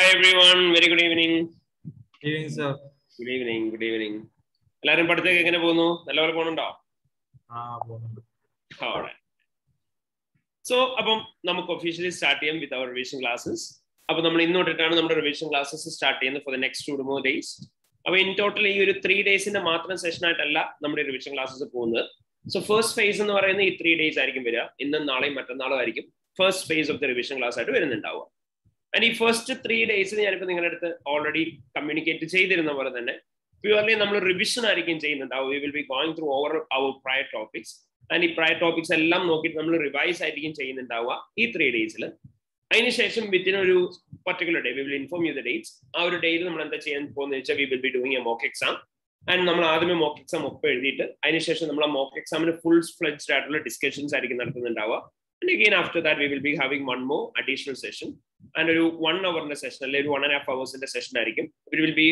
Hi everyone very good evening evening sir good evening good evening എല്ലാവരും പഠിത്തമൊക്കെ എങ്ങനെ പോകുന്നു? നല്ലപോലെ പോകുന്നുണ്ടോ? സോ അപ്പം നമുക്ക് ഒഫീഷ്യലി സ്റ്റാർട്ട് ചെയ്യാം വിത്ത് അവർ റിവിഷൻ ക്ലാസ്സസ് അപ്പൊ നമ്മൾ ഇന്ന് തൊട്ടിട്ടാണ് നമ്മുടെ റിവിഷൻ ക്ലാസ്സസ് സ്റ്റാർട്ട് ചെയ്യുന്നത് for the next two more days അപ്പൊ ഇൻ ടോട്ടൽ ഈ ഒരു ത്രീ ഡേയ്സിന്റെ മാത്രം സെഷൻ ആയിട്ടല്ല നമ്മുടെ റിവിഷൻ ക്ലാസ്സസ് പോകുന്നത്. സോ ഫസ്റ്റ് ഫേസ് എന്ന് പറയുന്നത് ഈ ത്രീ ഡേയ്സ് ആയിരിക്കും വരിക. ഇന്നും നാളെയും മറ്റന്നാളും ആയിരിക്കും. First phase of the revision class ആയിട്ട് വരുന്നുണ്ടാവുക. ആൻഡ് ഈ ഫസ്റ്റ് ത്രീ ഡേയ്സിൽ ഞാനിപ്പോൾ നിങ്ങളുടെ അടുത്ത് ഓൾറെഡി കമ്മ്യൂണിക്കേറ്റ് ചെയ്തിരുന്ന പോലെ തന്നെ പ്യുവർലി നമ്മൾ റിവിഷൻ ആയിരിക്കും ചെയ്യുന്നുണ്ടാവും we will be going through over our prior topics and ഈ പ്രയർ ടോപ്പിക്സ് എല്ലാം നോക്കിയിട്ട് നമ്മൾ റിവൈസ് ആയിരിക്കും ചെയ്യുന്നുണ്ടാവുക ഈ ത്രീ ഡേയ്സിൽ അതിനുശേഷം വിത്തിൻ ഒരു particular day will inform you the dates ആ ഒരു ഡേയിൽ നമ്മൾ എന്താ ചെയ്യാൻ പോകുന്നത് വെച്ചാൽ we will be doing a mock exam and നമ്മൾ ആദ്യമേ മോക്ക് എക്സാം ഒപ്പം എഴുതിയിട്ട് അതിനുശേഷം നമ്മൾ ആ മോക്ക് എക്സാമിന് ഫുൾ ഫ്ലെഡ്സ്ഡ് ആയിട്ടുള്ള ഡിസ്കഷൻസ് ആയിരിക്കും നടത്തുന്നുണ്ടാവുക. And again after that we will be having one more additional session and ഒരു വൺ അവറിന്റെ സെഷൻ അല്ലെങ്കിൽ ഒരു വൺ ആൻഡ് ഹാഫ് അവേഴ്സിന്റെ സെഷൻ ആയിരിക്കും. It will be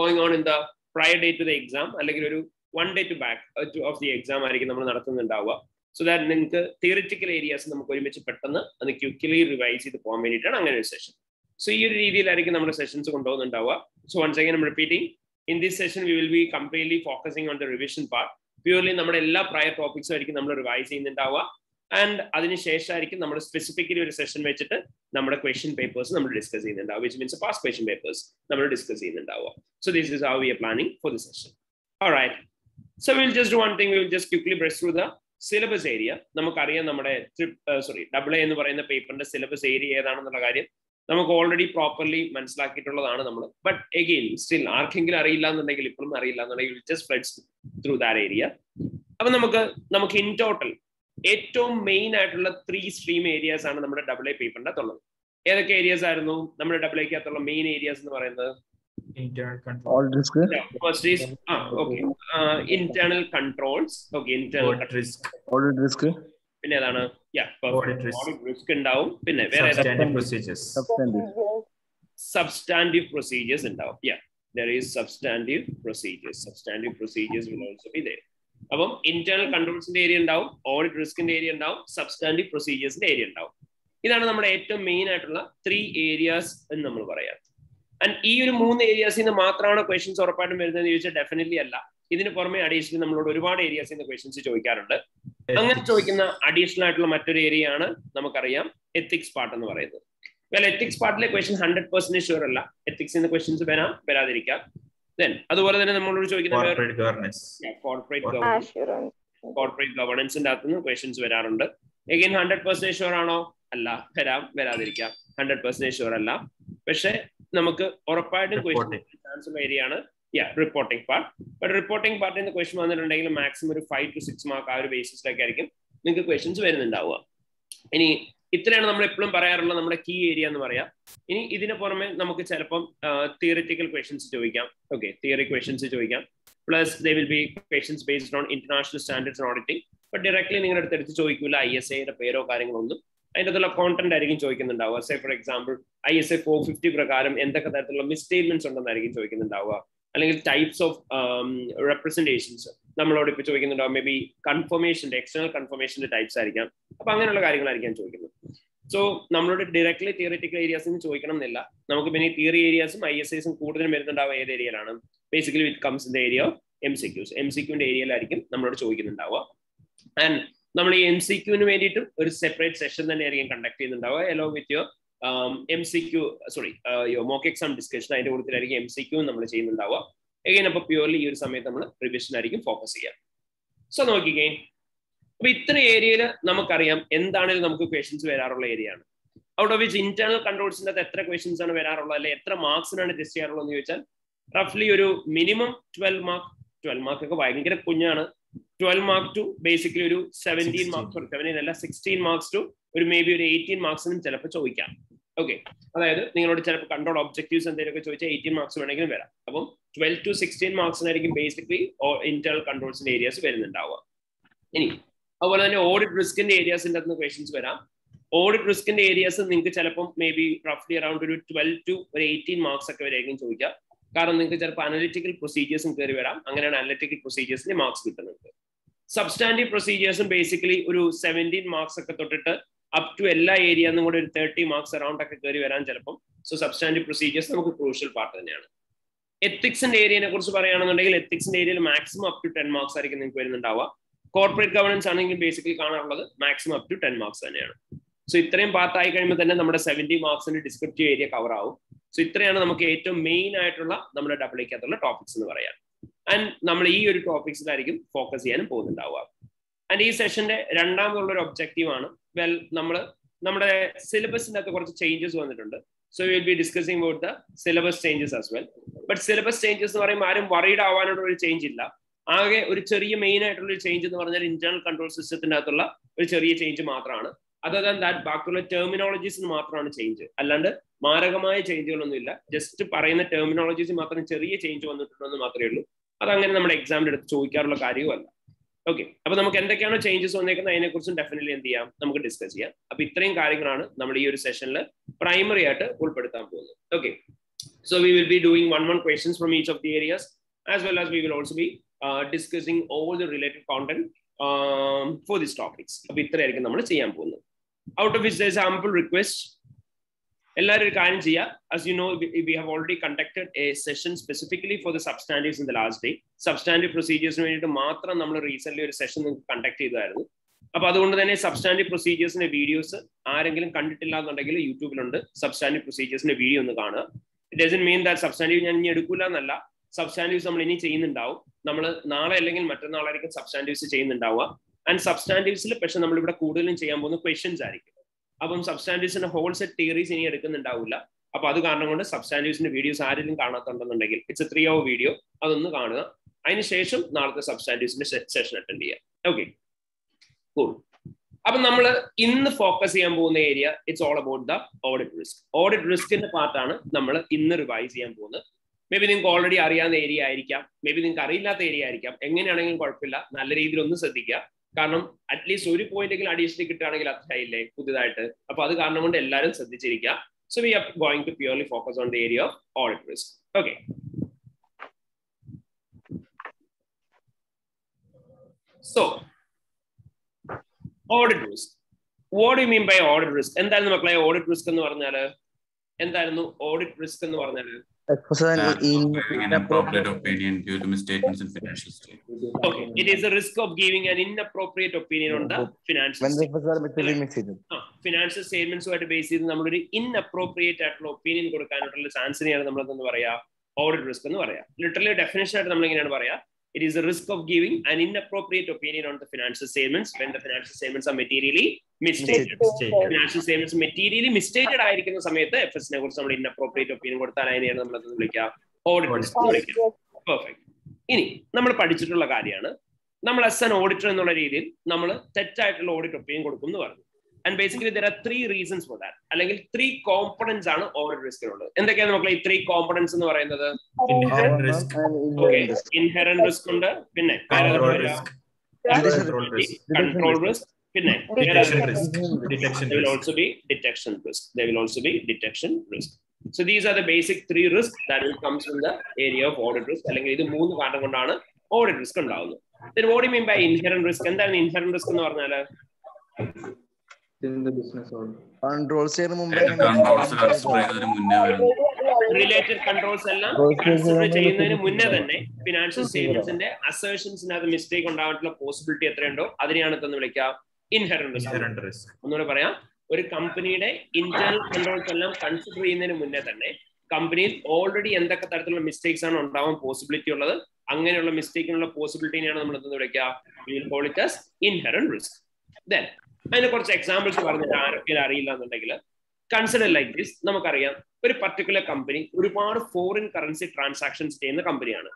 going on in the prior day to the exam അല്ലെങ്കിൽ ഒരു one day to back of the exam ആയിരിക്കും നമ്മൾ നടത്തുന്നുണ്ടാവുക. സോ ദാറ്റ് നിങ്ങൾക്ക് തിയറിറ്റിക്കൽ ഏരിയാസ് നമുക്ക് ഒരുമിച്ച് പെട്ടെന്ന് അത് ക്യുക്കിലി റിവൈസ് ചെയ്ത് പോകാൻ വേണ്ടിയിട്ടാണ് അങ്ങനെ ഒരു സെഷൻ സോ ഈ ഒരു രീതിയിലായിരിക്കും നമ്മുടെ സെഷൻസ് കൊണ്ടുപോകുന്നുണ്ടാവുക. സോ വൺസ് അഗൈൻ നമ്മൾ repeating in this session we will be completely focusing on the revision part purely നമ്മുടെ എല്ലാ പ്രയർ ടോപ്പിക്സും ആയിരിക്കും നമ്മൾ റിവൈസ് ചെയ്യുന്നുണ്ടാവുക. ആൻഡ് അതിനുശേഷമായിരിക്കും നമ്മൾ സ്പെസിഫിക്കലി ഒരു സെഷൻ വെച്ചിട്ട് നമ്മുടെ ക്വസ്റ്റ്യൻ പേപ്പേഴ്സ് നമ്മൾ ഡിസ്കസ് ചെയ്യുന്നുണ്ടാവും which means past question papers നമ്മൾ discuss ചെയ്യുന്നുണ്ടാവുക. So this is how we are planning for the session so we'll just one thing we'll just quickly brush through the syllabus area നമുക്കറിയാം നമ്മുടെ sorry double A എന്ന് പറയുന്ന പേപ്പറിന്റെ syllabus area ഏതാണെന്നുള്ള കാര്യം നമുക്ക് already properly മനസ്സിലാക്കിയിട്ടുള്ളതാണ് നമ്മൾ but again still ആർക്കെങ്കിലും അറിയില്ല എന്നുണ്ടെങ്കിൽ ഇപ്പോഴും അറിയില്ല എന്നുണ്ടെങ്കിൽ just floods through that area അപ്പൊ നമുക്ക് നമുക്ക് ഇൻ ടോട്ടൽ ഏറ്റവും മെയിൻ ആയിട്ടുള്ള ത്രീ സ്ട്രീം ഏരിയാസ് ആണ് നമ്മുടെ ഡബിൾ എ പേപ്പറിന്റെ അകത്തുള്ളത്. ഏതൊക്കെ ഏരിയാസ് ആയിരുന്നു നമ്മുടെ ഡബിൾ എക്കകത്തുള്ള മെയിൻ ഏരിയാസ് എന്ന് പറയുന്നത്? Internal control all risk. First is ആ okay internal controls okay internal പിന്നെ ഏതാണ്. റിസ്ക് ഉണ്ടാവും. പിന്നെ വേറെ സബ്സ്റ്റാൻഡേർഡ് പ്രൊസീജിയേഴ്സ് ഉണ്ടാവും. Substantive procedures substantive procedures also be there. അപ്പം ഇന്റേണൽ കൺട്രോൾസിന്റെ ഏരിയ ഉണ്ടാവും ഓഡിറ്റ് റിസ്കിന്റെ ഏരിയ ഉണ്ടാവും സബ്സ്റ്റാന്റീവ് പ്രൊസീജിയേഴ്സിന്റെ ഏരിയ ഉണ്ടാവും. ഇതാണ് നമ്മുടെ ഏറ്റവും മെയിൻ ആയിട്ടുള്ള ത്രീ ഏരിയാസ് എന്ന് നമ്മൾ പറയാം. ആൻഡ് ഈ ഒരു മൂന്ന് ഏരിയാസിൽ നിന്ന് മാത്രമാണ് ക്വസ്റ്റ്യൻസ് ഉറപ്പായിട്ടും വരുന്നത് ചോദിച്ചാൽ ഡെഫിനറ്റ്ലി അല്ല. ഇതിന് പുറമെ അഡീഷണൽ നമ്മളോട് ഒരുപാട് ഏരിയാസിൽ നിന്ന് ക്വസ്റ്റ്യൻസ് ചോദിക്കാറുണ്ട്. അങ്ങനെ ചോദിക്കുന്ന അഡീഷണൽ ആയിട്ടുള്ള മറ്റൊരു ഏരിയ ആണ് നമുക്കറിയാം എത്തിക്സ് പാർട്ട് എന്ന് പറയുന്നത്. വെൽ എത്തിക്സ് പാർട്ടിലെ ക്വസ്റ്റ്യൻ ഹൺഡ്രഡ് പെർസെന്റേജ് ഷുവർ അല്ല. എത്തിക്സിന്റെ ക്വസ്റ്റ്യൻസ് വരാം വരാതിരിക്കാം. ദെൻ അതുപോലെ തന്നെ നമ്മളോട് ചോദിക്കുന്ന കോർപ്പറേറ്റ് ഗവർണൻസിന്റെ അകത്ത് നിന്ന് ക്വസ്റ്റ്യൻസ് വരാറുണ്ട്. എഗെയിൻ ഹൺഡ്രഡ് പെർസെന്റേജ് ഷുവർ ആണോ? അല്ല വരാം വരാതിരിക്കാം. ഹൺഡ്രഡ് പെർസെന്റേജ് ഷുവർ അല്ല. പക്ഷെ നമുക്ക് ഉറപ്പായിട്ടും Reporting. ചാൻസ് ഉള്ള ഏരിയ ആണ്. Yeah reporting part but reporting പാർട്ടിൽ നിന്ന് ക്വസ്റ്റ്യൻ വന്നിട്ടുണ്ടെങ്കിൽ മാക്സിമം ഒരു ഫൈവ് ടു സിക്സ് മാർക്ക് ആ ഒരു ബേസിസിലൊക്കെ ആയിരിക്കും നിങ്ങൾക്ക് ക്വസ്റ്റ്യൻസ് വരുന്നുണ്ടാവുക. ഇനി ഇത്രയാണ് നമ്മൾ എപ്പോഴും പറയാറുള്ള നമ്മുടെ കീ ഏരിയ എന്ന് പറയാം. ഇനി ഇതിന് പുറമെ നമുക്ക് ചിലപ്പം തിയറിറ്റിക്കൽ ക്വസ്റ്റ്യൻസ് ചോദിക്കാം. ഓക്കെ തിയറി ക്വസ്റ്റ്യൻസ് ചോദിക്കാം. Plus they will be questions based on international standards auditing but directly നിങ്ങളുടെ അടുത്ത് എടുത്ത് ചോദിക്കില്ല ഐ എസ് എയുടെ പേരോ കാര്യങ്ങളൊന്നും. അതിന്റെ അകത്തുള്ള കോണ്ടന്റ് ആയിരിക്കും ചോദിക്കുന്നുണ്ടാവുക. Say for example I S A four fifty പ്രകാരം എന്തൊക്കെ തരത്തിലുള്ള മിസ്റ്റേറ്റ്മെന്റ്സ് ഉണ്ടെന്നായിരിക്കും ചോദിക്കുന്നുണ്ടാവുക. അല്ലെങ്കിൽ ടൈപ്സ് ഓഫ് റെപ്രസെന്റേഷൻസ് നമ്മളോട് ഇപ്പൊ ചോദിക്കുന്നുണ്ടാവും മേ ബി കൺഫർമേഷന്റെ എക്സ്റ്റേണൽ കൺഫർമേഷന്റെ ടൈപ്സ് ആയിരിക്കാം. അപ്പൊ അങ്ങനെയുള്ള കാര്യങ്ങളായിരിക്കാം ചോദിക്കുന്നത്. സോ നമ്മളോട് ഡയറക്ട്ലി തിയറിറ്റിക്കൽ ഏരിയാസ് എന്ന് ചോദിക്കണം എന്നില്ല. നമുക്ക് പിന്നെ തിയറി ഏരിയാസും ഐ എസ് ഐസും കൂടുതലും വരുന്നുണ്ടാവുക ഏത് ഏരിയയിലാണ് basically with comes in the area of M C Qs M C ക്യൂന്റെ ഏരിയയിലായിരിക്കും നമ്മളോട് ചോദിക്കുന്നുണ്ടാവുക. ആൻഡ് നമ്മൾ ഈ എം സി ക്യൂവിന് വേണ്ടിയിട്ടും ഒരു സെപ്പറേറ്റ് സെഷൻ തന്നെ ആയിരിക്കും കണ്ടക്ട് ചെയ്യുന്നുണ്ടാവുക എലോ with your M C Q sorry mock exam discussion അതിന്റെ കൂട്ടത്തിലായിരിക്കും എം സി ക്യൂ നമ്മൾ ചെയ്യുന്നുണ്ടാവുക. എഗെയിൻ അപ്പൊ പ്യൂർലി ഈ ഒരു സമയത്ത് നമ്മൾ റിവിഷൻ ആയിരിക്കും ഫോക്കസ് ചെയ്യുക. സോ നോക്കിക്കേ. അപ്പൊ ഇത്ര ഏരിയയിൽ നമുക്കറിയാം എന്താണെങ്കിലും നമുക്ക് ക്വസ്റ്റ്യൻസ് വരാറുള്ള ഏരിയ ആണ്. ഔട്ട് ഓഫ് വിച്ച് ഇന്റേണൽ കൺട്രോൾസിന്റെ അകത്ത് എത്ര ക്വസ്റ്റ്യൻസ് ആണ് വരാറുള്ളത്? അല്ലെ എത്ര മാർക്സിനാണ് ടെസ്റ്റ് ചെയ്യാറുള്ളത് എന്ന് ചോദിച്ചാൽ റഫ്ലി ഒരു minimum twelve mark twelve mark ഒക്കെ ഭയങ്കര കുഞ്ഞാണ്. ട്വൽവ് മാർക്ക് ടു ബേസിക്കലി ഒരു സെവന്റീൻ മാർക്ക് സോറി സെവന്റീൻ അല്ല സിക്സ്റ്റീൻ മാർക്സ് ടു ഒരു മേ ബി ഒരു എയ്റ്റീൻ മാർക്സിനും ചിലപ്പോൾ ചോദിക്കാം. ഓക്കെ അതായത് നിങ്ങളോട് ചിലപ്പോൾ കൺട്രോൾ ഒബ്ജക്റ്റീവ്സ് എന്തെങ്കിലുമൊക്കെ ചോദിച്ചാൽ എയ്റ്റീൻ മാർക്സ് വേണമെങ്കിലും വരാം. അപ്പം ട്വൽവ് ടു സിക്സ്റ്റീൻ മാർക്സിനായിരിക്കും ബേസിക്കലി ഇന്റേണൽ കൺട്രോൾസിന്റെ ഏരിയാസ് വരുന്നുണ്ടാവുക. ഇനി അതുപോലെ തന്നെ ഓഡിറ്റ് റിസ്കിന്റെ ഏരിയാസിന്റെ അകത്ത് ക്വസ്റ്റ്യൻസ് വരാം. ഓഡിറ്റ് റിസ്കിന്റെ ഏരിയാസ് നിങ്ങൾക്ക് ചിലപ്പം മേ ബി റഫ്ലി അറൌണ്ട് ഒരു ട്വൽവ് ടു ഒരു എയ്റ്റീൻ മാർക്സ് ഒക്കെ വരെയായിരിക്കും ചോദിക്കാം കാരണം നിങ്ങൾക്ക് ചിലപ്പോൾ അനലിറ്റിക്കൽ പ്രൊസീജിയേഴ്സും കയറി വരാം. അങ്ങനെയാണ് അനലിറ്റിക്കൽ പ്രൊസീജിയേഴ്സിന്റെ മാർക്സ് കിട്ടുന്നത്. സബ്സ്റ്റാന്റീവ് പ്രൊസീജിയേഴ്സും ബേസിക്കലി ഒരു സെവന്റീൻ മാർക്സ് ഒക്കെ തൊട്ടിട്ട് അപ് ടു എല്ലാ ഏരിയ എന്നും കൂടെ ഒരു തേർട്ടി മാർക്സ് അറൗണ്ട് ഒക്കെ കയറി വരാൻ ചിലപ്പം. സോ സബ്സ്റ്റാന്റീവ് പ്രൊസീജിയേഴ്സ് നമുക്ക് ക്രൂഷ്യൽ പാർട്ട് തന്നെയാണ്. എത്തിക്സിന്റെ ഏരിയനെ കുറിച്ച് പറയുകയാണെന്നുണ്ടെങ്കിൽ എത്തിക്സിന്റെ ഏരിയയിൽ maximum up to ten marks ആയിരിക്കും നിങ്ങൾക്ക് വരുന്നുണ്ടാവുക. കോർപ്പറേറ്റ് ഗവർണൻസ് ആണെങ്കിൽ ബേസിക്കലി കാണാറുള്ളത് maximum up to ten marks തന്നെയാണ്. സോ ഇത്രയും പാർട്ട് ആയി കഴിയുമ്പോൾ തന്നെ നമ്മുടെ സെവന്റി മാർക്സിന്റെ ഡിസ്ക്രിപ്റ്റീവ് ഏരിയ കവർ ആവും. സോ ഇത്രയാണ് നമുക്ക് ഏറ്റവും മെയിൻ ആയിട്ടുള്ള നമ്മുടെ ഡബിളിക്കകത്തുള്ള ടോപ്പിക്സ് എന്ന് പറയാം ആൻഡ് നമ്മൾ ഈ ഒരു ടോപ്പിക്സിലായിരിക്കും ഫോക്കസ് ചെയ്യാനും പോകുന്നുണ്ടാവുക. ആൻഡ് ഈ സെഷന്റെ രണ്ടാമതുള്ള ഒരു ഒബ്ജക്റ്റീവ് ആണ്. വെൽ നമ്മൾ നമ്മുടെ സിലബസിന്റെ അകത്ത് കുറച്ച് ചേഞ്ചസ് വന്നിട്ടുണ്ട്. So we'll be discussing about the syllabus changes as well but syllabus changes എന്ന് പറയുമ്പോൾ ആരും വറീഡ് ആവാനുള്ള ഒരു ചേഞ്ച് ഇല്ല. ആകെ ഒരു ചെറിയ മെയിൻ ആയിട്ടുള്ള ഒരു ചേഞ്ച് എന്ന് പറഞ്ഞാൽ ഇന്റേണൽ കൺട്രോൾ സിസ്റ്റത്തിന്റെ അകത്തുള്ള ഒരു ചെറിയ ചേഞ്ച് മാത്രമാണ്. അതർ ദാറ്റ് ബാക്കിയുള്ള ടെർമിനോളജീസിന് മാത്രമാണ് ചേഞ്ച് അല്ലാണ്ട് മാരകമായ ചേഞ്ചുകളൊന്നും ഇല്ല ജസ്റ്റ് പറയുന്ന ടെർമിനോളജീസ് മാത്രം ചെറിയ ചേഞ്ച് വന്നിട്ടുണ്ടെന്ന് മാത്രമേ ഉള്ളൂ. അതങ്ങനെ നമ്മുടെ എക്സാമിന്റെ അടുത്ത് ചോദിക്കാറുള്ള കാര്യവുമല്ല. ഓക്കെ അപ്പൊ നമുക്ക് എന്തൊക്കെയാണോ ചേഞ്ചസ് വന്നേക്കുന്നത്? അതിനെക്കുറിച്ചും ഡെഫിനറ്റ്ലി എന്ത് ചെയ്യാം? നമുക്ക് ഡിസ്കസ് ചെയ്യാം. അപ്പൊ ഇത്രയും കാര്യങ്ങളാണ് നമ്മൾ ഈ ഒരു സെഷനിൽ പ്രൈമറി ആയിട്ട് ഉൾപ്പെടുത്താൻ പോകുന്നത്. Okay so we will be doing one one questions from each of the areas as well as we will also be discussing all the related content for this topics അപ്പൊ ഇത്രയായിരിക്കും നമ്മൾ ചെയ്യാൻ പോകുന്നത്. Out of which ample request എല്ലാവരും ഒരു കാര്യം ചെയ്യുക as you know we have already conducted a session specifically for the substantives in the last day. Substantive വേണ്ടിയിട്ട് മാത്രം നമ്മൾ റീസെന്റ് ഒരു സെഷൻ നിങ്ങൾക്ക് കണ്ടക്ട് ചെയ്തായിരുന്നു അപ്പൊ അതുകൊണ്ട് തന്നെ സബ്സ്റ്റാന്റീവ് പ്രൊസീജിയേഴ്സിന്റെ വീഡിയോസ് ആരെങ്കിലും കണ്ടിട്ടില്ല എന്നുണ്ടെങ്കിൽ യൂട്യൂബിലുണ്ട് സബ്സ്റ്റാന്റീവ് പ്രൊസീജിയേഴ്സിന്റെ വീഡിയോ ഒന്ന് കാണുക. It doesn't mean that substantive ഞാൻ ഇനി എടുക്കില്ല എന്നല്ല. സബ്സ്റ്റാന്റീവ്സ് നമ്മൾ ഇനി ചെയ്യുന്നുണ്ടാവും. നമ്മൾ നാളെ അല്ലെങ്കിൽ മറ്റന്നാളായിരിക്കും സബ്സ്റ്റാന്റീവ്സ് ചെയ്യുന്നുണ്ടാവുക. ആൻഡ് സബ്സ്റ്റാന്റീവ്സിൽ പക്ഷെ നമ്മൾ ഇവിടെ കൂടുതലും ചെയ്യാൻ പോകുന്ന ക്വസ്റ്റ്യൻസ് ആയിരിക്കും. അപ്പം സബ്സ്റ്റാൻഡീവ്സിന്റെ ഹോൾ സെറ്റ് തിയറീസ് ഇനി എടുക്കുന്നുണ്ടാവില്ല അപ്പൊ അത് കാരണം കൊണ്ട് സബ്സ്റ്റാൻഡീവ്സിന്റെ വീഡിയോസ് ആരെങ്കിലും കാണാത്തുണ്ടെന്നുണ്ടെങ്കിൽ ഇറ്റ്സ് ത്രീ അവർ വീഡിയോ അതൊന്ന് കാണുക. അതിനുശേഷം നാളത്തെ സബ്സ്റ്റാൻഡീവ്സിന്റെ സെഷൻ അറ്റൻഡ് ചെയ്യാം. ഓക്കെ അപ്പൊ നമ്മൾ ഇന്ന് ഫോക്കസ് ചെയ്യാൻ പോകുന്ന area it's all about the audit risk audit റിസ്കിന്റെ പാർട്ടാണ് നമ്മൾ ഇന്ന് റിവൈസ് ചെയ്യാൻ പോകുന്നത്. മേ ബി നിങ്ങൾക്ക് ഓൾറെഡി അറിയാവുന്ന ഏരിയ ആയിരിക്കാം. മേ ബി നിങ്ങൾക്ക് അറിയില്ലാത്ത ഏരിയ ആയിരിക്കാം. എങ്ങനെയാണെങ്കിലും കുഴപ്പമില്ല. നല്ല രീതിയിൽ ഒന്ന് ശ്രദ്ധിക്കുക. കാരണം അറ്റ്ലീസ്റ്റ് ഒരു പോയിന്റെങ്കിലും അഡീഷണൽ കിട്ടുകയാണെങ്കിൽ അത്രയില്ലേ പുതിയതായിട്ട്. അപ്പൊ അത് കാരണം കൊണ്ട് എല്ലാവരും ശ്രദ്ധിച്ചിരിക്കുക. So we are going to purely focus on the area of audit risk okay so audit risk what you mean by audit risk എന്തായിരുന്നു മക്കളെ? ഓഡിറ്റ് റിസ്ക് എന്ന് പറഞ്ഞാൽ? എന്തായിരുന്നു? ഓഡിറ്റ് റിസ്ക് എന്ന് പറഞ്ഞാൽ an appropriate opinion due to misstatements in financial statements. Okay, it is a risk of giving an inappropriate opinion on the financial when the statements. Financial സ്റ്റേറ്റ്മെന്റ്സുമായിട്ട് base ചെയ്ത് നമ്മളൊരു inappropriate ആയിട്ടുള്ള opinion കൊടുക്കാനായിട്ടുള്ള ചാൻസിനെയാണ് a എന്തെന്ന് പറയാ audit risk എന്ന് പറയാം literally definition ആയിട്ട് നമ്മൾ എങ്ങനെയാണ് പറയാ it a risk of giving an inappropriate opinion on the financial statements when the financial statements are materially misstated financial statements materially misstated ആയിരിക്കുന്ന സമയത്ത് എഫ് എസിനെ കുറിച്ച് നമ്മൾ ഇൻഅപ്രോപ്രിയേറ്റ് ഒപ്പീനിയൻ കൊടുത്താൽ അതിനെയാണ് നമ്മൾ അത് വിളിക്കുക. ഓഡിറ്റ് വിളിക്കുക. പെർഫെക്റ്റ് ഇനി നമ്മൾ പഠിച്ചിട്ടുള്ള കാര്യമാണ്. നമ്മൾ എസ് എൻ ഓഡിറ്റർ എന്നുള്ള രീതിയിൽ നമ്മൾ തെറ്റായിട്ടുള്ള ഓഡിറ്റ് ഒപ്പീനിയൻ കൊടുക്കും എന്ന് പറഞ്ഞു. And basically there are three reasons for that അല്ലെങ്കിൽ ത്രീ കോമ്പണൻസ് ആണ് ഓഡിറ്റ് റിസ്കിനുള്ളത് എന്തൊക്കെയാണ് മക്കളെ ഈ ത്രീ കോമ്പണൻസ് എന്ന് പറയുന്നത് Inherent risk, ഇൻഹെറൻ റിസ്ക് ഉണ്ട് പിന്നെ control risk, control risk, control risk പിന്നെ detection risk, detection there will risk. also be detection risk. There will also be detection risk. So these are the basic three risks that will comes from the area of audit risk. അല്ലെങ്കിൽ ഇത് മൂന്ന് കാരണം കൊണ്ടാണ് audit risk ഉണ്ടാവുന്നത് then what do you mean by inherent risk എന്താണ് inherent risk എന്ന് പറഞ്ഞാൽ controls ചെയ്യുന്ന മുമ്പേ മുന്നേ വരുന്നു. റിലേറ്റഡ് കൺട്രോൾസ് എല്ലാം കൺസിഡർ ചെയ്യുന്നതിന് മുന്നേ തന്നെ ഫിനാൻഷ്യൽ സ്റ്റേറ്റ്മെന്റ്സിന്റെ മിസ്റ്റേക്ക് ഉണ്ടാവാനുള്ള പോസിബിലിറ്റി എത്രയുണ്ടോ അതിനെയാണ് തന്നെ വിളിക്കുക ഇൻഹെറന്റ് റിസ്ക്. ഒന്നുകൂടെ പറയാം. ഒരു കമ്പനിയുടെ ഇന്റേണൽ കൺട്രോൾസ് എല്ലാം കൺസിഡർ ചെയ്യുന്നതിന് മുന്നേ തന്നെ കമ്പനിയിൽ ഓൾറെഡി എന്തൊക്കെ തരത്തിലുള്ള മിസ്റ്റേക്സ് ആണ് ഉണ്ടാവാൻ പോസിബിലിറ്റി ഉള്ളത്? അങ്ങനെയുള്ള മിസ്റ്റേക്കിനുള്ള പോസിബിലിറ്റിനെയാണ് നമ്മൾ എന്ത് വിളിക്കുക ഇൻഹെറന്റ് റിസ്ക് ദെൻ അതിന് കുറച്ച് എക്സാമ്പിൾസ് പറഞ്ഞിട്ട് ആരൊക്കെയും അറിയില്ല എന്നുണ്ടെങ്കിൽ കൺസിഡർ ലൈക്ക് ദിസ് നമുക്കറിയാം ഒരു പർട്ടിക്കുലർ കമ്പനി ഒരുപാട് ഫോറിൻ കറൻസി ട്രാൻസാക്ഷൻസ് ചെയ്യുന്ന കമ്പനിയാണ്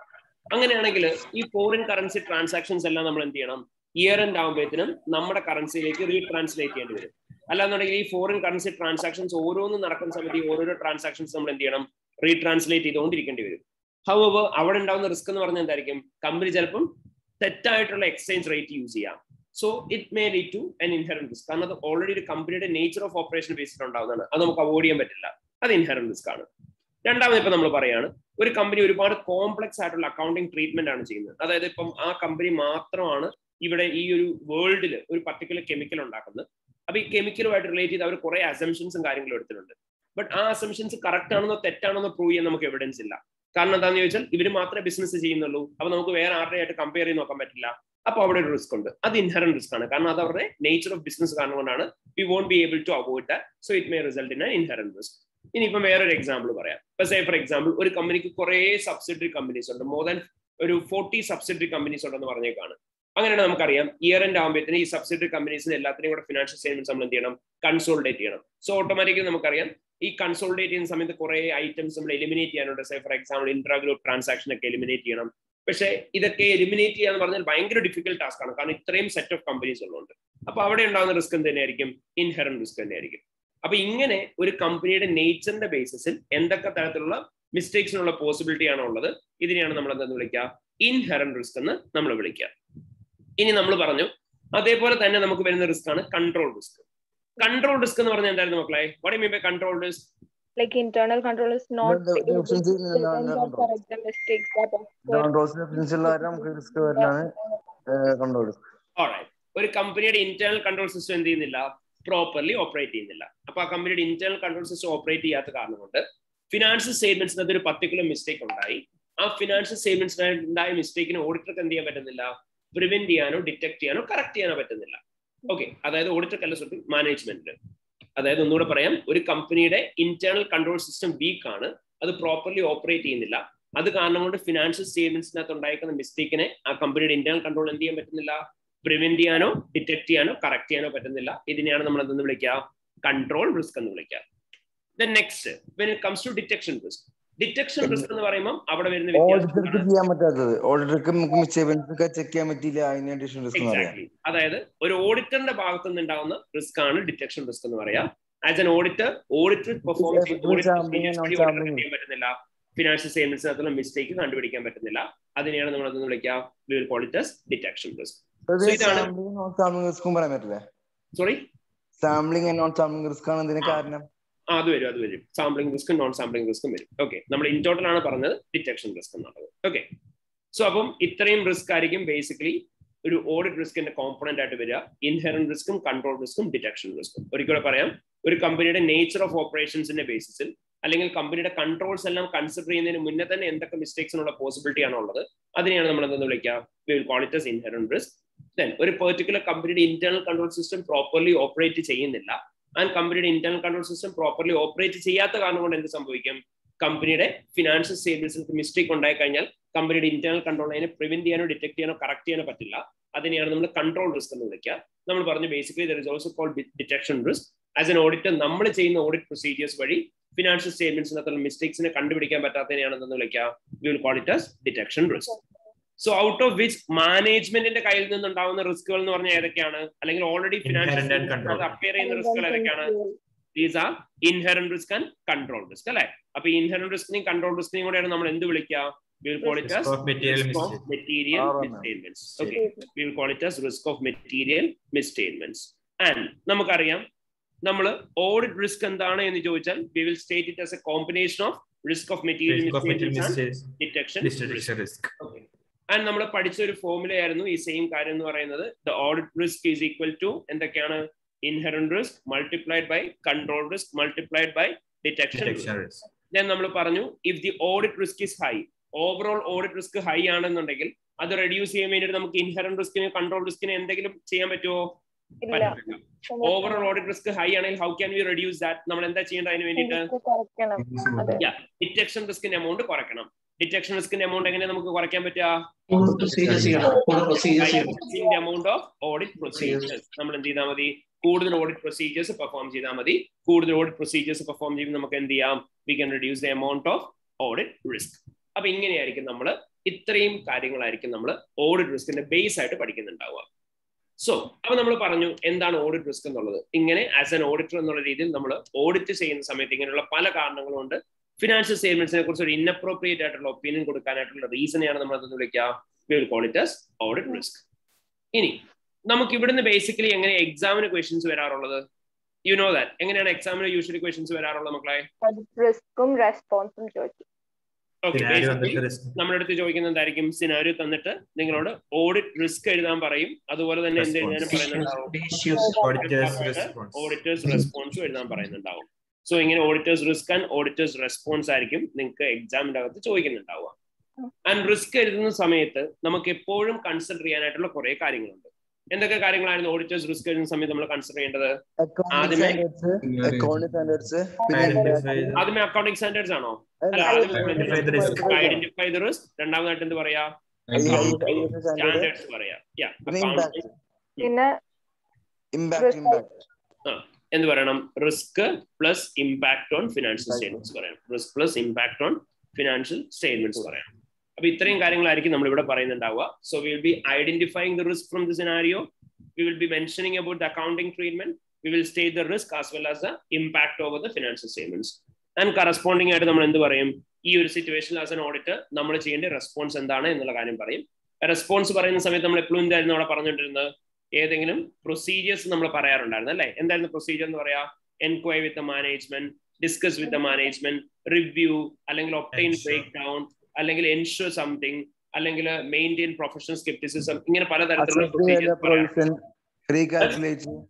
അങ്ങനെയാണെങ്കിൽ ഈ ഫോറിൻ കറൻസി ട്രാൻസാക്ഷൻസ് എല്ലാം നമ്മൾ എന്ത് ചെയ്യണം? ഇയർ എൻഡ് ആകുമ്പോഴത്തേനും നമ്മുടെ കറൻസിയിലേക്ക് റീട്രാൻസ്ലേറ്റ് ചെയ്യേണ്ടി വരും. അല്ലാന്നുണ്ടെങ്കിൽ ഈ ഫോറിൻ കറൻസി ട്രാൻസാക്ഷൻസ് ഓരോന്നും നടക്കുന്ന സമയത്ത് ഈ ഓരോരോ ട്രാൻസാക്ഷൻസ് നമ്മൾ എന്ത് ചെയ്യണം? റീട്രാൻസ്ലേറ്റ് ചെയ്തുകൊണ്ടിരിക്കേണ്ടി വരും. ഹൗ അവിടെ ഉണ്ടാകുന്ന റിസ്ക് എന്ന് പറഞ്ഞാൽ എന്തായിരിക്കും? കമ്പനി ചിലപ്പം തെറ്റായിട്ടുള്ള എക്സ്ചേഞ്ച് റേറ്റ് യൂസ് ചെയ്യാം. So it may lead to an inherent risk കാരണം അത് ഓൾറെഡി ഒരു കമ്പനിയുടെ നേച്ചർ ഓഫ് ഓപ്പറേഷൻ ബേസിൽ ഉണ്ടാവുന്നതാണ്. അത് നമുക്ക് അവോയ്ഡ് ചെയ്യാൻ പറ്റില്ല. അത് ഇൻഹെറന്റ് റിസ്ക് ആണ്. രണ്ടാമത് ഇപ്പൊ നമ്മൾ പറയാണ് ഒരു കമ്പനി ഒരുപാട് കോംപ്ലക്സ് ആയിട്ടുള്ള അക്കൗണ്ടിങ് ട്രീറ്റ്മെന്റ് ആണ് ചെയ്യുന്നത്. അതായത് ഇപ്പം ആ കമ്പനി മാത്രമാണ് ഇവിടെ ഈ ഒരു വേൾഡിൽ ഒരു പർട്ടിക്കുലർ കെമിക്കൽ ഉണ്ടാക്കുന്നത്. അപ്പൊ ഈ കെമിക്കലുമായിട്ട് റിലേറ്റ് ചെയ്ത് അവർ കുറെ അസംഷൻസും കാര്യങ്ങളും എടുത്തിട്ടുണ്ട്. ബട്ട് ആ അസംഷൻസ് കറക്റ്റ് ആണെന്നോ തെറ്റാണെന്നോ പ്രൂവ് ചെയ്യാൻ നമുക്ക് എവിഡൻസ് ഇല്ല. കാരണം എന്താണെന്ന് ചോദിച്ചാൽ ഇവർ മാത്രമേ ബിസിനസ് ചെയ്യുന്നുള്ളൂ. അപ്പൊ നമുക്ക് വേറെ ആരുടെ ആയിട്ട് കമ്പയർ ചെയ്ത് നോക്കാൻ പറ്റില്ല. അപ്പൊ അവിടെ ഒരു റിസ്ക് ഉണ്ട്. അത് ഇൻഹറൻ റിസ്ക് ആണ്. കാരണം അത് അവരുടെ നേച്ചർ ഓഫ് ബിസിനസ് കാരണം കൊണ്ടാണ് we won't be able to avoid that so it may result in inherent risk ഇനിയിപ്പം വേറൊരു എക്സാമ്പിൾ പറയാം. ഇപ്പൊ സേ ഫോർ എക്സാമ്പിൾ ഒരു കമ്പനിക്ക് കുറെ സബ്സിഡറി കമ്പനീസ് ഉണ്ട്. മോർ ദാൻ ഒരു ഫോർട്ടി സബ്സിഡറി കമ്പനീസ് ഉണ്ടെന്ന് പറഞ്ഞേക്കാണ്. അങ്ങനെയാണ് നമുക്കറിയാം. ഇയർ എൻഡ് ആകുമ്പോഴത്തേന് ഈ സബ്സിഡറി കമ്പനീസിന് എല്ലാത്തിനും കൂടെ ഫിനാൻഷ്യൽ സ്റ്റേറ്റ്മെന്റ് നമ്മൾ എന്ത് ചെയ്യണം കൺസോൾഡേറ്റ് ചെയ്യണം. സോ ഓട്ടോമാറ്റിക്കലി നമുക്കറിയാം ഈ കൺസോൾഡേറ്റ് ചെയ്യുന്ന സമയത്ത് കുറെ ഐറ്റംസ് നമ്മൾ എലിമിനേറ്റ് ചെയ്യാനുണ്ട്. Say for example intra group transaction ഒക്കെ എലിമിനേറ്റ് ചെയ്യണം. പക്ഷേ ഇതൊക്കെ എലിമിനേറ്റ് ചെയ്യാന്ന് പറഞ്ഞാൽ ഭയങ്കര ഡിഫിക്കൽട്ട് ടാസ്ക് ആണ്. കാരണം ഇത്രയും സെറ്റ് ഓഫ് കമ്പനീസ് ഉള്ളതുകൊണ്ട്. അപ്പൊ അവിടെ ഉണ്ടാകുന്ന റിസ്ക് എന്ത് തന്നെയായിരിക്കും? ഇൻഹെറൻ റിസ്ക് തന്നെയായിരിക്കും. അപ്പൊ ഇങ്ങനെ ഒരു കമ്പനിയുടെ നേച്ചറിന്റെ ബേസിസിൽ എന്തൊക്കെ തരത്തിലുള്ള മിസ്റ്റേക്സിനുള്ള പോസിബിലിറ്റി ആണോ ഉള്ളത്? ഇതിനെയാണ് നമ്മൾ എന്താ വിളിക്കുക? ഇൻഹെറൻ റിസ്ക് എന്ന് നമ്മൾ വിളിക്കുക. ഇനി നമ്മൾ പറഞ്ഞു അതേപോലെ തന്നെ നമുക്ക് വരുന്ന റിസ്ക് ആണ് കൺട്രോൾ റിസ്ക് കൺട്രോൾ റിസ്ക് എന്ന് പറഞ്ഞാൽ എന്തായിരുന്നു മക്കളെ? What mean by control risk like internal control is not alright ഒരു കമ്പനിയുടെ ഇന്റേണൽ കൺട്രോൾ സിസ്റ്റം എന്ത് ചെയ്യുന്നില്ല? പ്രോപ്പർലി ഓപ്പറേറ്റ് ചെയ്യുന്നില്ല. അപ്പൊ ആ കമ്പനിയുടെ ഇന്റേണൽ കൺട്രോൾ സിസ്റ്റം ഓപ്പറേറ്റ് ചെയ്യാത്ത കാരണം കൊണ്ട് ഫിനാൻഷ്യൽ സ്റ്റേറ്റ്മെന്റ്സിനകത്ത് ഒരു പർട്ടിക്കുലർ മിസ്റ്റേക്ക് ഉണ്ടായി. ആ ഫിനാൻഷ്യൽ സ്റ്റേറ്റ്മെന്റ്സിനായി ഉണ്ടായ മിസ്റ്റേക്കിന് ഓഡിറ്റർക്ക് എന്ത് ചെയ്യാൻ പറ്റുന്നില്ല? പ്രിവെന്റ് ചെയ്യാനോ ഡിറ്റക്ട് ചെയ്യാനോ കറക്റ്റ് ചെയ്യാനോ പറ്റുന്നില്ല. ഓക്കെ അതായത് ഓഡിറ്റർക്കല്ല സോറി മാനേജ്മെന്റിന് അതായത് ഒന്നുകൂടെ പറയാം ഒരു കമ്പനിയുടെ ഇന്റേണൽ കൺട്രോൾ സിസ്റ്റം വീക്ക് ആണ് അത് പ്രോപ്പർലി ഓപ്പറേറ്റ് ചെയ്യുന്നില്ല. അത് കാരണം കൊണ്ട് ഫിനാൻഷ്യൽ സ്റ്റേറ്റ്മെന്റ്സിനകത്ത് ഉണ്ടായിരിക്കുന്ന മിസ്റ്റേക്കിനെ ആ കമ്പനിയുടെ ഇന്റേണൽ കൺട്രോൾ എന്ത് ചെയ്യാൻ പറ്റുന്നില്ല? പ്രിവെന്റ് ചെയ്യാനോ ഡിറ്റക്ട് ചെയ്യാനോ കറക്റ്റ് ചെയ്യാനോ പറ്റുന്നില്ല. ഇതിനെയാണ് നമ്മൾ എന്തെന്ന് വിളിക്കുക? കൺട്രോൾ റിസ്ക് എന്ന് വിളിക്കുക. Then next when it comes to detection risk detection risk എന്ന് പറയുമ്പോൾ അവിടെ വരുന്ന ഓഡിറ്റർക്ക് ചെയ്യാൻ പറ്റാത്തത്. ഓഡിറ്റർക്ക് നമുക്ക് ചെക്ക് ചെയ്യാൻ പറ്റില്ല അതിന് അഡീഷണൽ റിസ്ക് അതായത് ഒരു ഓഡിറ്ററിന്റെ ഭാഗത്ത് നിന്ന് ഉണ്ടാവുന്ന റിസ്ക് ആണ് ഡിറ്റക്ഷൻ റിസ്ക് എന്ന് പറയാം. As an auditor auditor perform. ചെയ്യാൻ പറ്റുന്നില്ല. ഫിനാൻഷ്യൽ സ്റ്റേറ്റ്മെന്റ്സിനകത്തുള്ള മിസ്റ്റേക്ക് കണ്ടുപിടിക്കാൻ പറ്റുന്നില്ല. അതിനെയാണ് നമ്മൾ അതൊന്ന് വിളിക്കുക? Detection risk sorry sampling and non sampling risk ആണ് ഇതിന് കാരണം? അത് വരും അത് വരും. സാമ്പിളിംഗ് റിസ്ക്കും നോൺ സാമ്പിളിംഗ് റിസ്ക്കും വരും. ഓക്കെ നമ്മൾ ഇൻ ടോട്ടൽ ആണ് പറഞ്ഞത് ഡിറ്റക്ഷൻ റിസ്ക് എന്നുള്ളത്. ഓക്കെ സോ അപ്പം ഇത്രയും റിസ്ക് ആയിരിക്കും ബേസിക്കലി ഒരു ഓഡിറ്റ് റിസ്കിന്റെ കോമ്പണന്റ് ആയിട്ട് വരിക. ഇൻഹെറൻ റിസ്ക്കും കൺട്രോൾ റിസ്ക്കും ഡിറ്റക്ഷൻ റിസ്ക്കും ഒരിക്കലും പറയാം ഒരു കമ്പനിയുടെ നേച്ചർ ഓഫ് ഓപ്പറേഷൻസിന്റെ ബേസിസിൽ അല്ലെങ്കിൽ കമ്പനിയുടെ കൺട്രോൾസ് എല്ലാം കൺസിഡർ ചെയ്യുന്നതിന് മുന്നേ തന്നെ എന്തൊക്കെ മിസ്റ്റേക്സ് ഉള്ള പോസിബിലിറ്റി ആണോ ഉള്ളത് അതിനെയാണ് നമ്മൾ എന്തെന്ന് വിളിക്കുക? We'll call it as inherent risk then ഒരു പെർട്ടിക്കുലർ കമ്പനിയുടെ internal control system properly operate ചെയ്യുന്നില്ല. ആൻഡ് കമ്പനിയുടെ internal control system properly operate ചെയ്യാത്ത കാരണം കൊണ്ട് എന്ത് സംഭവിക്കും? കമ്പനിയുടെ ഫിനാൻഷ്യൽ സ്റ്റേബിൾസിൽ മിസ്റ്റേക്ക് ഉണ്ടായി കഴിഞ്ഞാൽ കമ്പനിയുടെ ഇന്റർണൽ കൺട്രോൾ അതിനെ പ്രിവെന്റ് ചെയ്യാനോ ഡിറ്റക്ട് ചെയ്യാനോ കറക്റ്റ് ചെയ്യാനോ പറ്റില്ല. അതിനെയാണ് നമ്മൾ കൺട്രോൾ റിസ്ക് എന്ന് വിളിക്കുക. നമ്മൾ പറഞ്ഞു basically there is also call detection risk as an auditor നമ്മൾ ചെയ്യുന്ന ഓഡിറ്റ് പ്രൊസീജിയേഴ്സ് വഴി ഫിനാൻഷ്യൽ സ്റ്റേറ്റ്മെന്റ്സിനകത്തുള്ള മിസ്റ്റേക്സിനെ കണ്ടുപിടിക്കാൻ പറ്റാത്തതിനെയാണ് എന്ന് വിളിക്കുക? We'll call it as detection risk so out of which മാനേജ്മെന്റിന്റെ കയ്യിൽ നിന്നുണ്ടാവുന്ന റിസ്കുകൾ എന്ന് പറഞ്ഞാൽ ഏതൊക്കെയാണ്? അല്ലെങ്കിൽ already Inherent and control. Financial appear ചെയ്യുന്ന റിസ്കുകൾ ഏതൊക്കെയാണ്? These are inherent risk and control risk അല്ലെ? അപ്പൊ ഇൻഹെറന്റ് റിസ്കിനെയും കൺട്രോൾ റിസ്കിനെയും കൂടെയാണ് നമ്മൾ എന്ത് വിളിക്കുക? We call it as Risk of material risk of material ആറ് misstatements. okay. We will call it as risk of material misstatements. And നമുക്കറിയാം നമ്മൾ audit risk എന്താണ് എന്ന് ചോദിച്ചാൽ we will state it as a combination of risk of material Risk of and നമ്മൾ പഠിച്ച ഒരു ഫോർമുലയായിരുന്നു ഈ സെയിം കാര്യം എന്ന് പറയുന്നത്. The audit risk is equal to എന്തൊക്കെയാണ്? Inherent risk multiplied by control risk multiplied by detection risk risk. ഞാൻ നമ്മൾ പറഞ്ഞു if the audit risk is high overall audit risk high ആണെന്നുണ്ടെങ്കിൽ അത് റെഡ്യൂസ് ചെയ്യാൻ വേണ്ടിയിട്ട് നമുക്ക് ഇൻഹെറൻ റിസ്കിന് കൺട്രോൾ റിസ്കിന് എന്തെങ്കിലും ചെയ്യാൻ പറ്റുമോ ഇല്ല. ഓവറോൾ ഓഡിറ്റ് റിസ്ക് ഹൈ ആണെങ്കിൽ how can we reduce that നമ്മൾ എന്താ ചെയ്യേണ്ടത് അതിന് വേണ്ടിയിട്ട്? ഡിറ്റക്ഷൻ റിസ്കിന്റെ എമൗണ്ട് കുറയ്ക്കണം. ഡിറ്റക്ഷൻ റിസ്കിന്റെ എമൗണ്ട് എങ്ങനെ നമുക്ക് കുറയ്ക്കാൻ പറ്റുക? എമൗണ്ട് ഓഫ് ഓഡിറ്റ് പ്രൊസീജിയേഴ്സ് നമ്മൾ എന്ത് ചെയ്താൽ മതി? കൂടുതൽ ഓഡിറ്റ് പ്രൊസീജിയേഴ്സ് പെർഫോം ചെയ്താൽ മതി. കൂടുതൽ ഓഡിറ്റ് പ്രൊസീജിയേഴ്സ് പെർഫോം ചെയ്യുമ്പോൾ നമുക്ക് എന്ത് ചെയ്യാം? We can reduce the amount of audit risk അപ്പൊ ഇങ്ങനെയായിരിക്കും നമ്മൾ ഇത്രയും കാര്യങ്ങളായിരിക്കും നമ്മൾ ഓഡിറ്റ് റിസ്കിന്റെ ബേസ് ആയിട്ട് പഠിക്കുന്നുണ്ടാവുക. സോ അപ്പൊ നമ്മൾ പറഞ്ഞു എന്താണ് ഓഡിറ്റ് റിസ്ക് എന്നുള്ളത്? ഇങ്ങനെ ആസ് എൻ ഓഡിറ്റർ എന്നുള്ള രീതിയിൽ നമ്മൾ ഓഡിറ്റ് ചെയ്യുന്ന സമയത്ത് ഇങ്ങനെയുള്ള പല കാരണങ്ങളും കൊണ്ട് ഫിനാൻഷ്യൽ സ്റ്റേറ്റ്മെന്റ്സിനെ കുറിച്ച് ഒരു ഇൻഅപ്രോപ്രിയേറ്റ് ആയിട്ടുള്ള ഒപ്പീനിയൻ കൊടുക്കാനായിട്ടുള്ള റീസണെയാണ് നമ്മൾ അതൊന്ന് വിളിക്കുക. We will call it as audit risk ഇനി നമുക്ക് ഇവിടുന്ന് ബേസിക്കലി എങ്ങനെ എക്സാമിന് ക്വസ്റ്റ്യൻസ് വരാറുള്ളത്? യു നോ ദാറ്റ് എങ്ങനെയാണ് എക്സാമിന് യൂഷ്വലി ക്വസ്റ്റ്യൻസ് വരാറുള്ളത് മക്കളെ? റിസ്ക്കും റെസ്പോൺസും ചോദിക്കും. നമ്മുടെ അടുത്ത് ചോദിക്കുന്ന എന്തായിരിക്കും? സിനാരിയോ തന്നിട്ട് നിങ്ങളോട് ഓഡിറ്റ് റിസ്ക് എഴുതാൻ പറയും. അതുപോലെ തന്നെ എന്ത് എഴുതാനും പറയുന്നുണ്ടാവും. ഓഡിറ്റേഴ്സ് റെസ്പോൺസും എഴുതാൻ പറയുന്നുണ്ടാവും. സോ ഇങ്ങനെ auditor's risk and auditor's response ആയിരിക്കും നിങ്ങൾക്ക് എക്സാമിന്റെ അകത്ത് ചോദിക്കുന്നുണ്ടാവുക. ആൻഡ് റിസ്ക് എഴുതുന്ന സമയത്ത് നമുക്ക് എപ്പോഴും കൺസിഡർ ചെയ്യാനായിട്ടുള്ള കുറെ കാര്യങ്ങളുണ്ട്. എന്തൊക്കെ കാര്യങ്ങളായിരുന്നു ഓഡിറ്റേഴ്സ് റിസ്ക് എഴുതുന്ന സമയത്ത് നമ്മൾ കൺസിഡർ ചെയ്യേണ്ടത്? ആദ്യമേ- സ്റ്റാൻഡേർഡ്സ് അക്കൗണ്ടിംഗ് സ്റ്റാൻഡേർഡ്സ് പിന്നെ Identify ആദ്യമേ അക്കൗണ്ടിംഗ് സ്റ്റാൻഡേർഡ്സ് ആണോ. ഐഡന്റിഫൈ ദ റിസ്ക് രണ്ടാമതായിട്ട് എന്ത് പറയാ? സ്റ്റാൻഡേർഡ് സ്റ്റാൻഡേർഡ്സ് പറയാ. ഇമ്പാക്ട് എന്ത് പറയണം. Risk plus impact on financial statements പറയണം. Risk plus impact on financial statements പറയണം. അപ്പൊ ഇത്രയും കാര്യങ്ങളായിരിക്കും നമ്മൾ ഇവിടെ പറയുന്നുണ്ടാവുക. So we'll be identifying the risk from the scenario we will be mentioning about the accounting treatment we will state the risk as well as the impact over the financial statements and corresponding ആയിട്ട് നമ്മൾ എന്ത് പറയും? ഈ ഒരു situation as an auditor നമ്മൾ ചെയ്യേണ്ട response എന്താണ് എന്നുള്ള കാര്യം പറയും. റെസ്പോൺസ് പറയുന്ന സമയത്ത് നമ്മൾ എപ്പോഴും എന്തായിരുന്നു അവിടെ പറഞ്ഞുകൊണ്ടിരുന്നത്? ഏതെങ്കിലും പ്രൊസീജിയേഴ്സ് നമ്മൾ പറയാറുണ്ടായിരുന്നു അല്ലേ? എന്തായിരുന്നു പ്രൊസീജിയർ എന്ന് പറയാ? Enquiry with the management discuss with the management review അല്ലെങ്കിൽ ഒപ്റ്റൈൻ ബ്രേക്ക് ഡൗൺ അല്ലെങ്കിൽ എൻഷുർ സംതിങ് അല്ലെങ്കിൽ മെയിന്റെയിൻ പ്രൊഫഷണൽ സ്കെപ്റ്റിസിസം ഇങ്ങനെ പലതരത്തിലുള്ള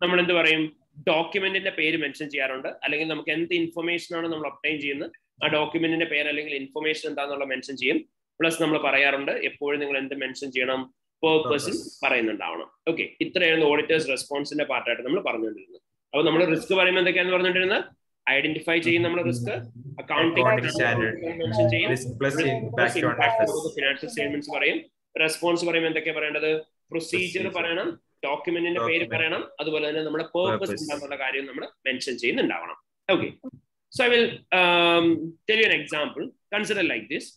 നമ്മൾ എന്ത് പറയും? ഡോക്യുമെന്റിന്റെ പേര് മെൻഷൻ ചെയ്യാറുണ്ട്. അല്ലെങ്കിൽ നമുക്ക് എന്ത് ഇൻഫർമേഷൻ ആണ് നമ്മൾ ഒപ്റ്റൈൻ ചെയ്യുന്നത്? ആ ഡോക്യുമെന്റിന്റെ പേര് അല്ലെങ്കിൽ ഇൻഫർമേഷൻ എന്താണെന്നുള്ള മെൻഷൻ ചെയ്യും. പ്ലസ് നമ്മൾ പറയാറുണ്ട് എപ്പോഴും നിങ്ങൾ എന്ത് മെൻഷൻ ചെയ്യണം? Purpose. പറയുന്നുണ്ടാവണം. ഓക്കെ ഇത്രയായിരുന്നു ഓഡിറ്റേഴ്സ് റെസ്പോൺസിന്റെ പാർട്ടായിട്ട് നമ്മൾ പറഞ്ഞുകൊണ്ടിരുന്നത്. അപ്പൊ നമ്മൾ റിസ്ക് പറയുമ്പോൾ എന്തൊക്കെയാന്ന് പറഞ്ഞുകൊണ്ടിരുന്നത്? ഐഡന്റിഫൈ ചെയ്യും നമ്മൾ റിസ്ക്. അക്കൗണ്ടിംഗ്. ഫിനാൻഷ്യൽ സ്റ്റേറ്റ്മെന്റ്സ് പറയും. റെസ്പോൺസ് പറയുമ്പോൾ എന്തൊക്കെയാ പറയേണ്ടത്? പ്രൊസീജിയർ പറയണം. ഡോക്യുമെന്റിന്റെ പേര് പറയണം. അതുപോലെ തന്നെ നമ്മുടെ പേർപ്പസ് എന്താണെന്നുള്ള കാര്യം നമ്മൾ mention ചെയ്യുന്നുണ്ടാവണം. Okay so I will tell you an example consider like this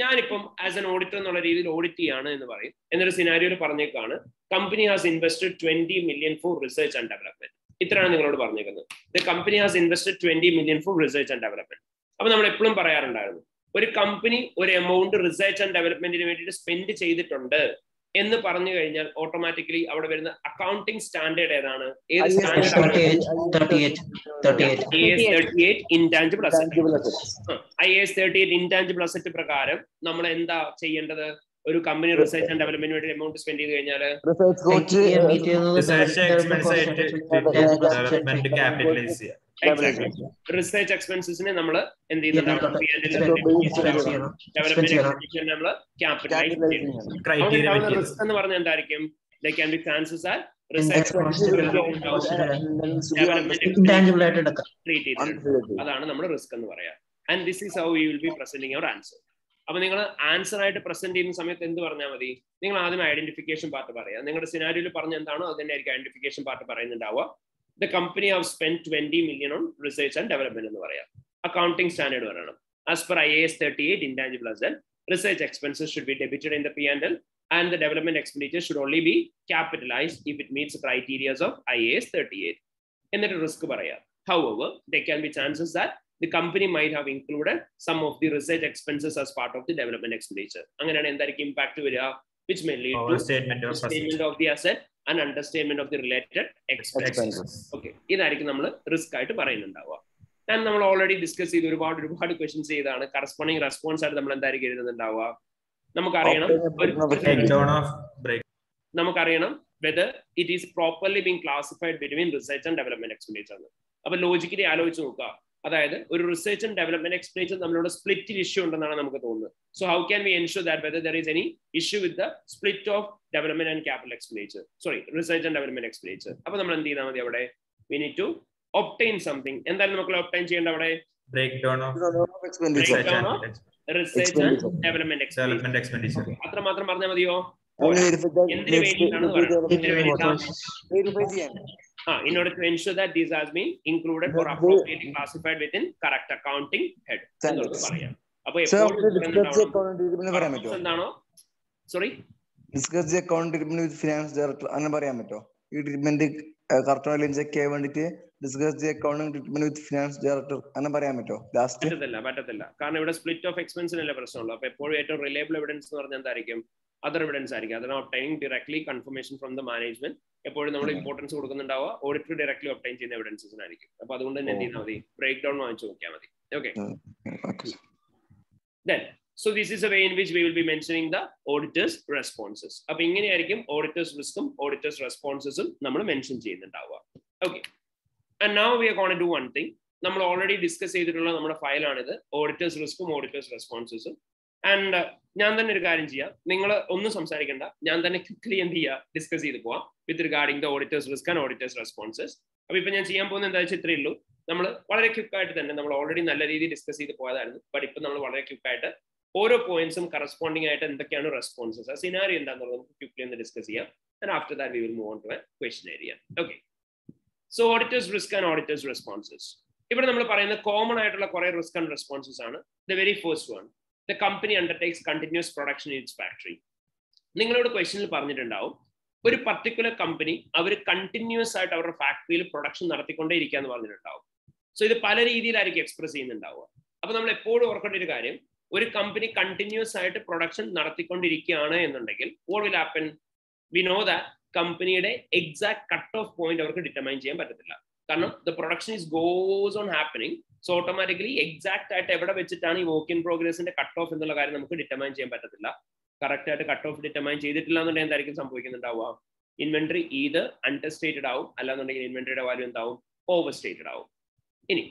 ഞാനിപ്പം ആസ് എൻ ഓഡിറ്റർ എന്നുള്ള രീതിയിൽ ഓഡിറ്റ് ചെയ്യാണ് എന്ന് പറയും. എന്നൊരു സിനാരിയോയിൽ പറഞ്ഞേക്കാണ് company has invested twenty million for research and development ഇത്രയാണ് നിങ്ങളോട് പറഞ്ഞേക്കുന്നത്. The company has invested twenty million for research and development അപ്പൊ നമ്മൾ എപ്പോഴും പറയാറുണ്ടായിരുന്നു ഒരു കമ്പനി ഒരു എമൗണ്ട് റിസർച്ച് ആൻഡ് ഡെവലപ്മെന്റിന് വേണ്ടിയിട്ട് സ്പെൻഡ് ചെയ്തിട്ടുണ്ട്. എന്ന് പറഞ്ഞു കഴിഞ്ഞാൽ ഓട്ടോമാറ്റിക്കലി അവിടെ വരുന്ന അക്കൗണ്ടിംഗ് സ്റ്റാൻഡേർഡ് ഏതാണ്? ഏത് standard intangible asset I S thirty eight intangible asset പ്രകാരം നമ്മൾ എന്താ ചെയ്യേണ്ടത്? ഒരു കമ്പനി റിസർച്ച് ആൻഡ് ഡെവലപ്മെന്റ് വേണ്ടി എമൗണ്ട് സ്പെൻഡ് ചെയ്ത് കഴിഞ്ഞാൽ റിസർച്ച് ക്യാപിറ്റലൈസ് ചെയ്യുക റിസർച്ച് എക്സ്പെൻസസിനെ നമ്മൾ എന്ത്. ചെയ്യുന്നുണ്ടാവും നമ്മൾ റിസ്ക് എന്ന് പറഞ്ഞാൽ എന്തായിരിക്കും? ക്യാൻ ബി ചാൻസസ് ആർ അതാണ് നമ്മൾ റിസ്ക് എന്ന് പറയാം. And this is how you will be presenting our answer അപ്പൊ നിങ്ങൾ ആൻസർ ആയിട്ട് പ്രസന്റ് ചെയ്യുന്ന സമയത്ത് എന്ത് പറഞ്ഞാൽ മതി? നിങ്ങൾ ആദ്യം ഐഡന്റിഫിക്കേഷൻ പാർട്ട് പറയാം. നിങ്ങളുടെ സിനാരിയിൽ പറഞ്ഞ എന്താണോ അത് തന്നെ ആയിരിക്കും identification part പറയുന്നുണ്ടാവുക. The company have spend twenty million on research and development എന്ന് പറയാം അക്കൗണ്ടിംഗ് സ്റ്റാൻഡേർഡ് പറയണം as per I S thirty eight intangible asset research expenses should be debited in the P and L and the development expenditure should only be capitalized if it meets the criteria of IAS 38. എന്നിട്ട് risk പറയാം however the can be chances that the company might have included some of the research expenses as part of the development expenditure അങ്ങനെയാണ് എന്തായിരിക്കും impact വരിക which main lead Our to statement of statement of the asset and understatement of the related expenses. Okay ഇതായിരിക്കും നമ്മൾ risk ആയിട്ട് പറയുന്നുണ്ടാവുക. ഞാൻ നമ്മൾ already discuss ചെയ്ത് ഒരുപാട് ഒരുപാട് ക്വസ്റ്റ്യൻസ് ചെയ്താണ്. കറസ്പോണ്ടിങ് റെസ്പോൺസ് ആയിട്ട് നമ്മൾ എന്തായിരിക്കും എഴുതുന്നുണ്ടാവുക? നമുക്കറിയണം. നമുക്കറിയണം whether it is properly being classified between research and development expenditure അപ്പൊ ലോജിക്കലി ആലോചിച്ച് നോക്കുക. അതായത് ഒരു റിസർച്ച് ആൻഡ് ഡെവലപ്മെന്റ് എക്സ്പെൻഡിച്ചർ നമ്മളോട് സ്പ്ലിറ്റിൽ ഇഷ്യൂ ഉണ്ടെന്നാണ് നമുക്ക് തോന്നുന്നത്. So how can we ensure that whether there is any issue with the split of development and capital expenditure sorry research and development expenditure അപ്പൊ നമ്മൾ എന്ത് ചെയ്താൽ മതി അവിടെ? We need to obtain something എന്തായാലും നമുക്ക് ഒപ്റ്റൈൻ ചെയ്യേണ്ട അവിടെ? Break down of research and Expenditure. Development expenditure development expenditure. അത്ര മാത്രം പറഞ്ഞാൽ മതിയോ? എന്തിനു വേണ്ടിയിട്ടാണ് Ah, in order to ensure that these has been included or appropriately classified within correct accounting head. അപ്പൊ എന്താണോ sorry discuss the account treatment with finance director അങ്ങനെ പറയാൻ പറ്റോ ഈ ട്രീറ്റ്മെന്റ് കറക്റ്റ് ചെക്ക് ചെയ്യാൻ വേണ്ടിട്ട് discuss the accounting treatment with finance director അങ്ങനെ പറയാൻ പറ്റോ ലാസ്റ്റ് പറ്റത്തില്ല പറ്റത്തില്ല. കാരണം ഇവിടെ സ്പ്ലിറ്റ് ഓഫ് എക്സ്പെൻസിനല്ലേ പ്രശ്നമുള്ളൂ. അപ്പൊ എപ്പോഴും ഏറ്റവും റിലയബിൾ എവിഡൻസ് എന്ന് പറഞ്ഞാൽ എന്തായിരിക്കും? അതർ എവിഡൻസ് ആയിരിക്കും. അതാണ് obtaining directly confirmation from the management എപ്പോഴും നമ്മൾ ഇമ്പോർട്ടൻസ് കൊടുക്കുന്നുണ്ടാവുക ഓഡിറ്റർ ഡയറക്ട്ലി ഒപ്റ്റൈൻ ചെയ്യുന്ന എവിഡൻസിനായിരിക്കും അപ്പൊ അതുകൊണ്ട് തന്നെ എന്ത് ചെയ്താൽ മതി? ബ്രേക്ക് ഡൗൺ വാങ്ങിച്ചു നോക്കിയാൽ മതി. Okay then so this is a way in which we will be mentioning the auditors responses അപ്പൊ ഇങ്ങനെയായിരിക്കും ഓഡിറ്റേഴ്സ് റിസ്ക്കും ഓഡിറ്റേഴ്സ് റെസ്പോൺസസും നമ്മൾ mention ചെയ്യുന്നുണ്ടാവുക. Okay and now we are gonna do one thing നമ്മൾ ഓൾറെഡി ഡിസ്കസ് ചെയ്തിട്ടുള്ള നമ്മുടെ ഫയലാണിത് ഓഡിറ്റേഴ്സ് റിസ്ക്കും ഓഡിറ്റേഴ്സ് റെസ്പോൺസസും ആൻഡ് ഞാൻ തന്നെ ഒരു കാര്യം ചെയ്യാം. നിങ്ങൾ ഒന്നും സംസാരിക്കണ്ട. ഞാൻ തന്നെ ക്വിക്ലി എന്ത് ചെയ്യുക ഡിസ്കസ് ചെയ്ത് പോവാം. With regarding the auditors risk and auditors responses അപ്പൊ ഇപ്പൊ ഞാൻ ചെയ്യാൻ പോകുന്നത് എന്താ വെച്ചാൽ ഇത്രയേ ഉള്ളൂ. നമ്മൾ വളരെ ക്വിക്കായിട്ട് തന്നെ നമ്മൾ ഓൾറെഡി നല്ല രീതിയിൽ ഡിസ്കസ് ചെയ്ത് പോയതായിരുന്നു. ബട്ട് ഇപ്പൊ നമ്മൾ വളരെ ക്വിക്കായിട്ട് ഓരോ പോയിന്റ്സും കറസ്പോണ്ടിങ് ആയിട്ട് എന്തൊക്കെയാണ് റെസ്പോൺസസ് ആ സിനാരി എന്താണെന്നുള്ളത് നമുക്ക് ക്വിക്ലി ഒന്ന് ഡിസ്കസ് ചെയ്യാം. And after that will move on to question area okay so auditors risk and auditors responses ഇവിടെ നമ്മൾ പറയുന്ന കോമൺ ആയിട്ടുള്ള കുറെ റിസ്ക് ആൻഡ് റെസ്പോൺസസ് ആണ്. The very first one the company undertakes continuous production in its factory നിങ്ങളോട് ക്വസ്റ്റനിൽ പറഞ്ഞിട്ടുണ്ടാവും ഒരു പർട്ടിക്കുലർ കമ്പനി അവർ കണ്ടിന്യൂസ് ആയിട്ട് അവരുടെ ഫാക്ടറിയിൽ പ്രൊഡക്ഷൻ നടത്തിക്കൊണ്ടേ ഇരിക്കുക എന്ന് പറഞ്ഞിട്ടുണ്ടാവും. സോ ഇത് പല രീതിയിലായിരിക്കും എക്സ്പ്രസ് ചെയ്യുന്നുണ്ടാവുക. അപ്പൊ നമ്മൾ എപ്പോഴും ഓർക്കേണ്ട ഒരു കാര്യം ഒരു കമ്പനി കണ്ടിന്യൂസ് ആയിട്ട് പ്രൊഡക്ഷൻ നടത്തിക്കൊണ്ടിരിക്കുകയാണ് എന്നുണ്ടെങ്കിൽ what will happen we know that കമ്പനിയുടെ എക്സാക്ട് കട്ട് ഓഫ് പോയിന്റ് അവർക്ക് ഡിറ്റർമൈൻ ചെയ്യാൻ പറ്റത്തില്ല. കാരണം the production is goes on happening so automatically exact ആയിട്ട് എവിടെ വെച്ചിട്ടാണ് ഈ വോക്ക് ഇൻ പ്രോഗ്രസിന്റെ കട്ട് ഓഫ് എന്നുള്ള കാര്യം നമുക്ക് ഡിറ്റർമൈൻ ചെയ്യാൻ പറ്റത്തില്ല. കറക്റ്റ് ആയിട്ട് കട്ട് ഓഫ് ഡിറ്റർമൈൻ ചെയ്തിട്ടില്ല എന്നുണ്ടെങ്കിൽ എന്തായിരിക്കും സംഭവിക്കുന്നുണ്ടാവുക? ഇൻവെന്ററി ഇത് അൺടെസ്റ്റേറ്റഡ് ആവും അല്ലാന്നുണ്ടെങ്കിൽ ഇൻവെന്ററിയുടെ വാല്യൂ എന്താവും? ഓവർ സ്റ്റേറ്റഡ് ആവും. ഇനി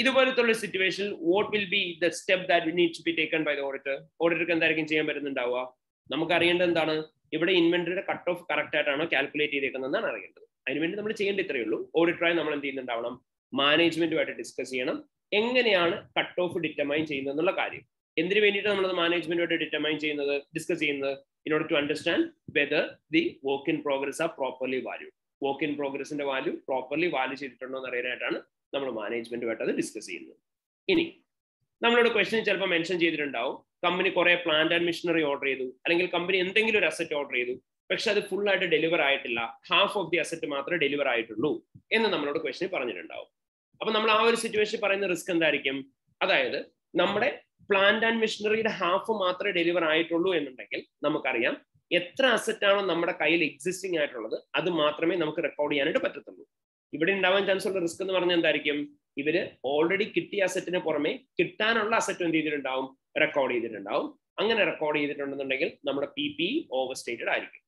ഇതുപോലത്തെ ഉള്ള situation what will be the step that need to be taken by the auditor ഓഡിറ്റർക്ക് എന്തായിരിക്കും ചെയ്യാൻ പറ്റുന്നുണ്ടാവുക? നമുക്ക് അറിയേണ്ടത് എന്താണ്? ഇവിടെ ഇൻവെന്ററിയുടെ കട്ട് ഓഫ് കറക്റ്റ് ആയിട്ടാണോ കാൽക്കുലേറ്റ് ചെയ്തേക്കുന്നതെന്നാണ് അറിയേണ്ടത്. അതിനുവേണ്ടി നമ്മൾ ചെയ്യേണ്ട ഇത്രയേ ഉള്ളൂ. ഓഡിറ്ററായി നമ്മൾ എന്ത് ചെയ്യുന്നുണ്ടാവണം? മാനേജ്മെന്റുമായിട്ട് ഡിസ്കസ് ചെയ്യണം. എങ്ങനെയാണ് കട്ട് ഓഫ് ഡിറ്റർമൈൻ ചെയ്യുന്നത് എന്നുള്ള കാര്യം. എന്തിനു വേണ്ടിയിട്ട് നമ്മൾ മാനേജ്മെന്റുമായിട്ട് ഡിറ്റർമൈൻ ചെയ്യുന്നത് ഡിസ്കസ് ചെയ്യുന്നത്? In order to understand whether the work in progress are properly value work in പ്രോഗ്രസിന്റെ value properly value ചെയ്തിട്ടുണ്ടോ എന്ന് അറിയാനായിട്ടാണ് നമ്മൾ മാനേജ്മെന്റുമായിട്ട് അത് ഡിസ്കസ് ചെയ്യുന്നത്. ഇനി നമ്മളോട് ക്വസ്റ്റ്യൻ ചിലപ്പോൾ മെൻഷൻ ചെയ്തിട്ടുണ്ടാവും. കമ്പനി കുറെ പ്ലാന്റ് ആൻഡ് മിഷനറി ഓർഡർ ചെയ്തു. അല്ലെങ്കിൽ കമ്പനി എന്തെങ്കിലും ഒരു അസറ്റ് ഓർഡർ ചെയ്തു. പക്ഷെ അത് ഫുൾ ആയിട്ട് ഡെലിവർ ആയിട്ടില്ല. ഹാഫ് ഓഫ് ദി അസറ്റ് മാത്രമേ ഡെലിവർ ആയിട്ടുള്ളൂ എന്ന് നമ്മളോട് ക്വസ്റ്റ്യൻ പറഞ്ഞിട്ടുണ്ടാവും. അപ്പൊ നമ്മൾ ആ ഒരു സിറ്റുവേഷൻ പറയുന്ന റിസ്ക് എന്തായിരിക്കും? അതായത് നമ്മുടെ പ്ലാന്റ് ആൻഡ് മെഷീനറിയുടെ ഹാഫ് മാത്രമേ ഡെലിവർ ആയിട്ടുള്ളൂ എന്നുണ്ടെങ്കിൽ നമുക്കറിയാം എത്ര അസറ്റ് ആണോ നമ്മുടെ കയ്യിൽ എക്സിസ്റ്റിംഗ് ആയിട്ടുള്ളത് അത് മാത്രമേ നമുക്ക് റെക്കോർഡ് ചെയ്യാനായിട്ട് പറ്റത്തുള്ളൂ. ഇവിടെ ഉണ്ടാവാൻ ചാൻസ് ഉള്ള റിസ്ക് എന്ന് പറഞ്ഞാൽ എന്തായിരിക്കും? ഇവർ ഓൾറെഡി കിട്ടിയ അസറ്റിന് പുറമെ കിട്ടാനുള്ള അസറ്റ് എന്ത് ചെയ്തിട്ടുണ്ടാവും? റെക്കോർഡ് ചെയ്തിട്ടുണ്ടാവും. അങ്ങനെ റെക്കോർഡ് ചെയ്തിട്ടുണ്ടെന്നുണ്ടെങ്കിൽ നമ്മുടെ പി പി ഓവർ സ്റ്റേറ്റഡ് ആയിരിക്കും.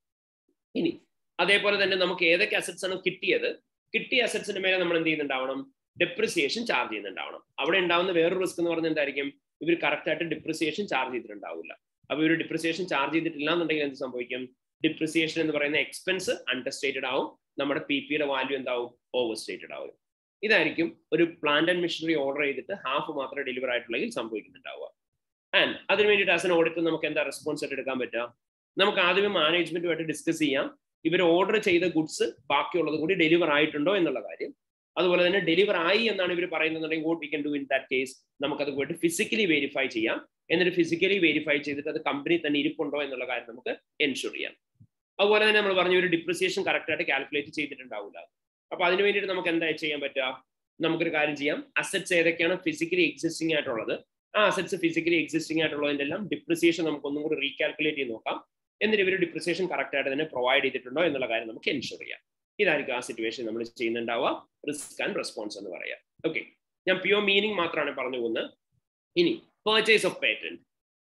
ഇനി അതേപോലെ തന്നെ നമുക്ക് ഏതൊക്കെ അസറ്റ്സ് ആണ് കിട്ടിയത്? കിട്ടിയ അസറ്റ്സിന് മേലെ നമ്മൾ എന്ത് ചെയ്യുന്നുണ്ടാവണം? Depreciation charge ചെയ്യുന്നുണ്ടാവണം. അവിടെ ഉണ്ടാവുന്ന വേറൊരു റിസ്ക് എന്ന് പറഞ്ഞാൽ എന്തായിരിക്കും? ഇവർ കറക്റ്റ് ആയിട്ട് ഡിപ്രിസിയേഷൻ ചാർജ് ചെയ്തിട്ടുണ്ടാവില്ല. അപ്പൊ ഇവർ ഡിപ്രിസിയേഷൻ ചാർജ് ചെയ്തിട്ടില്ല എന്നുണ്ടെങ്കിൽ എന്ത് സംഭവിക്കും? ഡിപ്രിസിയേഷൻ എന്ന് പറയുന്ന എക്സ്പെൻസ് അണ്ടർസ്റ്റേറ്റഡ് ആവും. നമ്മുടെ പി പിയുടെ വാല്യൂ എന്താവും? ഓവർ സ്റ്റേറ്റഡ് ആവും. ഇതായിരിക്കും ഒരു പ്ലാന്റ് ആൻഡ് മെഷീനറി ഓർഡർ ചെയ്തിട്ട് ഹാഫ് മാത്രം ഡെലിവർ ആയിട്ടുള്ളെങ്കിൽ സംഭവിക്കുന്നുണ്ടാവുക. ആൻഡ് അതിന് വേണ്ടിയിട്ട് ആസ് എൻ ഓഡിറ്റർ നമുക്ക് എന്താ റെസ്പോൺസ് ആയിട്ട് എടുക്കാൻ പറ്റുക? നമുക്ക് ആദ്യമേ മാനേജ്മെന്റുമായിട്ട് ഡിസ്കസ് ചെയ്യാം. ഇവർ ഓർഡർ ചെയ്ത ഗുഡ്സ് ബാക്കിയുള്ളത് കൂടി ഡെലിവർ ആയിട്ടുണ്ടോ എന്നുള്ള കാര്യം. അതുപോലെ തന്നെ ഡെലിവർ ആയി എന്നാണ് ഇവർ പറയുന്നുണ്ടെങ്കിൽ what we can do in that case നമുക്കത് പോയിട്ട് ഫിസിക്കലി വെരിഫൈ ചെയ്യാം. എന്നിട്ട് ഫിസിക്കലി വെരിഫൈ ചെയ്തിട്ട് അത് കമ്പനി തന്നെ ഇരിപ്പുണ്ടോ എന്നുള്ള കാര്യം നമുക്ക് എൻഷുർ ചെയ്യാം. അതുപോലെ തന്നെ നമ്മൾ പറഞ്ഞ ഒരു ഡിപ്രിസിയേഷൻ കറക്റ്റായിട്ട് കാൽക്കുലേറ്റ് ചെയ്തിട്ടുണ്ടാവില്ല അപ്പൊ അതിന് വേണ്ടിയിട്ട് നമുക്ക് എന്താ ചെയ്യാൻ പറ്റുക? നമുക്കൊരു കാര്യം ചെയ്യാം. അസറ്റ്സ് ഏതൊക്കെയാണ് ഫിസിക്കലി എക്സിസ്റ്റിംഗ് ആയിട്ടുള്ളത്? ആ അസറ്റ്സ് ഫിസിക്കലി എക്സിസ്റ്റിംഗ് ആയിട്ടുള്ളതിന്റെ എല്ലാം ഡിപ്രിസിയേഷൻ നമുക്ക് ഒന്നും കൂടി റീകാൽക്കുലേറ്റ് ചെയ്ത് നോക്കാം. എന്നിട്ട് ഇവർ ഡിപ്രിസിയേഷൻ കറക്റ്റായിട്ട് തന്നെ പ്രൊവൈഡ് ചെയ്തിട്ടുണ്ടോ എന്നുള്ള കാര്യം നമുക്ക് എൻഷുർ ചെയ്യാം. ഇതായിരിക്കും ആ സിറ്റുവേഷൻ നമ്മൾ ചെയ്യുന്നുണ്ടാവുക. റിസ്ക് ആൻഡ് റെസ്പോൺസ് എന്ന് പറയാ ഓക്കെ ഞാൻ പ്യുവർ മീനിങ് മാത്രമാണ് പറഞ്ഞു പോകുന്നത്. ഇനി പർച്ചേസ് ഓഫ് പേറ്റന്റ്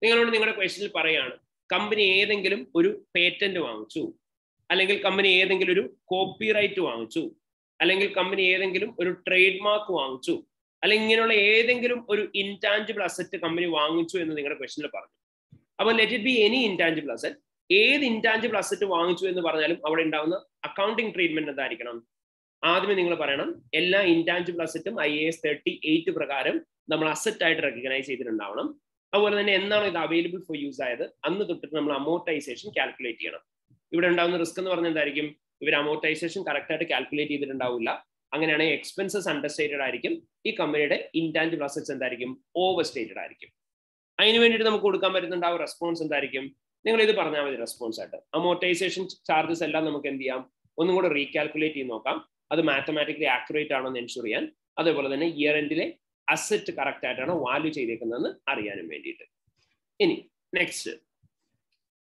നിങ്ങളോട് നിങ്ങളുടെ ക്വസ്റ്റനിൽ പറയാണ് കമ്പനി ഏതെങ്കിലും ഒരു പേറ്റന്റ് വാങ്ങിച്ചു. അല്ലെങ്കിൽ കമ്പനി ഏതെങ്കിലും ഒരു കോപ്പിറൈറ്റ് വാങ്ങിച്ചു. അല്ലെങ്കിൽ കമ്പനി ഏതെങ്കിലും ഒരു ട്രേഡ് മാർക്ക് വാങ്ങിച്ചു. അല്ലെങ്കിൽ ഇങ്ങനെയുള്ള ഏതെങ്കിലും ഒരു ഇൻടാഞ്ചിബിൾ അസറ്റ് കമ്പനി വാങ്ങിച്ചു എന്ന് നിങ്ങളുടെ ക്വസ്റ്റനിൽ പറഞ്ഞു. അപ്പോൾ let it be any intangible asset ഏത് ഇൻടാഞ്ചിബിൾ അസറ്റ് വാങ്ങിച്ചു എന്ന് പറഞ്ഞാലും അവിടെ ഉണ്ടാവുന്ന അക്കൗണ്ടിങ് ട്രീറ്റ്മെന്റ് എന്തായിരിക്കണം? ആദ്യമേ നിങ്ങൾ പറയണം എല്ലാ ഇൻടാഞ്ചിബിൾ അസറ്റും ഐ എസ് തേർട്ടി എയ്റ്റ് പ്രകാരം നമ്മൾ അസറ്റ് ആയിട്ട് റെക്കഗ്നൈസ് ചെയ്തിട്ടുണ്ടാവണം. അതുപോലെ തന്നെ എന്നാണ് ഇത് അവൈലബിൾ ഫോർ യൂസ് ആയത്? അന്ന് തൊട്ടിട്ട് നമ്മൾ അമോർട്ടൈസേഷൻ കാൽക്കുലേറ്റ് ചെയ്യണം. ഇവിടെ ഉണ്ടാകുന്ന റിസ്ക് എന്ന് പറഞ്ഞാൽ എന്തായിരിക്കും? ഇവർ അമോർട്ടൈസേഷൻ കറക്റ്റ് ആയിട്ട് കാൽക്കുലേറ്റ് ചെയ്തിട്ടുണ്ടാവില്ല. അങ്ങനെയാണെങ്കിൽ എക്സ്പെൻസസ് അണ്ടർസ്റ്റേറ്റഡ് ആയിരിക്കും. ഈ കമ്പനിയുടെ ഇൻടാഞ്ചിബിൾ അസറ്റ്സ് എന്തായിരിക്കും? ഓവർ സ്റ്റേറ്റഡ് ആയിരിക്കും. അതിന് വേണ്ടിയിട്ട് നമുക്ക് കൊടുക്കാൻ പറ്റുന്നുണ്ടാവും റെസ്പോൺസ് എന്തായിരിക്കും? നിങ്ങൾ ഇത് പറഞ്ഞാൽ മതി റെസ്പോൺസ് ആയിട്ട്. അമോർട്ടൈസേഷൻ ചാർജസ് എല്ലാം നമുക്ക് എന്ത് ചെയ്യാം? ഒന്നും കൂടെ റീകാൽക്കുലേറ്റ് ചെയ്ത് നോക്കാം. അത് മാത്തമാറ്റിക്കലി ആക്യുറേറ്റ് ആണോ എന്ന് എൻഷുർ ചെയ്യാൻ. അതേപോലെ തന്നെ ഇയർ എൻഡിലെ അസറ്റ് കറക്റ്റ് ആയിട്ടാണോ വാല്യൂ ചെയ്തേക്കുന്നതെന്ന് അറിയാനും വേണ്ടിയിട്ട്. ഇനി നെക്സ്റ്റ്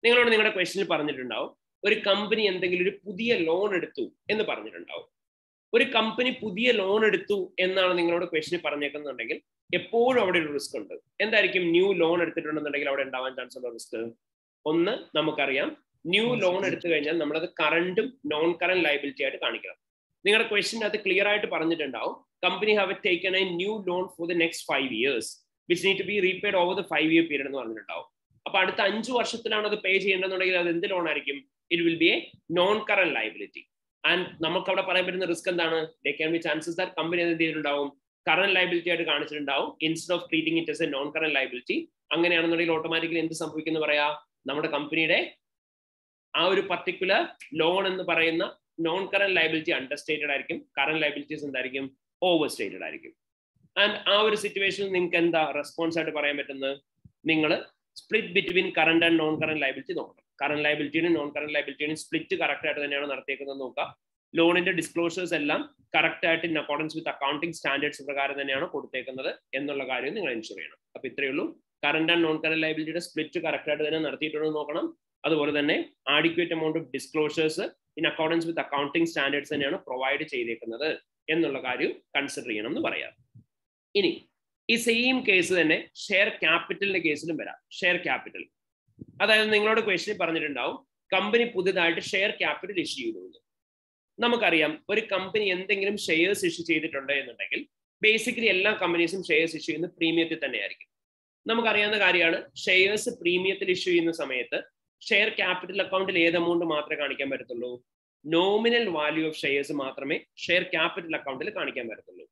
നിങ്ങളോട് നിങ്ങളുടെ ക്വസ്റ്റനിൽ പറഞ്ഞിട്ടുണ്ടാവും. ഒരു കമ്പനി എന്തെങ്കിലും ഒരു പുതിയ ലോൺ എടുത്തു എന്ന് പറഞ്ഞിട്ടുണ്ടാവും. ഒരു കമ്പനി പുതിയ ലോൺ എടുത്തു എന്നാണ് നിങ്ങളോട് ക്വസ്റ്റിന് പറഞ്ഞേക്കുന്നുണ്ടെങ്കിൽ എപ്പോഴും അവിടെ ഒരു റിസ്ക് ഉണ്ട്. എന്തായിരിക്കും? ന്യൂ ലോൺ എടുത്തിട്ടുണ്ടെന്നുണ്ടെങ്കിൽ അവിടെ ഉണ്ടാവാൻ ചാൻസ് ഉള്ള റിസ്ക് ഒന്ന് നമുക്കറിയാം. ന്യൂ ലോൺ എടുത്തു കഴിഞ്ഞാൽ നമ്മളത് കറണ്ടും നോൺ കറന്റ് ലയബിലിറ്റി ആയിട്ട് കാണിക്കണം. നിങ്ങളുടെ ക്വസ്റ്റിന്റെ അത് ക്ലിയർ ആയിട്ട് പറഞ്ഞിട്ടുണ്ടാവും. Company have taken a new loan for the next five years which need to be repaid over the five year period എന്ന് പറഞ്ഞിട്ടുണ്ടാവും. അപ്പൊ അടുത്ത അഞ്ചു വർഷത്തിലാണ് അത് പേ ചെയ്യേണ്ടതെന്നുണ്ടെങ്കിൽ അത് എന്ത് ലോൺ ആയിരിക്കും? It will be a non current liability and നമുക്ക് അവിടെ പറയാൻ പറ്റുന്ന റിസ്ക് എന്താണ്? They can be chances that company എന്ത് ചെയ്തിട്ടുണ്ടാവും? കറന്റ് ലയബിലിറ്റി ആയിട്ട് കാണിച്ചിട്ടുണ്ടാവും. Instead of treating it as a non current liability അങ്ങനെയാണെന്നുണ്ടെങ്കിൽ ഓട്ടോമാറ്റിക്കലി എന്ത് സംഭവിക്കുന്നു പറയാ? നമ്മുടെ കമ്പനിയുടെ ആ ഒരു പർട്ടിക്കുലർ ലോൺ എന്ന് പറയുന്ന നോൺ കറന്റ് ലൈബിലിറ്റി അണ്ടർസ്റ്റേറ്റഡ് ആയിരിക്കും. കറന്റ് ലൈബിലിറ്റീസ് എന്തായിരിക്കും? ഓവർ സ്റ്റേറ്റഡ് ആയിരിക്കും. ആൻഡ് ആ ഒരു സിറ്റുവേഷനിൽ നിങ്ങൾക്ക് എന്താ റെസ്പോൺസ് ആയിട്ട് പറയാൻ പറ്റുന്നത്? നിങ്ങൾ split between current and non current liability നോക്കണം കറന്റ് ലൈബിലിറ്റിയും നോൺ കറന്റ് ലൈബിലിറ്റിയും സ്പ്ലിറ്റ് കറക്റ്റ് ആയിട്ട് തന്നെയാണ് നടത്തിയേക്കുന്നത് നോക്കുക ലോണിന്റെ ഡിസ്ക്ലോഷേഴ്സ് എല്ലാം കറക്റ്റ് ആയിട്ട് in accordance with accounting standards പ്രകാരം തന്നെയാണ് കൊടുത്തേക്കുന്നത് എന്നുള്ള കാര്യം നിങ്ങൾ എൻഷുർ ചെയ്യണം. അപ്പൊ ഇത്രയേ ഉള്ളൂ. കറന്റ് ആൻഡ് നോൺ കറന്റ് ലൈബിലിറ്റിയുടെ സ്പ്ലിറ്റ് കറക്റ്റ് ആയിട്ട് തന്നെ നടത്തിയിട്ടുണ്ടോ നോക്കണം. അതുപോലെ തന്നെ adequate amount of disclosures in accordance with accounting standards തന്നെയാണ് പ്രൊവൈഡ് ചെയ്തേക്കുന്നത് എന്നുള്ള കാര്യം കൺസിഡർ ചെയ്യണം എന്ന് പറയാം. ഇനി ഈ സെയിം കേസ് തന്നെ ഷെയർ ക്യാപിറ്റലിന്റെ കേസിലും വരാം. ഷെയർ ക്യാപിറ്റൽ അതായത് നിങ്ങളോട് ക്വസ്റ്റ്യൻ പറഞ്ഞിട്ടുണ്ടാവും കമ്പനി പുതിയതായിട്ട് ഷെയർ ക്യാപിറ്റൽ ഇഷ്യൂ ചെയ്തു നമുക്കറിയാം ഒരു കമ്പനി എന്തെങ്കിലും ഷെയർസ് ഇഷ്യൂ ചെയ്തിട്ടുണ്ട് എന്നുണ്ടെങ്കിൽ ബേസിക്കലി എല്ലാ കമ്പനീസും ഷെയർസ് ഇഷ്യൂ ചെയ്യുന്നത് പ്രീമിയത്തിൽ തന്നെയായിരിക്കും. നമുക്കറിയാവുന്ന കാര്യമാണ്. ഷെയർസ് പ്രീമിയത്തിൽ ഇഷ്യൂ ചെയ്യുന്ന സമയത്ത് ഷെയർ ക്യാപിറ്റൽ അക്കൗണ്ടിൽ ഏത് എമൗണ്ട് മാത്രമേ കാണിക്കാൻ പറ്റത്തുള്ളൂ? നോമിനൽ വാല്യൂ ഓഫ് ഷെയർസ് മാത്രമേ ഷെയർ ക്യാപിറ്റൽ അക്കൗണ്ടിൽ കാണിക്കാൻ പറ്റത്തുള്ളൂ.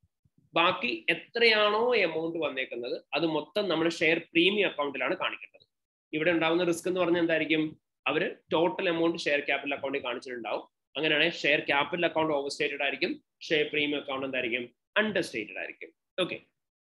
ബാക്കി എത്രയാണോ എമൗണ്ട് വന്നേക്കുന്നത് അത് മൊത്തം നമ്മൾ ഷെയർ പ്രീമിയം അക്കൗണ്ടിലാണ് കാണിക്കേണ്ടത്. ഇവിടെ ഉണ്ടാകുന്ന റിസ്ക് എന്ന് പറഞ്ഞാൽ എന്തായിരിക്കും? അവർ ടോട്ടൽ എമൗണ്ട് ഷെയർ ക്യാപിറ്റൽ അക്കൗണ്ടിൽ കാണിച്ചിട്ടുണ്ടാവും. അങ്ങനെയാണെങ്കിൽ share capital account over stated ആയിരിക്കും ഷെയർ പ്രീമിയം അക്കൗണ്ട് എന്തായിരിക്കും? അണ്ടർ സ്റ്റേറ്റഡ് ആയിരിക്കും. ഓക്കെ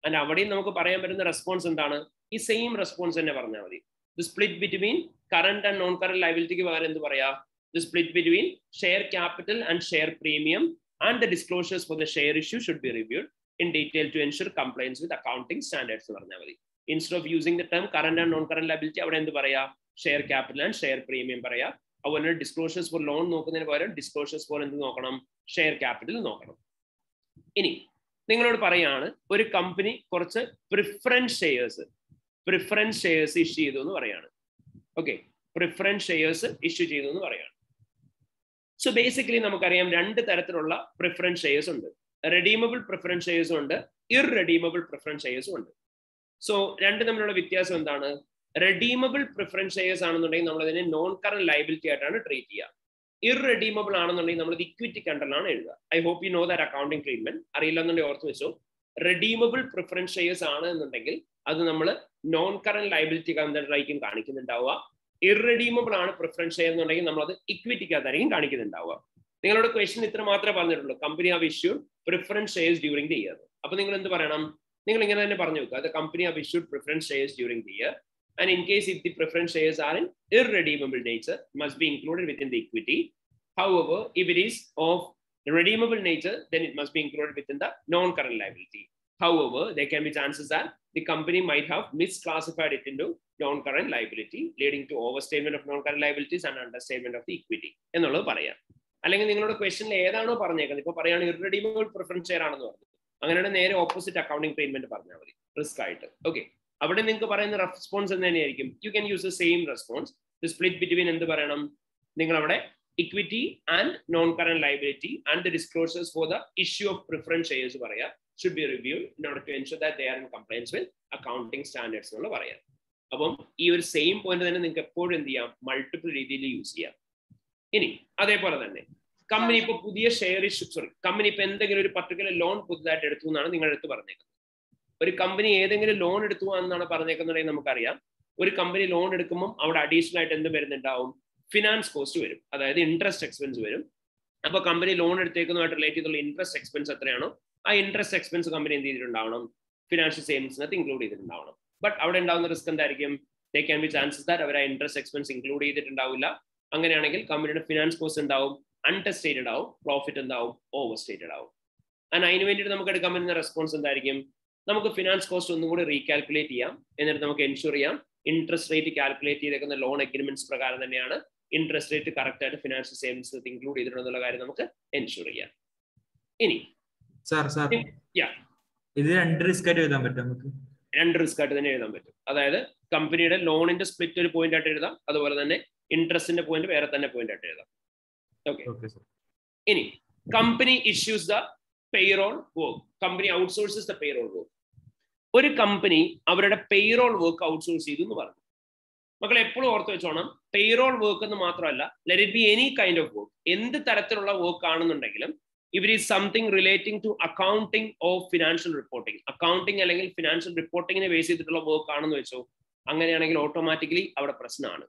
ആൻഡ് അവിടെയും നമുക്ക് പറയാൻ പറ്റുന്ന റെസ്പോൺസ് എന്താണ്? ഈ സെയിം റെസ്പോൺസ് തന്നെ പറഞ്ഞാൽ മതി. The split between current and non current ലൈബിലിറ്റിക്ക് പകരം എന്ത് പറയാ? The split between share capital and share premium and the disclosures for the share issue should be reviewed in detail to ensure compliance with accounting standards എന്ന് പറഞ്ഞാൽ മതി. Instead of using the term current and non current liability അവിടെ എന്ത് പറയാ? Share capital and share premium പറയാ. അതുപോലെ തന്നെ disclosures four loan നോക്കുന്നതിന് പകരം ഡിസ്ക്ലോഷേഴ്സ് ഫോർ എന്ത് നോക്കണം? ഷെയർ ക്യാപിറ്റൽ നോക്കണം. ഇനി നിങ്ങളോട് പറയാണ് ഒരു കമ്പനി കുറച്ച് preference shares preference shares issue ചെയ്തു എന്ന് പറയാണ്. ഓക്കെ പ്രിഫറൻസ് ഷെയർസ് ഇഷ്യൂ ചെയ്തു എന്ന് പറയാണ്. സോ ബേസിക്കലി നമുക്കറിയാം രണ്ട് തരത്തിലുള്ള പ്രിഫറൻസ് ഷെയർസ് ഉണ്ട്. റെഡീമബിൾ പ്രിഫറൻസ് ഷെയർസും ഉണ്ട് ഇർറെഡീമബിൾ പ്രിഫറൻസ് ഷെയർസും ഉണ്ട്. സോ രണ്ട് തമ്മിലുള്ള വ്യത്യാസം എന്താണ്? റെഡീമബിൾ പ്രിഫറൻസ് ഷെയർസ് ആണെന്നുണ്ടെങ്കിൽ നമ്മൾ അതിനെ നോൺ കറന്റ് ലൈബിലിറ്റി ആയിട്ടാണ് ട്രീറ്റ് ചെയ്യുക. ഇറഡീമബിൾ ആണെന്നുണ്ടെങ്കിൽ നമ്മൾ ഇക്വിറ്റി കണ്ടലാണ് എഴുതുക. I hope you know that accounting treatment അറിയില്ലെന്നുണ്ടെങ്കിൽ ഓർത്ത് വെച്ചോ. റെഡീമബിൾ പ്രിഫറൻസ് ഷെയർസ് ആണ് എന്നുണ്ടെങ്കിൽ അത് നമ്മൾ നോൺ കറന്റ് ലൈബിലിറ്റി കണ്ടറായിരിക്കും കാണിക്കുന്നുണ്ടാവുക. ഇറഡീമബിൾ ആണ് പ്രിഫറൻസ് ഷെയർ എന്നുണ്ടെങ്കിൽ നമ്മൾ അത് ഇക്വിറ്റിക്കകത്തായിരിക്കും കാണിക്കുന്നുണ്ടാവുക. നിങ്ങളുടെ ക്വസ്റ്റൻ ഇത്ര മാത്രമേ പറഞ്ഞിട്ടുള്ളൂ. Company have issued preference shares during the year അപ്പൊ നിങ്ങൾ എന്ത് പറയണം? നിങ്ങൾ ഇങ്ങനെ തന്നെ പറഞ്ഞു വെക്കുക. അത് company have issued preference shares during the year and in case if the preference shares are in irredeemable nature must be included within the equity however if it is of redeemable nature then it must be included within the non-current liability however there can be chances that the company might have misclassified it into non-current liability leading to overstatement of non-current liabilities and understatement of the equity എന്നുള്ളത് പറയാം അല്ലെങ്കിൽ നിങ്ങളുടെ ക്വസ്റ്റനിൽ ഏതാണോ പറഞ്ഞേക്കുന്നത് ഇപ്പൊ പറയുകയാണ് irredeemable preference share ആണെന്ന് പറഞ്ഞു അങ്ങനെയാണ് നേരെ ഓപ്പോസിറ്റ് അക്കൗണ്ടിങ് പേയ്മെന്റ് പറഞ്ഞാൽ മതി റിസ്ക് ആയിട്ട് ഓക്കെ അവിടെ നിങ്ങൾക്ക് പറയുന്ന റെസ്പോൺസ് എന്ന് തന്നെയായിരിക്കും you can use the same response the split between എന്ത് പറയണം? നിങ്ങൾ അവിടെ equity and non current liability and the disclosures for the issue of preference shares പറയാ. Should be review in order to ensure that they are in compliance with accounting standards എന്നുള്ള പറയാം. അപ്പം ഈ ഒരു സെയിം പോയിന്റ് തന്നെ നിങ്ങൾക്ക് എപ്പോഴും എന്ത് ചെയ്യാം? മൾട്ടിപ്പിൾ രീതിയിൽ യൂസ് ചെയ്യാം. ഇനി അതേപോലെ തന്നെ. കമ്പനി ഇപ്പൊ പുതിയ ഷെയർ ഇഷ്യൂ സോറി കമ്പനി ഇപ്പൊ എന്തെങ്കിലും ഒരു പർട്ടിക്കുലർ ലോൺ പുതുതായിട്ട് എടുത്തു എന്നാണ് നിങ്ങൾ അടുത്ത് പറഞ്ഞേക്കുന്നത്. ഒരു കമ്പനി ഏതെങ്കിലും ലോൺ എടുത്തു എന്നാണ് പറഞ്ഞേക്കുന്നുണ്ടെങ്കിൽ നമുക്കറിയാം. ഒരു കമ്പനി ലോൺ എടുക്കുമ്പോൾ അവിടെ അഡീഷണൽ ആയിട്ട് എന്ത് വരുന്നുണ്ടാവും? ഫിനാൻസ് കോസ്റ്റ് വരും. അതായത് ഇൻട്രസ്റ്റ് എക്സ്പെൻസ് വരും. അപ്പൊ കമ്പനി ലോൺ എടുത്തേക്കുന്നതുമായിട്ട് റിലേറ്റ് ചെയ്തുള്ള ഇൻട്രസ്റ്റ് എക്സ്പെൻസ് എത്രയാണോ ആ ഇൻട്രസ്റ്റ് എക്സ്പെൻസ് കമ്പനി എന്ത് ചെയ്തിട്ടുണ്ടാവണം? ഫിനാൻഷ്യൽ സേവിങ്സിനകത്ത് ഇൻക്ലൂഡ് ചെയ്തിട്ടുണ്ടാവണം. ബട്ട് അവിടെ ഉണ്ടാവുന്ന റിസ്ക് എന്തായിരിക്കും? They can be chances that അവർ ആ ഇൻട്രസ്റ്റ് എക്സ്പെൻസ് ഇൻക്ലൂഡ് ചെയ്തിട്ടുണ്ടാവില്ല. അങ്ങനെയാണെങ്കിൽ കമ്പനിയുടെ ഫിനാൻസ് കോസ്റ്റ് ഉണ്ടാവും അൺടെസ്റ്റേറ്റഡ് ആവും. പ്രോഫിറ്റ് എന്താവും? ഓവർ സ്റ്റേറ്റഡ് ആവും. ആൻഡ് അതിന് വേണ്ടിയിട്ട് നമുക്ക് എടുക്കാൻ പറ്റുന്ന റെസ്പോൺസ് എന്തായിരിക്കും? നമുക്ക് ഫിനാൻസ് കോസ്റ്റ് ഒന്നും കൂടി റീകാൽക്കുലേറ്റ് ചെയ്യാം. എന്നിട്ട് നമുക്ക് എൻഷുർ ചെയ്യാം. ഇൻട്രസ്റ്റ് റേറ്റ് കാൽക്കുലേറ്റ് ചെയ്തേക്കുന്ന ലോൺ എഗ്രിമെന്റ്സ് പ്രകാരം തന്നെയാണ് ഇൻട്രസ്റ്റ് റേറ്റ് കറക്റ്റ് ആയിട്ട് ഫിനാൻഷ്യൽ സേവിങ്സ് ഇൻക്ലൂഡ് ചെയ്തിട്ടുണ്ടെന്നുള്ള കാര്യം നമുക്ക് എൻഷുർ ചെയ്യാം. ഇനി സാർ സാർ. ഇത് രണ്ട് റിസ്ക് ആയിട്ട് എഴുതാൻ പറ്റും നമുക്ക്? രണ്ട് റിസ്ക് ആയിട്ട് തന്നെ എഴുതാൻ പറ്റും. അതായത് കമ്പനിയുടെ ലോണിന്റെ സ്പ്ലിറ്റ് ഒരു പോയിന്റ് ആയിട്ട് എഴുതാം. അതുപോലെ തന്നെ ഇൻട്രസ്റ്റിന്റെ പോയിന്റ് വേറെ തന്നെ പോയിന്റ് ആയിട്ട് എഴുതാം. ഓക്കെ ഇനി company issues the payroll work company outsources the payroll work ഒരു കമ്പനി അവരുടെ പേറോൾ വർക്ക് ഔട്ട്സോഴ്സ് ചെയ്തു എന്ന് പറഞ്ഞു. മക്കൾ എപ്പോഴും ഓർത്ത് വെച്ചോണം പേറോൾ വർക്ക് എന്ന് മാത്രമല്ല let it be any kind of work എന്ത് തരത്തിലുള്ള വർക്ക് ആണെന്നുണ്ടെങ്കിലും ഇവർ is something relating to accounting of financial reporting accounting അല്ലെങ്കിൽ ഫിനാൻഷ്യൽ റിപ്പോർട്ടിങ്ങിനെ ബേസ് ചെയ്തിട്ടുള്ള വർക്ക് ആണെന്ന് വെച്ചോ അങ്ങനെയാണെങ്കിൽ ഓട്ടോമാറ്റിക്കലി അവിടെ പ്രശ്നമാണ്.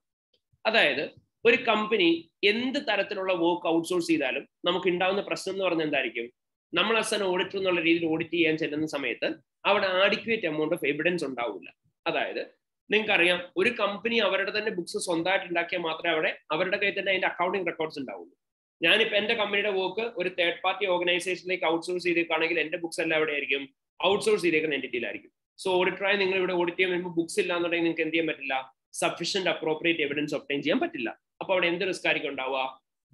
അതായത് ഒരു കമ്പനി എന്ത് തരത്തിലുള്ള വർക്ക് ഔട്ട്സോഴ്സ് ചെയ്താലും നമുക്ക് ഉണ്ടാവുന്ന പ്രശ്നം എന്ന് പറഞ്ഞാൽ എന്തായിരിക്കും? നമ്മൾ അസ് എൻ ഓഡിറ്റർ എന്നുള്ള രീതിയിൽ ഓഡിറ്റ് ചെയ്യാൻ ചെല്ലുന്ന സമയത്ത് അവിടെ ആഡിക്വേറ്റ് എമൗണ്ട് ഓഫ് എവിഡൻസ് ഉണ്ടാവില്ല. അതായത് നിങ്ങൾക്കറിയാം ഒരു കമ്പനി അവരുടെ തന്നെ ബുക്സ് സ്വന്തമായിട്ട് ഉണ്ടാക്കിയാൽ മാത്രമേ അവിടെ അവരുടെ കയ്യിൽ തന്നെ അതിന്റെ അക്കൗണ്ടിങ് റെക്കോർഡ്സ് ഉണ്ടാവുള്ളൂ. ഞാനിപ്പോൾ എന്റെ കമ്പനിയുടെ വർക്ക് ഒരു തേർഡ് പാർട്ടി ഓർഗനൈസേഷനിലേക്ക് ഔട്ട്സോഴ്സ് ചെയ്തേക്കാണെങ്കിൽ എന്റെ ബുക്സ് എല്ലാം എവിടെ ആയിരിക്കും? ഔട്ട്സോഴ്സ് ചെയ്തേക്കുന്ന എന്റിറ്റിയിലായിരിക്കും സോ ഓഡിറ്ററായി നിങ്ങൾ ഇവിടെ ഓഡിറ്റ് ചെയ്യാൻ വരുമ്പോൾ ബുക്സ് ഇല്ലാന്നുണ്ടെങ്കിൽ നിങ്ങൾക്ക് എന്ത് ചെയ്യാൻ പറ്റില്ല? സഫീഷ്യന്റ് അപ്രോപ്രിയേറ്റ് എവിഡൻസ് ഒപ്റ്റൈൻ ചെയ്യാൻ പറ്റില്ല. അപ്പൊ അവിടെ എന്ത് റിസ്ക് ആയിരിക്കും ഉണ്ടാവുക?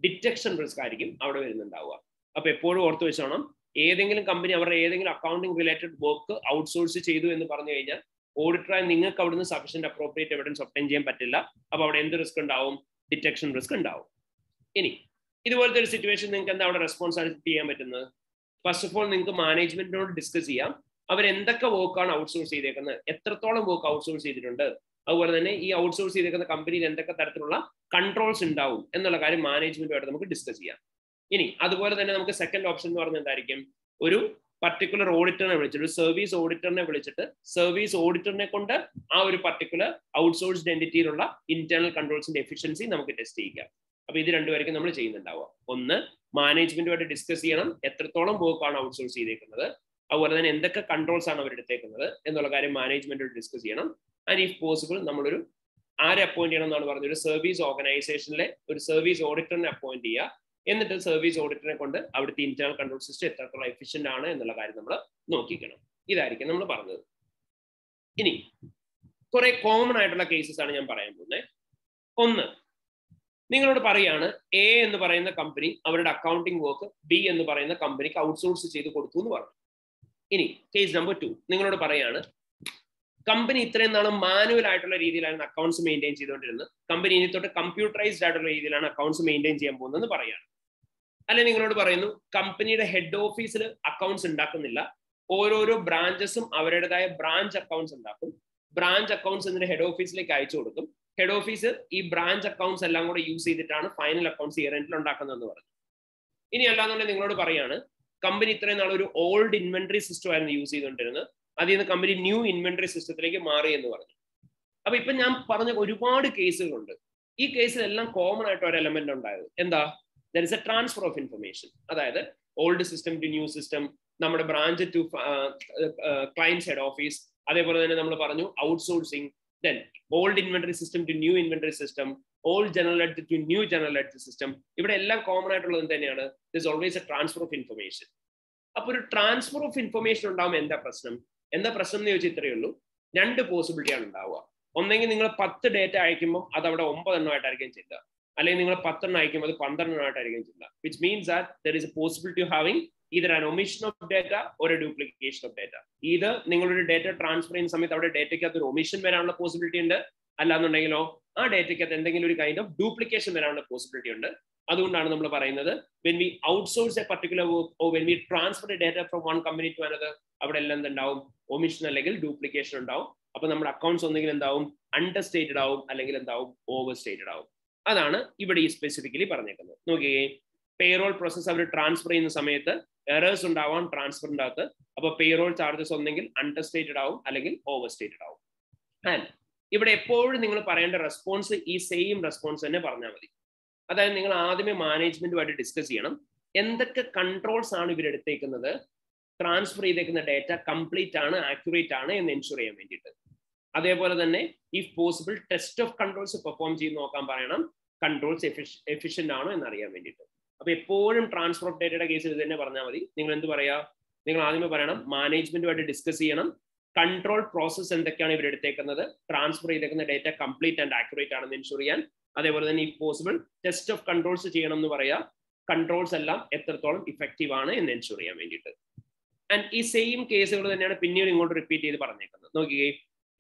ഡിറ്റക്ഷൻ റിസ്ക് ആയിരിക്കും അവിടെ വരുന്നുണ്ടാവുക. അപ്പൊ എപ്പോഴും ഓർത്ത് വെച്ചോണം. ഏതെങ്കിലും കമ്പനി അവരുടെ ഏതെങ്കിലും അക്കൗണ്ടിങ് റിലേറ്റഡ് വർക്ക് ഔട്ട്സോഴ്സ് ചെയ്തു എന്ന് പറഞ്ഞു കഴിഞ്ഞാൽ ഓഡിറ്ററായി നിങ്ങൾക്ക് അവിടുന്ന് സഫീഷ്യന്റ് അപ്രോപ്രിയേറ്റ് എവിഡൻസ് ഒപ്റ്റൈൻ ചെയ്യാൻ പറ്റില്ല. അപ്പൊ അവിടെ എന്ത് റിസ്ക് ഉണ്ടാവും? ഡിറ്റക്ഷൻ റിസ്ക് ഉണ്ടാവും. ഇനി ഇതുപോലത്തെ ഒരു സിറ്റുവേഷൻ നിങ്ങൾക്ക് എന്താ അവിടെ റെസ്പോൺസിബിലിറ്റി ചെയ്യാൻ പറ്റുന്നത്? ഫസ്റ്റ് ഓഫ് ഓൾ നിങ്ങൾക്ക് മാനേജ്മെന്റിനോട് ഡിസ്കസ് ചെയ്യാം. അവർ എന്തൊക്കെ വർക്കാണ് ഔട്ട്സോഴ്സ് ചെയ്തേക്കുന്നത്? എത്രത്തോളം വർക്ക് ഔട്ട്സോഴ്സ് ചെയ്തിട്ടുണ്ട്? അതുപോലെ തന്നെ ഈ ഔട്ട്സോഴ്സ് ചെയ്തേക്കുന്ന കമ്പനിയിൽ എന്തൊക്കെ തരത്തിലുള്ള കൺട്രോൾസ് ഉണ്ടാവും? എന്നുള്ള കാര്യം മാനേജ്മെന്റുമായിട്ട് നമുക്ക് ഡിസ്കസ് ചെയ്യാം. ഇനി അതുപോലെ തന്നെ നമുക്ക് സെക്കൻഡ് ഓപ്ഷൻ എന്ന് പറഞ്ഞാൽ എന്തായിരിക്കും? ഒരു പർട്ടിക്കുലർ ഓഡിറ്ററിനെ വിളിച്ചിട്ട് ഒരു സർവീസ് ഓഡിറ്ററിനെ വിളിച്ചിട്ട് സർവീസ് ഓഡിറ്ററിനെ കൊണ്ട് ആ ഒരു പർട്ടിക്കുലർ ഔട്ട്സോഴ്സ്ഡ് എന്റിറ്റിയിലുള്ള ഇന്റേണൽ കൺട്രോൾസിന്റെ എഫിഷ്യൻസി നമുക്ക് ടെസ്റ്റ് ചെയ്യിക്കാം അപ്പൊ ഇത് രണ്ടുപേർക്കും നമ്മൾ ചെയ്യുന്നുണ്ടാവുക. ഒന്ന് മാനേജ്മെന്റുമായിട്ട് ഡിസ്കസ് ചെയ്യണം. എത്രത്തോളം വർക്കാണ് ഔട്ട്സോഴ്സ് ചെയ്തേക്കുന്നത്? അതുപോലെ തന്നെ എന്തൊക്കെ കൺട്രോൾസ് ആണ് അവർ എടുത്തേക്കുന്നത് എന്നുള്ള കാര്യം മാനേജ്മെന്റോട് ഡിസ്കസ് ചെയ്യണം. ആൻഡ് ഇഫ് പോസിബിൾ നമ്മളൊരു ആരെ അപ്പോയിന്റ് ചെയ്യണം എന്നാണ് പറഞ്ഞത്? ഒരു സർവീസ് ഓർഗനൈസേഷനിലെ ഒരു സർവീസ് ഓഡിറ്ററിനെ അപ്പോയിന്റ് ചെയ്യുക. എന്നിട്ട് സർവീസ് ഓഡിറ്ററിനെ കൊണ്ട് അവിടുത്തെ ഇന്റേണൽ കൺട്രോൾ സിസ്റ്റം എത്രത്തോളം എഫിഷ്യന്റ് ആണ് എന്നുള്ള കാര്യം നമ്മൾ നോക്കിക്കണം. ഇതായിരിക്കും നമ്മൾ പറഞ്ഞത്. ഇനി കുറെ കോമൺ ആയിട്ടുള്ള കേസസ് ആണ് ഞാൻ പറയാൻ പോകുന്നത് ഒന്ന് നിങ്ങളോട് പറയാണ് എ എന്ന് പറയുന്ന കമ്പനി അവരുടെ അക്കൗണ്ടിങ് വർക്ക് ബി എന്ന് പറയുന്ന കമ്പനിക്ക് ഔട്ട്സോഴ്സ് ചെയ്ത് കൊടുത്തു എന്ന് പറഞ്ഞു. ഇനി കേസ് നമ്പർ ടു നിങ്ങളോട് പറയാണ് കമ്പനി ഇത്രയും നാളും മാനുവൽ ആയിട്ടുള്ള രീതിയിലാണ് അക്കൗണ്ട്സ് മെയിന്റെയിൻ ചെയ്തുകൊണ്ടിരുന്നത്. കമ്പനി ഇനി തൊട്ട് കമ്പ്യൂട്ടറൈസ്ഡ് ആയിട്ടുള്ള രീതിയിലാണ് അക്കൗണ്ട്സ് മെയിന്റെയിൻ ചെയ്യാൻ പോകുന്നത് പറയാണ്. അല്ലെ നിങ്ങളോട് പറയുന്നു കമ്പനിയുടെ ഹെഡ് ഓഫീസിൽ അക്കൗണ്ട്സ് ഉണ്ടാക്കുന്നില്ല. ഓരോരോ ബ്രാഞ്ചസും അവരുടേതായ ബ്രാഞ്ച് അക്കൗണ്ട്സ് ഉണ്ടാക്കും. ബ്രാഞ്ച് അക്കൗണ്ട്സ് എന്നിട്ട് ഹെഡ് ഓഫീസിലേക്ക് അയച്ചു കൊടുക്കും. ഹെഡ് ഓഫീസ് ഈ ബ്രാഞ്ച് അക്കൗണ്ട്സ് എല്ലാം കൂടെ യൂസ് ചെയ്തിട്ടാണ് ഫൈനൽ അക്കൗണ്ട്സ് ഇയർ എൻഡിൽ ഉണ്ടാക്കുന്നതെന്ന് പറഞ്ഞു ഇനി അല്ലാന്നുണ്ടെങ്കിൽ നിങ്ങളോട് പറയാണ് കമ്പനി ഇത്രയും നാൾ ഒരു ഓൾഡ് ഇൻവെന്ററി സിസ്റ്റം ആയിരുന്നു യൂസ് ചെയ്തുകൊണ്ടിരുന്നത്. അതിൽ നിന്ന് കമ്പനി ന്യൂ ഇൻവെന്ററി സിസ്റ്റത്തിലേക്ക് മാറി എന്ന് പറഞ്ഞു. അപ്പൊ ഇപ്പൊ ഞാൻ പറഞ്ഞ ഒരുപാട് കേസുകളുണ്ട് ഈ കേസിലെല്ലാം കോമൺ ആയിട്ട് ഒരു എലമെന്റ് ഉണ്ടായത്. എന്താ? There is a transfer of information അതായത് old system to new system നമ്മുടെ branch to clients head office അതേപോലെ തന്നെ നമ്മൾ പറഞ്ഞു outsourcing then old inventory system to new inventory system old general ledger to new general ledger system ഇവിടെ എല്ലാം common ആയിട്ടുള്ളത് തന്നെയാണ്? This always a transfer of information അപ്പൊ ഒരു ട്രാൻസ്ഫർ ഓഫ് ഇൻഫർമേഷൻ ഉണ്ടാകുമ്പോൾ എന്താ പ്രശ്നം? എന്താ പ്രശ്നം എന്ന് ചോദിച്ചാൽ ഇത്രയേ ഉള്ളൂ. രണ്ട് പോസിബിലിറ്റിയാണ് ഉണ്ടാവുക. ഒന്നെങ്കിൽ നിങ്ങൾ പത്ത് ഡേറ്റ അയക്കുമ്പോൾ അത് അവിടെ ഒമ്പതെണ്ണമായിട്ടായിരിക്കും ചെല്ലുക അല്ലെങ്കിൽ നിങ്ങൾ പത്തെണ്ണം അയക്കുമ്പോൾ അത് പന്ത്രണ്ടെണ്ണമായിട്ടായിരിക്കും ചെല്ലുക which means that there is a possibility of having either an omission of data or duplication of data. ഇത് നിങ്ങളൊരു ഡേറ്റ ട്രാൻസ്ഫർ ചെയ്യുന്ന സമയത്ത് അവിടെ ഡേറ്റയ്ക്കകത്ത് ഒരു ഒമിഷൻ വരാനുള്ള പോസിബിലിറ്റി ഉണ്ട്. അല്ലാന്നുണ്ടെങ്കിലോ ആ ഡേറ്റയ്ക്കകത്ത് എന്തെങ്കിലും ഒരു കൈൻഡ് ഓഫ് ഡ്യൂപ്ലിക്കേഷൻ വരാനുള്ള പോസിബിലിറ്റി ഉണ്ട്. അതുകൊണ്ടാണ് നമ്മൾ പറയുന്നത് when we outsource a particular work or when we transfer data from one company to another അവിടെ എല്ലാം എന്തുണ്ടാവും ഒമിഷൻ അല്ലെങ്കിൽ ഡ്യൂപ്ലിക്കേഷൻ ഉണ്ടാവും. അപ്പൊ നമ്മുടെ അക്കൗണ്ട്സ് ഒന്നെങ്കിൽ എന്താവും? അണ്ടർ സ്റ്റേറ്റഡ് ആവും അല്ലെങ്കിൽ എന്താവും? ഓവർ സ്റ്റേറ്റഡ് ആവും. അതാണ് ഇവിടെ ഈ സ്പെസിഫിക്കലി പറഞ്ഞേക്കുന്നത്. നോക്കിയേ പേറോൾ പ്രോസസ്സ് അവർ ട്രാൻസ്ഫർ ചെയ്യുന്ന സമയത്ത് എറേഴ്സ് ഉണ്ടാവാം ട്രാൻസ്ഫറിന്റെ അകത്ത് അപ്പോൾ പേറോൾ ചാർജസ് ഒന്നെങ്കിൽ അണ്ടർ സ്റ്റേറ്റഡ് ആവും അല്ലെങ്കിൽ ഓവർ സ്റ്റേറ്റഡ് ആവും. ആൻഡ് ഇവിടെ എപ്പോഴും നിങ്ങൾ പറയേണ്ട റെസ്പോൺസ് ഈ സെയിം റെസ്പോൺസ് തന്നെ പറഞ്ഞാൽ മതി. അതായത് നിങ്ങൾ ആദ്യമേ മാനേജ്മെന്റുമായിട്ട് ഡിസ്കസ് ചെയ്യണം. എന്തൊക്കെ കൺട്രോൾസ് ആണ് ഇവരെടുത്തേക്കുന്നത് ട്രാൻസ്ഫർ ചെയ്തേക്കുന്ന ഡേറ്റ കംപ്ലീറ്റ് ആണ് ആക്യുറേറ്റ് ആണ് എന്ന് എൻഷുർ ചെയ്യാൻ വേണ്ടിയിട്ട്. അതേപോലെ തന്നെ if possible test of controls perform ചെയ്ത് നോക്കാൻ പറയണം. കൺട്രോൾസ് എഫിഷ്യന്റ് ആണോ എന്ന് അറിയാൻ വേണ്ടിയിട്ട്. അപ്പൊ എപ്പോഴും ട്രാൻസ്ഫർ ഓഫ് ഡേറ്റയുടെ കേസിൽ ഇത് തന്നെ പറഞ്ഞാൽ മതി. നിങ്ങൾ എന്ത് പറയാ? നിങ്ങൾ ആദ്യമേ പറയണം മാനേജ്മെന്റുമായിട്ട് ഡിസ്കസ് ചെയ്യണം. കൺട്രോൾ പ്രോസസ്സ് എന്തൊക്കെയാണ് ഇവർ എടുത്തേക്കുന്നത്? ട്രാൻസ്ഫർ ചെയ്തേക്കുന്ന ഡേറ്റ കംപ്ലീറ്റ് ആൻഡ് ആക്യുറേറ്റ് ആണെന്ന് ഇൻഷുർ ചെയ്യാൻ. അതേപോലെ തന്നെ if possible test of controls ചെയ്യണം എന്ന് പറയാ. കൺട്രോൾസ് എല്ലാം എത്രത്തോളം ഇഫക്റ്റീവ് ആണ് എന്ന് എൻഷുർ ചെയ്യാൻ വേണ്ടിയിട്ട്. ആൻഡ് ഈ സെയിം കേസുകൾ തന്നെയാണ് പിന്നീട് ഇങ്ങോട്ട് റിപ്പീറ്റ് ചെയ്ത് പറഞ്ഞേക്കുന്നത്. നോക്കിയേ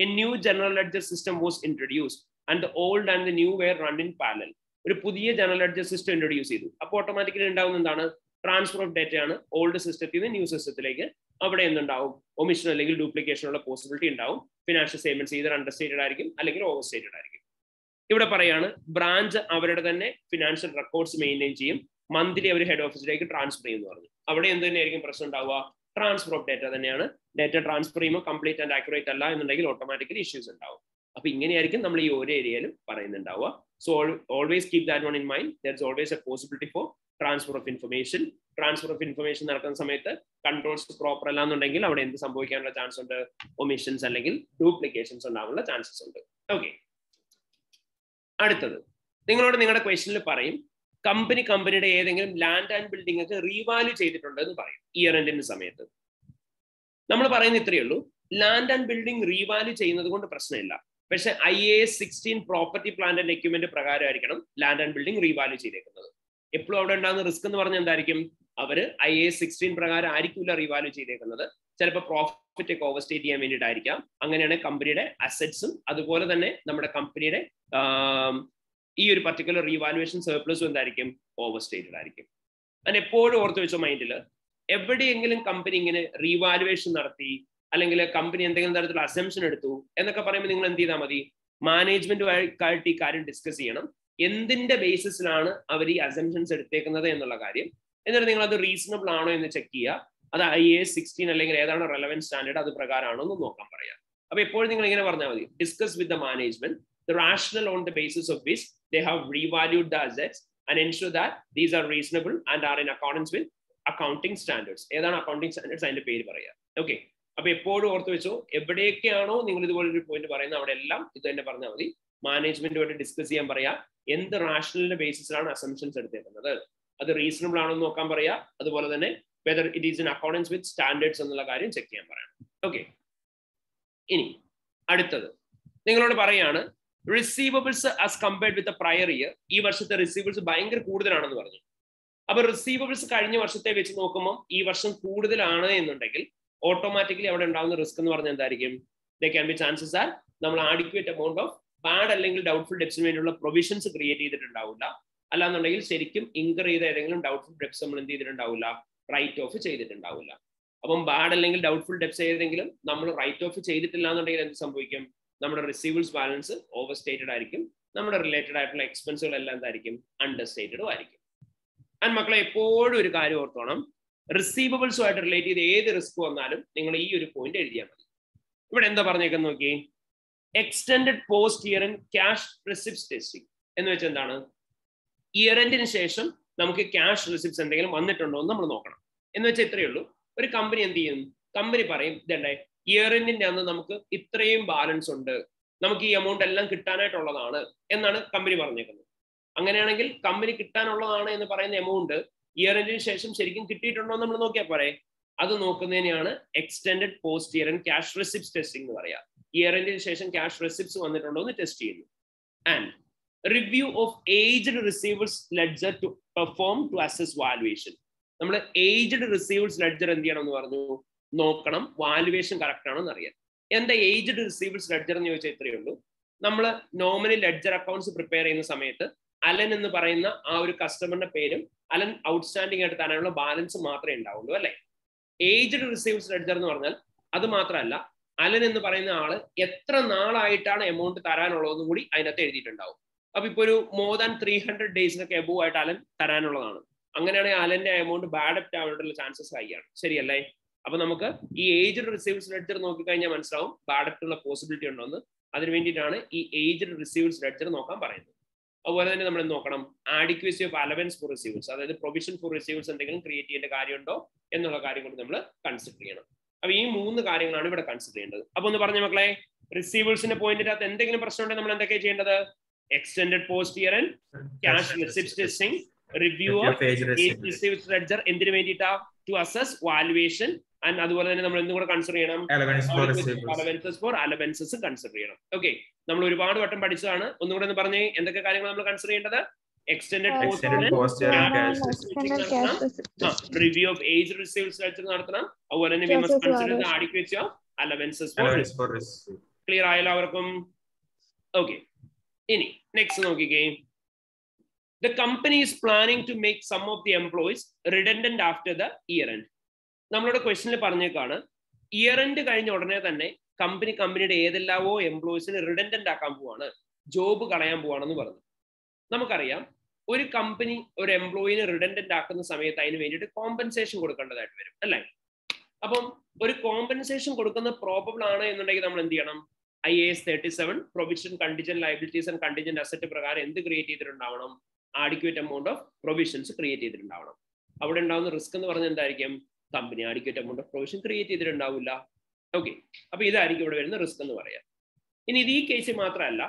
a new general ledger system was introduced and the old and the new were run in parallel ഒരു പുതിയ ജനറൽ അഡ്ജസ്റ്റ് സിസ്റ്റം ഇൻട്രൊഡ്യൂസ് ചെയ്തു. അപ്പോൾ ഓട്ടോമാറ്റിക്കലി ഉണ്ടാവുന്ന എന്താണ്? ട്രാൻസ്ഫർ ഓഫ് ഡേറ്റ ആണ് ഓൾഡ് സിസ്റ്റത്തിൽ നിന്ന് ന്യൂ സിസ്റ്റത്തിലേക്ക് അവിടെ എന്തുണ്ടാവും? ഒമിഷൻ അല്ലെങ്കിൽ ഡ്യൂപ്ലിക്കേഷൻ ഉള്ള പോസിബിലിറ്റി ഉണ്ടാവും. ഫിനാൻഷ്യൽ സ്റ്റേറ്റ്മെന്റ്സ് either അണ്ടർസ്റ്റേറ്റഡ് ആയിരിക്കും അല്ലെങ്കിൽ ഓവർ സ്റ്റേറ്റഡ് ആയിരിക്കും. ഇവിടെ പറയാണ് ബ്രാഞ്ച് അവരുടെ തന്നെ ഫിനാൻഷ്യൽ റെക്കോർഡ്സ് മെയിന്റെയിൻ ചെയ്യും. മന്ത്ലി അവർ ഹെഡ് ഓഫീസിലേക്ക് ട്രാൻസ്ഫർ ചെയ്യുമെന്ന് പറഞ്ഞു. അവിടെ എന്ത് തന്നെയായിരിക്കും പ്രശ്നം ഉണ്ടാവുക? ട്രാൻസ്ഫർ ഓഫ് ഡേറ്റ തന്നെയാണ്. ഡേറ്റ ട്രാൻസ്ഫർ ചെയ്യുമ്പോൾ കംപ്ലീറ്റ് ആൻഡ് ആക്യുറേറ്റ് അല്ല എന്നുണ്ടെങ്കിൽ ഓട്ടോമാറ്റിക്കലി ഇഷ്യൂസ് ഉണ്ടാവും. അപ്പൊ ഇങ്ങനെയായിരിക്കും നമ്മൾ ഈ ഓരോ ഏരിയയിലും പറയുന്നുണ്ടാവുക. So always keep that one in mind there is always a possibility for transfer of information transfer of information നടക്കുന്ന സമയത്ത് കൺട്രോൾസ് പ്രോപ്പർ അല്ല എന്നുണ്ടെങ്കിൽ അവിടെ എന്ത് സംഭവിക്കാനുള്ള ചാൻസ് ഉണ്ട്? ഒമിഷൻസ് അല്ലെങ്കിൽ ഡ്യൂപ്ലിക്കേഷൻസ് ഉണ്ടാവാനുള്ള ചാൻസസ് ഉണ്ട്. ഓക്കെ അടുത്തത്. നിങ്ങളോട് നിങ്ങളുടെ ക്വസ്റ്റനിൽ പറയും കമ്പനി കമ്പനിയുടെ ഏതെങ്കിലും ലാൻഡ് ആൻഡ് ബിൽഡിംഗ് ഒക്കെ റീവാല്യൂ ചെയ്തിട്ടുണ്ട് എന്ന് പറയും ഇയർ എൻഡിന്റെ സമയത്ത്. നമ്മൾ പറയുന്ന ഇത്രയേ ഉള്ളൂ. ലാൻഡ് ആൻഡ് ബിൽഡിംഗ് റീവാല്യൂ ചെയ്യുന്നത് കൊണ്ട് പ്രശ്നമില്ല. പക്ഷെ I A sixteen property plant and equipment പ്രകാരമായിരിക്കണം land and building revalue ചെയ്തേക്കുന്നത്. എപ്പോഴും അവിടെ ഉണ്ടാകുന്ന റിസ്ക് എന്ന് പറഞ്ഞാൽ എന്തായിരിക്കും? അവർ ഐ എ സിക്സ്റ്റീൻ പ്രകാരം ആയിരിക്കില്ല റീവാല്യൂ ചെയ്തേക്കുന്നത്. ചിലപ്പോൾ പ്രോഫിറ്റ് ഒക്കെ ഓവർസ്റ്റേറ്റ് ചെയ്യാൻ വേണ്ടിയിട്ടായിരിക്കാം. അങ്ങനെയാണ് കമ്പനിയുടെ അസറ്റ്സും അതുപോലെ തന്നെ നമ്മുടെ കമ്പനിയുടെ ഈ ഒരു പർട്ടിക്കുലർ റീവാലുവേഷൻ സർപ്ലസും എന്തായിരിക്കും? ഓവർസ്റ്റേറ്റഡ് ആയിരിക്കും. അതിന് എപ്പോഴും ഓർത്ത് വെച്ച മൈൻഡിൽ എവിടെയെങ്കിലും കമ്പനി ഇങ്ങനെ റീവാലുവേഷൻ നടത്തി അല്ലെങ്കിൽ കമ്പനി എന്തെങ്കിലും തരത്തിലുള്ള അസംഷൻ എടുത്തു എന്നൊക്കെ പറയുമ്പോൾ നിങ്ങൾ എന്ത് ചെയ്താൽ മതി? മാനേജ്മെന്റുമായിട്ട് ഈ കാര്യം ഡിസ്കസ് ചെയ്യണം. എന്തിന്റെ ബേസിസിലാണ് അവർ ഈ അസംഷൻസ് എടുത്തേക്കുന്നത് എന്നുള്ള കാര്യം. എന്നിട്ട് നിങ്ങൾ അത് റീസണബിൾ ആണോ എന്ന് ചെക്ക് ചെയ്യുക. അത് ഐ എ സിക്സ്റ്റീൻ അല്ലെങ്കിൽ ഏതാണ് റെലവന്റ് സ്റ്റാൻഡേർഡ് അത് പ്രകാരമാണോ എന്ന് നോക്കാൻ പറയാം അപ്പൊ എപ്പോഴും നിങ്ങൾ ഇങ്ങനെ പറഞ്ഞാൽ മതി. Discuss with the management the rationale on the basis of which they have revalued the assets and ensure that these are reasonable and are in accordance with accounting standards ഏതാണ് അക്കൗണ്ടിങ് സ്റ്റാൻഡേർഡ്സ് അതിന്റെ പേര് പറയാം okay അപ്പൊ എപ്പോഴും ഓർത്ത് വെച്ചോ എവിടെയൊക്കെയാണോ നിങ്ങൾ ഇതുപോലെ ഒരു പോയിന്റ് പറയുന്നത് അവിടെ എല്ലാം ഇത് തന്നെ പറഞ്ഞാൽ മതി. മാനേജ്മെന്റുമായിട്ട് ഡിസ്കസ് ചെയ്യാൻ പറയാ എന്ത് റാഷണലിന്റെ ബേസിസിലാണ് അസംഷൻസ് എടുത്തേക്കുന്നത്. അത് റീസണബിൾ ആണോ എന്ന് നോക്കാൻ പറയാ അതുപോലെ തന്നെ whether it is in accordance with standards എന്നുള്ള കാര്യം ചെക്ക് ചെയ്യാൻ പറയാം. ഓക്കെ ഇനി അടുത്തത്. നിങ്ങളോട് പറയാണ് receivables as compared with prior year ഈ വർഷത്തെ റിസീവബിൾസ് ഭയങ്കര കൂടുതലാണെന്ന് പറഞ്ഞു. അപ്പൊ റിസീവബിൾസ് കഴിഞ്ഞ വർഷത്തെ വെച്ച് നോക്കുമ്പോൾ ഈ വർഷം കൂടുതലാണ് എന്നുണ്ടെങ്കിൽ ഓട്ടോമാറ്റിക്കലി അവിടെ ഉണ്ടാകുന്ന റിസ്ക് എന്ന് പറഞ്ഞാൽ എന്തായിരിക്കും? They can be chances are നമ്മൾ ആഡിക്വേറ്റ് എമൗണ്ട് ഓഫ് ബാഡ് അല്ലെങ്കിൽ ഡൗട്ട്ഫുൾ ഡെപ്സിന് വേണ്ടിയുള്ള പ്രൊവിഷൻസ് ക്രിയേറ്റ് ചെയ്തിട്ടുണ്ടാവില്ല. അല്ലാന്നുണ്ടെങ്കിൽ ശരിക്കും ഇൻകർ ചെയ്ത ഏതെങ്കിലും ഡൗട്ട്ഫുൾ ഡെപ്സ് നമ്മൾ എന്ത് ചെയ്തിട്ടുണ്ടാവില്ല? Right of ചെയ്തിട്ടുണ്ടാവില്ല. അപ്പം ബാഡ് അല്ലെങ്കിൽ ഡൗട്ട്ഫുൾ ഡെപ്സ് ഏതെങ്കിലും നമ്മൾ റൈറ്റ് ഓഫ് ചെയ്തിട്ടില്ല എന്നുണ്ടെങ്കിൽ എന്ത് സംഭവിക്കും? നമ്മുടെ റിസീവൽസ് ബാലൻസ് ഓവർ സ്റ്റേറ്റഡ് ആയിരിക്കും. നമ്മുടെ റിലേറ്റഡ് ആയിട്ടുള്ള എക്സ്പെൻസുകൾ എല്ലാം എന്തായിരിക്കും? അണ്ടർ സ്റ്റേറ്റഡും ആയിരിക്കും. ആൻഡ് മക്കളെ എപ്പോഴും ഒരു കാര്യം ഓർത്തോണം. റിസീവബിൾസുമായിട്ട് റിലേറ്റ് ചെയ്ത് ഏത് റിസ്ക് വന്നാലും നിങ്ങൾ ഈ ഒരു പോയിന്റ് എഴുതിയാൽ മതി. ഇവിടെ എന്താ പറഞ്ഞേക്കെന്ന് നോക്കി extended post year in cash receipt testing എന്ന് വെച്ചാൽ എന്താണ്? ഇയർ എൻഡിന് ശേഷം നമുക്ക് ക്യാഷ് റിസിപ്റ്റ്സ് എന്തെങ്കിലും വന്നിട്ടുണ്ടോ എന്ന് നമ്മൾ നോക്കണം. എന്ന് വെച്ചാൽ ഇത്രയേ ഉള്ളൂ. ഒരു കമ്പനി എന്ത് ചെയ്യും? കമ്പനി പറയും ഇതണ്ടേ ഇയർ എൻഡിന്റെ അന്ന് നമുക്ക് ഇത്രയും ബാലൻസ് ഉണ്ട്. നമുക്ക് ഈ എമൗണ്ട് എല്ലാം കിട്ടാനായിട്ടുള്ളതാണ് എന്നാണ് കമ്പനി പറഞ്ഞേക്കുന്നത്. അങ്ങനെയാണെങ്കിൽ കമ്പനി കിട്ടാനുള്ളതാണ് എന്ന് പറയുന്ന എമൗണ്ട് ഇയർ എൻഡിന് ശേഷം ശരിക്കും കിട്ടിയിട്ടുണ്ടോ എന്ന് നമ്മൾ നോക്കിയാൽ പോരെ. അത് നോക്കുന്നതിനെയാണ് extend post year and cash receipt testing എന്ന് പറയാം. ഇയർ എൻഡിന് ശേഷം ക്യാഷ് റെസിപ്റ്റ്സ് വന്നിട്ടുണ്ടോ എന്ന് ടെസ്റ്റ് ചെയ്യുന്നു. And review of aged receivers ledger to perform to assess valuation നമ്മൾ ഏജ്ഡ് റിസീവേഴ്സ് ലെഡ്ജർ എന്ത് ചെയ്യണം എന്ന് പറഞ്ഞു? നോക്കണം. വാലുവേഷൻ കറക്റ്റ് ആണോ എന്ന് അറിയാൻ. എന്താ ഏജ്ഡ് റിസീവേഴ്സ് ലെഡ്ജർ എന്ന് ചോദിച്ചാൽ ഇത്രയേ ഉള്ളൂ. നമ്മൾ നോർമലി ലെഡ്ജർ അക്കൗണ്ട്സ് പ്രിപ്പയർ ചെയ്യുന്ന സമയത്ത് അലൻ എന്ന് പറയുന്ന ആ ഒരു കസ്റ്റമറിന്റെ പേരും അലൻ ഔട്ട്സ്റ്റാൻഡിംഗ് ആയിട്ട് തരാനുള്ള ബാലൻസ് മാത്രമേ ഉണ്ടാവുള്ളൂ അല്ലെ? ഏജ്ഡ് റിസീവ്സ് ലെഡ്ജർ എന്ന് പറഞ്ഞാൽ അത് മാത്രമല്ല അലൻ എന്ന് പറയുന്ന ആൾ എത്ര നാളായിട്ടാണ് എമൗണ്ട് തരാനുള്ളതെന്നും കൂടി അതിനകത്ത് എഴുതിയിട്ടുണ്ടാവും. അപ്പൊ ഇപ്പൊ ഒരു മോർ ദാൻ ത്രീ ഹൺഡ്രഡ് ഡേയ്സിനൊക്കെ എബോ ആയിട്ട് അലൻ തരാനുള്ളതാണ്. അങ്ങനെയാണെങ്കിൽ അലന്റെ എമൗണ്ട് ബാഡ് അപ്റ്റ് ആവാനുള്ള ചാൻസസ് ഹൈ ആണ്. ശരിയല്ലേ? അപ്പൊ നമുക്ക് ഈ ഏജ്ഡ് റിസീവ്സ് ലെഡ്ജർ നോക്കിക്കഴിഞ്ഞാൽ മനസ്സിലാവും ബാഡപ്റ്റ് ഉള്ള പോസിബിലിറ്റി ഉണ്ടോ എന്ന്. അതിന് വേണ്ടിയിട്ടാണ് ഈ ഏജ്ഡ് റിസീവ്സ് ലെഡ്ജർ നോക്കാൻ പറയുന്നത്. അതുപോലെ തന്നെ നമ്മൾ നോക്കണം? Adequacy of allowance for receivers അതായത് പ്രൊവിഷൻ ഫോർ റിസീവേഴ്സ് എന്തെങ്കിലും ക്രിയേറ്റ് ചെയ്യേണ്ട കാര്യമുണ്ടോ എന്നുള്ള കാര്യം കൂടി നമ്മൾ കൺസിഡർ ചെയ്യണം. അപ്പൊ ഈ മൂന്ന് കാര്യങ്ങളാണ് ഇവിടെ കൺസിഡർ ചെയ്യേണ്ടത്. അപ്പൊ ഒന്ന് പറഞ്ഞ മക്കളെ? റിസീവേഴ്സിന്റെ പോയിന്റിന്റെ അകത്ത് എന്തെങ്കിലും പ്രശ്നം ഉണ്ടെങ്കിൽ നമ്മൾ എന്തൊക്കെയാണ് ചെയ്യേണ്ടത്? Extend post year and cash receipt testing review എന്തിനു വേണ്ടിയിട്ടാ? ടു അസസ് വാലുവേഷൻ ആൻഡ് അതുപോലെ തന്നെ നമ്മൾ എന്തും കൂടെ കൺസിഡർ ചെയ്യണം. അലവൻസസ് ഫോർ അലവൻസസ് കൺസിഡർ ചെയ്യണം. ഓക്കെ നമ്മൾ ഒരുപാട് വട്ടം പഠിച്ചതാണ്. ഒന്നുകൂടെ ഒന്ന് പറഞ്ഞേ എന്തൊക്കെ കാര്യങ്ങൾ നമ്മൾ കൺസിഡർ ചെയ്യേണ്ടത്? Extend review of age receives നടത്തണം. അതുപോലെ തന്നെ we must consider adequate of allowances for. Clear ആയല്ലോ അവർക്കും? ഓക്കെ ഇനി നെക്സ്റ്റ് നോക്കിക്കേ. The company is planning to make some of the employees redundant after the year end നമ്മളുടെ ക്വസ്റ്റിനിൽ പറഞ്ഞേക്കാണ് ഇയർ എൻഡ് കഴിഞ്ഞ ഉടനെ തന്നെ കമ്പനി കമ്പനിയുടെ ഏതെല്ലാവോ എംപ്ലോയീസിന് റിഡൻഡന്റ് ആക്കാൻ പോവാണ് ജോബ് കളയാൻ പോവാണെന്ന് പറഞ്ഞു. നമുക്കറിയാം ഒരു കമ്പനി ഒരു എംപ്ലോയിനെ റിഡൻഡന്റ് ആക്കുന്ന സമയത്ത് അതിന് വേണ്ടിയിട്ട് കോമ്പൻസേഷൻ കൊടുക്കേണ്ടതായിട്ട് വരും അല്ലേ? അപ്പം ഒരു കോമ്പൻസേഷൻ കൊടുക്കുന്ന പ്രോബബിൾ ആണ് എന്നുണ്ടെങ്കിൽ നമ്മൾ എന്ത് ചെയ്യണം? I A S thirty seven provision contingent liabilities and contingent asset പ്രകാരം എന്ത് create ചെയ്തിട്ടുണ്ടാവണം? Adequate amount of provisions create ചെയ്തിട്ടുണ്ടാവണം. അവിടെ ഉണ്ടാവുന്ന റിസ്ക് എന്ന് പറഞ്ഞാൽ എന്തായിരിക്കും? Company adequate amount of provision create ചെയ്തിട്ടുണ്ടാവില്ല okay അപ്പൊ ഇതായിരിക്കും ഇവിടെ വരുന്ന റിസ്ക് എന്ന് പറയാം. ഇനി ഇത് ഈ കേസിൽ മാത്രമല്ല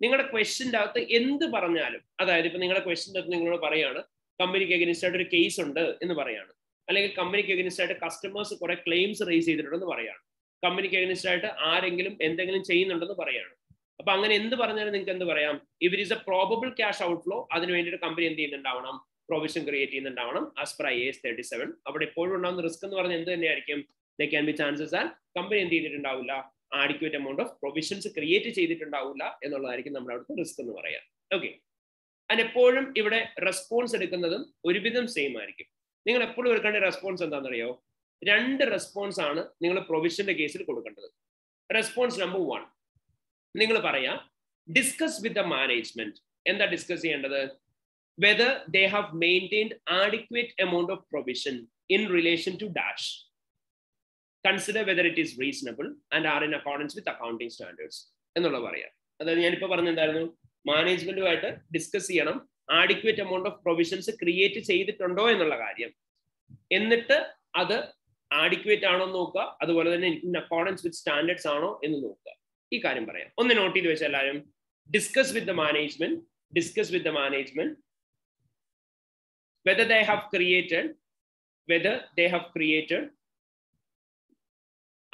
നിങ്ങളുടെ ക്വസ്റ്റിന്റെ അകത്ത് എന്ത് പറഞ്ഞാലും അതായത് ഇപ്പൊ നിങ്ങളുടെ ക്വസ്റ്റിന്റെ അകത്ത് നിങ്ങളോട് പറയാണ് കമ്പനിക്ക് എഗനിസ്റ്റ് ആയിട്ട് ഒരു കേസ് ഉണ്ട് എന്ന് പറയാണ്. അല്ലെങ്കിൽ കമ്പനിക്ക് എഗനിസ്റ്റ് ആയിട്ട് കസ്റ്റമേഴ്സ് കുറെ ക്ലെയിംസ് റേസ് ചെയ്തിട്ടുണ്ടെന്ന് പറയാണ്. കമ്പനിക്ക് എഗനിസ്റ്റ് ആയിട്ട് ആരെങ്കിലും എന്തെങ്കിലും ചെയ്യുന്നുണ്ടെന്ന് പറയാണ്. അപ്പൊ അങ്ങനെ എന്ത് പറഞ്ഞാലും നിങ്ങൾക്ക് എന്ത് പറയാം? ഇവർ is a probable cash outflow അതിന് വേണ്ടിയിട്ട് കമ്പനി എന്ത് ചെയ്യുന്നുണ്ടാവണം? Provision create ചെയ്യുന്നുണ്ടാവണം as per I S thirty seven അവിടെ എപ്പോഴും ഉണ്ടാകുന്ന റിസ്ക് എന്ന് പറഞ്ഞാൽ എന്ത് തന്നെയായിരിക്കും? The can be chances and company എന്ത് ചെയ്തിട്ടുണ്ടാവില്ല? Adequate amount of provisions create ചെയ്തിട്ടുണ്ടാവില്ല എന്നുള്ളതായിരിക്കും നമ്മുടെ അവിടുത്തെ റിസ്ക് എന്ന് പറയാം. ഓക്കെ അതിന് എപ്പോഴും ഇവിടെ റെസ്പോൺസ് എടുക്കുന്നതും ഒരുവിധം സെയിം ആയിരിക്കും. നിങ്ങൾ എപ്പോഴും എടുക്കേണ്ട റെസ്പോൺസ് എന്താണെന്നറിയോ? രണ്ട് റെസ്പോൺസ് ആണ് നിങ്ങൾ പ്രൊവിഷന്റെ കേസിൽ കൊടുക്കേണ്ടത്. റെസ്പോൺസ് നമ്പർ വൺ നിങ്ങൾ പറയാ ഡിസ്കസ് വിത്ത് ദ മാനേജ്മെന്റ് എന്താ ഡിസ്കസ് ചെയ്യേണ്ടത്? Whether they have maintained adequate amount of provision in relation to dash. Consider whether it is reasonable and are in accordance with accounting standards. എന്നുള്ള പറയാം. അതായത് ഞാനിപ്പോൾ പറഞ്ഞെന്തായിരുന്നു മാനേജ്മെന്റുമായിട്ട് ഡിസ്കസ് ചെയ്യണം. Adequate amount of provisions create ചെയ്തിട്ടുണ്ടോ എന്നുള്ള കാര്യം. എന്നിട്ട് അത് ആഡിക്വേറ്റ് ആണോ എന്ന് നോക്കുക. അതുപോലെ തന്നെ ഇൻ അക്കോർഡൻസ് വിത്ത് സ്റ്റാൻഡേർഡ്സ് ആണോ എന്ന് നോക്കുക. ഈ കാര്യം പറയാം. ഒന്ന് നോട്ട് ചെയ്ത് വെച്ചാൽ എല്ലാവരും discuss with the management discuss with the management whether they have created whether they have created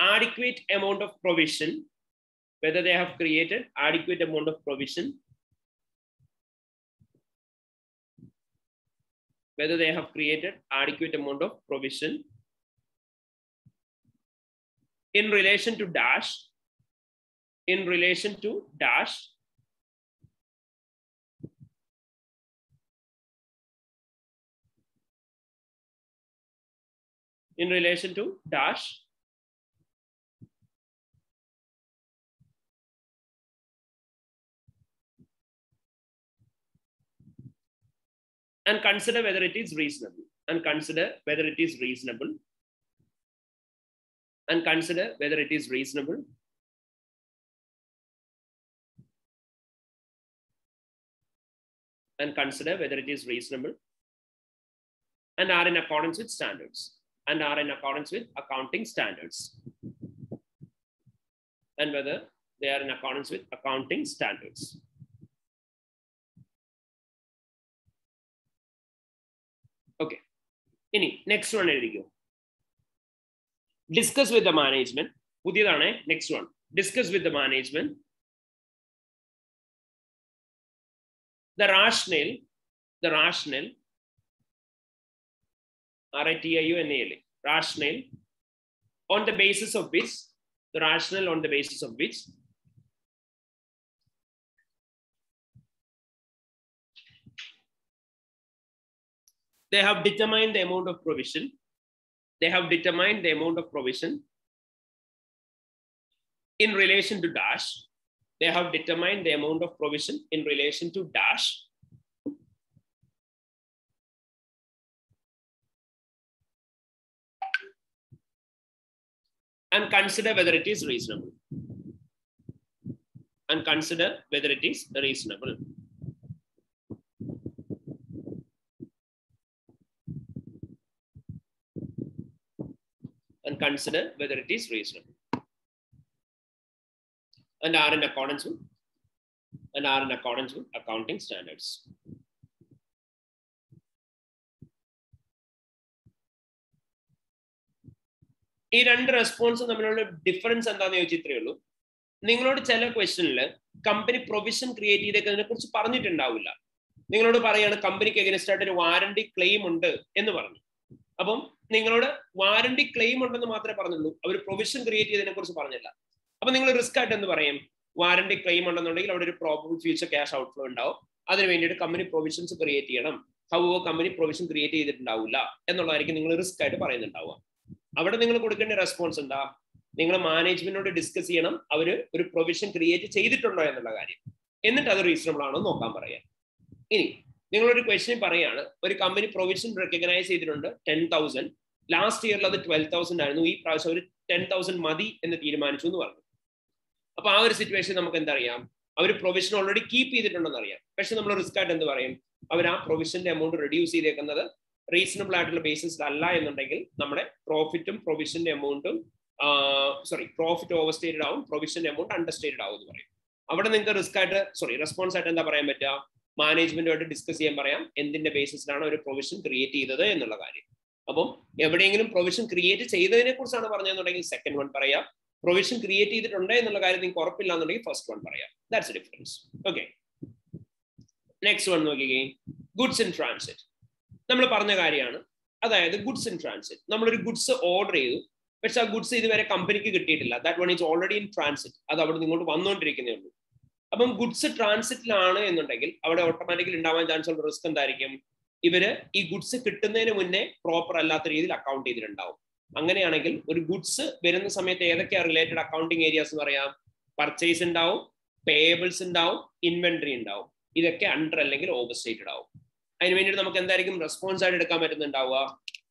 adequate amount of provision whether they have created adequate amount of provision whether they have created adequate amount of provision. In relation to dash in relation to dash in relation to dash, and consider whether it is reasonable. And consider whether it is reasonable. And consider whether it is reasonable. And consider whether it is reasonable. And are in accordance with standards and are in accordance with accounting standards. And whether they are in accordance with accounting standards. Okay. Any next one, go. Discuss with the management. Pudidane, next one. Discuss with the management. The rationale, the rationale R-I-T-I-U-N-A-L, rationale, on the basis of which, the rationale on the basis of which, they have determined the amount of provision. They have determined the amount of provision in relation to dash. They have determined the amount of provision in relation to dash And consider whether it is reasonable. And consider whether it is reasonable. and consider whether it is reasonable and are in accordance with and are in accordance with accounting standards. ഈ രണ്ട് റെസ്പോൺസും തമ്മിലുള്ള difference എന്താണെന്ന് ചോദിച്ചിത്രേ ഉള്ളൂ. നിങ്ങളോട് ചില ക്വസ്റ്റനിൽ company provision create ചെയ്തേക്കുന്നതിനെ കുറിച്ച് പറഞ്ഞിട്ടുണ്ടാവില്ല. നിങ്ങളോട് പറയാണ് കമ്പനിക്ക് എഗനസ്റ്റ് ആയിട്ട് ഒരു വാറണ്ടി ക്ലെയിം ഉണ്ട് എന്ന് പറഞ്ഞു. അപ്പം നിങ്ങളോട് വാറണ്ടി ക്ലെയിം ഉണ്ടെന്ന് മാത്രമേ പറഞ്ഞുള്ളൂ. അവർ പ്രൊവിഷൻ ക്രിയേറ്റ് ചെയ്തതിനെ കുറിച്ച് പറഞ്ഞില്ല. അപ്പൊ നിങ്ങൾ റിസ്ക് ആയിട്ട് എന്ന് പറയും? വാറണ്ടി ക്ലെയിം ഉണ്ടെന്നുണ്ടെങ്കിൽ അവിടെ ഒരു പ്രോബബിൾ ഫ്യൂച്ചർ ക്യാഷ് ഔട്ട്ഫ്ലോ ഉണ്ടാവും. അതിന് വേണ്ടിയിട്ട് കമ്പനി പ്രൊവിഷൻസ് ക്രിയേറ്റ് ചെയ്യണം. ഹൗ കമ്പനി പ്രൊവിഷൻ ക്രിയേറ്റ് ചെയ്തിട്ടുണ്ടാവില്ല എന്നുള്ളതായിരിക്കും നിങ്ങൾ റിസ്ക് ആയിട്ട് പറയുന്നുണ്ടാവുക. അവിടെ നിങ്ങൾ കൊടുക്കേണ്ട റെസ്പോൺസ് എന്താ? നിങ്ങൾ മാനേജ്മെന്റിനോട് ഡിസ്കസ് ചെയ്യണം. അവർ ഒരു പ്രൊവിഷൻ ക്രിയേറ്റ് ചെയ്തിട്ടുണ്ടോ എന്നുള്ള കാര്യം. എന്നിട്ട് അത് റീസണബിൾ ആണോ നോക്കാൻ പറയാം. ഇനി നിങ്ങളൊരു ക്വസ്റ്റ്യൻ പറയാണ് ഒരു കമ്പനി പ്രൊവിഷൻ റെക്കഗ്നൈസ് ചെയ്തിട്ടുണ്ട് ടെൻ തൗസൻഡ് ലാസ്റ്റ് ഇയറിൽ അത് ട്വൽവ് തൗസൻഡ് ആയിരുന്നു. ഈ പ്രാവശ്യം ഒരു ടെൻ തൗസൻഡ് മതി എന്ന് തീരുമാനിച്ചു എന്ന് പറഞ്ഞു. അപ്പൊ ആ ഒരു സിറ്റുവേഷൻ നമുക്ക് എന്തറിയാം? അവർ പ്രൊവിഷൻ ഓൾറെഡി കീപ്പ് ചെയ്തിട്ടുണ്ടെന്ന് അറിയാം. പക്ഷെ നമ്മൾ റിസ്ക് ആയിട്ട് എന്ത് പറയും? അവർ ആ പ്രൊവിഷന്റെ എമൗണ്ട് റെഡ്യൂസ് ചെയ്തേക്കുന്നത് റീസണബിൾ ആയിട്ടുള്ള ബേസിസിൽ അല്ല എന്നുണ്ടെങ്കിൽ നമ്മുടെ പ്രോഫിറ്റും പ്രൊവിഷന്റെ എമൗണ്ടും സോറി പ്രോഫിറ്റ് ഓവർ സ്റ്റേറ്റഡ് ആവും പ്രൊവിഷന്റെ എമൗണ്ട് അണ്ടർ ആവും എന്ന് പറയും. അവിടെ നിങ്ങൾക്ക് റിസ്ക് ആയിട്ട് സോറി റെസ്പോൺസ് ആയിട്ട് എന്താ പറയാൻ പറ്റുക? മാനേജ്മെന്റുമായിട്ട് ഡിസ്കസ് ചെയ്യാൻ പറയാം എന്തിന്റെ ബേസിസിലാണ് ഒരു പ്രൊവിഷൻ ക്രിയേറ്റ് ചെയ്തത് എന്നുള്ള കാര്യം. അപ്പം എവിടെയെങ്കിലും പ്രൊവിഷൻ ക്രിയേറ്റ് ചെയ്തതിനെ കുറിച്ചാണ് പറഞ്ഞതെന്നുണ്ടെങ്കിൽ സെക്കൻഡ് വൺ പറയാം. പ്രൊവിഷൻ ക്രിയേറ്റ് ചെയ്തിട്ടുണ്ട് എന്നുള്ള കാര്യം നിങ്ങൾക്ക് ഉറപ്പില്ല എന്നുണ്ടെങ്കിൽ ഫസ്റ്റ് വൺ പറയാം that's difference okay next one നോക്കിക്കേ. ഗുഡ്സ് ഇൻ ട്രാൻസിറ്റ് നമ്മൾ പറഞ്ഞ കാര്യമാണ്. അതായത് ഗുഡ്സ് ഇൻ ട്രാൻസിറ്റ് നമ്മളൊരു ഗുഡ്സ് ഓർഡർ ചെയ്തു. പക്ഷെ ആ ഗുഡ്സ് ഇതുവരെ കമ്പനിക്ക് കിട്ടിയിട്ടില്ല. That one is already in transit അത് അവിടെ ഇങ്ങോട്ട് വന്നുകൊണ്ടിരിക്കുന്നേ ഉള്ളൂ. അപ്പം ഗുഡ്സ് ട്രാൻസിറ്റിലാണ് എന്നുണ്ടെങ്കിൽ അവിടെ ഓട്ടോമാറ്റിക്കലി ഉണ്ടാവാൻ ചാൻസ് ഉള്ള റിസ്ക് എന്തായിരിക്കും? ഇവർ ഈ ഗുഡ്സ് കിട്ടുന്നതിന് മുന്നേ പ്രോപ്പർ അല്ലാത്ത രീതിയിൽ അക്കൗണ്ട് ചെയ്തിട്ടുണ്ടാവും. അങ്ങനെയാണെങ്കിൽ ഒരു ഗുഡ്സ് വരുന്ന സമയത്ത് ഏതൊക്കെയാണ് റിലേറ്റഡ് അക്കൗണ്ടിങ് ഏരിയാസ് എന്ന് പറയാം? പർച്ചേസ് ഉണ്ടാവും പേബിൾസ് ഉണ്ടാവും ഇൻവെന്ററി ഉണ്ടാവും. ഇതൊക്കെ അണ്ടർ അല്ലെങ്കിൽ ഓവർ സ്റ്റേറ്റഡ് ആവും. അതിന് വേണ്ടിയിട്ട് നമുക്ക് എന്തായിരിക്കും റെസ്പോൺസ് ആയിട്ട് എടുക്കാൻ പറ്റുന്നുണ്ടാവുക?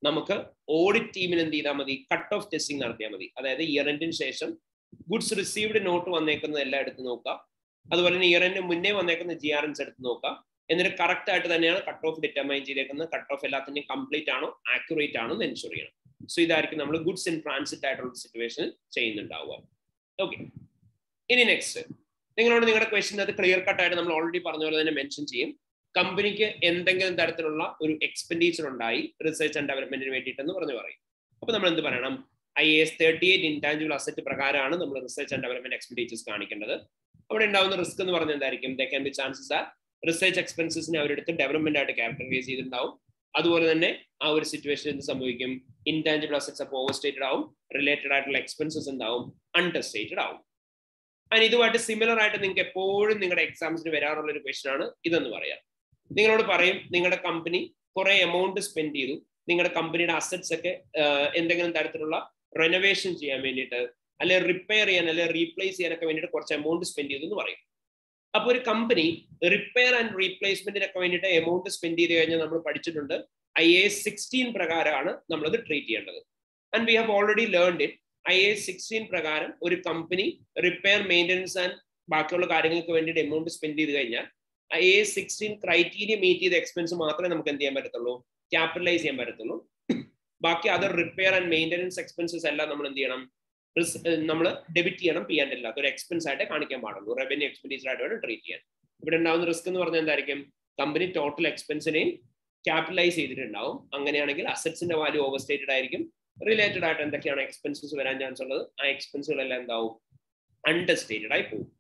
നമുക്ക് ഓഡിറ്റ് ടീമിന് എന്ത് ചെയ്താൽ മതി? കട്ട് ഓഫ് ടെസ്റ്റിംഗ് നടത്തിയാൽ മതി. അതായത് ഇയർ എൻഡിന് ശേഷം ഗുഡ്സ് റിസീവ്ഡ് നോട്ട് വന്നേക്കുന്നത് എല്ലാം എടുത്ത് നോക്കുക. അതുപോലെ തന്നെ ഇയർ എൻഡിന് മുന്നേ വന്നേക്കുന്ന ജി ആർ എൻസ് എടുത്ത് നോക്കുക. എന്നിട്ട് കറക്റ്റ് ആയിട്ട് തന്നെയാണ് കട്ട് ഓഫ് ഡിറ്റർമൈൻ ചെയ്തേക്കുന്നത്. കട്ട് ഓഫ് എല്ലാത്തിന്റെയും കംപ്ലീറ്റ് ആണോ ആക്യുറേറ്റ് ആണോ എന്ന് എൻഷുർ ചെയ്യണം. സോ ഇതായിരിക്കും നമ്മൾ ഗുഡ്സ് ഇൻ ട്രാൻസിറ്റ് ആയിട്ടുള്ള സിറ്റുവേഷൻ ചെയ്യുന്നുണ്ടാവുക. ഓക്കെ ഇനി നെക്സ്റ്റ് നിങ്ങളോട് നിങ്ങളുടെ ക്വസ്റ്റ്യൻ അത് ക്ലിയർ കട്ട് ആയിട്ട് നമ്മൾ ഓൾറെഡി പറഞ്ഞ പോലെ തന്നെ മെൻഷൻ ചെയ്യും. കമ്പനിക്ക് എന്തെങ്കിലും തരത്തിലുള്ള ഒരു എക്സ്പെൻഡിച്ചർ ഉണ്ടായി റിസർച്ച് ആൻഡ് ഡെവലപ്മെന്റിന് വേണ്ടിയിട്ടെന്ന് പറഞ്ഞു പറയും. അപ്പൊ നമ്മൾ എന്ത് പറയണം? I S thirty eight intangible asset പ്രകാരമാണ് നമ്മൾ റിസർച്ച് ആൻഡ് ഡെവലപ്മെന്റ് എക്സ്പെൻഡിച്ചേഴ്സ് കാണിക്കേണ്ടത്. അവിടെ ഉണ്ടാവുന്ന റിസ്ക് എന്ന് പറഞ്ഞാൽ എന്തായിരിക്കും? ദേ ക്യാൻ ബി ചാൻസസ് ആ റിസർച്ച് എക്സ്പെൻസസിനെ അവരെടുത്ത് ഡെവലപ്മെന്റ് ആയിട്ട് ക്യാപിറ്റലൈസ് ചെയ്തിട്ടുണ്ടാവും. അതുപോലെ തന്നെ ആ ഒരു സിറ്റുവേഷൻ എന്ത് സംഭവിക്കും? ഇൻടാഞ്ചിബിൾ അസറ്റ്സ് അപ്പോൾ ഓവർ സ്റ്റേറ്റഡ് ആവും റിലേറ്റഡ് ആയിട്ടുള്ള എക്സ്പെൻസസ് ഉണ്ടാവും അൺടെസ്റ്റേറ്റഡ് ആവും. അതിന് ഇതുമായിട്ട് സിമിലർ ആയിട്ട് നിങ്ങൾക്ക് എപ്പോഴും നിങ്ങളുടെ എക്സാംസിന് വരാറുള്ള ഒരു ക്വസ്റ്റൻ ആണ് ഇതെന്ന് പറയാം. നിങ്ങളോട് പറയും നിങ്ങളുടെ കമ്പനി കുറെ എമൗണ്ട് സ്പെൻഡ് ചെയ്തു. നിങ്ങളുടെ കമ്പനിയുടെ അസറ്റ്സ് ഒക്കെ എന്തെങ്കിലും തരത്തിലുള്ള റെനോവേഷൻ ചെയ്യാൻ വേണ്ടിയിട്ട് അല്ലെ റിപ്പയർ ചെയ്യാൻ അല്ലെ റീപ്ലേസ് ചെയ്യാനൊക്കെ വേണ്ടിയിട്ട് കുറച്ച് എമൗണ്ട് സ്പെൻഡ് ചെയ്തു എന്ന് പറയും. അപ്പോൾ ഒരു കമ്പനി റിപ്പയർ ആൻഡ് റീപ്ലേസ്മെന്റിനൊക്കെ വേണ്ടിയിട്ട് എമൗണ്ട് സ്പെൻഡ് ചെയ്ത് കഴിഞ്ഞാൽ നമ്മൾ പഠിച്ചിട്ടുണ്ട് ഐ എ സിക്സ്റ്റീൻ പ്രകാരമാണ് നമ്മളത് ട്രീറ്റ് ചെയ്യേണ്ടത്. And we have already learned it I A sixteen പ്രകാരം ഒരു കമ്പനി റിപ്പയർ മെയിന്റനൻസ് ആൻഡ് ബാക്കിയുള്ള കാര്യങ്ങൾക്ക് വേണ്ടിയിട്ട് എമൗണ്ട് സ്പെൻഡ് ചെയ്ത് കഴിഞ്ഞാൽ എ സിക്സ്റ്റീൻ ക്രൈറ്റീരിയ മീറ്റ് ചെയ്ത എക്സ്പെൻസ് മാത്രമേ നമുക്ക് എന്ത് ചെയ്യാൻ പറ്റത്തുള്ളൂ? ക്യാപിറ്റലൈസ് ചെയ്യാൻ പറ്റത്തുള്ളൂ. ബാക്കി other repair and maintenance expenses എല്ലാം നമ്മൾ എന്ത് ചെയ്യണം? നമ്മൾ ഡെബിറ്റ് ചെയ്യണം പി ആൻഡ് അല്ലാത്ത ഒരു എക്സ്പെൻസ് ആയിട്ട് കാണിക്കാൻ പാടുള്ളൂ. റവന്യൂ എക്സ്പെൻഡിച്ചർ ആയിട്ട് വേണം ട്രീറ്റ് ചെയ്യാൻ. ഇവിടെ ഉണ്ടാവുന്ന റിസ്ക് എന്ന് പറഞ്ഞാൽ എന്തായിരിക്കും? കമ്പനി ടോട്ടൽ എക്സ്പെൻസിനെയും ക്യാപിറ്റലൈസ് ചെയ്തിട്ടുണ്ടാവും. അങ്ങനെയാണെങ്കിൽ അസറ്റ്സിന്റെ വാല്യൂ ഓവർ സ്റ്റേറ്റഡ് ആയിരിക്കും. റിലേറ്റഡ് ആയിട്ട് എന്തൊക്കെയാണ് എക്സ്പെൻസസ് വരാൻ ചാൻസ് ഉള്ളത്? ആ എക്സ്പെൻസുകളെല്ലാം എന്താവും? അണ്ടർസ്റ്റേറ്റഡ് ആയി പോകും.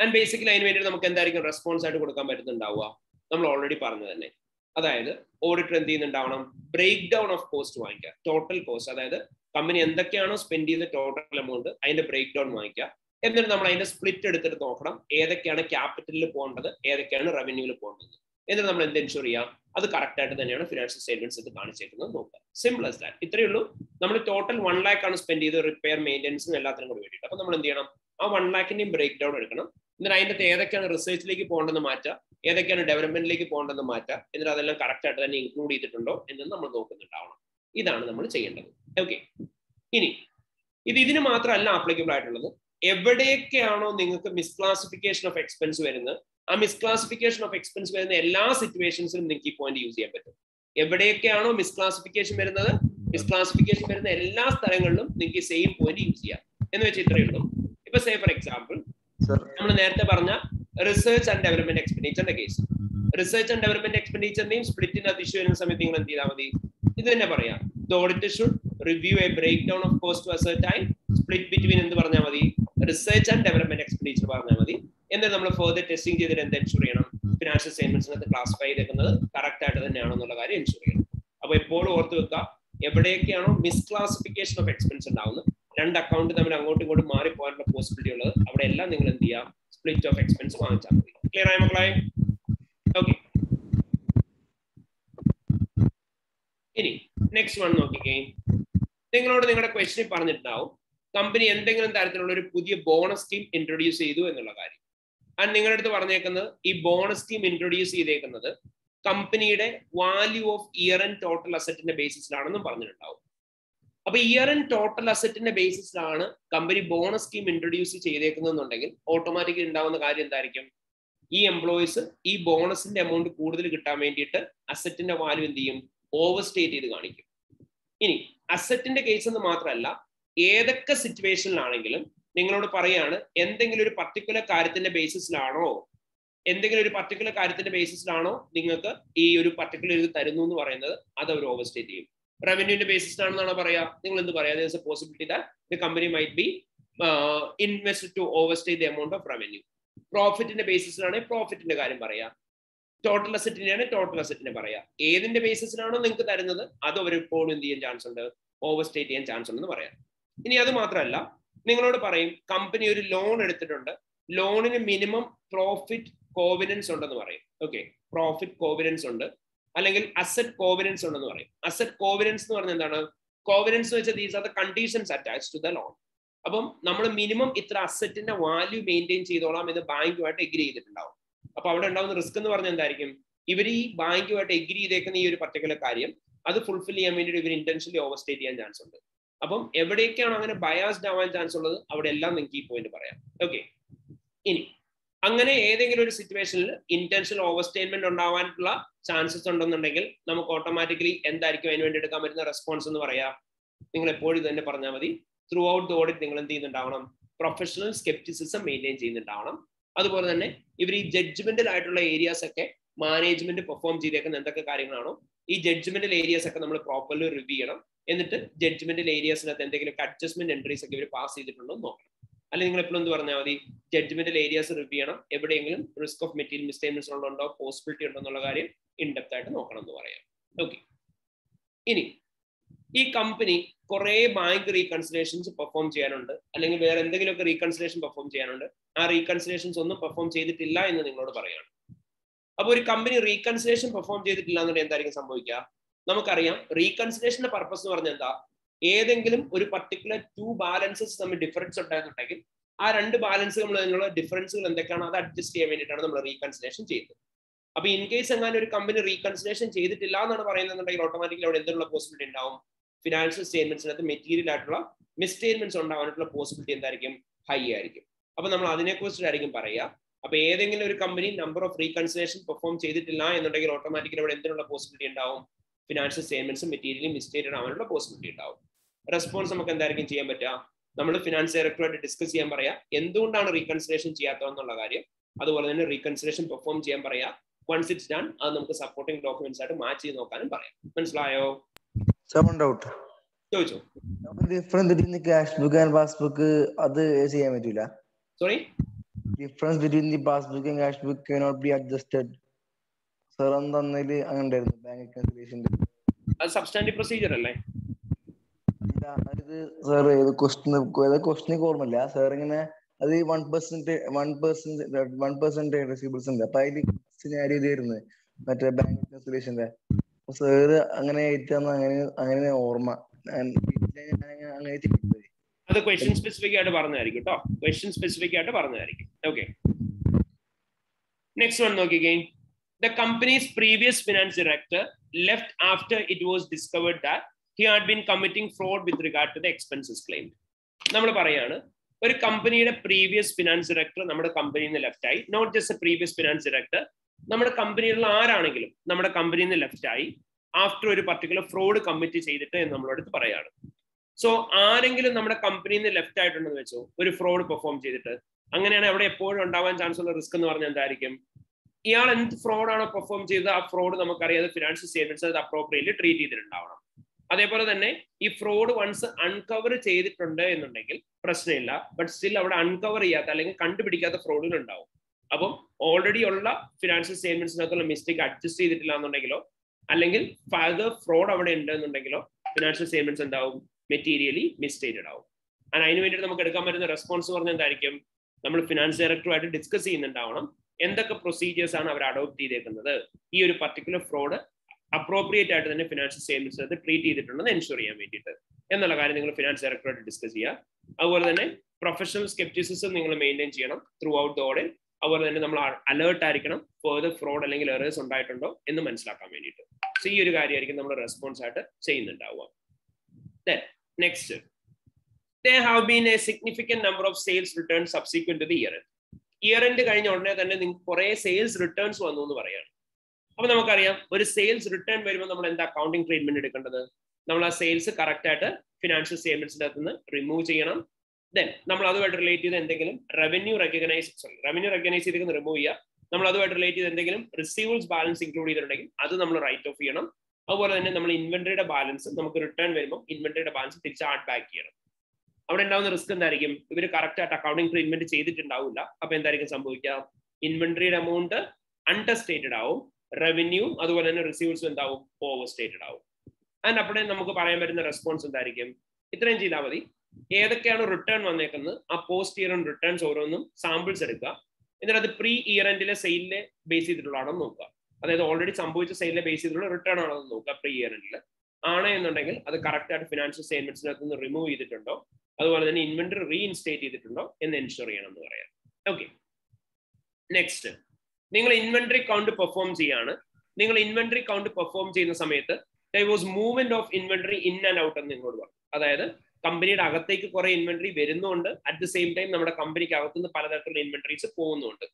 ആൻഡ് ബേസിക്കലി അതിന് വേണ്ടി നമുക്ക് എന്തായിരിക്കും റെസ്പോൺസ് ആയിട്ട് കൊടുക്കാൻ പറ്റുന്നുണ്ടാവുക? നമ്മൾ ഓൾറെഡി പറഞ്ഞു തന്നെ. അതായത് ഓഡിറ്റർ എന്ത് ചെയ്യുന്നുണ്ടാവണം? ബ്രേക്ക് ഡൗൺ ഓഫ് കോസ്റ്റ് വാങ്ങിക്കുക. ടോട്ടൽ കോസ്റ്റ് അതായത് കമ്പനി എന്തൊക്കെയാണോ സ്പെൻഡ് ചെയ്ത ടോട്ടൽ എമൗണ്ട് അതിന്റെ ബ്രേക്ക് ഡൗൺ വാങ്ങിക്കുക. എന്നിട്ട് നമ്മൾ അതിന്റെ സ്പ്ലിറ്റ് എടുത്തിട്ട് നോക്കണം. ഏതൊക്കെയാണ് ക്യാപിറ്റലിൽ പോകേണ്ടത്? ഏതൊക്കെയാണ് റവന്യൂവിൽ പോകേണ്ടത്? എന്നിട്ട് നമ്മൾ എന്ത് എൻഷുർ ചെയ്യാം അത് കറക്റ്റ് ആയിട്ട് തന്നെയാണ് ഫിനാൻഷ്യൽ സ്റ്റേറ്റ്മെന്റ്സ് ഇത് കാണിച്ചേക്കുന്നത് നോക്കുക. സിമ്പിൾ ആസ് ദാറ്റ് ഇത്രയേ ഉള്ളൂ. നമ്മൾ ടോട്ടൽ വൺ ലാക്ക് ആണ് സ്പെൻഡ് ചെയ്ത് റിപ്പയർ മെയിന്റെനൻസും എല്ലാത്തിനും കൂടി വേണ്ടിയിട്ട്. അപ്പൊ നമ്മൾ എന്ത് ചെയ്യണം? ആ വൺ ലാക്കിന്റെയും ബ്രേക്ക് ഡൗൺ എടുക്കണം. എന്നിട്ട് അതിന്റെ ഏതൊക്കെയാണ് റിസർച്ചിലേക്ക് പോകേണ്ടത് മാറ്റുക ഏതൊക്കെയാണ് ഡെവലപ്മെന്റിലേക്ക് പോകേണ്ടത് മാറ്റുക എന്നിട്ട് അതെല്ലാം കറക്റ്റ് ആയിട്ട് തന്നെ ഇൻക്ലൂഡ് ചെയ്തിട്ടുണ്ടോ എന്ന് നമ്മൾ നോക്കുന്നുണ്ടാവണം. ഇതാണ് നമ്മൾ ചെയ്യേണ്ടത്. ഓക്കെ ഇനി ഇത് ഇതിന് മാത്രമല്ല ആപ്ലിക്കബിൾ ആയിട്ടുള്ളത്. എവിടെയൊക്കെയാണോ നിങ്ങൾക്ക് മിസ്ക്ലാസിഫിക്കേഷൻ ഓഫ് എക്സ്പെൻസ് വരുന്നത് ആ മിസ്ക്ലാസിഫിക്കേഷൻ ഓഫ് എക്സ്പെൻസ് വരുന്ന എല്ലാ സിറ്റുവേഷൻസിലും നിങ്ങൾക്ക് ഈ പോയിന്റ് യൂസ് ചെയ്യാൻ പറ്റും. എവിടെയൊക്കെയാണോ മിസ്ക്ലാസിഫിക്കേഷൻ വരുന്നത് മിസ്ക്ലാസിഫിക്കേഷൻ വരുന്ന എല്ലാ സ്ഥലങ്ങളിലും നിങ്ങൾക്ക് സെയിം പോയിന്റ് യൂസ് ചെയ്യാം. എന്ന് വെച്ചാൽ ഇത്രയേ ഉള്ളൂ. ഇപ്പൊ സേ ഫോർ എക്സാമ്പിൾ നമ്മൾ നേരത്തെ പറഞ്ഞ റിസർച്ച് ആൻഡ് ഡെവലപ്മെന്റ് എക്സ്പെൻഡിച്ചറിന്റെ കേസ് റിസർച്ച് ആൻഡ് ഡെവലപ്മെന്റ് എക്സ്പെൻഡിച്ചറിന്റെയും സ്പ്ലിറ്റിന്റെ ഇഷ്യൂ വരുന്ന സമയത്ത് നിങ്ങൾ എന്ത് ചെയ്താൽ മതി? ഇത് തന്നെ പറയാം. The auditor should review a break down of cost to assure time split between എന്ത് പറഞ്ഞാൽ മതി? റിസർച്ച് ആൻഡ് ഡെവലപ്മെന്റ് എക്സ്പെൻഡിച്ചർ പറഞ്ഞാൽ മതി. എന്നിട്ട് നമ്മൾ ഫെർദർ ടെസ്റ്റിംഗ് ചെയ്തിട്ട് എന്ത് എൻഷുർ ചെയ്യണം? ഫിനാൻഷ്യൽ സ്റ്റേറ്റ്മെന്റ്സിനകത്ത് ക്ലാസിഫൈ ചെയ്തേക്കുന്നത് കറക്റ്റ് ആയിട്ട് തന്നെയാണോ എന്നുള്ള കാര്യം എൻഷുർ ചെയ്യണം. അപ്പോൾ എപ്പോഴും ഓർത്ത് വെക്കുക എവിടെയൊക്കെയാണോ മിസ്ക്ലാസിഫിക്കേഷൻ ഓഫ് എക്സ്പെൻസ് ഉണ്ടാവുന്നത് രണ്ട് അക്കൗണ്ട് തമ്മിൽ അങ്ങോട്ടും ഇങ്ങോട്ടും മാറി പോകാനുള്ള പോസിബിലിറ്റി ഉള്ളത്. അവിടെ എല്ലാം നിങ്ങൾ എന്ത് ചെയ്യാം? സ്പ്ലിറ്റ് ഓഫ് എക്സ്പെൻസ് വാങ്ങിച്ചാൽ മതി. ക്ലിയർ ആയ മക്കളെ? ഓക്കെ ഇനി നെക്സ്റ്റ് വൺ നോക്കിക്കേ. നിങ്ങളോട് നിങ്ങളുടെ ക്വസ്റ്റ്യൻ പറഞ്ഞിട്ടുണ്ടാവും. കമ്പനി എന്തെങ്കിലും തരത്തിലുള്ള ഒരു പുതിയ ബോണസ് സ്കീം ഇൻട്രൊഡ്യൂസ് ചെയ്തു എന്നുള്ള കാര്യം. ആൻഡ് നിങ്ങളുടെ അടുത്ത് പറഞ്ഞേക്കുന്നത് ഈ ബോണസ് സ്കീം ഇൻട്രൊഡ്യൂസ് ചെയ്തേക്കുന്നത് കമ്പനിയുടെ value of year and total അസറ്റിന്റെ ബേസിസിലാണെന്നും പറഞ്ഞിട്ടുണ്ടാവും. അപ്പൊ ഇയർ ഇൻ ടോട്ടൽ അസറ്റിന്റെ ബേസിസിലാണ് കമ്പനി ബോണസ് സ്കീം ഇൻട്രൊഡ്യൂസ് ചെയ്തേക്കുന്നുണ്ടെങ്കിൽ ഓട്ടോമാറ്റിക്കലി ഉണ്ടാവുന്ന കാര്യം എന്തായിരിക്കും? ഈ എംപ്ലോയീസ് ഈ ബോണസിന്റെ എമൗണ്ട് കൂടുതൽ കിട്ടാൻ വേണ്ടിയിട്ട് അസറ്റിന്റെ വാല്യൂ എന്ത് ചെയ്യും? ഓവർ സ്റ്റേറ്റ് ചെയ്ത് കാണിക്കും. ഇനി അസറ്റിന്റെ കേസ് എന്ന് മാത്രമല്ല ഏതൊക്കെ സിറ്റുവേഷനിലാണെങ്കിലും നിങ്ങളോട് പറയാണ് എന്തെങ്കിലും ഒരു പർട്ടിക്കുലർ കാര്യത്തിന്റെ ബേസിസിലാണോ എന്തെങ്കിലും ഒരു പർട്ടിക്കുലർ കാര്യത്തിന്റെ ബേസിസിലാണോ നിങ്ങൾക്ക് ഈ ഒരു പർട്ടിക്കുലർ ഇത് തരുന്നു എന്ന് പറയുന്നത് അത് അവർ ഓവർ സ്റ്റേറ്റ് ചെയ്യും. റവന്യൂവിന്റെ ബേസിസിലാണെന്നാണ് പറയാ? നിങ്ങൾ എന്ത് പറയാ a possibility that the company might be invest to over state the amount of revenue പ്രോഫിറ്റിന്റെ ബേസിസിലാണെങ്കിൽ പ്രോഫിറ്റിന്റെ കാര്യം പറയാം. ടോട്ടൽ അസറ്റിനെയാണ് ടോട്ടൽ അസറ്റിനെ പറയാം. ഏതിന്റെ ബേസിസിലാണോ നിങ്ങൾക്ക് തരുന്നത്? അത് അവർ ഇപ്പോഴും എന്ത് ചെയ്യാൻ ചാൻസ് ഉണ്ട്? ഓവർ സ്റ്റേറ്റ് ചെയ്യാൻ ചാൻസ് ഉണ്ടെന്ന് പറയാം. ഇനി അത് മാത്രമല്ല നിങ്ങളോട് പറയും കമ്പനി ഒരു ലോൺ എടുത്തിട്ടുണ്ട്. ലോണിന് മിനിമം പ്രോഫിറ്റ് കോവിനൻസ് ഉണ്ടെന്ന് പറയും. ഓക്കെ പ്രോഫിറ്റ് കോവിനൻസ് ഉണ്ട്. അല്ലെങ്കിൽ അസറ്റ് കോവിനൻസ് ഉണ്ടെന്ന് പറയും. അസറ്റ് കോവിനൻസ് എന്ന് പറഞ്ഞാൽ എന്താണ്? കോവിനൻസ് എന്ന് വെച്ചാൽ these are the conditions attach to the loan അപ്പം നമ്മൾ മിനിമം ഇത്ര അസറ്റിന്റെ വാല്യൂ മെയിന്റെയിൻ ചെയ്തോളാം എന്ന് ബാങ്കുമായിട്ട് എഗ്രി ചെയ്തിട്ടുണ്ടാവും. അപ്പൊ അവിടെ ഉണ്ടാവുന്ന റിസ്ക് എന്ന് പറഞ്ഞാൽ എന്തായിരിക്കും? ഇവർ ഈ ബാങ്കുമായിട്ട് എഗ്രി ചെയ്തേക്കുന്ന ഈ ഒരു പർട്ടിക്കുലർ കാര്യം അത് ഫുൾഫിൽ ചെയ്യാൻ വേണ്ടിയിട്ട് ഇവർ ഇന്റൻഷ്യലി ഓവർ സ്റ്റേറ്റ് ചെയ്യാൻ ചാൻസ് ഉണ്ട്. അപ്പം എവിടേക്കാണ് അങ്ങനെ ബയാസ്ഡ് ആവാൻ ചാൻസ് ഉള്ളത്? അവിടെ എല്ലാം നിങ്ങൾക്ക് ഈ പോയിന്റ് പറയാം. ഓക്കെ ഇനി അങ്ങനെ ഏതെങ്കിലും ഒരു സിറ്റുവേഷനിൽ ഇന്റൻഷണൽ ഓവർ സ്റ്റേറ്റ്മെന്റ് ഉണ്ടാവാനുള്ള ചാൻസസ് ഉണ്ടെന്നുണ്ടെങ്കിൽ നമുക്ക് ഓട്ടോമാറ്റിക്കലി എന്തായിരിക്കും അതിന് വേണ്ടി എടുക്കാൻ പറ്റുന്ന റെസ്പോൺസ് എന്ന് പറയാം. നിങ്ങൾ എപ്പോഴും തന്നെ പറഞ്ഞാൽ മതി. ത്രൂ ഔട്ട് ദ ഓഡിറ്റ് നിങ്ങൾ എന്ത് ചെയ്യുന്നുണ്ടാവണം? പ്രൊഫഷണൽ സ്കെപ്റ്റിസിസം മെയിന്റെയിൻ ചെയ്യുന്നുണ്ടാവണം. അതുപോലെ തന്നെ ഇവർ ഈ ജഡ്ജ്മെന്റൽ ആയിട്ടുള്ള ഏരിയാസ് ഒക്കെ മാനേജ്മെന്റ് പെർഫോം ചെയ്തേക്കുന്ന എന്തൊക്കെ കാര്യങ്ങളാണോ ഈ ജഡ്ജ്മെന്റൽ ഏരിയാസ് ഒക്കെ നമ്മൾ പ്രോപ്പർലി റിവ്യൂ ചെയ്യണം. എന്നിട്ട് ജഡ്ജ്മെന്റൽ ഏരിയാസിനകത്ത് എന്തെങ്കിലും അഡ്ജസ്റ്റ്മെന്റ് എൻട്രീസ് ഒക്കെ ഇവർ പാസ് ചെയ്തിട്ടുണ്ടോ എന്ന് നോക്കണം. അല്ലെങ്കിൽ നിങ്ങൾ എപ്പോഴും എന്ത് പറഞ്ഞാൽ മതി? ജഡ്ജ്മെന്റൽ ഏരിയാസ് റിവ്യൂ ചെയ്യണം. എവിടെയെങ്കിലും റിസ്ക് ഓഫ് മെറ്റീരിയൽ മിസ്റ്റേക്മെന്റ്സ് ഉണ്ടോ പോസിബിലിറ്റി ഉണ്ടോ എന്നുള്ള കാര്യം ഇൻഡെപ്ത് ആയിട്ട് നോക്കണം എന്ന് പറയാം. ഓക്കെ ഇനി ഈ കമ്പനി കുറെ ബാങ്ക് റീകൺസിലേഷൻസ് പെർഫോം ചെയ്യാനുണ്ട്. അല്ലെങ്കിൽ വേറെ എന്തെങ്കിലുമൊക്കെ റീകൺസിലേഷൻ പെർഫോം ചെയ്യാനുണ്ട്. ആ റീകൺസിലേഷൻസ് ഒന്നും പെർഫോം ചെയ്തിട്ടില്ല എന്ന് നിങ്ങളോട് പറയാണ്. അപ്പോൾ ഒരു കമ്പനി റീകൺസിലേഷൻ പെർഫോം ചെയ്തിട്ടില്ല എന്നുണ്ടെങ്കിൽ എന്തായിരിക്കും സംഭവിക്കുക? നമുക്കറിയാം റീകൺസിലേഷന്റെ പർപ്പസ് എന്ന് പറഞ്ഞാൽ എന്താ? ഏതെങ്കിലും ഒരു പർട്ടിക്കുലർ ടു ബാലൻസസ് തമ്മിൽ ഡിഫറൻസ് ഉണ്ടായിരുന്നുണ്ടെങ്കിൽ ആ രണ്ട് ബാലൻസ് നമ്മൾ അതിനുള്ള ഡിഫറൻസുകൾ എന്തൊക്കെയാണ് അത് അഡ്ജസ്റ്റ് ചെയ്യാൻ വേണ്ടിയിട്ടാണ് നമ്മൾ റീകൺസിലേഷൻ ചെയ്യുന്നത്. അപ്പൊ ഇൻ കേസ് എങ്ങനെ ഒരു കമ്പനി റീകൺസിലേഷൻ ചെയ്തിട്ടില്ല എന്നാണ് പറയുന്നുണ്ടെങ്കിൽ ഓട്ടോമാറ്റിക്കലി അവിടെ എന്തെങ്കിലും പോസിബിലിറ്റി ഉണ്ടാവും. ഫിനാൻഷ്യൽ സ്റ്റേറ്റ്മെന്റ്സിനകത്ത് മെറ്റീരിയൽ ആയിട്ടുള്ള മിസ്റ്റേറ്റ്മെന്റ്സ് ഉണ്ടാവാനുള്ള പോസിബിലിറ്റി എന്തായിരിക്കും? ഹൈ ആയിരിക്കും. അപ്പൊ നമ്മൾ അതിനെക്കുറിച്ചിട്ടായിരിക്കും പറയുക. അപ്പൊ ഏതെങ്കിലും ഒരു company number of reconciliation perform ചെയ്തിട്ടില്ല എന്നുണ്ടെങ്കിൽ ഓട്ടോമാറ്റിക്കലി അവിടെ എന്തിനുള്ള പോസിബിലിറ്റി ഉണ്ടാവും. ഫിനാൻഷ്യൽ സ്റ്റേറ്റ്മെന്റ്സും മെറ്റീരിയലും മിസ്റ്റേറ്റഡ് ആവാനുള്ള പോസിബിലിറ്റി ഉണ്ടാവും. റെസ്പോൺസ് നമുക്ക് എന്തായിരിക്കും ചെയ്യാൻ പറ്റുക? നമ്മൾ ഫിനാൻസ് ഡയറക്ടറുമായിട്ട് ഡിസ്കസ് ചെയ്യാൻ പറയാ എന്തുകൊണ്ടാണ് റീകൺസിലേഷൻ ചെയ്യാത്തതെന്നുള്ള കാര്യം അതുപോലെ തന്നെ റീകൺസിലേഷൻ പെർഫോം ചെയ്യാൻ പറയാ. വൺസ് ഇറ്റ്സ് ഡൺ അത് നമുക്ക് സപ്പോർട്ടിംഗ് ഡോക്യുമെന്റ്സ് ആയിട്ട് മാച്ച് ചെയ്ത് നോക്കാനും പറയാം. മനസ്സിലായോ? ഡൗട്ട് ചോദിച്ചോ? Difference between cash book and passbook അത് ചെയ്യാൻ പറ്റൂല. Sorry difference between the passbook and cash book cannot be adjusted sir തന്നതിൽ അങ്ങനെ ഉണ്ടായിരുന്നു. ബാങ്ക് റെക്കൺസിലേഷന്റെ അത് സബ്സ്റ്റാൻഡി പ്രൊസീജിയർ അല്ലേ? അതായത് സാർ ഏത് ക്വസ്റ്റ്യൻ ഏത് ക്വസ്റ്റ്യൻ ഓർമ്മയില്ല. സാർ ഇങ്ങനെ അത് one percent one percent one percent receivables ഉണ്ട്. അപ്പൊ അതിൽ സിനാരി ഇതായിരുന്നു മറ്റേ ബാങ്ക് റെക്കൺസിലേഷന്റെ സാറ് അങ്ങനെ ഏറ്റാന്ന് അങ്ങനെ അങ്ങനെ ഓർമ്മ. അങ്ങനെ അത് ക്വസ്റ്റ്യൻ സ്പെസിഫിക് ആയിട്ട് പറഞ്ഞതായിരിക്കും കേട്ടോ ക്വസ്റ്റ്യൻ സ്പെസിഫിക് ആയിട്ട് പറഞ്ഞതായിരിക്കും. ഓക്കെ നെക്സ്റ്റ് വൺ നോക്കിക്കേ the company's previous finance director left after it was discovered that he had been committing fraud with regard to the expenses claim നമ്മൾ പറയാണ് ഒരു കമ്പനിയുടെ പ്രീവിയസ് ഫിനാൻസ് ഡയറക്ടർ നമ്മുടെ കമ്പനിയിൽ നിന്ന് ലെഫ്റ്റ് ആയി. Not just a previous finance director നമ്മുടെ കമ്പനിയിലുള്ള ആരാണെങ്കിലും നമ്മുടെ കമ്പനിയിൽ നിന്ന് ലെഫ്റ്റ് ആയി ആഫ്റ്റർ ഒരു പർട്ടിക്കുലർ ഫ്രോഡ് കമ്മിറ്റ് ചെയ്തിട്ട് എന്ന് നമ്മളടുത്ത് പറയാണ്. സോ ആരെങ്കിലും നമ്മുടെ കമ്പനിയിൽ നിന്ന് ലെഫ്റ്റ് ആയിട്ടുണ്ടെന്ന് വെച്ചോ ഒരു ഫ്രോഡ് പെർഫോം ചെയ്തിട്ട് അങ്ങനെയാണ് അവിടെ എപ്പോഴും ഉണ്ടാവാൻ ചാൻസ് ഉള്ള റിസ്ക് എന്ന് പറഞ്ഞാൽ എന്തായിരിക്കും? ഇയാൾ എന്ത് ഫ്രോഡാണോ പെർഫോം ചെയ്തത് ആ ഫ്രോഡ് നമുക്കറിയാതെ ഫിനാൻഷ്യൽ സ്റ്റേറ്റ്മെന്റ്സ് അത് അപ്രോപ്രിയറ്റ്ലി ട്രീറ്റ് ചെയ്തിട്ടുണ്ടാവണം. അതേപോലെ തന്നെ ഈ ഫ്രോഡ് വൺസ് അൺകവർ ചെയ്തിട്ടുണ്ട് എന്നുണ്ടെങ്കിൽ പ്രശ്നമില്ല. ബട്ട് സ്റ്റിൽ അവിടെ അൺകവർ ചെയ്യാത്ത അല്ലെങ്കിൽ കണ്ടുപിടിക്കാത്ത ഫ്രോഡുകൾ ഉണ്ടാവും. അപ്പം ഓൾറെഡി ഉള്ള ഫിനാൻഷ്യൽ സ്റ്റേറ്റ്മെന്റ്സിനകത്തുള്ള മിസ്റ്റേക്ക് അഡ്ജസ്റ്റ് ചെയ്തിട്ടില്ല എന്നുണ്ടെങ്കിലോ അല്ലെങ്കിൽ ഫർദർ ഫ്രോഡ് അവിടെ ഉണ്ട് എന്നുണ്ടെങ്കിലോ ഫിനാൻഷ്യൽ സ്റ്റേറ്റ്മെന്റ്സ് എന്താവും? മെറ്റീരിയലി മിസ്റ്റേറ്റഡ് ആവും. അതിന് വേണ്ടിയിട്ട് നമുക്ക് എടുക്കാൻ പറ്റുന്ന റെസ്പോൺസ് പറഞ്ഞ എന്തായിരിക്കും? നമ്മൾ ഫിനാൻസ് ഡയറക്ടറുമായിട്ട് ഡിസ്കസ് ചെയ്യുന്നുണ്ടാവണം. എന്തൊക്കെ പ്രൊസീജിയേഴ്സ് ആണ് അവർ അഡോപ്റ്റ് ചെയ്തേക്കുന്നത്? ഈ ഒരു പർട്ടിക്കുലർ ഫ്രോഡ് അപ്രോപ്രിയേറ്റ് ആയിട്ട് തന്നെ ഫിനാൻഷ്യൽ സ്റ്റേറ്റ്മെന്റ്സ് ട്രീറ്റ് ചെയ്തിട്ടുണ്ടെന്ന് എൻഷുർ ചെയ്യാൻ വേണ്ടിയിട്ട്. എന്നുള്ള കാര്യം നിങ്ങൾ ഫിനാൻസ് ഡയറക്ടറായിട്ട് ഡിസ്കസ് ചെയ്യുക. അതുപോലെ തന്നെ പ്രൊഫഷണൽ സ്കെപ്റ്റിസിസം നിങ്ങൾ മെയിന്റെയിൻ ചെയ്യണം ത്രൂ ഔട്ട് ദ ഓഡിറ്റ് അതുപോലെ തന്നെ നമ്മൾ അലേർട്ട് ആയിരിക്കണം ഫേർദർ ഫ്രോഡ് അല്ലെങ്കിൽ എറേഴ്സ് ഉണ്ടായിട്ടുണ്ടോ എന്ന് മനസ്സിലാക്കാൻ വേണ്ടിയിട്ട്. സോ ഈ ഒരു കാര്യമായിരിക്കും നമ്മൾ റെസ്പോൺസ് ആയിട്ട് ചെയ്യുന്നുണ്ടാവുക. Next there have been a significant number of sales returns subsequent to. Year end കഴിഞ്ഞ ഉടനെ തന്നെ നിങ്ങൾക്ക് കുറെ സെയിൽസ് റിട്ടേൺസ് വന്നു എന്ന് പറയാണ് അപ്പൊ നമുക്കറിയാം ഒരു സെയിൽസ് റിട്ടേൺ വരുമ്പോൾ നമ്മൾ എന്താ അക്കൗണ്ടിങ് ട്രീറ്റ്മെന്റ് എടുക്കേണ്ടത്? നമ്മൾ ആ സെയിൽസ് കറക്റ്റ് ആയിട്ട് ഫിനാൻഷ്യൽ സ്റ്റേറ്റ്മെന്റ്സിന്റെ അകത്ത് നിന്ന് റിമൂവ് ചെയ്യണം. ദെൻ നമ്മൾ അതുമായിട്ട് റിലേറ്റ് ചെയ്ത് എന്തെങ്കിലും revenue recognise sorry revenue recognise ചെയ്ത് റിമൂവ് ചെയ്യുക. നമ്മൾ അതുമായിട്ട് റിലേറ്റ് ചെയ്ത് എന്തെങ്കിലും റിസീവൽസ് ബാലൻസ് ഇൻക്ലൂഡ് ചെയ്തിട്ടുണ്ടെങ്കിൽ അത് നമ്മൾ റൈറ്റ് ഓഫ് ചെയ്യണം. അതുപോലെ തന്നെ നമ്മൾ ഇൻവെന്ററിയുടെ ബാലൻസ് നമുക്ക് റിട്ടേൺ വരുമ്പോൾ ഇൻവെന്ററിയുടെ ബാലൻസ് തിരിച്ച് ആഡ് ബാക്ക് ചെയ്യണം. അവിടെ ഉണ്ടാവുന്ന റിസ്ക് എന്തായിരിക്കും? ഇവർ കറക്റ്റ് ആയിട്ട് അക്കൗണ്ടിങ് ട്രീറ്റ്മെന്റ് ചെയ്തിട്ടുണ്ടാവില്ല. അപ്പൊ എന്തായിരിക്കും സംഭവിക്കുക? ഇൻവെന്ററിയുടെ എമൗണ്ട് അണ്ടർസ്റ്റേറ്റഡ് ആവും. റവന്യൂ അതുപോലെ തന്നെ റിസീവ്സും എന്താവും? ഓവർ സ്റ്റേറ്റഡ് ആവും. ആൻഡ് അപ്പോഴേ നമുക്ക് പറയാൻ പറ്റുന്ന റെസ്പോൺസ് എന്തായിരിക്കും? ഇത്രയും ചെയ്താൽ മതി. ഏതൊക്കെയാണ് റിട്ടേൺ വന്നേക്കുന്നത്? ആ പോസ്റ്റ് ഇയർ റിട്ടേൺസ് ഓരോന്നും സാമ്പിൾസ് എടുക്കുക. എന്നിട്ട് അത് പ്രീ ഇയർ എൻഡിലെ സെയിലിനെ ബേസ് ചെയ്തിട്ടുള്ളതാണോ നോക്കുക. അതായത് ഓൾറെഡി സംഭവിച്ച സെയിലിനെ ബേസ് ചെയ്തിട്ടുള്ള റിട്ടേൺ ആണോ എന്ന് നോക്കുക പ്രീ ഇയർ എൻഡിൽ ആണ് എന്നുണ്ടെങ്കിൽ അത് കറക്റ്റ് ആയിട്ട് ഫിനാൻഷ്യൽ സ്റ്റേറ്റ്മെന്റ്സിനകത്ത് നിന്ന് റിമൂവ് ചെയ്തിട്ടുണ്ടോ? അതുപോലെ തന്നെ ഇൻവെന്ററി റീഇൻസ്റ്റേറ്റ് ചെയ്തിട്ടുണ്ടോ? എന്ന് എൻഷുർ ചെയ്യണം എന്ന് പറയാം. ഓക്കെ നെക്സ്റ്റ് നിങ്ങൾ ഇൻവെന്ററി കൗണ്ട് പെർഫോം ചെയ്യാണ്. നിങ്ങൾ ഇൻവെന്ററി കൗണ്ട് പെർഫോം ചെയ്യുന്ന സമയത്ത് there was movement of inventory in and out എന്ന് നിങ്ങളോട് പറഞ്ഞു. അതായത് കമ്പനിയുടെ അകത്തേക്ക് കുറെ ഇൻവെന്ററി വരുന്നുണ്ട്. അറ്റ് ദ സെയിം ടൈം നമ്മുടെ കമ്പനിക്ക് അകത്തുനിന്ന് പലതരത്തിലുള്ള ഇൻവെന്ററീസ് പോകുന്നുണ്ട്.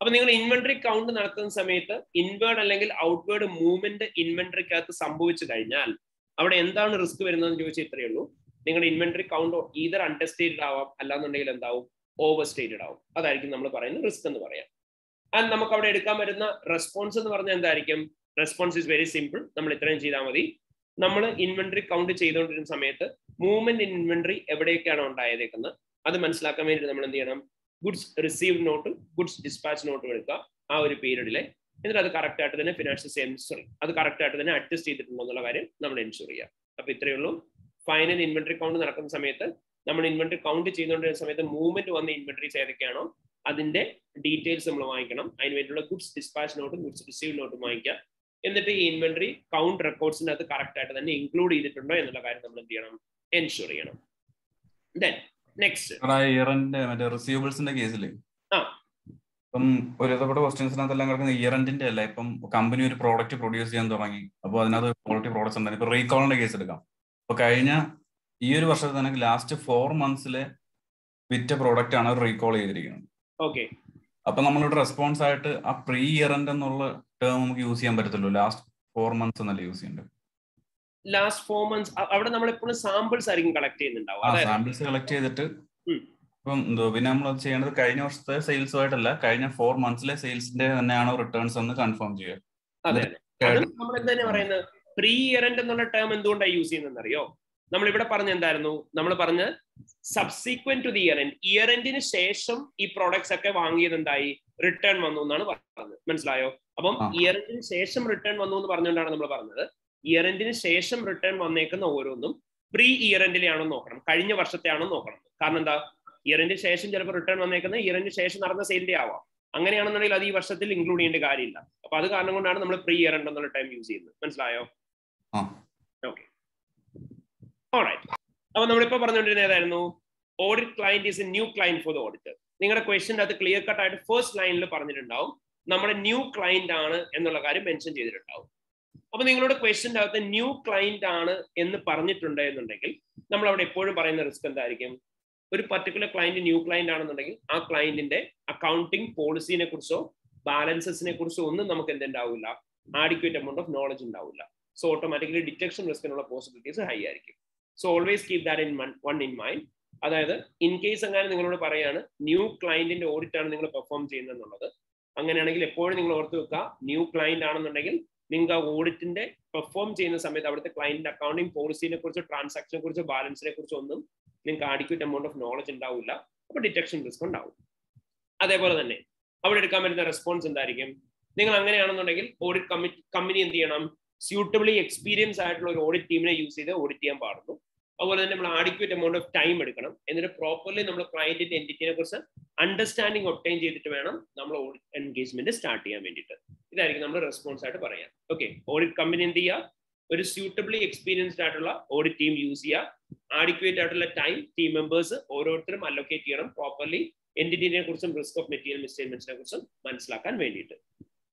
അപ്പൊ നിങ്ങൾ ഇൻവെന്ററി കൗണ്ട് നടത്തുന്ന സമയത്ത് ഇൻവേർഡ് അല്ലെങ്കിൽ ഔട്ട്വേർഡ് മൂവ്മെന്റ് ഇൻവെന്ററിക്കകത്ത് സംഭവിച്ചു കഴിഞ്ഞാൽ അവിടെ എന്താണ് റിസ്ക് വരുന്നതെന്ന് ചോദിച്ചാൽ ഇത്രയേ ഉള്ളൂ. നിങ്ങളുടെ ഇൻവെന്ററി കൗണ്ട് ഈതർ അണ്ടർസ്റ്റേറ്റഡ് ആവാം. അല്ലാന്നുണ്ടെങ്കിൽ എന്താവും? ഓവർ സ്റ്റേറ്റഡ് ആവും. അതായിരിക്കും നമ്മൾ പറയുന്ന റിസ്ക് എന്ന് പറയാം. ആൻഡ് നമുക്ക് അവിടെ എടുക്കാൻ വരുന്ന റെസ്പോൺസ് എന്ന് പറഞ്ഞാൽ എന്തായിരിക്കും? റെസ്പോൺസ് ഇസ് വെരി സിമ്പിൾ നമ്മൾ ഇത്രയും ചെയ്താൽ മതി. നമ്മൾ ഇൻവെന്ററി കൗണ്ട് ചെയ്തുകൊണ്ടിരുന്ന സമയത്ത് മൂവ്മെന്റ് ഇൻ ഇൻവെന്ററി എവിടെയൊക്കെയാണ് ഉണ്ടായതേക്കുന്നത് അത് മനസ്സിലാക്കാൻ വേണ്ടി നമ്മൾ എന്ത് ചെയ്യണം? ഗുഡ്സ് റിസീവ് നോട്ടും ഗുഡ്സ് ഡിസ്പാച്ച് നോട്ടും എടുക്കുക. ആ ഒരു പീരീഡിലെ എന്നിട്ട് അത് കറക്റ്റ് ആയിട്ട് തന്നെ ഫിനാൻഷ്യൽ സോറി അത് കറക്റ്റ് ആയിട്ട് തന്നെ അഡ്ജസ്റ്റ് ചെയ്തിട്ടുണ്ടോ എന്നുള്ള കാര്യം നമ്മൾ എൻഷുർ ചെയ്യുക. അപ്പൊ ഇത്രയേ ഉള്ളൂ. ഫൈനൽ ഇൻവെന്ററി കൗണ്ട് നടക്കുന്ന സമയത്ത് നമ്മൾ ഇൻവെന്ററി കൗണ്ട് ചെയ്തുകൊണ്ടിരുന്ന സമയത്ത് മൂവ്മെന്റ് വന്ന ഇൻവെന്ററീസ് ഏതൊക്കെയാണോ? അതിന്റെ ഡീറ്റെയിൽസ് നമ്മൾ വാങ്ങിക്കണം. അതിന് വേണ്ടിയുള്ള ഗുഡ്സ് ഡിസ്പാച്ച് നോട്ടും ഗുഡ്സ് റിസീവ് നോട്ടും വാങ്ങിക്കുക. എന്നിട്ട് ഈ ഇൻവെന്ററി കൗണ്ട് റെക്കോർഡ്സിന്റെ അത് കറക്റ്റ് ആയിട്ട് തന്നെ ഇൻക്ലൂഡ് ചെയ്തിട്ടുണ്ടോ എന്നുള്ള കാര്യം നമ്മൾ എന്ത് ചെയ്യണം? എൻഷുർ ചെയ്യണം. ദെൻ നെക്സ്റ്റ് റിസീവബിൾസിന്റെ കേസിൽ. ഇപ്പം ഒരു വിധപ്പെട്ട ക്വസ്റ്റ്യൻസിനകത്തെല്ലാം കിടക്കുന്ന എൻഡിന്റെ അല്ല? ഇപ്പം കമ്പനി ഒരു പ്രോഡക്റ്റ് പ്രൊഡ്യൂസ് ചെയ്യാൻ തുടങ്ങി. അപ്പോൾ അതിനകത്ത് ക്വാളിറ്റി പ്രോഡക്ട്സ് ഉണ്ടായി ഇപ്പൊ റീകോളിന്റെ കേസ് എടുക്കാം. അപ്പൊ കഴിഞ്ഞ ഈ ഒരു വർഷത്തിൽ തന്നെ ലാസ്റ്റ് ഫോർ മന്ത്സിലെ വിറ്റ പ്രോഡക്റ്റ് ആണ് റീകോൾ ചെയ്തിരിക്കുന്നത്. ഓക്കെ അപ്പൊ നമ്മളിവിടെ റെസ്പോൺസ് ആയിട്ട് ആ പ്രീ ഇയറന്റ് എന്നുള്ള ടേം നമുക്ക് യൂസ് ചെയ്യാൻ പറ്റത്തുള്ളൂ. ലാസ്റ്റ് ഫോർ മന്ത്സ് എന്നല്ലേ യൂസ് ചെയ്യേണ്ടത്? ലാസ്റ്റ് ഫോർ മന്ത്സ് അവിടെ നമ്മൾ എപ്പോഴും സാമ്പിൾസ് ആയിരിക്കും കളക്ട് ചെയ്യുന്നുണ്ടാവും. ആ സാമ്പിൾസ് കളക്ട് ചെയ്തിട്ട്. ഇപ്പം എന്തോ പിന്നെ നമ്മൾ അത് ചെയ്യേണ്ടത് കഴിഞ്ഞ വർഷത്തെ സെയിൽസുമായിട്ടല്ല കഴിഞ്ഞ ഫോർ മന്ത്സിലെ സെയിൽസിന്റെ തന്നെയാണോ റിട്ടേൺസ് എന്ന് കൺഫേം ചെയ്യുക. നമ്മൾ എന്താണ് പറയുന്നത് പ്രീ ഇയർ എൻഡ് എന്നുള്ള ടേം എന്തുകൊണ്ടാണ് യൂസ് ചെയ്യുന്നതെന്ന് അറിയോ നമ്മൾ ഇവിടെ പറഞ്ഞ എന്തായിരുന്നു? നമ്മൾ പറഞ്ഞ subsequent to the year end year എൻഡിന് ശേഷം ഈ പ്രോഡക്ട്സ് ഒക്കെ വാങ്ങിയത് എന്തായി? റിട്ടേൺ വന്നു എന്നാണ് പറഞ്ഞത്. മനസ്സിലായോ? അപ്പം ഇയർ എൻഡിന് ശേഷം റിട്ടേൺ വന്നു എന്ന് പറഞ്ഞുകൊണ്ടാണ് നമ്മൾ പറഞ്ഞത്. ഇയർ എൻഡിന് ശേഷം റിട്ടേൺ വന്നേക്കുന്ന ഓരോന്നും പ്രീ ഇയർ എൻഡിലെയാണോ നോക്കണം. കഴിഞ്ഞ വർഷത്തെയാണോ നോക്കണം. കാരണം എന്താ? ഇയർ എൻഡിന് ശേഷം ചിലപ്പോൾ റിട്ടേൺ വന്നേക്കുന്ന ഇയർ എൻഡിന് ശേഷം നടന്ന സെയിലിന്റെ ആവാം. അങ്ങനെയാണെന്നുണ്ടെങ്കിൽ അത് ഈ വർഷത്തിൽ ഇൻക്ലൂഡ് ചെയ്യേണ്ട കാര്യമില്ല. അപ്പൊ അത് കാരണം കൊണ്ടാണ് നമ്മൾ പ്രീ ഇയർ എൻഡ് എന്നുള്ള ടൈം യൂസ് ചെയ്യുന്നത്. മനസ്സിലായോ. ഓക്കെ ഓൾറൈറ്റ് അപ്പൊ നമ്മളിപ്പോ പറഞ്ഞുകൊണ്ടിരുന്ന ഏതായിരുന്നു? Audit client is a new client for the auditor നിങ്ങളുടെ ക്വസ്റ്റിന്റെ അത് ക്ലിയർ കട്ട് ആയിട്ട് ഫസ്റ്റ് ലൈനിൽ പറഞ്ഞിട്ടുണ്ടാവും. നമ്മുടെ ന്യൂ ക്ലയന്റ് ആണ് എന്നുള്ള കാര്യം മെൻഷൻ ചെയ്തിട്ടുണ്ടാവും. അപ്പൊ നിങ്ങളുടെ ക്വസ്റ്റിന്റെ അകത്ത് ന്യൂ ക്ലയന്റ് ആണ് എന്ന് പറഞ്ഞിട്ടുണ്ട് എന്നുണ്ടെങ്കിൽ നമ്മൾ അവിടെ എപ്പോഴും പറയുന്ന റിസ്ക് എന്തായിരിക്കും? ഒരു പർട്ടിക്കുലർ ക്ലയന്റ് ന്യൂ ക്ലയന്റ് ആണെന്നുണ്ടെങ്കിൽ ആ ക്ലയന്റിന്റെ അക്കൗണ്ടിങ് പോളിസിനെ കുറിച്ചോ ബാലൻസസിനെ കുറിച്ചോ ഒന്നും നമുക്ക് എന്തുണ്ടാവില്ല. ആഡിക്വേറ്റ് എമൗണ്ട് ഓഫ് നോളജ് ഉണ്ടാവില്ല. സോ ഓട്ടോമാറ്റിക്കലി ഡിറ്റക്ഷൻ റിസ്കിനുള്ള പോസിബിലിറ്റീസ് ഹൈ ആയിരിക്കും. So always keep that in one in mind അതായത് ഇൻ കേസ് അങ്ങനെ നിങ്ങളോട് പറയാണ് ന്യൂ ക്ലയന്റിന്റെ ഓഡിറ്റ് ആണ് നിങ്ങൾ പെർഫോം ചെയ്യുന്നത് അങ്ങനെയാണെങ്കിൽ എപ്പോഴും നിങ്ങൾ ഓർത്ത് വെക്കുക ന്യൂ ക്ലയന്റ് ആണെന്നുണ്ടെങ്കിൽ നിങ്ങൾക്ക് ആ ഓഡിറ്റിന്റെ പെർഫോം ചെയ്യുന്ന സമയത്ത് അവിടുത്തെ ക്ലയന്റിന്റെ അക്കൗണ്ടിങ് പോളിസിനെ കുറിച്ചോ ട്രാൻസാക്ഷനെ കുറിച്ചോ ബാലൻസിനെ കുറിച്ചോ ഒന്നും നിങ്ങൾക്ക് ആഡിക്യൂറ്റ് എമൗണ്ട് ഓഫ് നോളജ് ഉണ്ടാവില്ല. അപ്പൊ ഡിറ്റക്ഷൻ റിസ്ക് ഉണ്ടാവും. അതേപോലെ തന്നെ അവിടെ എടുക്കാൻ പറ്റുന്ന റെസ്പോൺസ് എന്തായിരിക്കും? നിങ്ങൾ അങ്ങനെയാണെന്നുണ്ടെങ്കിൽ ഓഡിറ്റ് കമ്മിറ്റി കമ്പനി എന്ത് ചെയ്യണം? സ്യൂട്ടബിളി എക്സ്പീരിയൻസ് ആയിട്ടുള്ള ഒരു ഓഡിറ്റ് ടീമിനെ യൂസ് ചെയ്ത് ഓഡിറ്റ് ചെയ്യാൻ പാടുന്നു. അതുപോലെ തന്നെ നമ്മൾ ആഡിക്വേറ്റ് എമൗണ്ട് ഓഫ് ടൈം എടുക്കണം. എന്നിട്ട് പ്രോപ്പർലി നമ്മൾ ക്ലയന്റിന്റെ എന്റിറ്റിനെ കുറിച്ച് അണ്ടർസ്റ്റാൻഡിങ് ഒപ്റ്റൈൻ ചെയ്തിട്ട് വേണം നമ്മൾ ഓഡിറ്റ് എൻഗേജ്മെന്റ് സ്റ്റാർട്ട് ചെയ്യാൻ വേണ്ടിയിട്ട്. ഇതായിരിക്കും നമ്മൾ റെസ്പോൺസ് ആയിട്ട് പറയാം. ഓക്കെ ഓഡിറ്റ് കമ്പനി എന്ത് ചെയ്യുക ഒരു സ്യൂട്ടബിളി എക്സ്പീരിയൻസ്ഡ് ആയിട്ടുള്ള ഓഡിറ്റ് ടീം യൂസ് ചെയ്യുക ആഡിക്വേറ്റ് ആയിട്ടുള്ള ടൈം ടീം മെമ്പേഴ്സ് ഓരോരുത്തരും അലോക്കേറ്റ് ചെയ്യണം പ്രോപ്പർലി എന്റിറ്റിനെ കുറിച്ചും റിസ്ക് ഓഫ് മെറ്റീരിയൽ മിസ്റ്റേറ്റ്മെന്റ്സിനെ കുറിച്ചും മനസ്സിലാക്കാൻ വേണ്ടിയിട്ട്.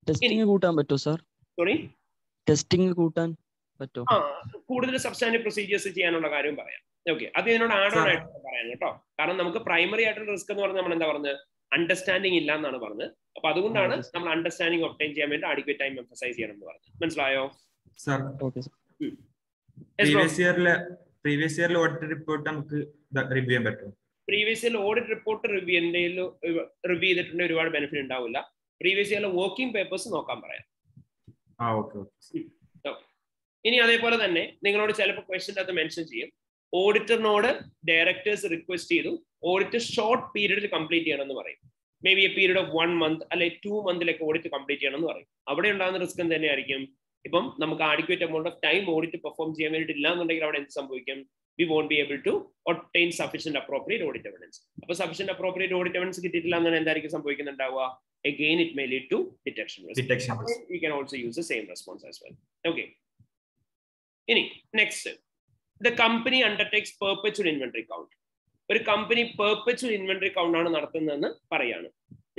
ടെസ്റ്റിംഗ് കൂട്ടാൻ പറ്റുമോ സാർ സോറി ടെസ്റ്റിംഗ് കൂട്ടാൻ പറ്റുമോ ആ കൂടുതൽ സബ്സ്റ്റാൻഡ് പ്രൊസീജിയേഴ്സ് ചെയ്യാനുള്ള കാര്യം പറയാം. ഓക്കെ അത് ഇതിനോട് ആഡ് ഓൺ ആയിട്ട് പറയാം കേട്ടോ. കാരണം നമുക്ക് പ്രൈമറി ആയിട്ടുള്ള റിസ്ക് എന്ന് പറഞ്ഞാൽ നമ്മൾ എന്താ പറഞ്ഞത്? അണ്ടർസ്റ്റാൻഡിങ് ഇല്ല എന്നാണ് പറഞ്ഞത്. അപ്പൊ അതുകൊണ്ടാണ് നമ്മൾ അണ്ടർസ്റ്റാൻഡിങ് ഒപ്റ്റൈൻ ചെയ്യാൻ വേണ്ടി അഡിക്വേറ്റ് ടൈം എംഫസൈസ് ചെയ്യണം എന്ന് പറഞ്ഞത്. മനസ്സിലായോ? സർ ഓക്കെ സാർ പ്രീവിയസ് ഇയറിലെ പ്രീവിയസ് ഇയറിലെ ഓഡിറ്റ് റിപ്പോർട്ട് നമുക്ക് റിവ്യൂ ചെയ്യാൻ പറ്റും previous year audit report review എന്തെങ്കിലും റിവ്യൂ ചെയ്തിട്ടുണ്ടെങ്കിൽ ഒരുപാട് ബെനിഫിറ്റ് ഉണ്ടാവില്ല. പ്രീവിയസ് ഇയറിലെ വർക്കിംഗ് പേപ്പേഴ്സ് നോക്കാൻ പറയാം. ഇനി അതേപോലെ തന്നെ നിങ്ങളോട് ചിലപ്പോൾ ക്വസ്റ്റിന്റെ അകത്ത് മെൻഷൻ ചെയ്യും. ഓഡിറ്ററിനോട് ഡയറക്ടേഴ്സ് റിക്വസ്റ്റ് ചെയ്തു. ഓഡിറ്റ് ഷോർട്ട് പീരീഡിൽ കംപ്ലീറ്റ് ചെയ്യണം എന്ന് പറയും. Maybe a period of one month അല്ലെ ടു മന്തിലൊക്കെ ഓഡിറ്റ് കംപ്ലീറ്റ് ചെയ്യണം എന്ന് പറയും. അവിടെ ഉണ്ടാകുന്ന റിസ്ക് എന്ത് തന്നെയായിരിക്കും? ഇപ്പം നമുക്ക് adequate amount of time audit perform ചെയ്യാൻ വേണ്ടിയിട്ടില്ല എന്നുണ്ടെങ്കിൽ അവിടെ എന്ത് സംഭവിക്കും? We won't be able to obtain sufficient appropriate audit evidence അപ്പൊ സഫീഷ്യന്റ് അപ്രോപ്രിയറ്റ് ഓഡിറ്റ് എവിഡൻസ് കിട്ടിയിട്ടില്ല എന്നാണ് എന്തായിരിക്കും സംഭവിക്കുന്നുണ്ടാവുക again it may lead to detection risk. Detection risk. We can also use the same response as well. Okay. ഇനി next the company undertakes perpetual inventory count ഒരു company perpetual inventory count ആണ് നടത്തുന്നതെന്ന് പറയാണ്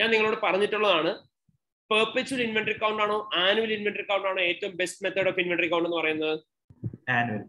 ഞാൻ നിങ്ങളോട് പറഞ്ഞിട്ടുള്ളതാണ് പെർപ്പച്വൽ ഇൻവെന്ററി കൗണ്ട് ആണോ annual inventory count ആണോ ഏറ്റവും best method of inventory count എന്ന് പറയുന്നത് ആനുവൽ.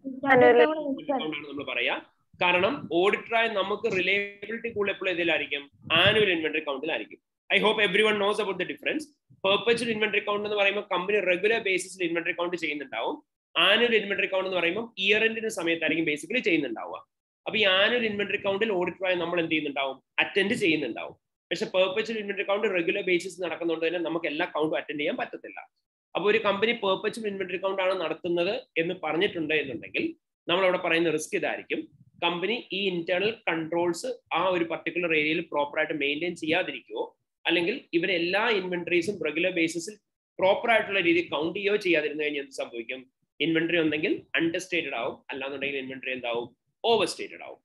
നമ്മൾ പറയാ. കാരണം ഓഡിറ്ററായി നമുക്ക് റിലയബിലിറ്റി കൂടുതൽ എപ്പോഴും ഇതിലായിരിക്കും annual inventory കൗണ്ടിലായിരിക്കും. I hope everyone knows about the difference. Perpetual inventory count എന്ന് പറയുമ്പോൾ കമ്പനി റെഗുലർ ബേസിസിൽ ഇൻവെന്ററി കൗണ്ട് ചെയ്യുന്നുണ്ടാവും. ആനുവൽ ഇൻവെന്ററി കൗണ്ട് എന്ന് പറയുമ്പോൾ ഇയർ എൻഡിന്റെ സമയത്തായിരിക്കും ബേസിക്കലി ചെയ്യുന്നുണ്ടാവുക. അപ്പൊ ഈ ആനുവൽ ഇൻവെന്ററി കൗണ്ടിൽ ഓഡിറ്ററായി നമ്മൾ എന്ത് ചെയ്യുന്നുണ്ടാവും? അറ്റൻഡ് ചെയ്യുന്നുണ്ടാവും. പക്ഷെ perpetual inventory count regular basis നടക്കുന്നതുകൊണ്ട് തന്നെ നമുക്ക് എല്ലാ കൗണ്ടും അറ്റൻഡ് ചെയ്യാൻ പറ്റത്തില്ല. അപ്പൊ ഒരു കമ്പനി പെർപ്പച്വൽ ഇൻവെന്ററി അക്കൗണ്ട് ആണ് നടത്തുന്നത് എന്ന് പറഞ്ഞിട്ടുണ്ട് എന്നുണ്ടെങ്കിൽ നമ്മൾ അവിടെ പറയുന്ന റിസ്ക് ഇതായിരിക്കും. കമ്പനി ഈ ഇന്റേണൽ കൺട്രോൾസ് ആ ഒരു പർട്ടിക്കുലർ ഏരിയയിൽ പ്രോപ്പറായിട്ട് മെയിന്റെയിൻ ചെയ്യാതിരിക്കുവോ അല്ലെങ്കിൽ ഇവരെ എല്ലാ ഇൻവെന്ററീസും റെഗുലർ ബേസിസിൽ പ്രോപ്പർ ആയിട്ടുള്ള രീതിയിൽ കൗണ്ട് ചെയ്യുകയോ ചെയ്യാതിരുന്നു കഴിഞ്ഞാൽ എന്ത് സംഭവിക്കും? ഇൻവെന്ററി ഒന്നെങ്കിൽ അണ്ടർസ്റ്റേറ്റഡ് ആവും. അല്ലാന്നുണ്ടെങ്കിൽ ഇൻവെന്ററി എന്താവും? ഓവർ സ്റ്റേറ്റഡ് ആവും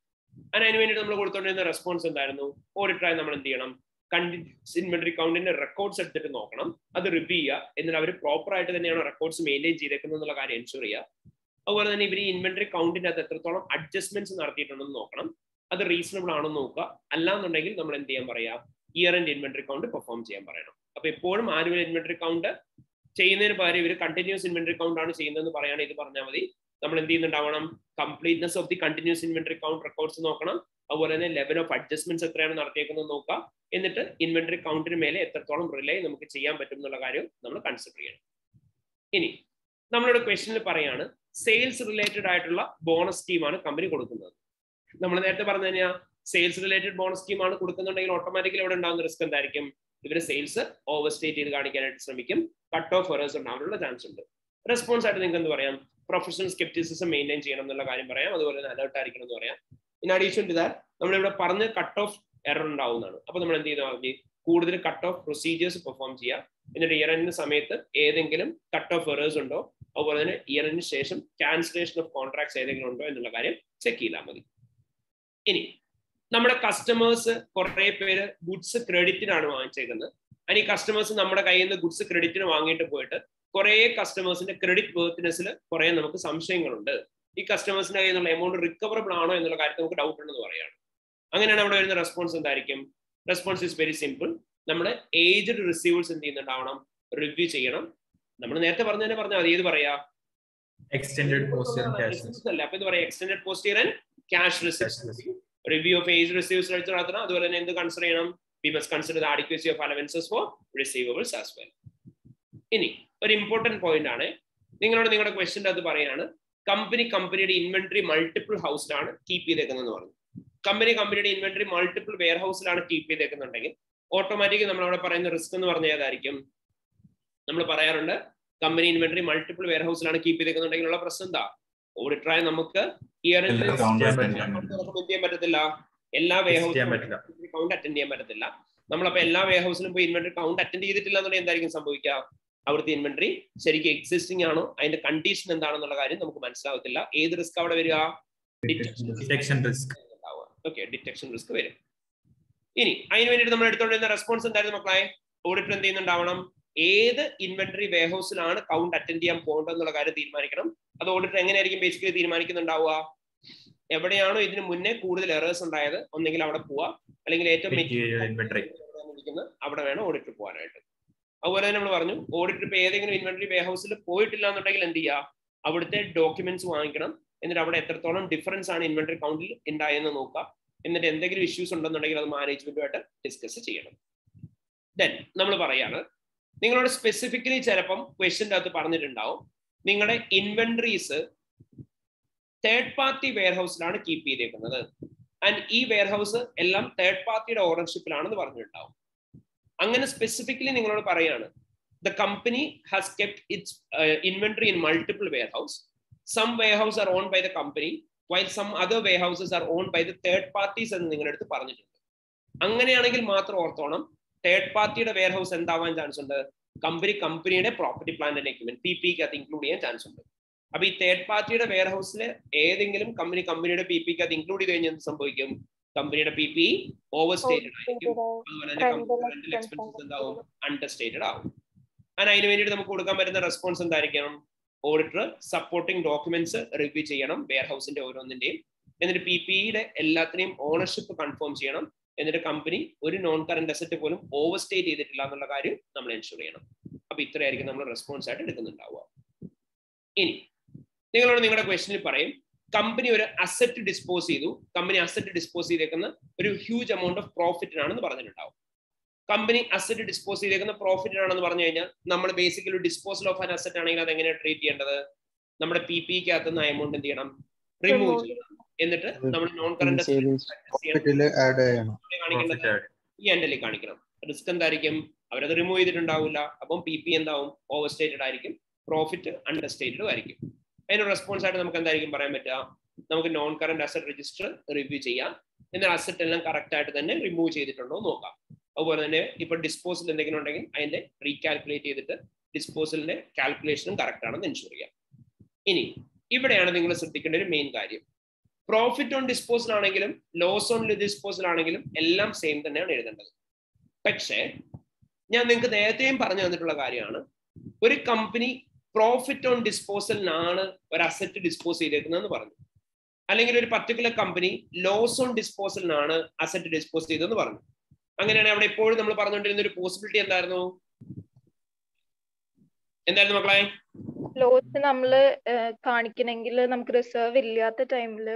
അതിന് വേണ്ടിയിട്ട് നമ്മൾ കൊടുത്തോണ്ടിരുന്ന റെസ്പോൺസ് എന്തായിരുന്നു? ഓഡിറ്ററായി നമ്മൾ എന്ത് ചെയ്യണം? ഇൻവെന്ററി കൗണ്ടിന്റെ റെക്കോർഡ്സ് എടുത്തിട്ട് നോക്കണം. അത് റിവ്യൂ ചെയ്യുക. എന്നിട്ട് അവർ പ്രോപ്പർ ആയിട്ട് തന്നെയാണ് റെക്കോർഡ്സ് മെയിന്റെയിൻ ചെയ്തേക്കുന്നത് എന്നുള്ള കാര്യം എൻഷുർ ചെയ്യുക. അതുപോലെ തന്നെ ഇവർ ഈ ഇൻവെന്ററി കൗണ്ടിന്റെ അത് എത്രത്തോളം അഡ്ജസ്റ്റ്മെന്റ്സ് നടത്തിയിട്ടുണ്ടെന്ന് നോക്കണം. അത് റീസണബിൾ ആണോ നോക്കുക. അല്ലാന്നുണ്ടെങ്കിൽ നമ്മൾ എന്ത് ചെയ്യാൻ പറയാ year end inventory count perform ചെയ്യാൻ പറയണം. അപ്പൊ എപ്പോഴും ആനുവൽ ഇൻവെന്ററി കൗണ്ട് ചെയ്യുന്നതിന് പകരം ഇവർ കണ്ടിന്യൂസ് ഇൻവെന്ററി കൗണ്ട് ആണ് ചെയ്യുന്നതെന്ന് പറയുകയാണെങ്കിൽ ഇത് പറഞ്ഞാൽ മതി. നമ്മൾ എന്ത് ചെയ്യുന്നുണ്ടാവണം? Completeness of the continuous inventory count records നോക്കണം. അതുപോലെ തന്നെ ലെവൽ ഓഫ് അഡ്ജസ്റ്റ്മെന്റ്സ് എത്രയാണ് നടത്തിയേക്കുന്നത് നോക്കാം. എന്നിട്ട് ഇൻവെന്ററി കൗണ്ടിന് മേലെ എത്രത്തോളം റിലേ നമുക്ക് ചെയ്യാൻ പറ്റും എന്നുള്ള കാര്യം നമ്മൾ കൺസിഡർ ചെയ്യണം. ഇനി നമ്മളുടെ ക്വസ്റ്റനിൽ പറയാണ് സെയിൽസ് റിലേറ്റഡ് ആയിട്ടുള്ള ബോണസ് സ്കീമാണ് കമ്പനി കൊടുക്കുന്നത്. നമ്മൾ നേരത്തെ പറഞ്ഞു കഴിഞ്ഞാൽ സെയിൽസ് റിലേറ്റഡ് ബോണസ് സ്കീമാണ് കൊടുക്കുന്നുണ്ടെങ്കിൽ ഓട്ടോമാറ്റിക്കലി അവിടെ ഉണ്ടാകുന്ന റിസ്ക് എന്തായിരിക്കും? ഇവർ സെയിൽസ് ഓവർ സ്റ്റേറ്റ് ചെയ്ത് കാണിക്കാനായിട്ട് ശ്രമിക്കും. കട്ട് ഓഫ് എറേഴ്സ് ഉണ്ടാവാനുള്ള ചാൻസ് ഉണ്ട്. റെസ്പോൺസ് ആയിട്ട് നിങ്ങൾക്ക് എന്ത് പറയാം? പ്രൊഫഷണൽ സ്കെപ്റ്റിസിസം മെയിന്റെയിൻ ചെയ്യണം എന്നുള്ള കാര്യം പറയാം. അതുപോലെ തന്നെ അലേർട്ട് ആയിരിക്കണം എന്ന് പറയാം. ഇൻ അഡീഷൻ ടു ദാറ്റ് നമ്മൾ ഇവിടെ പറഞ്ഞ കട്ട് ഓഫ് എറർ ഉണ്ടാവുന്നതാണ്. അപ്പൊ നമ്മൾ എന്ത് പറഞ്ഞ് കൂടുതൽ കട്ട് ഓഫ് പ്രൊസീജിയേഴ്സ് പെർഫോം ചെയ്യുക. എന്നിട്ട് ഇയർ സമയത്ത് ഏതെങ്കിലും കട്ട് ഓഫ് എറേഴ്സ് ഉണ്ടോ? അതുപോലെ തന്നെ ഇയറിന് ശേഷം ക്യാൻസലേഷൻ ഓഫ് കോൺട്രാക്ട്സ് ഏതെങ്കിലും ഉണ്ടോ എന്നുള്ള കാര്യം ചെക്ക് ചെയ്താൽ മതി. ഇനി നമ്മുടെ കസ്റ്റമേഴ്സ് കുറെ പേര് ഗുഡ്സ് ക്രെഡിറ്റിനാണ് വാങ്ങിച്ചേക്കുന്നത്. അതിന് ഈ കസ്റ്റമേഴ്സ് നമ്മുടെ കയ്യിൽ നിന്ന് ഗുഡ്സ് ക്രെഡിറ്റിന് വാങ്ങിയിട്ട് പോയിട്ട് കുറെ കസ്റ്റമേഴ്സിന്റെ ക്രെഡിറ്റ് വേർത്തിനെസ്സിൽ കുറെ നമുക്ക് സംശയങ്ങളുണ്ട്. ഈ കസ്റ്റമേഴ്സിന്റെ കയ്യിൽ നിന്നുള്ള എമൗണ്ട് റിക്കവറബിൾ ആണോ എന്നുള്ള കാര്യത്തിൽ നമുക്ക് ഡൗട്ട് ഉണ്ടെന്ന് പറയുകയാണ്. അങ്ങനെയാണ് അവിടെ വരുന്ന റെസ്പോൺസ് എന്തായിരിക്കും? റെസ്പോൺസ് ഇസ് വെരി സിമ്പിൾ നമ്മൾ ഏജ്ഡ് റിസീവേഴ്സ് എന്ത് ചെയ്യുന്നുണ്ടാവണം? റിവ്യൂ ചെയ്യണം. നമ്മൾ നേരത്തെ പറഞ്ഞതിനെ പറഞ്ഞാൽ മതി. ഏത് പറയാ? എക്സ്റ്റെൻഡഡ് പോസ്റ്റ് അല്ല അപ്പൊ ഇത് പറയാം extended post and cash receives review of age receives നടത്തണം. അതുപോലെ തന്നെ എന്ത് കൺസിഡർ ചെയ്യണം? We must consider the adequacy of allowances for receivables as well ഇനി ഒരു ഇമ്പോർട്ടന്റ് പോയിന്റ് ആണ്. നിങ്ങളോട് നിങ്ങളുടെ ക്വസ്റ്റിന്റെ അത് പറയാണ് കമ്പനി കമ്പനിയുടെ ഇൻവെന്ററി മൾട്ടിപ്പിൾ ഹൗസിലാണ് കീപ്പ് ചെയ്തേക്കുന്നതെന്ന് പറഞ്ഞു. കമ്പനി കമ്പനിയുടെ ഇൻവെന്ററി മൾട്ടിപ്പിൾ വെയർ ഹൗസിലാണ് കീപ്പ് ചെയ്തേക്കുന്നുണ്ടെങ്കിൽ ഓട്ടോമാറ്റിക്കലി നമ്മൾ അവിടെ പറയുന്ന റിസ്ക് എന്ന് പറഞ്ഞ ഏതായിരിക്കും? നമ്മൾ പറയാറുണ്ട് കമ്പനി ഇൻവെന്ററി മൾട്ടിപ്പിൾ വെയർ ഹൗസിലാണ് കീപ്പ് ചെയ്തേക്കുന്നുണ്ടെങ്കിൽ ഉള്ള പ്രശ്നം എന്താ? ഓഡിറ്ററായി നമുക്ക് ചെയ്യാൻ പറ്റത്തില്ല. എല്ലാ വെയർ ഹൗസിലും കൗണ്ട് അറ്റൻഡ് ചെയ്യാൻ പറ്റത്തില്ല. നമ്മളപ്പോ എല്ലാ വെയർ ഹൗസിലും പോയി ഇൻവെന്ററി കൗണ്ട് അറ്റൻഡ് ചെയ്തിട്ടില്ല എന്നുണ്ടെങ്കിൽ എന്തായിരിക്കും സംഭവിക്കുക? അവിടുത്തെ ഇൻവെന്ററി ശരിക്കും എക്സിസ്റ്റിംഗ് ആണോ? അതിന്റെ കണ്ടീഷൻ എന്താണെന്നുള്ള കാര്യം നമുക്ക് മനസ്സിലാവത്തില്ല. ഏത് റിസ്ക് അവിടെ വരിക? Detection risk okay detection risk വരും. ഇനി അതിന് വേണ്ടിയിട്ട് നമ്മൾ എടുത്തോണ്ടിരുന്ന റെസ്പോൺസ് എന്തായിരുന്നു മക്കളെ? ഓഡിറ്റർ എന്ത് ചെയ്യുന്നുണ്ടാവണം? ഏത് ഇൻവെന്ററി വെയർഹൗസിലാണ് കൗണ്ട് അറ്റൻഡ് ചെയ്യാൻ പോകേണ്ടത് എന്നുള്ള കാര്യം തീരുമാനിക്കണം. അത് ഓഡിറ്റർ എങ്ങനെയായിരിക്കും ബേസിക്കലി തീരുമാനിക്കുന്നുണ്ടാവുക? എവിടെയാണോ ഇതിന് മുന്നേ കൂടുതൽ എറേഴ്സ് ഉണ്ടായത്? ഒന്നെങ്കിൽ അവിടെ പോവാ അല്ലെങ്കിൽ ഏറ്റവും അവിടെ വേണം ഓഡിറ്റർ പോകാനായിട്ട്. അതുപോലെ തന്നെ നമ്മൾ പറഞ്ഞു ഓഡിറ്റർ ഇപ്പൊ ഏതെങ്കിലും ഇൻവെന്ററി വെയർ ഹൗസിൽ പോയിട്ടില്ല എന്നുണ്ടെങ്കിൽ എന്ത് ചെയ്യുക അവിടുത്തെ ഡോക്യുമെന്റ്സ് വാങ്ങിക്കണം. എന്നിട്ട് അവിടെ എത്രത്തോളം ഡിഫറൻസ് ആണ് ഇൻവെന്ററി കൗണ്ടിൽ ഉണ്ടായെന്ന് നോക്കുക എന്നിട്ട് എന്തെങ്കിലും ഇഷ്യൂസ് ഉണ്ടെന്നുണ്ടെങ്കിൽ അത് മാനേജ്മെന്റുമായിട്ട് ഡിസ്കസ് ചെയ്യണം. ദെൻ നമ്മൾ പറയാണ് നിങ്ങളോട് സ്പെസിഫിക്കലി ചിലപ്പം ക്വസ്റ്റിന്റെ അകത്ത് പറഞ്ഞിട്ടുണ്ടാവും. നിങ്ങളുടെ ഇൻവെന്ററീസ് തേർഡ് പാർട്ടി വെയർ ഹൗസിലാണ് കീപ്പ് ചെയ്തേക്കുന്നത്. ആൻഡ് ഈ വെയർ ഹൗസ് എല്ലാം തേർഡ് പാർട്ടിയുടെ ഓണർഷിപ്പിലാണെന്ന് പറഞ്ഞിട്ടുണ്ടാവും. അങ്ങനെ സ്പെസിഫിക്കലി നിങ്ങളോട് പറയാണ് the company has kept its inventory in multiple warehouse some warehouse are own by the company while some other warehouses are own by the third parties എന്ന് നിങ്ങളുടെ അടുത്ത് പറഞ്ഞിട്ടുണ്ട്. അങ്ങനെയാണെങ്കിൽ മാത്രം ഓർത്തോണം തേർഡ് പാർട്ടിയുടെ വെയർ ഹൗസ് എന്താവാൻ ചാൻസ് ഉണ്ട്? കമ്പനി കമ്പനിയുടെ പ്രോപ്പർട്ടി പ്ലാന്റ് എക്യുപ്മെന്റ് പി പിക്ക് അത് ഇൻക്ലൂഡ് ചെയ്യാൻ ചാൻസ് ഉണ്ട്. അപ്പൊ ഈ തേർഡ് പാർട്ടിയുടെ വെയർ ഹൗസിൽ ഏതെങ്കിലും കമ്പനി കമ്പനിയുടെ പി പിക്ക് അത് ഇൻക്ലൂഡ് ചെയ്ത് കഴിഞ്ഞാൽ എന്ത് സംഭവിക്കും? കമ്പനിയുടെ പി പി ഓവർ സ്റ്റേറ്റഡ് ആയിരിക്കും. അതുപോലെ തന്നെ കമ്പനിയുടെ എക്സ്പെൻസസ് എന്താവും അണ്ടർ സ്റ്റേറ്റഡ് ആവും. ആൻഡ് അതിന് വേണ്ടിയിട്ട് നമുക്ക് കൊടുക്കാൻ പറ്റുന്ന റെസ്പോൺസ് എന്തായിരിക്കണം? ഓഡിറ്റർ സപ്പോർട്ടിംഗ് ഡോക്യുമെന്റ്സ് റിവ്യൂ ചെയ്യണം വെയർ ഹൗസിന്റെ ഓരോന്നിന്റെയും. എന്നിട്ട് പി പിയുടെ എല്ലാത്തിനെയും ഓണർഷിപ്പ് കൺഫേം ചെയ്യണം. എന്നിട്ട് കമ്പനി ഒരു നോൺ കറന്റ് അസറ്റ് പോലും ഓവർ സ്റ്റേറ്റ് ചെയ്തിട്ടില്ല എന്നുള്ള കാര്യം നമ്മൾ എൻഷുർ ചെയ്യണം. അപ്പൊ ഇത്രയായിരിക്കും നമ്മൾ റെസ്പോൺസ് ആയിട്ട് എടുക്കുന്നുണ്ടാവുക. ഇനി നിങ്ങളോട് നിങ്ങളുടെ ക്വസ്റ്റനിൽ പറയും. കമ്പനി ഒരു അസറ്റ് ഡിസ്പോസ് ചെയ്തു. കമ്പനി അസറ്റ് ഡിസ്പോസ് ചെയ്തേക്കുന്ന ഒരു ഹ്യൂജ് എമൗണ്ട് ഓഫ് പ്രോഫിറ്റിനാണെന്ന് പറഞ്ഞിട്ടുണ്ടാവും. കമ്പനി അസറ്റ് ഡിസ്പോസ് ചെയ്തേക്കുന്ന പ്രോഫിറ്റിനാണെന്ന് പറഞ്ഞു കഴിഞ്ഞാൽ നമ്മൾ basically disposal of an asset ആണെങ്കിൽ അത് എങ്ങനെയാണ് ട്രീറ്റ് ചെയ്യേണ്ടത്? നമ്മുടെ പി പി അകത്ത് നിന്ന് എമൗണ്ട് എന്ത് ചെയ്യണം? റിമൂവ് ചെയ്യണം. എന്നിട്ട് നമ്മൾ നോൺ കറന്റ് കാണിക്കേണ്ടത് ഈ എൻഡിൽ കാണിക്കണം. റിസ്ക് എന്തായിരിക്കും? അവരത് റിമൂവ് ചെയ്തിട്ടുണ്ടാവില്ല അപ്പം പി പി എന്താവും? ഓവർ സ്റ്റേറ്റഡ് ആയിരിക്കും. പ്രോഫിറ്റ് അണ്ടർ സ്റ്റേറ്റഡും ആയിരിക്കും. അതിന് റെസ്പോൺസ് ആയിട്ട് നമുക്ക് എന്തായിരിക്കും പറയാൻ പറ്റുക? നമുക്ക് non current asset register review ചെയ്യാം. എന്നാൽ അസറ്റ് എല്ലാം കറക്റ്റ് ആയിട്ട് തന്നെ റിമൂവ് ചെയ്തിട്ടുണ്ടോ നോക്കാം. അതുപോലെ തന്നെ ഇപ്പൊ ഡിസ്പോസൽ എന്തെങ്കിലും ഉണ്ടെങ്കിൽ അതിന്റെ റീകാൽക്കുലേറ്റ് ചെയ്തിട്ട് ഡിസ്പോസലിന്റെ കാൽക്കുലേഷനും കറക്റ്റ് ആണെന്ന് എൻഷുർ ചെയ്യാം. ഇനി ഇവിടെയാണ് നിങ്ങൾ ശ്രദ്ധിക്കേണ്ട ഒരു മെയിൻ കാര്യം. പ്രോഫിറ്റ് ഓൺ ഡിസ്പോസൽ ആണെങ്കിലും ലോസ് ഓൺ ഡിസ്പോസൽ ആണെങ്കിലും എല്ലാം സെയിം തന്നെയാണ് എഴുതേണ്ടത്. പക്ഷേ ഞാൻ നിങ്ങൾക്ക് നേരത്തെയും പറഞ്ഞു തന്നിട്ടുള്ള കാര്യമാണ്. ഒരു കമ്പനി പ്രോഫിറ്റ് ഓൺ ഡിസ്പോസലിനാണ് ഒരു അസറ്റ് ഡിസ്പോസ് ചെയ്തേക്കുന്നതെന്ന് പറഞ്ഞു. അല്ലെങ്കിൽ ഒരു പർട്ടിക്കുലർ കമ്പനി ലോസ് ഓൺ ഡിസ്പോസലിനാണ് അസറ്റ് ഡിസ്പോസ് ചെയ്തതെന്ന് പറഞ്ഞു. അങ്ങനെയാണ് അവിടെ എപ്പോഴും നമ്മൾ പറഞ്ഞുകൊണ്ടിരുന്ന ഒരു പോസിബിലിറ്റി എന്തായിരുന്നു? എന്തായിരുന്നു മക്കളെ? ലോസ് നമ്മൾ കാണിക്കണമെങ്കിൽ നമുക്ക് റിസർവ് ഇല്ലാത്ത ടൈമിൽ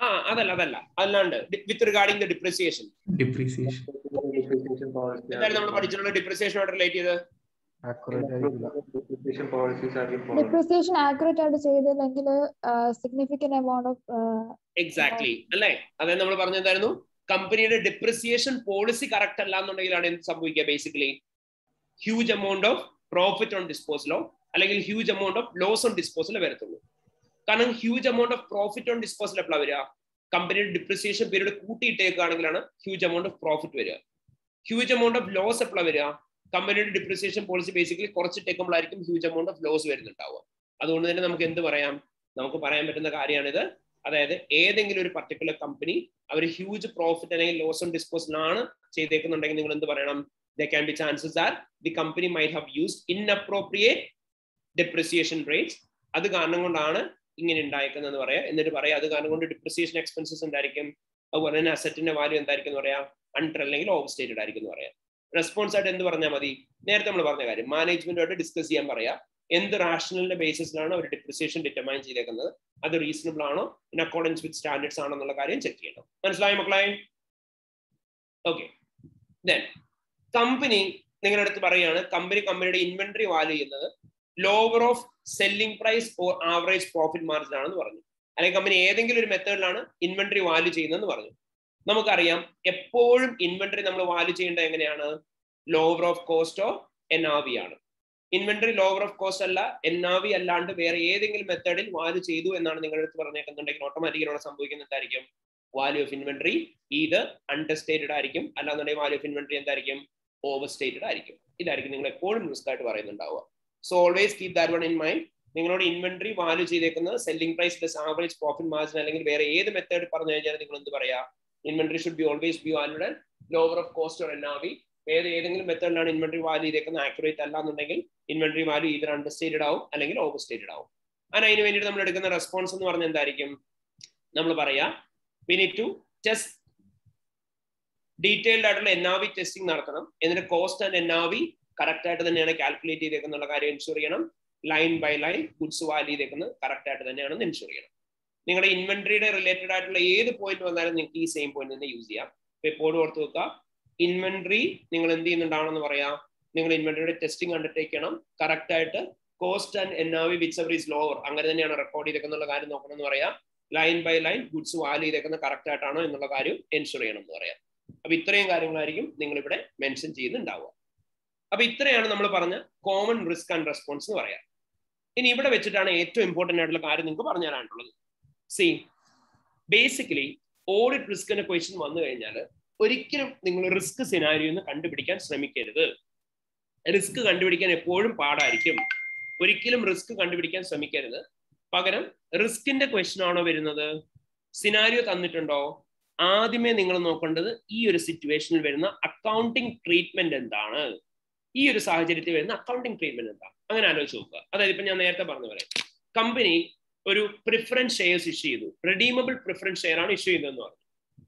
ആ അതല്ല അതല്ല. അല്ലാണ്ട് with regarding the depreciation depreciation എന്തായാലും നമ്മൾ പഠിച്ചിട്ടുള്ള ഡിപ്രിസിയേഷനോട് റിലേറ്റ് ചെയ്ത് ഡിപ്രിസിയേഷൻ ആക്യുറേറ്റ് ആയിട്ട് ചെയ്തില്ലെങ്കിൽ സിഗ്നിഫിക്കന്റ് എമൗണ്ട് ഓഫ് എക്സാക്ട്ലി അല്ലേ? അതായത് നമ്മൾ പറഞ്ഞെന്തായിരുന്നു കമ്പനിയുടെ ഡിപ്രിസിയേഷൻ പോളിസി കറക്റ്റ് അല്ല എന്നുണ്ടെങ്കിലാണ് എന്ത് സംഭവിക്കുക basically huge amount of profit on ഡിസ്പോസലോ അല്ലെങ്കിൽ huge amount of loss on ഡിസ്പോസലോ വരത്തുള്ളൂ. കാരണം huge amount of profit on disposal എപ്പോഴാണ് വരിക? കമ്പനിയുടെ ഡിപ്രിസിയേഷൻ പീരീഡ് കൂട്ടിയിട്ടേക്കാണെങ്കിലാണ് ഹ്യൂജ് എമൗണ്ട് ഓഫ് പ്രോഫിറ്റ് വരിക. ഹ്യൂജ് എമൗണ്ട് ഓഫ് ലോസ് എപ്പോഴാണ് വരിക? കമ്പനിയുടെ ഡിപ്രിസിയേഷൻ പോളിസി ബേസിക്കലി കുറച്ച് ടെക്കുമ്പോഴായിരിക്കും ഹ്യൂജ് എമൗണ്ട് ഓഫ് ലോസ് വരുന്നുണ്ടാവുക. അതുകൊണ്ട് തന്നെ നമുക്ക് എന്ത് പറയാം? നമുക്ക് പറയാൻ പറ്റുന്ന കാര്യമാണിത് അതായത് ഏതെങ്കിലും ഒരു പർട്ടിക്കുലർ കമ്പനി അവർ ഹ്യൂജ് പ്രോഫിറ്റ് അല്ലെങ്കിൽ ലോസ് ഓൺ ഡിസ്പോസൽ ആണ് ചെയ്തേക്കുന്നുണ്ടെങ്കിൽ നിങ്ങൾ എന്ത് പറയണം? There can be chances are the company might have used inappropriate depreciation rates അത് കാരണം കൊണ്ടാണ് ഇങ്ങനെ ഉണ്ടായിരിക്കുന്നതെന്ന് പറയാം. എന്നിട്ട് പറയാം അത് കാരണം കൊണ്ട് ഡിപ്രിസിയേഷൻ എക്സ്പെൻസസ് എന്തായിരിക്കും? അതുപോലെ തന്നെ അസറ്റിന്റെ വാല്യൂ എന്തായിരിക്കും എന്ന് പറയാം? അണ്ടർ അല്ലെങ്കിൽ ഓവർ സ്റ്റേറ്റഡ് ആയിരിക്കും എന്ന് പറയാം. റെസ്പോൺസ് ആയിട്ട് എന്ത് പറഞ്ഞാൽ മതി? നേരത്തെ നമ്മൾ പറഞ്ഞ കാര്യം മാനേജ്മെന്റുമായിട്ട് ഡിസ്കസ് ചെയ്യാൻ പറയാം. എന്ത് റാഷണലിന്റെ ബേസിസിലാണ് അവർ ഡിപ്രിസിയേഷൻ ഡിറ്റർമൈൻ ചെയ്തേക്കുന്നത്? അത് റീസണബിൾ ആണോ? ഇൻ അക്കോർഡൻസ് വിത്ത് സ്റ്റാൻഡേർഡ്സ് ആണോ എന്നുള്ള കാര്യം ചെക്ക് ചെയ്യണം. മനസ്സിലായോ മക്കളെ? ഓക്കെ ദെൻ കമ്പനി നിങ്ങളുടെ അടുത്ത് പറയുകയാണ് കമ്പനി കമ്പനിയുടെ ഇൻവെന്ററി വാല്യൂ ചെയ്യുന്നത് lower of selling price or average profit margin ആണെന്ന് പറഞ്ഞു. അല്ലെങ്കിൽ കമ്പനി ഏതെങ്കിലും ഒരു മെത്തേഡിലാണ് ഇൻവെന്ററി വാല്യൂ ചെയ്യുന്നതെന്ന് പറഞ്ഞു. നമുക്കറിയാം എപ്പോഴും ഇൻവെന്ററി നമ്മൾ വാല്യൂ ചെയ്യേണ്ടത് എങ്ങനെയാണ്? ലോവർ ഓഫ് കോസ്റ്റോ എൻ ആർ വി ആണ്. ഇൻവെന്ററി ലോവർ ഓഫ് കോസ്റ്റ് അല്ല എൻ ആർ വി അല്ലാണ്ട് വേറെ ഏതെങ്കിലും മെത്തേഡിൽ വാല്യൂ ചെയ്തു എന്നാണ് നിങ്ങളുടെ അടുത്ത് പറഞ്ഞേക്കുന്നുണ്ടെങ്കിൽ ഓട്ടോമാറ്റിക്കലി അവിടെ സംഭവിക്കുന്ന എന്തായിരിക്കും? വാല്യൂ ഓഫ് ഇൻവെന്ററി ഇത് അൺടെസ്റ്റേറ്റഡ് ആയിരിക്കും. അല്ലാന്നുണ്ടെങ്കിൽ വാല്യൂ ഓഫ് ഇൻവെന്ററി എന്തായിരിക്കും? ഓവർ സ്റ്റേറ്റഡ് ആയിരിക്കും. ഇതായിരിക്കും നിങ്ങൾ എപ്പോഴും റിസ്ക് ആയിട്ട് പറയുന്നുണ്ടാവുക. So always keep that one in mind നിങ്ങളോട് ഇൻവെന്ററി വാല്യൂ ചെയ്തേക്കുന്നത് selling price plus average profit margin അല്ലെങ്കിൽ വേറെ ഏത് മെത്തേഡ് പറഞ്ഞു കഴിഞ്ഞാൽ നിങ്ങൾ എന്ത് പറയാ? Inventory should be always be valued lower of cost or N R ഏതെങ്കിലും മെത്തേഡിലാണ് ഇൻവെന്ററി വാല്യൂ ചെയ്തേക്കുന്നത് ആക്യുറേറ്റ് അല്ല എന്നുണ്ടെങ്കിൽ ഇൻവെന്ററി വാല്യൂ ഇതർ അണ്ടർസ്റ്റേറ്റഡ് ആവും അല്ലെങ്കിൽ ഓവർ സ്റ്റേറ്റഡ് ആവും. അങ്ങനെ അതിന് വേണ്ടിയിട്ട് നമ്മൾ എടുക്കുന്ന റെസ്പോൺസ് എന്ന് പറഞ്ഞാൽ എന്തായിരിക്കും? നമ്മൾ പറയാ വി ടു ടെസ്റ്റ് ഡീറ്റെയിൽഡ് ആയിട്ടുള്ള എൻ ആർ ടെസ്റ്റിംഗ് നടത്തണം. എന്നിട്ട് cost and N R correct ആയിട്ട് തന്നെയാണ് കാൽക്കുലേറ്റ് ചെയ്തേക്കുന്നുള്ള കാര്യം എൻഷുർ ചെയ്യണം. Line by line goods value ചെയ്തേക്കുന്നത് കറക്റ്റ് ആയിട്ട് തന്നെയാണെന്ന് എൻഷുർ ചെയ്യണം. നിങ്ങളുടെ ഇൻവെന്ററിയുടെ റിലേറ്റഡ് ആയിട്ടുള്ള ഏത് പോയിന്റ് വന്നാലും നിങ്ങൾക്ക് ഈ സെയിം പോയിന്റ് തന്നെ യൂസ് ചെയ്യാം. അപ്പൊ എപ്പോഴും ഓർത്ത് വെക്കുക. ഇൻവെന്ററി നിങ്ങൾ എന്ത് ചെയ്യുന്നുണ്ടാവണമെന്ന് പറയാം. നിങ്ങൾ ഇൻവെന്ററിയുടെ ടെസ്റ്റിംഗ് അണ്ടർടേക്കണം കറക്റ്റ് ആയിട്ട് cost and N R whichever is lower അങ്ങനെ തന്നെയാണ് റെക്കോർഡ് ചെയ്തേക്കുന്നുള്ള കാര്യം നോക്കണം എന്ന് പറയാം. Line by line goods value ചെയ്തേക്കുന്ന കറക്റ്റ് ആയിട്ടാണോ എന്നുള്ള കാര്യം എൻഷുർ ചെയ്യണം എന്ന് പറയാം. അപ്പൊ ഇത്രയും കാര്യങ്ങളായിരിക്കും നിങ്ങൾ ഇവിടെ മെൻഷൻ ചെയ്യുന്നുണ്ടാവുക. അപ്പൊ ഇത്രയാണ് നമ്മൾ പറഞ്ഞ കോമൺ റിസ്ക് ആൻഡ് റെസ്പോൺസ് എന്ന് പറയാം. ഇനി ഇവിടെ വെച്ചിട്ടാണ് ഏറ്റവും ഇമ്പോർട്ടന്റ് ആയിട്ടുള്ള കാര്യം നിങ്ങൾക്ക് പറഞ്ഞു തരാനുള്ളത് സി ബേസിക്കലി ഓഡിറ്റ് റിസ്ക് എന്ന ക്വസ്റ്റ്യൻ വന്നു കഴിഞ്ഞാൽ ഒരിക്കലും നിങ്ങൾ റിസ്ക് സിനാരിയോ എന്ന് കണ്ടുപിടിക്കാൻ ശ്രമിക്കരുത്. റിസ്ക് കണ്ടുപിടിക്കാൻ എപ്പോഴും പാടായിരിക്കും. ഒരിക്കലും റിസ്ക് കണ്ടുപിടിക്കാൻ ശ്രമിക്കരുത്. പകരം റിസ്കിന്റെ ക്വസ്റ്റ്യൻ ആണോ വരുന്നത്? സിനാരിയോ തന്നിട്ടുണ്ടോ? ആദ്യമേ നിങ്ങൾ നോക്കേണ്ടത് ഈ ഒരു സിറ്റുവേഷനിൽ വരുന്ന അക്കൗണ്ടിങ് ട്രീറ്റ്മെന്റ് എന്താണ്? ഈ ഒരു സാഹചര്യത്തിൽ വരുന്ന അക്കൗണ്ടിങ് ട്രീറ്റ്മെന്റ് എന്താണ്? അങ്ങനെ ആലോചിച്ച് നോക്കുക. അതായത് ഇപ്പൊ ഞാൻ നേരത്തെ പറഞ്ഞു പറയാം കമ്പനി ഒരു പ്രിഫറൻസ് ഷെയർസ് ഇഷ്യൂ ചെയ്തു. റെഡീമബിൾ പ്രിഫറൻസ് ഷെയർ ആണ് ഇഷ്യൂ ചെയ്തതെന്ന് പറഞ്ഞു.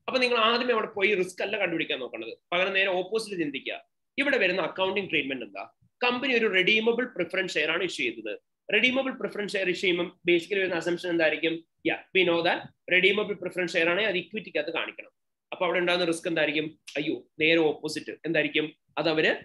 അപ്പൊ നിങ്ങൾ ആദ്യമേ അവിടെ പോയി റിസ്ക് അല്ല കണ്ടുപിടിക്കാൻ നോക്കണത്. പകരം നേരെ ഓപ്പോസിറ്റ് ചിന്തിക്കുക. ഇവിടെ വരുന്ന അക്കൗണ്ടിങ് ട്രീറ്റ്മെന്റ് എന്താ? കമ്പനി ഒരു റെഡീമബിൾ പ്രിഫറൻസ് ഷെയർ ആണ് ഇഷ്യൂ ചെയ്തത്. റെഡീമബിൾ പ്രിഫറൻസ് ഷെയർ ഇഷ്യൂ ചെയ്യുമ്പോൾ ബേസിക്കലി വരുന്ന അസംഷൻ എന്തായിരിക്കും? Yeah we know that redeemable preference share ആണെങ്കിൽ അത് ഇക്വിറ്റിക്കകത്ത് കാണിക്കണം. അപ്പൊ അവിടെ ഉണ്ടാകുന്ന റിസ്ക് എന്തായിരിക്കും? അയ്യോ നേരെ ഓപ്പോസിറ്റ് എന്തായിരിക്കും? അത് അവർ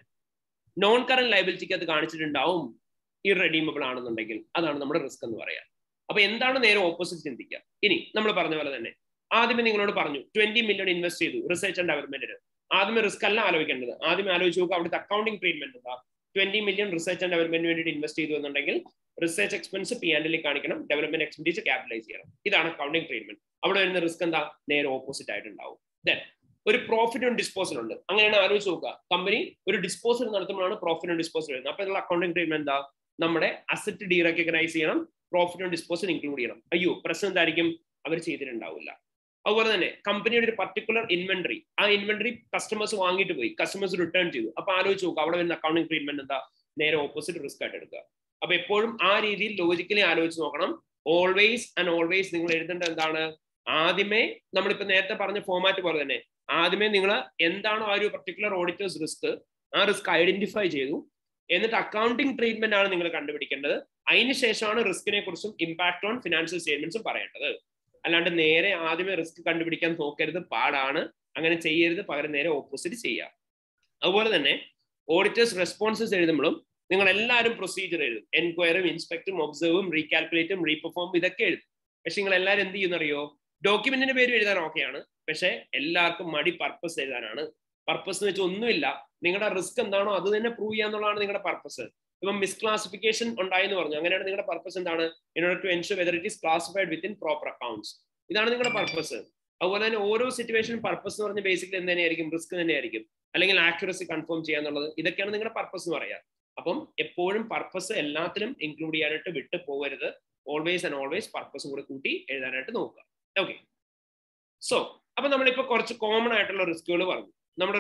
നോൺ കറന്റ് ലൈബിലിറ്റിക്ക് അത് കാണിച്ചിട്ടുണ്ടാവും. ഇറെഡീമബിൾ ആണെന്നുണ്ടെങ്കിൽ. അതാണ് നമ്മുടെ റിസ്ക് എന്ന് പറയാം. അപ്പൊ എന്താണ് നേരെ ഓപ്പോസിറ്റ് ചിന്തിക്കുക? ഇനി നമ്മൾ പറഞ്ഞ പോലെ തന്നെ ആദ്യമേ നിങ്ങളോട് പറഞ്ഞു ട്വന്റി മില്യൺ ഇൻവെസ്റ്റ് ചെയ്തു റിസർച്ച് ആൻഡ് ഡെവലപ്മെന്റിന് ആദ്യമേ റിസ്ക് അല്ല ആലോചിക്കേണ്ടത്. ആദ്യം ആലോചിച്ച് നോക്കുക അവിടുത്തെ അക്കൗണ്ടിങ് ട്രീറ്റ്മെന്റ് എന്താ? ട്വന്റി മില്യൺ റിസർച്ച് ആൻഡ് ഡെവലപ്മെന്റിന് വേണ്ടി ഇൻവെസ്റ്റ് ചെയ്തു എന്നുണ്ടെങ്കിൽ റിസർച്ച് എക്സ്പെൻസ് പി ആൻഡിൽ കാണിക്കണം ഡെവലപ്മെന്റ് എക്സ്പെൻഡിച്ച് ക്യാപിറ്റലൈസ് ചെയ്യണം. ഇതാണ് അക്കൗണ്ടിംഗ് ട്രീറ്റ്മെന്റ് അവിടെ വരുന്ന റിസ്ക് എന്താ? നേരെ ഓപ്പോസിറ്റ് ആയിട്ടുണ്ടാവും. ദെൻ ഒരു പ്രോഫിറ്റ് ഓൺ ഡിസ്പോസൽ ഉണ്ട്. അങ്ങനെയാണ് ആലോചിച്ച് നോക്കുക. കമ്പനി ഒരു ഡിസ്പോസൽ നടത്തുമ്പോഴാണ് പ്രോഫിറ്റ് ഓൺ ഡിസ്പോസൽ വരുന്നത്. അപ്പൊ ഇതിലുള്ള അക്കൗണ്ടിങ് ട്രീറ്റ്മെന്റ് എന്താ? നമ്മുടെ അസറ്റ് ഡീറെക്കഗ്നൈസ് ചെയ്യണം പ്രോഫിറ്റ് ഓൺ ഡിസ്പോസൽ ഇൻക്ലൂഡ് ചെയ്യണം. അയ്യോ പ്രശ്നം എന്തായിരിക്കും? അവർ ചെയ്തിട്ടുണ്ടാവില്ല. അതുപോലെ തന്നെ കമ്പനിയുടെ ഒരു പർട്ടിക്കുലർ ഇൻവെന്ററി ആ ഇൻവെന്ററി കസ്റ്റമേഴ്സ് വാങ്ങിയിട്ട് പോയി. കസ്റ്റമേഴ്സ് റിട്ടേൺ ചെയ്തു. അപ്പൊ ആലോചിച്ച് നോക്കുക അവിടെ വരുന്ന അക്കൗണ്ടിങ് ട്രീറ്റ്മെന്റ് എന്താ? നേരെ ഓപ്പോസിറ്റ് റിസ്ക് ആയിട്ട് എടുക്കുക. അപ്പൊ എപ്പോഴും ആ രീതിയിൽ ലോജിക്കലി ആലോചിച്ച് നോക്കണം. ഓൾവേസ് ആൻഡ് ഓൾവേസ് നിങ്ങൾ എഴുതേണ്ടത് എന്താണ്? ആദ്യമേ നമ്മളിപ്പോ നേരത്തെ പറഞ്ഞ ഫോമാറ്റ് പോലെ തന്നെ ആദ്യമേ നിങ്ങൾ എന്താണോ ആ ഒരു പർട്ടിക്കുലർ ഓഡിറ്റേഴ്സ് റിസ്ക് ആ റിസ്ക് ഐഡന്റിഫൈ ചെയ്തു. എന്നിട്ട് അക്കൗണ്ടിങ് ട്രീറ്റ്മെന്റ് ആണ് നിങ്ങൾ കണ്ടുപിടിക്കേണ്ടത്. അതിന് ശേഷമാണ് റിസ്കിനെ കുറിച്ചും ഇമ്പാക്ട് ഓൺ ഫിനാൻഷ്യൽ സ്റ്റേറ്റ്മെന്റ്സും പറയേണ്ടത്. അല്ലാണ്ട് നേരെ ആദ്യമേ റിസ്ക് കണ്ടുപിടിക്കാൻ നോക്കരുത് പാടാണ്. അങ്ങനെ ചെയ്യരുത് പകരം നേരെ ഓപ്പോസിറ്റ് ചെയ്യുക അതുപോലെ തന്നെ ഓഡിറ്റേഴ്സ് റെസ്പോൺസസ് എഴുതുമ്പോഴും നിങ്ങൾ എല്ലാവരും പ്രൊസീജിയർ എഴുതും എൻക്വയറും ഇൻസ്പെക്ടും ഒബ്സർവും റീകാൽക്കുലേറ്റും റീപെർഫോം ഇതൊക്കെ എഴുതും. പക്ഷെ നിങ്ങൾ എല്ലാവരും എന്ത് ചെയ്യുന്നറിയോ? ഡോക്യുമെന്റിന്റെ പേര് എഴുതാൻ ഓക്കെയാണ്. പക്ഷെ എല്ലാവർക്കും മടി പർപ്പസ് എഴുതാനാണ്. പർപ്പസ് എന്ന് വെച്ചാൽ ഒന്നുമില്ല. നിങ്ങളുടെ റിസ്ക് എന്താണോ അത് തന്നെ പ്രൂവ് ചെയ്യാന്നുള്ളതാണ് നിങ്ങളുടെ പർപ്പസ് ഇപ്പം മിസ്ക്ലാസിഫിക്കേഷൻ ഉണ്ടായെന്ന് പറഞ്ഞു. അങ്ങനെയാണ് നിങ്ങളുടെ പർപ്പസ് എന്താണ്? In order to ensure whether it is classified within proper accounts ഇതാണ് നിങ്ങളുടെ പർപ്പസ് അതുപോലെ തന്നെ ഓരോ സിറ്റുവേഷൻ പർപ്പസ് എന്ന് പറഞ്ഞ ബേസിക്കലി എന്ത് തന്നെയായിരിക്കും? റിസ്ക് തന്നെയായിരിക്കും. അല്ലെങ്കിൽ ആക്യുറസി കൺഫേം ചെയ്യാന്നുള്ളത്. ഇതൊക്കെയാണ് നിങ്ങളുടെ പർപ്പസ് എന്ന് പറയാം. അപ്പം എപ്പോഴും പർപ്പസ് എല്ലാത്തിലും ഇൻക്ലൂഡ് ചെയ്യാനായിട്ട് വിട്ടു പോകരുത്. ഓൾവേസ് ആൻഡ് ഓൾവേസ് പർപ്പസും കൂടെ കൂട്ടി എഴുതാനായിട്ട് നോക്കുക. ഓക്കെ സോ അപ്പൊ നമ്മളിപ്പോ കുറച്ച് കോമൺ ആയിട്ടുള്ള റിസ്കുകൾ പറഞ്ഞു. നമ്മുടെ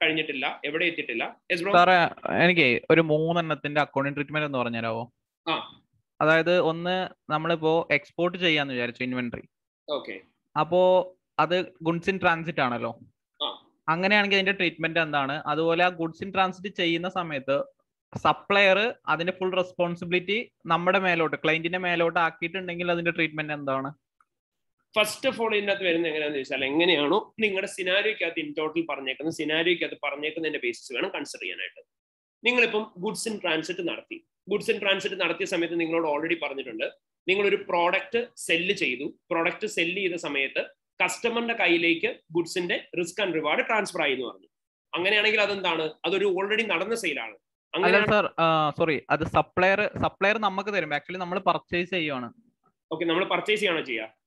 കഴിഞ്ഞിട്ടില്ല എവിടെ എത്തിയിട്ടില്ല? സാറേ എനിക്ക് ഒരു മൂന്നെണ്ണത്തിന്റെ അക്കൗണ്ടിങ് ട്രീറ്റ്മെന്റ് എന്ന് പറഞ്ഞാലോ ആ. അതായത് ഒന്ന് നമ്മളിപ്പോ എക്സ്പോർട്ട് ചെയ്യാന്ന് വിചാരിച്ചു ഇൻവെന്ററി ഓക്കെ. അപ്പോ അത് ഗുഡ്സ് ഇൻ ട്രാൻസിറ്റ് ആണല്ലോ. ആ. അങ്ങനെയാണെങ്കിൽ അതിന്റെ ട്രീറ്റ്മെന്റ് എന്താണ്? അതുപോലെ ആ ഗുഡ്സ് ഇൻ ട്രാൻസിറ്റ് ചെയ്യുന്ന സമയത്ത് സപ്ലയർ അതിന്റെ ഫുൾ റെസ്പോൺസിബിലിറ്റി നമ്മുടെ മേലോട്ട് ക്ലൈന്റിന്റെ മേലോട്ട് ആക്കിയിട്ടുണ്ടെങ്കിൽ അതിന്റെ ട്രീറ്റ്മെന്റ് എന്താണ്? ഫസ്റ്റ് ഓഫ് ഓൾ ഇതിനകത്ത് വരുന്നത് എങ്ങനെയാണെന്ന് ചോദിച്ചാൽ എങ്ങനെയാണോ നിങ്ങളുടെ സിനാരിയോക്കകത്ത് ഇൻ ടോട്ടൽ പറഞ്ഞേക്കുന്നത് സിനാരിയോക്കകത്ത് പറഞ്ഞേക്കുന്നതിന്റെ ബേസിസ് വേണം കൺസിഡർ ചെയ്യാനായിട്ട്. നിങ്ങളിപ്പം ഗുഡ്സ് ഇൻ ട്രാൻസിറ്റ് നടത്തി. ഗുഡ്സ് ഇൻ ട്രാൻസിറ്റ് നടത്തിയ സമയത്ത് നിങ്ങളോട് ഓൾറെഡി പറഞ്ഞിട്ടുണ്ട് നിങ്ങൾ ഒരു പ്രോഡക്റ്റ് സെല്ല് ചെയ്തു. പ്രോഡക്റ്റ് സെല്ല് ചെയ്ത സമയത്ത് കസ്റ്റമറിന്റെ കയ്യിലേക്ക് ഗുഡ്സിന്റെ റിസ്ക് ആൻഡ് റിവാർഡ് ട്രാൻസ്ഫർ ആയി എന്ന് പറഞ്ഞു. അങ്ങനെയാണെങ്കിൽ അതെന്താണ്? അതൊരു ഓൾറെഡി നടന്ന സെയിലാണ് അങ്ങനെ സാർ സോറി അത് സപ്ലയർ സപ്ലയർ നമുക്ക് തരും. ആക്ച്വലി നമ്മൾ പർച്ചേസ് ചെയ്യുവാണ്. ഓക്കെ നമ്മൾ പർച്ചേസ് ചെയ്യണോ ചെയ്യുക. yes.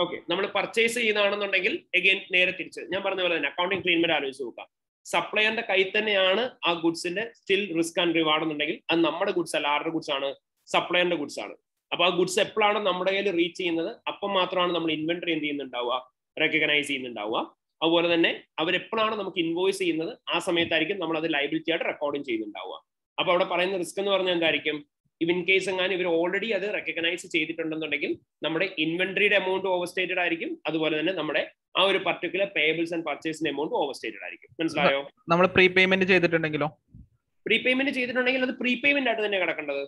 ഓക്കെ നമ്മൾ പർച്ചേസ് ചെയ്യുന്നതാണെന്നുണ്ടെങ്കിൽ എഗെയിൻ നേരെ തിരിച്ച്. ഞാൻ പറഞ്ഞ പോലെ തന്നെ അക്കൗണ്ടിങ് ട്രീറ്റ്മെന്റ് ആലോചിച്ച് നോക്കാം സപ്ലയറിന്റെ കയ്യിൽ തന്നെയാണ് ആ ഗുഡ്സിന്റെ സ്റ്റിൽ റിസ്ക് ആൻഡ് റിവാർഡ് എന്നുണ്ടെങ്കിൽ അത് നമ്മുടെ ഗുഡ്സ് അല്ല ആരുടെ ഗുഡ്സ് ആണ്? സപ്ലയറിന്റെ ഗുഡ്സ് ആണ്. അപ്പൊ ആ ഗുഡ്സ് എപ്പോഴാണ് നമ്മുടെ കയ്യിൽ റീച്ച് ചെയ്യുന്നത്? അപ്പം മാത്രമാണ് നമ്മൾ ഇൻവെന്ററി എന്ത് ചെയ്യുന്നുണ്ടാവുക? റെക്കഗ്നൈസ് ചെയ്യുന്നുണ്ടാവുക. അതുപോലെ തന്നെ അവരെപ്പോഴാണ് നമുക്ക് ഇൻവോയ്സ് ചെയ്യുന്നത്? ആ സമയത്തായിരിക്കും നമ്മൾ അത് ലൈബിലിറ്റി ആയിട്ട് റെക്കോർഡിങ് ചെയ്യുന്നുണ്ടാവുക. അപ്പൊ അവിടെ പറയുന്ന റിസ്ക് എന്ന് പറഞ്ഞാൽ എന്തായിരിക്കും? ഇൻ കേസ് എങ്ങാനും ഇവർ ഓൾറെഡി അത് റെക്കഗ്നൈസ് ചെയ്തിട്ടുണ്ടെന്നുണ്ടെങ്കിൽ നമ്മുടെ ഇൻവെന്ററിയുടെ എമൗണ്ട് ഓവർ സ്റ്റേറ്റഡ് ആയിരിക്കും. അതുപോലെ തന്നെ നമ്മുടെ ആ ഒരു പർട്ടിക്കുലർ പേബിൾസ് ആൻഡ് പർച്ചേസിന്റെ എമൗണ്ട് ഓവർ സ്റ്റേറ്റഡ് ആയിരിക്കും. മനസ്സിലായോ? നമ്മൾ പ്രീപേയ്മെന്റ് ചെയ്തിട്ടുണ്ടെങ്കിലോ? പ്രീപേയ്മെന്റ് ചെയ്തിട്ടുണ്ടെങ്കിൽ അത് പ്രീപേയ്മെന്റ് ആയിട്ട് തന്നെ കിടക്കേണ്ടത്.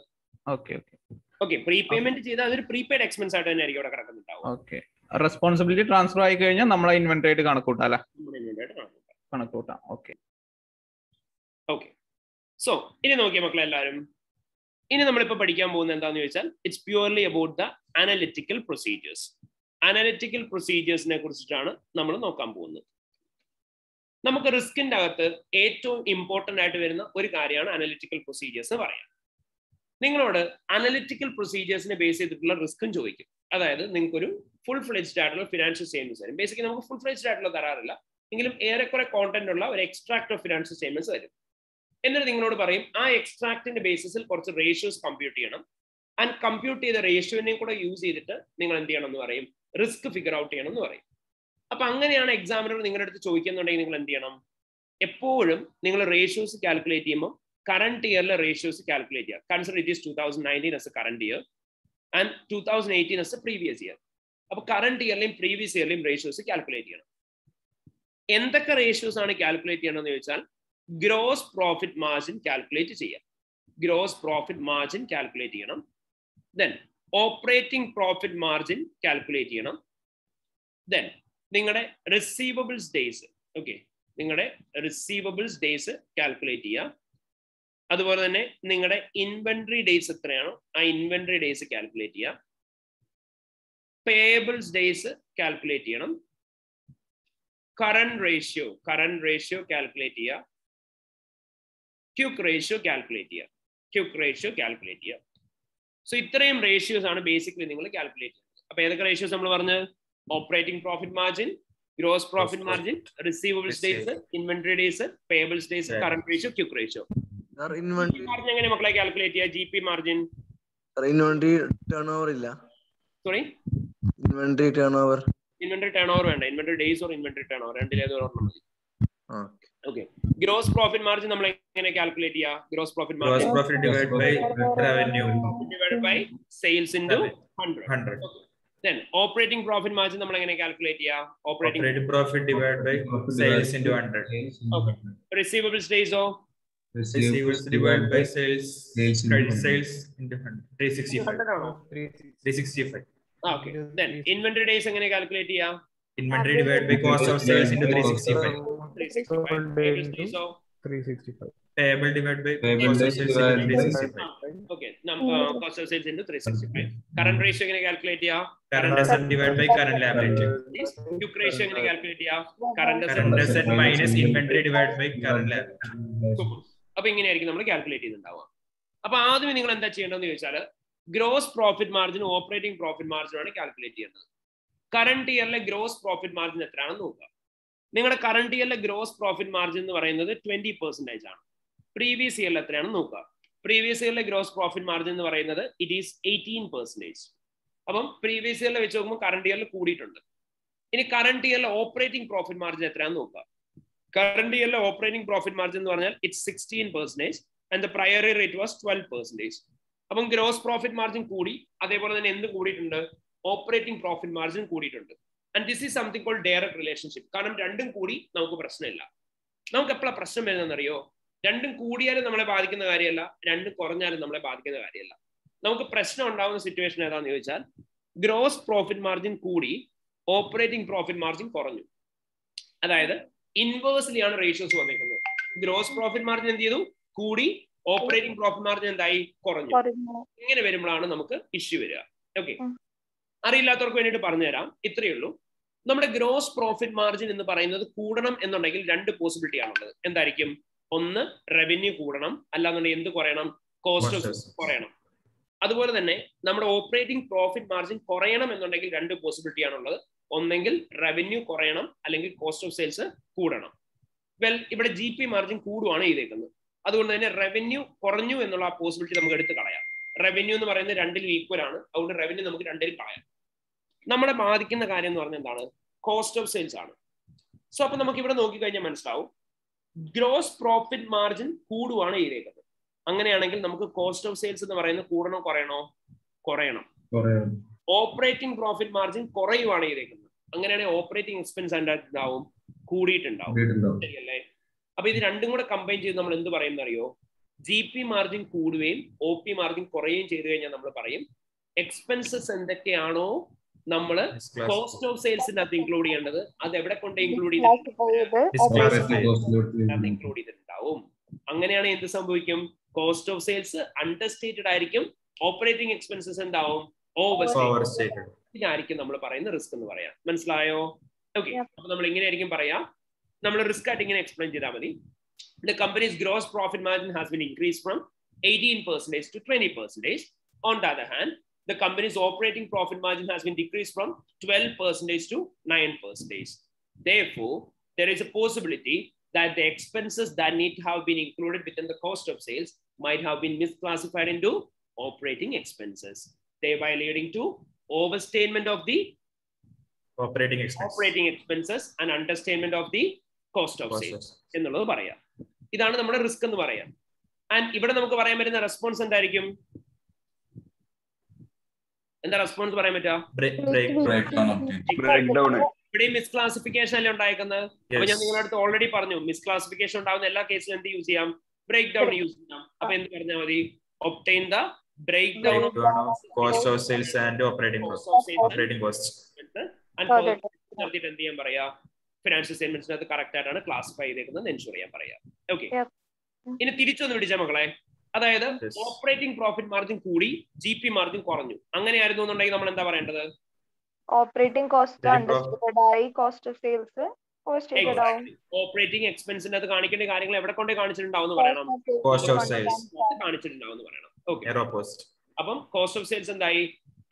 ഓക്കെ ഓക്കെ ഓക്കെ പ്രീപേയ്മെന്റ് ചെയ്താൽ അതൊരു പ്രീപെയ്ഡ് എക്സ്പെൻസ് ആയിട്ട് തന്നെ ആയിരിക്കും അവിടെ കിടക്കുന്നുണ്ടാവുക. ഓക്കെ റെസ്പോൺസിബിലിറ്റി ട്രാൻസ്ഫർ ആയി കഴിഞ്ഞാൽ നമ്മളെ ഇൻവെന്ററി ആയിട്ട് കണക്കൂട്ടാം അല്ലെ? കണക്കൂട്ടാ. കണക്കൂട്ടാം. ഓക്കെ ഓക്കെ സോ ഇനി നോക്കിയ മക്കളെ എല്ലാവരും. ഇനി നമ്മളിപ്പോ പഠിക്കാൻ പോകുന്നത് എന്താണെന്ന് ചോദിച്ചാൽ it's purely about the analytical procedures analytical പ്രൊസീജിയേഴ്സിനെ കുറിച്ചിട്ടാണ് നമ്മൾ നോക്കാൻ പോകുന്നത്. നമുക്ക് റിസ്കിന്റെ അകത്ത് ഏറ്റവും ഇമ്പോർട്ടന്റ് ആയിട്ട് വരുന്ന ഒരു കാര്യമാണ് അനലിറ്റിക്കൽ പ്രൊസീജിയേഴ്സ് എന്ന് പറയാം നിങ്ങളോട് അനലിറ്റിക്കൽ പ്രൊസീജിയേഴ്സിനെ ബേസ് ചെയ്തിട്ടുള്ള റിസ്ക്കും ചോദിക്കും. അതായത് നിങ്ങൾക്കൊരു ഫുൾ ഫ്ലെജ്ഡ് ആയിട്ടുള്ള ഫിനാൻഷ്യൽ സ്റ്റേറ്റ്മെന്റ്സ് തരും ബേസിക്കലി നമുക്ക് ഫുൾ ഫ്ലെജ്ഡ് ആയിട്ടുള്ള തരാറില്ല. എങ്കിലും ഏറെക്കുറെ കോണ്ടന്റ് ഉള്ള ഒരു എക്സ്ട്രാക്ട് ഓഫ് ഫിനാൻഷ്യൽ സ്റ്റേറ്റ്മെന്റ്സ് തരും എന്നിട്ട് നിങ്ങളോട് പറയും ആ എക്സ്ട്രാക്ടിന്റെ ബേസിസിൽ കുറച്ച് റേഷ്യോസ് കമ്പ്യൂട്ട് ചെയ്യണം. ആൻഡ് കമ്പ്യൂട്ട് ചെയ്ത റേഷ്യോനെയും കൂടെ യൂസ് ചെയ്തിട്ട് നിങ്ങൾ എന്ത് ചെയ്യണം എന്ന് പറയും. റിസ്ക് ഫിഗർ ഔട്ട് ചെയ്യണം എന്ന് പറയും. അപ്പൊ അങ്ങനെയാണ് എക്സാമിനർ നിങ്ങളുടെ അടുത്ത് ചോദിക്കുന്നുണ്ടെങ്കിൽ നിങ്ങൾ എന്ത് ചെയ്യണം? എപ്പോഴും നിങ്ങൾ റേഷ്യോസ് കാൽക്കുലേറ്റ് ചെയ്യുമ്പോൾ കറണ്ട് ഇയറിലെ റേഷ്യോസ് കാൽക്കുലേറ്റ് ചെയ്യുക. Consider it is two thousand nineteen as a current year and two thousand eighteen as a previous year അപ്പൊ കറണ്ട് ഇയറിലെയും പ്രീവിയസ് ഇയറിലെയും റേഷ്യോസ് കാൽക്കുലേറ്റ് ചെയ്യണം. എന്തൊക്കെ റേഷ്യോസ് ആണ് കാൽക്കുലേറ്റ് ചെയ്യണമെന്ന് ചോദിച്ചാൽ ഗ്രോസ് പ്രോഫിറ്റ് മാർജിൻ കാൽക്കുലേറ്റ് ചെയ്യാം. ഗ്രോസ് പ്രോഫിറ്റ് മാർജിൻ കാൽക്കുലേറ്റ് ചെയ്യണം. Then operating profit margin calculate ചെയ്യണം. ദെൻ നിങ്ങളുടെ റിസീവബിൾസ് ഡേയ്സ് ഓക്കെ നിങ്ങളുടെ റിസീവബിൾസ് ഡേയ്സ് കാൽക്കുലേറ്റ് ചെയ്യുക അതുപോലെ തന്നെ നിങ്ങളുടെ ഇൻവെൻട്രി ഡേയ്സ് എത്രയാണോ ആ ഇൻവെൻട്രി ഡേയ്സ് കാൽക്കുലേറ്റ് ചെയ്യുക പേബിൾസ് ഡേയ്സ് കാൽക്കുലേറ്റ് ചെയ്യണം. Current ratio current ratio calculate ചെയ്യുക ക്യൂക്ക് റേഷ്യോ കാൽക്കുലേറ്റ് ചെയ്യുക. ക്യൂക്ക് റേഷ്യോ കാൽക്കുലേറ്റ് ചെയ്യുക. സോ ഇത്രയും റേഷ്യോസ് ആണ് ബേസിക്കലി നിങ്ങൾ കാൽക്കുലേറ്റ് ചെയ്യുന്നത്. അപ്പൊ ഏതൊക്കെ റേഷ്യോസ് നമ്മൾ പറഞ്ഞത് operating profit margin gross profit margin receivables days inventory days payables days current ratio quick ratio inventory margin എങ്ങനെ മക്കളെ കാൽക്കുലേറ്റ് ചെയ്യുക? G P margin inventory turnover ഇല്ല. Sorry inventory turnover inventory over വേണ്ട. Inventory days or inventory turnover രണ്ടിലേതോ ഒരെണ്ണം മതി ആ okay gross profit margin നമ്മൾ എങ്ങനെ കാൽക്കുലേറ്റ് ചെയ്യുക gross profit Gross margin profit divided by revenue. divided by sales into 100 100. then operating profit margin നമ്മൾ എങ്ങനെ calculate ചെയ്യുക operating Operating profit divided by sales into 100. okay receivables days oh Receivables divided by sales. Sales into Credit 100. sales into 100. 365. 100 ആണോ 365. Okay then inventory days എങ്ങനെ calculate ചെയ്യുക Inventory divided by cost of sales into 365. 365 payables 365 Payable divided by Payable cost of sales into 365. okay cost of sales into 365 current ratio can calculate ചെയ്യുക Current asset divided by current liability. quick ratio can calculate ചെയ്യുക current Current asset minus inventory divided by current liability. അപ്പൊ ഇങ്ങനെയായിരിക്കും നമ്മൾ calculate ചെയ്യുന്നുണ്ടാവുക അപ്പൊ ആദ്യം നിങ്ങൾ എന്താ ചെയ്യേണ്ടതെന്ന് ചോദിച്ചാൽ gross profit margin operating profit മാർജിനാണ് calculate ചെയ്യേണ്ടത് കറണ്ട് ഇയറിലെ ഗ്രോസ് പ്രോഫിറ്റ് മാർജിൻ എത്രയാണെന്ന് നോക്കുക. നിങ്ങളുടെ കറണ്ട് ഇയറിലെ ഗ്രോസ് പ്രോഫിറ്റ് മാർജിൻ എന്ന് പറയുന്നത് ട്വന്റി പെർസെന്റേജ് ആണ്. പ്രീവിയസ് ഇയറിൽ എത്രയാണെന്ന് നോക്കുക. പ്രീവിയസ് ഇയറിലെ ഗ്രോസ് പ്രോഫിറ്റ് മാർജിൻ എന്ന് പറയുന്നത് ഇറ്റ് ഈസ് എയ്റ്റീൻ പെർസെന്റേജ് അപ്പം പ്രീവിയസ് ഇയറിൽ വെച്ച് നോക്കുമ്പോൾ കറണ്ട് ഇയറിൽ കൂടിയിട്ടുണ്ട്. ഇനി കറണ്ട് ഇയറിലെ ഓപ്പറേറ്റിംഗ് പ്രോഫിറ്റ് മാർജിൻ എത്രയാണെന്ന് നോക്കുക. കറണ്ട് ഇയറിലെ ഓപ്പറേറ്റിംഗ് പ്രോഫിറ്റ് മാർജിൻ എന്ന് പറഞ്ഞാൽ it's sixteen percentage and the prior rate was twelve percentage അപ്പം ഗ്രോസ് പ്രോഫിറ്റ് മാർജിൻ കൂടി അതേപോലെ തന്നെ എന്ത് കൂടിയിട്ടുണ്ട്? ഓപ്പറേറ്റിംഗ് പ്രോഫിറ്റ് മാർജിൻ കൂടിയിട്ടുണ്ട്. And this is something call direct relationship കാരണം രണ്ടും കൂടി നമുക്ക് പ്രശ്നമില്ല. നമുക്ക് എപ്പോഴാ പ്രശ്നം വരുന്നതെന്നറിയോ? രണ്ടും കൂടിയാലും നമ്മളെ ബാധിക്കുന്ന കാര്യമല്ല രണ്ടും കുറഞ്ഞാലും നമ്മളെ ബാധിക്കുന്ന കാര്യമല്ല. നമുക്ക് പ്രശ്നം ഉണ്ടാകുന്ന സിറ്റുവേഷൻ ഏതാണെന്ന് ചോദിച്ചാൽ ഗ്രോസ് പ്രോഫിറ്റ് മാർജിൻ കൂടി ഓപ്പറേറ്റിംഗ് പ്രോഫിറ്റ് മാർജിൻ കുറഞ്ഞു. അതായത് ഇൻവേഴ്സ്ലി ആണ് റേഷ്യോസ് വന്നിരിക്കുന്നത് ഗ്രോസ് പ്രോഫിറ്റ് മാർജിൻ എന്ത് ചെയ്തു? കൂടി ഓപ്പറേറ്റിംഗ് പ്രോഫിറ്റ് മാർജിൻ എന്തായി? കുറഞ്ഞു. ഇങ്ങനെ വരുമ്പോഴാണ് നമുക്ക് ഇഷ്യൂ വരിക. ഓക്കെ. അറിയില്ലാത്തവർക്ക് വേണ്ടിയിട്ട് പറഞ്ഞുതരാം. ഇത്രയേ ഉള്ളൂ. നമ്മുടെ ഗ്രോസ് പ്രോഫിറ്റ് മാർജിൻ എന്ന് പറയുന്നത് കൂടണം എന്നുണ്ടെങ്കിൽ രണ്ട് പോസിബിലിറ്റി ആണുള്ളത്. എന്തായിരിക്കും? ഒന്ന് റവന്യൂ കൂടണം. അല്ലാന്നുണ്ടെങ്കിൽ എന്ത് കുറയണം? Cost of കുറയണം. അതുപോലെ തന്നെ നമ്മുടെ ഓപ്പറേറ്റിംഗ് പ്രോഫിറ്റ് മാർജിൻ കുറയണം എന്നുണ്ടെങ്കിൽ രണ്ട് പോസിബിലിറ്റി ആണുള്ളത്. ഒന്നെങ്കിൽ റവന്യൂ കുറയണം അല്ലെങ്കിൽ കോസ്റ്റ് ഓഫ് സെയിൽസ് കൂടണം. വെൽ ഇവിടെ ജി പി മാർജിൻ കൂടുവാണ് ചെയ്തേക്കുന്നത്. അതുകൊണ്ട് തന്നെ റവന്യൂ കുറഞ്ഞു എന്നുള്ള ആ പോസിബിലിറ്റി നമുക്ക് എടുത്ത് കളയാം. റവന്യൂ എന്ന് പറയുന്നത് രണ്ടിൽ ഈക്വൽ ആണ്. അതുകൊണ്ട് റവന്യൂ നമുക്ക് രണ്ടിൽ പറയാം. നമ്മളെ ബാധിക്കുന്ന കാര്യം എന്ന് പറഞ്ഞാൽ എന്താണ്? കോസ്റ്റ് ഓഫ് സെയിൽസ് ആണ്. സോ അപ്പൊ നമുക്ക് ഇവിടെ നോക്കിക്കഴിഞ്ഞാൽ മനസ്സിലാവും. ഗ്രോസ് പ്രോഫിറ്റ് മാർജിൻ കൂടുവാണ് ഈ ചെയ്തേക്കുന്നത് അങ്ങനെയാണെങ്കിൽ നമുക്ക് കോസ്റ്റ് ഓഫ് സെയിൽസ് എന്ന് പറയുന്നത് കൂടണോ കുറയണോ? കുറയണം. ഓപ്പറേറ്റിംഗ് പ്രോഫിറ്റ് മാർജിൻ കുറയുവാണ് ചെയ്തേക്കുന്നത് അങ്ങനെയാണെങ്കിൽ ഓപ്പറേറ്റിംഗ് എക്സ്പെൻസ് ഉണ്ടാവും കൂടിയിട്ടുണ്ടാവും. ശരിയല്ലേ? അപ്പൊ ഇത് രണ്ടും കൂടെ കമ്പൈൻ ചെയ്ത് നമ്മൾ എന്ത് പറയുന്ന അറിയോ ജി പി മാർജിൻ കൂടുകയും ഒ പി മാർജിൻ കുറയുകയും ചെയ്തു കഴിഞ്ഞാൽ നമ്മൾ പറയും എക്സ്പെൻസസ് എന്തൊക്കെയാണോ നമ്മൾ കോസ്റ്റ് ഓഫ് സെയിൽസിന്റെ അകത്ത് ഇൻക്ലൂഡ് ചെയ്യേണ്ടത്. അത് എവിടെ കൊണ്ട് ഇൻക്ലൂഡ് ചെയ്തിട്ടുണ്ടാവും ഇൻക്ലൂഡ് ചെയ്തിട്ടുണ്ടാവും. അങ്ങനെയാണ് എന്ത് സംഭവിക്കും? കോസ്റ്റ് ഓഫ് സെയിൽസ് അണ്ടർസ്റ്റേറ്റഡ് ആയിരിക്കും. ഓപ്പറേറ്റിംഗ് എക്സ്പെൻസസ് എന്താവും? ഓവർ ഇതായിരിക്കും നമ്മൾ പറയുന്ന റിസ്ക് എന്ന് പറയാം. മനസ്സിലായോ? ഓക്കെ അപ്പൊ നമ്മൾ ഇങ്ങനെയായിരിക്കും പറയാം. നമ്മൾ റിസ്ക് ആയിട്ട് ഇങ്ങനെ എക്സ്പ്ലെയിൻ ചെയ്താൽ മതി. The company's gross profit margin has been increased from 18% to 20%. On the other hand, the company's operating profit margin has been decreased from 12% to 9%. Therefore, there is a possibility that the expenses that need to have been included within the cost of sales might have been misclassified into operating expenses, thereby leading to overstatement of the operating expenses, operating expenses and understatement of the cost of sales എന്നുള്ളത് പറയാം. ഇതാണ് നമ്മുടെ risk എന്ന് പറയാം. And ഇവിടെ നമുക്ക് പറയാൻ പറ്റുന്ന റെസ്പോൺസ് എന്തായിരിക്കും? എന്താ റെസ്പോൺസ് പറയാൻ പറ്റുക? മിസ് ക്ലാസിഫിക്കേഷൻ അല്ലേ ഉണ്ടായിരിക്കുന്നത് അപ്പൊ ഞാൻ നിങ്ങളുടെ അടുത്ത് ഓൾറെഡി പറഞ്ഞു മിസ് ക്ലാസിഫിക്കേഷൻ ഉണ്ടാകുന്ന എല്ലാ കേസിലും എന്ത് യൂസ് ചെയ്യാം? ബ്രേക്ക് ഡൗൺ യൂസ് ചെയ്യാം. അപ്പൊ എന്ത് പറഞ്ഞാൽ മതി? Obtain the breakdown cost of sales and operating operating cost നടത്തിയിട്ട് എന്ത് ചെയ്യാൻ പറയാ? ഫിനാൻഷ്യൽ സ്റ്റേറ്റ്മെന്റ്സിനകത്ത് കറക്റ്റ് ആയിട്ടാണ് ക്ലാസിഫൈ ചെയ്തേക്കുന്നത് എൻഷുർ ചെയ്യാൻ പറയാം. ഓക്കെ ഇനി തിരിച്ചൊന്ന് പിടിച്ച മക്കളെ? അതായത് ഓപ്പറേറ്റിംഗ് പ്രോഫിറ്റ് മാർജിൻ കൂടി ജി പി മാർജിൻ കുറഞ്ഞു. അങ്ങനെയായിരുന്നു എന്നുണ്ടെങ്കിൽ നമ്മൾ എന്താ പറയേണ്ടത്? Operating cost cost of sales operating എക്സ്പെൻസിന്റെ അത് കാണിക്കേണ്ട കാര്യങ്ങൾ എവിടെ കൊണ്ട് കാണിച്ചിട്ടുണ്ടാവും പറയണം. കോസ്റ്റ് ഓഫ് സെയിൽസ് കാണിച്ചിട്ടുണ്ടാവും പറയണം. ഓക്കെ അപ്പം കോസ്റ്റ് ഓഫ് സെയിൽസ് എന്തായി?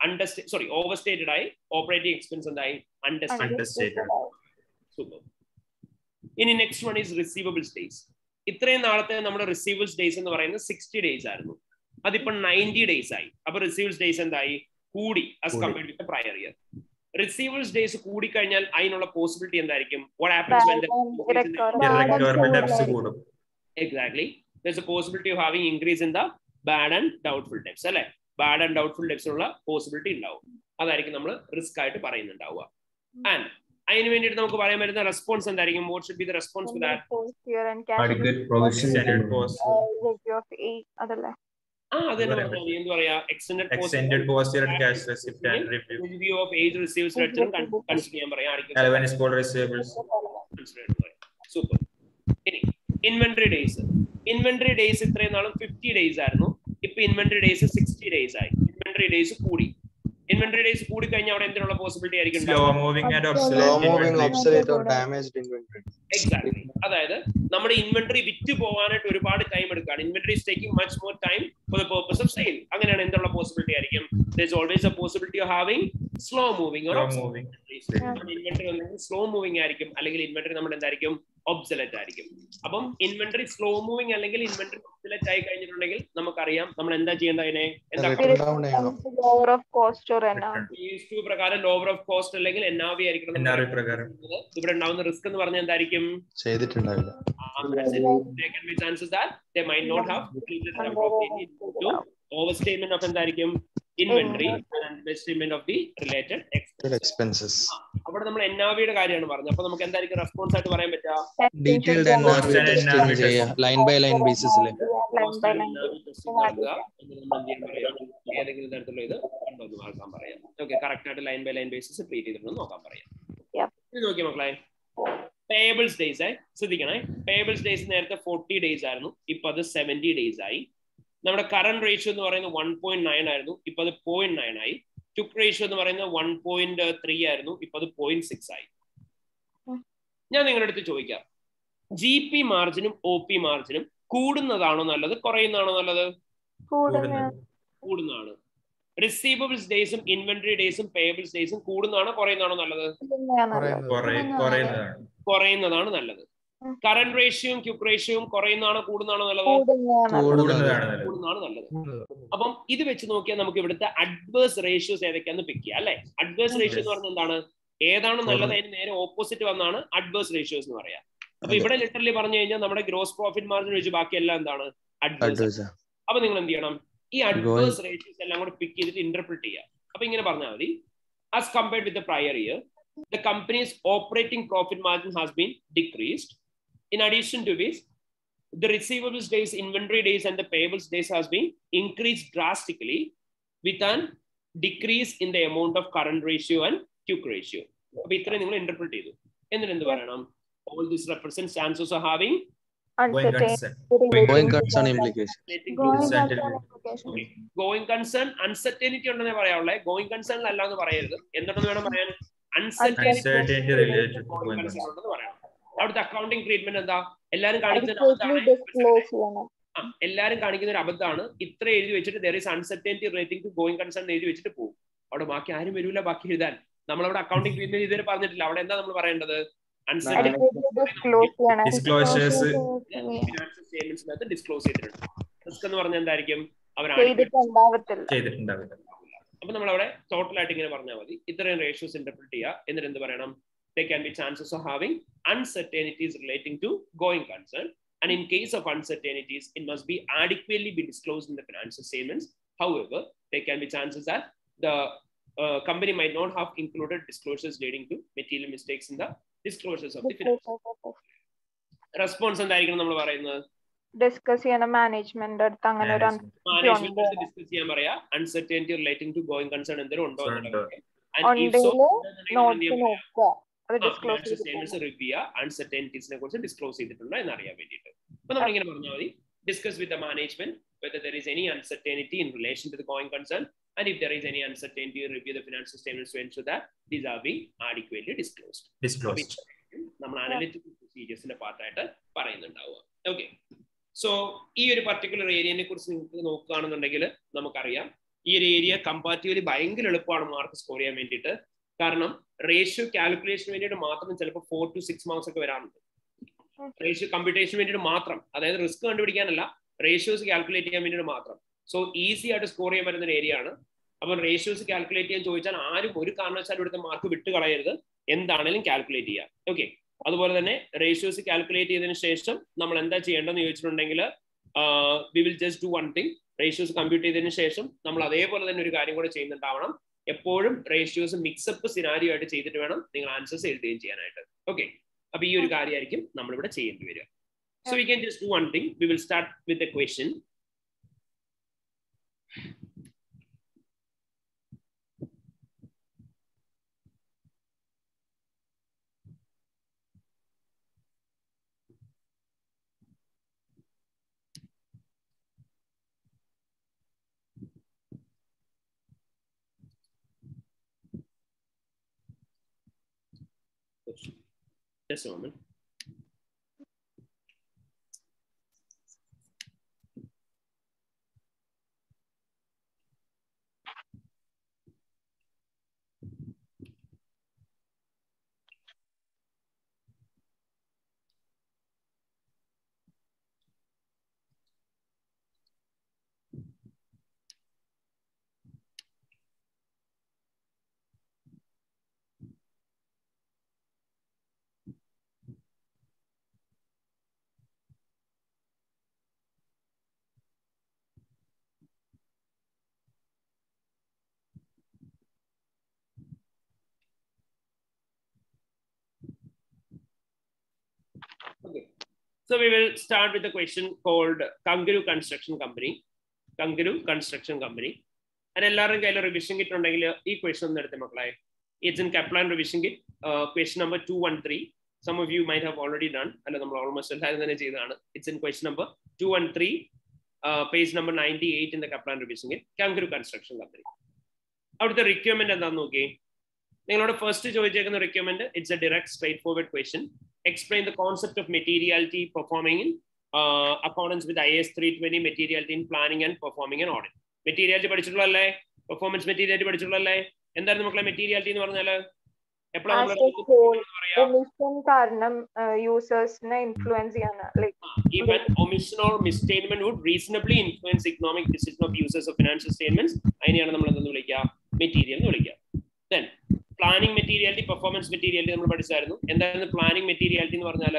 അണ്ടർസ്റ്റേ സോറി ഓവർ സ്റ്റേറ്റഡ് ആയി. ഓപ്പറേറ്റിംഗ് എക്സ്പെൻസ് എന്തായി? അണ്ടർസ്റ്റേറ്റഡ് സൂപ്പർ ഇനി next one is receivables days ഇത്രയും നാളത്തെ നമ്മുടെ റിസീവബിൾസ് ഡേയ്സ് എന്ന് പറയുന്നത് സിക്സ്റ്റി ഡേയ്സ് ആയിരുന്നു. അതിപ്പോ നയന്റി ഡേയ്സ് ആയി. അപ്പൊ റിസീവബിൾസ് ഡേയ്സ് എന്തായി? കൂടി as compared with prior year receivables days കൂടി കഴിഞ്ഞാൽ അതിനുള്ള പോസിബിലിറ്റി എന്തായിരിക്കും? What happens exactly possibility of having increase in the bad and doubtful debts അല്ലെ? ബാഡ് ആൻഡ് ഡൗട്ട്ഫുൾ ഡെപ്സിനുള്ള പോസിബിലിറ്റി ഉണ്ടാവും. അതായിരിക്കും നമ്മൾ റിസ്ക് ആയിട്ട് പറയുന്നുണ്ടാവുക. ആൻഡ് അതിന് വേണ്ടിട്ട് നമുക്ക് പറയാൻ പറ്റുന്ന റെസ്പോൺസ് എന്തായിരിക്കും? What should be the response for അതല്ലേ? ആ അത് എന്ത് പറയാ? Extended post post year receipt and review review of age receives return consider ചെയ്യാൻ പറയാം. relevant is call receivables super ഇനി ഇൻവെന്ററി ഡേയ്സ് ഇൻവെന്ററി ഡേയ്സ് ഇത്രയും നാളും ഫിഫ്റ്റി ഡേയ്സ് ആയിരുന്നു. ഇപ്പൊ ഇൻവെന്ററി ഡേയ്സ് സിക്സ്റ്റി ഡേയ്സ് ആയി. ഇൻവെന്ററി ഡേയ്സ് കൂടി. ഇൻവെന്ററി ഡേയ്സ് കൂടി കഴിഞ്ഞാൽ അവിടെ എന്തിനുള്ള പോസിബിലിറ്റി ആയിരിക്കും എക്സാക്ട്ലി അതായത് നമ്മുടെ ഇൻവെന്ററി വിറ്റ് പോകാനായിട്ട് ഒരുപാട് ടൈം എടുക്കുകയാണ്. Inventory is taking much more time for the purpose of sale അങ്ങനെയാണ് എന്തുള്ള പോസിബിലിറ്റി ആയിരിക്കും? There always a possibility of having slow moving or moving. Inventory slow moving ആയിരിക്കും. അല്ലെങ്കിൽ ഇൻവെന്ററി നമ്മൾ എന്തായിരിക്കും? ഒബ്സലറ്റ് ആയിരിക്കും. അപ്പം ഇൻവെന്ററി സ്ലോ മൂവിങ് അല്ലെങ്കിൽ ഇൻവെന്ററി ഒബ്സലറ്റ് ആയി കഴിഞ്ഞിട്ടുണ്ടെങ്കിൽ നമുക്കറിയാം നമ്മൾ എന്താ ചെയ്യേണ്ടത് അതിനെ? എന്താ ഓഫ് പ്രകാരം ലോവർ ഓഫ് കോസ്റ്റ് അല്ലെങ്കിൽ എൻ ആർ വി ആയിരിക്കണം ഇവിടെ ഉണ്ടാവുന്ന റിസ്ക് എന്ന് പറഞ്ഞാൽ എന്തായിരിക്കും? ചെയ്തിട്ടുണ്ടാവില്ല. to overstatement of എന്തായിരിക്കും? Inventory and of of the related expenses. Expenses അവിടെ നമ്മൾ എൻ ആർ വിയുടെ കാര്യമാണ് പറഞ്ഞത്. അപ്പൊ നമുക്ക് എന്തായിരിക്കും റെസ്പോൺസ് ആയിട്ട് പറയാൻ പറ്റുക? ലൈൻ ബൈ ലൈൻ ബേസിസിൽ ഏതെങ്കിലും തരത്തിലുള്ള ഇത് ഉണ്ടോ എന്ന് നോക്കാൻ പറയാം. ഓക്കെ കറക്റ്റ് ആയിട്ട് line by line basis treat ചെയ്തിട്ടുണ്ടെന്ന് നോക്കാൻ പറയാം. ഇത് നോക്കിയ മക്കളെ? പേബിൾസ് ഡേയ്സ് ആയി ശ്രദ്ധിക്കണേ. പേബിൾസ് ഡേയ്സ് നേരത്തെ ഫോർട്ടി ഡേയ്സ് ആയിരുന്നു. ഇപ്പൊ അത് സെവന്റി ഡേയ്സ് ആയി. നമ്മുടെ കറണ്ട് റേഷ്യോ എന്ന് പറയുന്നത് വൺ പോയിന്റ് നയൻ ആയിരുന്നു. ഇപ്പൊ അത് പോയിന്റ് നയൻ ആയി. ടുക്ക് റേഷ്യോ എന്ന് പറയുന്നത് വൺ പോയിന്റ് ത്രീ ആയിരുന്നു. ഇപ്പൊ അത് പോയിന്റ് സിക്സ് ആയി. ഞാൻ നിങ്ങളുടെ അടുത്ത് ചോദിക്കാം. ജി പി മാർജിനും ഒ പി മാർജിനും കൂടുന്നതാണോ നല്ലത് കുറയുന്നതാണോ നല്ലത്? കൂടുന്നതാണ്. റിസീവബിൾസ് ഡേയ്സും ഇൻവെന്ററി ഡേയ്സും പേബിൾസ് ഡേയ്സും കൂടുന്നതാണോ കുറയുന്നതാണോ നല്ലത്? കുറയുന്നതാണ്. കുറയുന്നതാണ് നല്ലത്. കറന്റ് റേഷ്യോയും ക്യുക്ക് റേഷ്യോയും കുറയുന്നതാണോ കൂടുന്നതാണോ നല്ലത്? കൂടുന്നതാണ് നല്ലത്. അപ്പം ഇത് വെച്ച് നോക്കിയാൽ നമുക്ക് ഇവിടുത്തെ അഡ്വേഴ്സ് റേഷ്യോസ് ഏതൊക്കെയാന്ന് പിക്ക് ചെയ്യാം അല്ലെ? അഡ്വേഴ്സ് റേഷ്യോ എന്ന് പറഞ്ഞാൽ എന്താണ്? ഏതാണ് നല്ലത്? അതിന് നേരെ ഓപ്പോസിറ്റ് വന്നാണ് അഡ്വേഴ്സ് റേഷ്യോസ് എന്ന് പറയാം. അപ്പൊ ഇവിടെ ലിറ്ററലി പറഞ്ഞു കഴിഞ്ഞാൽ നമ്മുടെ ഗ്രോസ് പ്രോഫിറ്റ് മാർജിൻ വെച്ച് ബാക്കിയെല്ലാം എന്താണ്? അഡ്വേഴ്സ് അപ്പൊ നിങ്ങൾ എന്ത് ചെയ്യണം? ഈ അഡ്വേഴ്സ് റേഷ്യോസ് എല്ലാം കൂടെ പിക്ക് ചെയ്തിട്ട് ഇന്റർപ്രിറ്റ് ചെയ്യാം അപ്പൊ ഇങ്ങനെ പറഞ്ഞാൽ മതി. As compared with the prior year the company's operating profit margin has been decreased. In addition to this, the receivables days, inventory days, and the payables days has been increased drastically with an decrease in the amount of current ratio and quick ratio. അപ്പൊ ഇത്രയും നിങ്ങൾ interpret ചെയ്തു എന്നിട്ട് എന്ത് പറയണം all this represent chances of having Going concern implication. Going concern uncertainty ഉണ്ടെന്നേ പറയാവുള്ളേ going concern അല്ല എന്ന് പറയരുത് എന്തുണ്ടെന്ന് വേണം പറയാൻ Uncertainty related to going concern. ഉണ്ടെന്ന് പറയണം അവിടുത്തെ അക്കൗണ്ടിങ് ട്രീറ്റ്മെന്റ് എന്താ? എല്ലാരും കാണിക്കുന്ന എല്ലാരും കാണിക്കുന്ന ഒരു അബദ്ധമാണ്. ഇത്ര എഴുതി വെച്ചിട്ട് there is uncertainty rating to going concern എഴുതി വെച്ചിട്ട് പോകും. അവിടെ ബാക്കി ആരും വരൂല ബാക്കി എഴുതാൻ. നമ്മളവിടെ അക്കൗണ്ടിങ് ട്രീറ്റ്മെന്റ് ഇതുവരെ പറഞ്ഞിട്ടില്ല. അവിടെ എന്താ നമ്മൾ പറയേണ്ടത്? ഡിസ്ക്ലോസ് ചെയ്തിട്ടുണ്ട്. റിസ്ക് എന്ന് പറഞ്ഞാൽ എന്തായിരിക്കും? ചെയ്തിട്ടുണ്ടാവില്ല. അപ്പൊ നമ്മൾ അവിടെ ടോട്ടൽ ആയിട്ട് ഇങ്ങനെ പറഞ്ഞാൽ മതി. ഇത്രയും റേഷ്യോസ് ഇന്റർപ്രിറ്റ് ചെയ്യുക. എന്നിട്ട് എന്ത് പറയണം? They can be chances of having uncertainties relating to going concern And in case of uncertainties, it must be adequately be disclosed in the financial statements. However, there can be chances that the uh, company might not have included disclosures leading to material mistakes in the disclosures of the financial. Response എന്തായിരിക്കണം നമ്മൾ പറയുന്നത് discuss ചെയ്യണം management അടുത്ത് അങ്ങനെ ഒരു management discuss ചെയ്യാൻ പറയാ uncertainty relating to going concern എന്തെങ്കിലും ഉണ്ടോ എന്നുള്ളത് ഉണ്ടെങ്കിൽ നോട്ട്സ് നോക്കുക അത് ഡിസ്ക്ലോസ് സ്റ്റേറ്റ്മെന്റ്സ് റിവ്യൂ ചെയ്യുക അൺസർട്ടനിറ്റീസിനെ കുറിച്ച് ഡിസ്ക്ലോസ് ചെയ്തിട്ടുണ്ടോ എന്ന് അറിയാൻ വേണ്ടിയിട്ട്. അപ്പൊ നമ്മൾ ഇങ്ങനെ പറഞ്ഞാൽ മതി. Discuss with the management whether there is any uncertainty in relation to the going concern and if there is any uncertainty review the financial statements to ensure that these are being adequately disclosed. Disclosed. നമ്മൾ analytical പ്രൊസീജിയേഴ്സിന്റെ പാർട്ടായിട്ട് പറയുന്നുണ്ടാവുക. Okay so ഈ ഒരു particular ഏരിയനെ കുറിച്ച് നിങ്ങൾക്ക് നോക്കുകയാണെന്നുണ്ടെങ്കിൽ നമുക്കറിയാം. ഈ ഒരു ഏരിയ കമ്പാരിറ്റീവ്ലി ഭയങ്കര എളുപ്പമാണ് മാർക്ക് സ്കോർ ചെയ്യാൻ വേണ്ടിയിട്ട് കാരണം റേഷ്യോ കാൽക്കുലേഷൻ വേണ്ടിയിട്ട് മാത്രം ചിലപ്പോൾ ഫോർ ടു സിക്സ് മാർക്സ് ഒക്കെ വരാറുണ്ട്. റേഷ്യോ കമ്പ്യൂട്ടേഷന് വേണ്ടിയിട്ട് മാത്രം അതായത് റിസ്ക് കണ്ടുപിടിക്കാനല്ല റേഷ്യോസ് കാൽക്കുലേറ്റ് ചെയ്യാൻ വേണ്ടിയിട്ട് മാത്രം. സോ ഈസി ആയിട്ട് സ്കോർ ചെയ്യാൻ പറ്റുന്ന ഒരു ഏരിയ ആണ്. അപ്പം റേഷ്യോസ് കാൽക്കുലേറ്റ് ചെയ്യാൻ ചോദിച്ചാൽ ആരും ഒരു കാരണവശാലും ഇവിടുത്തെ മാർക്ക് വിട്ട് കളയരുത്. എന്താണെങ്കിലും കാൽക്കുലേറ്റ് ചെയ്യാം. ഓക്കെ അതുപോലെ തന്നെ റേഷ്യോസ് കാൽക്കുലേറ്റ് ചെയ്തതിന് ശേഷം നമ്മൾ എന്താ ചെയ്യേണ്ടതെന്ന് ചോദിച്ചിട്ടുണ്ടെങ്കിൽ we will just do one thing ratios compute ചെയ്തതിന് ശേഷം നമ്മൾ അതേപോലെ തന്നെ ഒരു കാര്യം കൂടെ ചെയ്യുന്നുണ്ടാവണം. എപ്പോഴും റേഷ്യോസ് മിക്സപ്പ് സിനാരിയോ ആയിട്ട് ചെയ്തിട്ട് വേണം നിങ്ങൾ ആൻസേഴ്സ് എഴുതുകയും ചെയ്യാനായിട്ട്. ഓക്കെ അപ്പൊ ഈ ഒരു കാര്യമായിരിക്കും നമ്മളിവിടെ ചെയ്യേണ്ടി വരിക. So we can just do one thing we will start with a question Just a. So we will start with a question called Kangaroo Construction Company. Kangaroo Construction Company. And എല്ലാവരുടെയും കയ്യിൽ revision kit ഉണ്ടെങ്കിൽ ഈ question ഒന്ന് എടുത്ത് മക്കളെ. It's in Kaplan revision kit question number two one three some of you might have already done അല്ല നമ്മൾ almost എല്ലാവരും തന്നെ ചെയ്തതാണ്. It's in question number two one three page number ninety eight in the Kaplan revision kit Kangaroo Construction Company അവിടുത്തെ requirement എന്താണെന്ന് നോക്കി നിങ്ങളോട് first ചോദിച്ചേക്കുന്ന requirement it's a direct straightforward question explain the concept of materiality performing in uh, accordance with IS 320 materiality in planning and performing an audit. Materiality പഠിച്ചിട്ടുള്ളതല്ലേ performance materiality പഠിച്ചിട്ടുള്ളതല്ലേ എന്തായിരുന്നു മക്കളെ materiality എന്ന് പറഞ്ഞാൽ കാരണം യൂസേഴ്സിനെ ഇൻഫ്ലുവൻസ് ചെയ്യാൻ like even omission or misstatement would reasonably influence economic decision of users of financial statements അതിനെയാണ് നമ്മൾ എന്തെന്ന് വിളിക്കുക മെറ്റീരിയൽ എന്ന് വിളിക്കുക then planning materiality performance materiality നമ്മൾ പഠിച്ചായിരുന്നു. എന്തായിരുന്നു പ്ലാനിങ് മെറ്റീരിയാലിറ്റി എന്ന് പറഞ്ഞാൽ?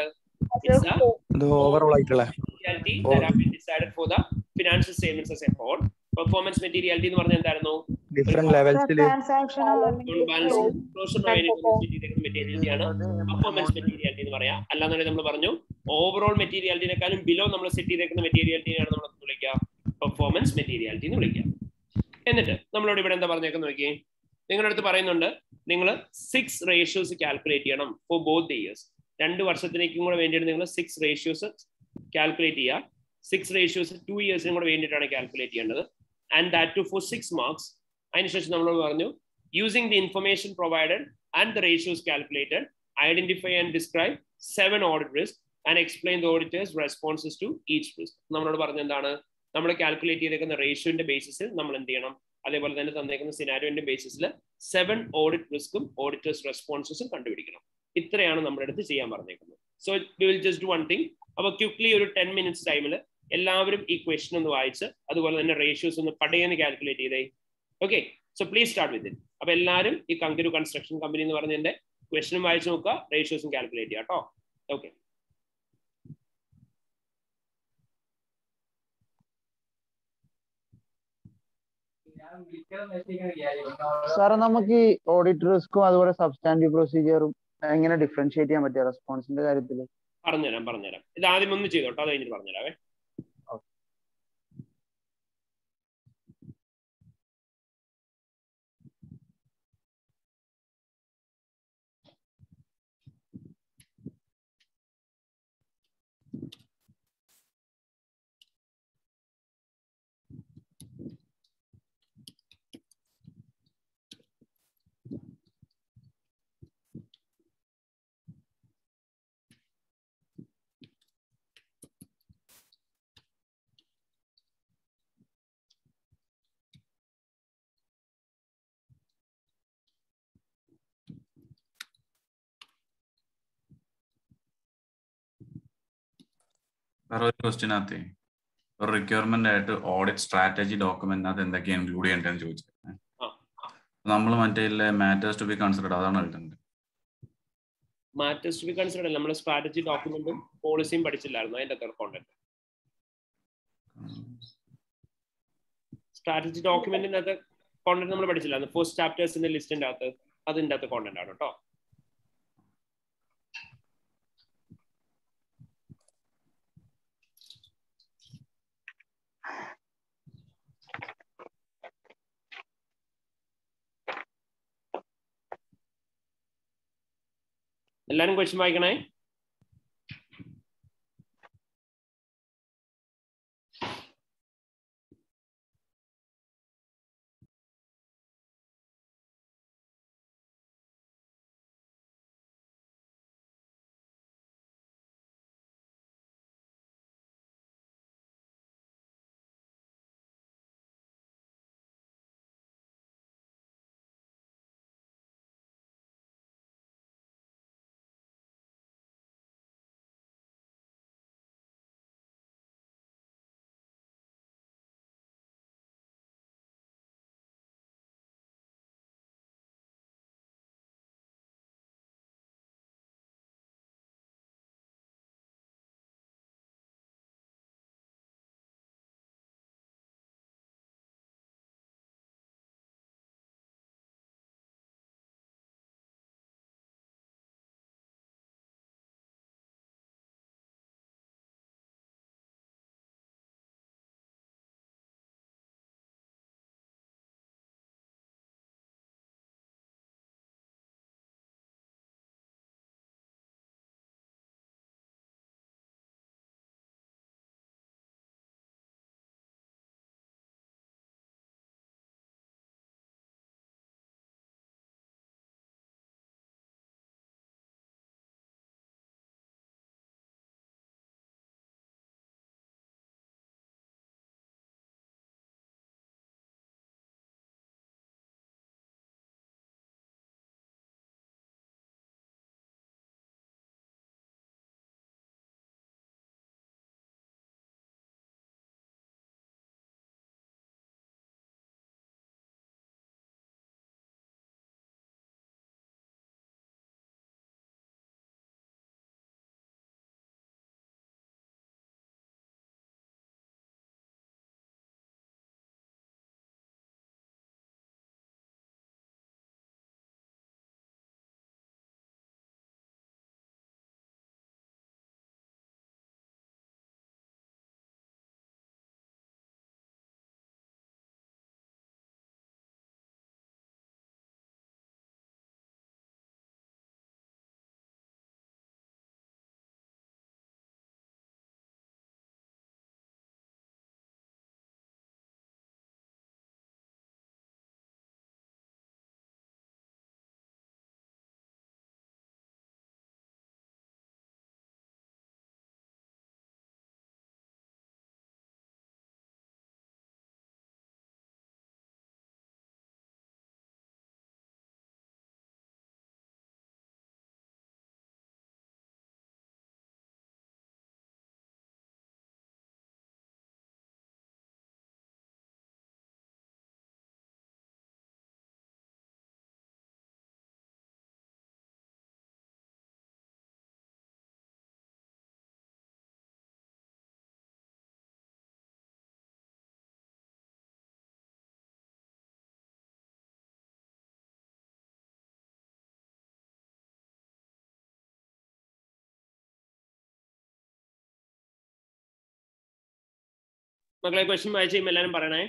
Financial statements as a whole. Performance materiality എന്ന് പറഞ്ഞാൽ എന്തായിരുന്നു? ഡിഫറെന്റ് ലെവൽസിൽ ട്രാൻസാക്ഷൻ മെറ്റീരിയാലിറ്റി ആണ് പെർഫോമൻസ് മെറ്റീരിയാലിറ്റി എന്ന് പറയാം. അല്ലാന്നുണ്ടെങ്കിൽ നമ്മൾ പറഞ്ഞു ഓവറോൾ മെറ്റീരിയാലിറ്റിനെക്കാളും ബിലോ നമ്മൾ സെറ്റ് ചെയ്തേക്കുന്ന മെറ്റീരിയാലിറ്റിയാണ് നമ്മൾ വിളിക്കുക? പെർഫോമൻസ് മെറ്റീരിയാലിറ്റി എന്ന് വിളിക്കുക. എന്നിട്ട് നമ്മളോട് ഇവിടെ എന്താ പറഞ്ഞേക്കുന്നത് നോക്കിയേ? നിങ്ങളുടെ അടുത്ത് പറയുന്നുണ്ട് നിങ്ങൾ സിക്സ് റേഷ്യോസ് കാൽക്കുലേറ്റ് ചെയ്യണം ഫോർ ബോത്ത് ഇയേഴ്സ് രണ്ട് വർഷത്തിലേക്കും കൂടെ വേണ്ടിയിട്ട് നിങ്ങൾ സിക്സ് റേഷ്യോസ് കാൽക്കുലേറ്റ് ചെയ്യുക. സിക്സ് റേഷ്യോസ് ടു ഇയേഴ്സിനും കൂടെ വേണ്ടിയിട്ടാണ് കാൽക്കുലേറ്റ് ചെയ്യേണ്ടത്. And that too for six marks അതിനുശേഷം നമ്മൾ പറഞ്ഞു using the information provided and the ratios calculated identify and describe seven audit risk and explain the auditor's responses to each risk നമ്മളോട് പറഞ്ഞ എന്താണ് നമ്മൾ കാൽക്കുലേറ്റ് ചെയ്തേക്കുന്ന റേഷ്യോന്റെ ബേസിസിൽ നമ്മൾ എന്ത് ചെയ്യണം? അതേപോലെ തന്നെ തന്നേക്കുന്ന സിനാരിയോന്റെ ബേസിസിൽ സെവൻ ഓഡിറ്റ് റിസ്കും ഓഡിറ്റേഴ്സ് റെസ്പോൺസസും കണ്ടുപിടിക്കണം. ഇത്രയാണ് നമ്മുടെ അടുത്ത് ചെയ്യാൻ പറഞ്ഞേക്കുന്നത്. So we will just one thing അപ്പോൾ ക്വിക്ലി ഒരു ടെൻ മിനിറ്റ്സ് ടൈമിൽ എല്ലാവരും ഈ ക്വസ്റ്റൻ ഒന്ന് വായിച്ച് അതുപോലെ തന്നെ റേഷ്യോസ് ഒന്ന് പടയെന്ന് കാൽക്കുലേറ്റ് ചെയ്തേ. Okay so please start with it അപ്പൊ എല്ലാവരും ഈ കങ്കരു കൺസ്ട്രക്ഷൻ കമ്പനി എന്ന് പറഞ്ഞതിന്റെ ക്വസ്റ്റനും വായിച്ച് നോക്കുക റേഷ്യോസും കാൽക്കുലേറ്റ് ചെയ്യാം കേട്ടോ ഓക്കെ സാറ് നമുക്ക് ഈ ഓഡിറ്റ് റിസ്ക്കും അതുപോലെ സബ്സ്റ്റാൻഡീവ് പ്രൊസീജിയറും എങ്ങനെ ഡിഫറൻഷിയേറ്റ് ചെയ്യാൻ പറ്റിയ റെസ്പോൺസിന്റെ കാര്യത്തിൽ പറഞ്ഞുതരാം പറഞ്ഞുതരാം. ഇത് ആദ്യം ഒന്ന് ചെയ്തോട്ടോ? അത് കഴിഞ്ഞിട്ട് പറഞ്ഞുതരാവേ. വേറെ ഒരു ക്വസ്റ്റ്യനകത്ത് ഒരു റിക്വയർമെന്റ് ആയിട്ട് ഓഡിറ്റ് സ്ട്രാറ്റജി ഡോക്യുമെന്റിനകത്ത് എന്തൊക്കെയാണ് ഇൻക്ലൂഡ് ചെയ്യേണ്ടതെന്ന് ചോദിച്ചത് നമ്മൾ മറ്റേ മാറ്റേഴ്സ് ടു ബി കൺസിഡർഡ് അതാണ് എഴുതുന്നത് മാറ്റേഴ്സ് ടു ബി കൺസിഡർഡ് നമ്മൾ സ്ട്രാറ്റജി ഡോക്യുമെന്റും പോളിസിയും പഠിച്ചില്ലായിരുന്നു അതിന്റെ അത്ര കോണ്ടന്റ് സ്ട്രാറ്റജി ഡോക്യുമെന്റിന്റെ അകത്ത് കോണ്ടന്റ് നമ്മൾ പഠിച്ചില്ലായിരുന്നു. ഫസ്റ്റ് ചാപ്റ്റേഴ്സിന്റെ ലിസ്റ്റിന്റെ അകത്ത് അതിന്റെ അകത്ത് കോണ്ടന്റ് ആണ് കേട്ടോ എല്ലാരും ക്വസ്റ്റ്യൻ വായിക്കണേ. മക്കളെ ക്വസ്റ്റ്യൻ വായിച്ച് കഴിയുമ്പോൾ എല്ലാവരും പറയണേ.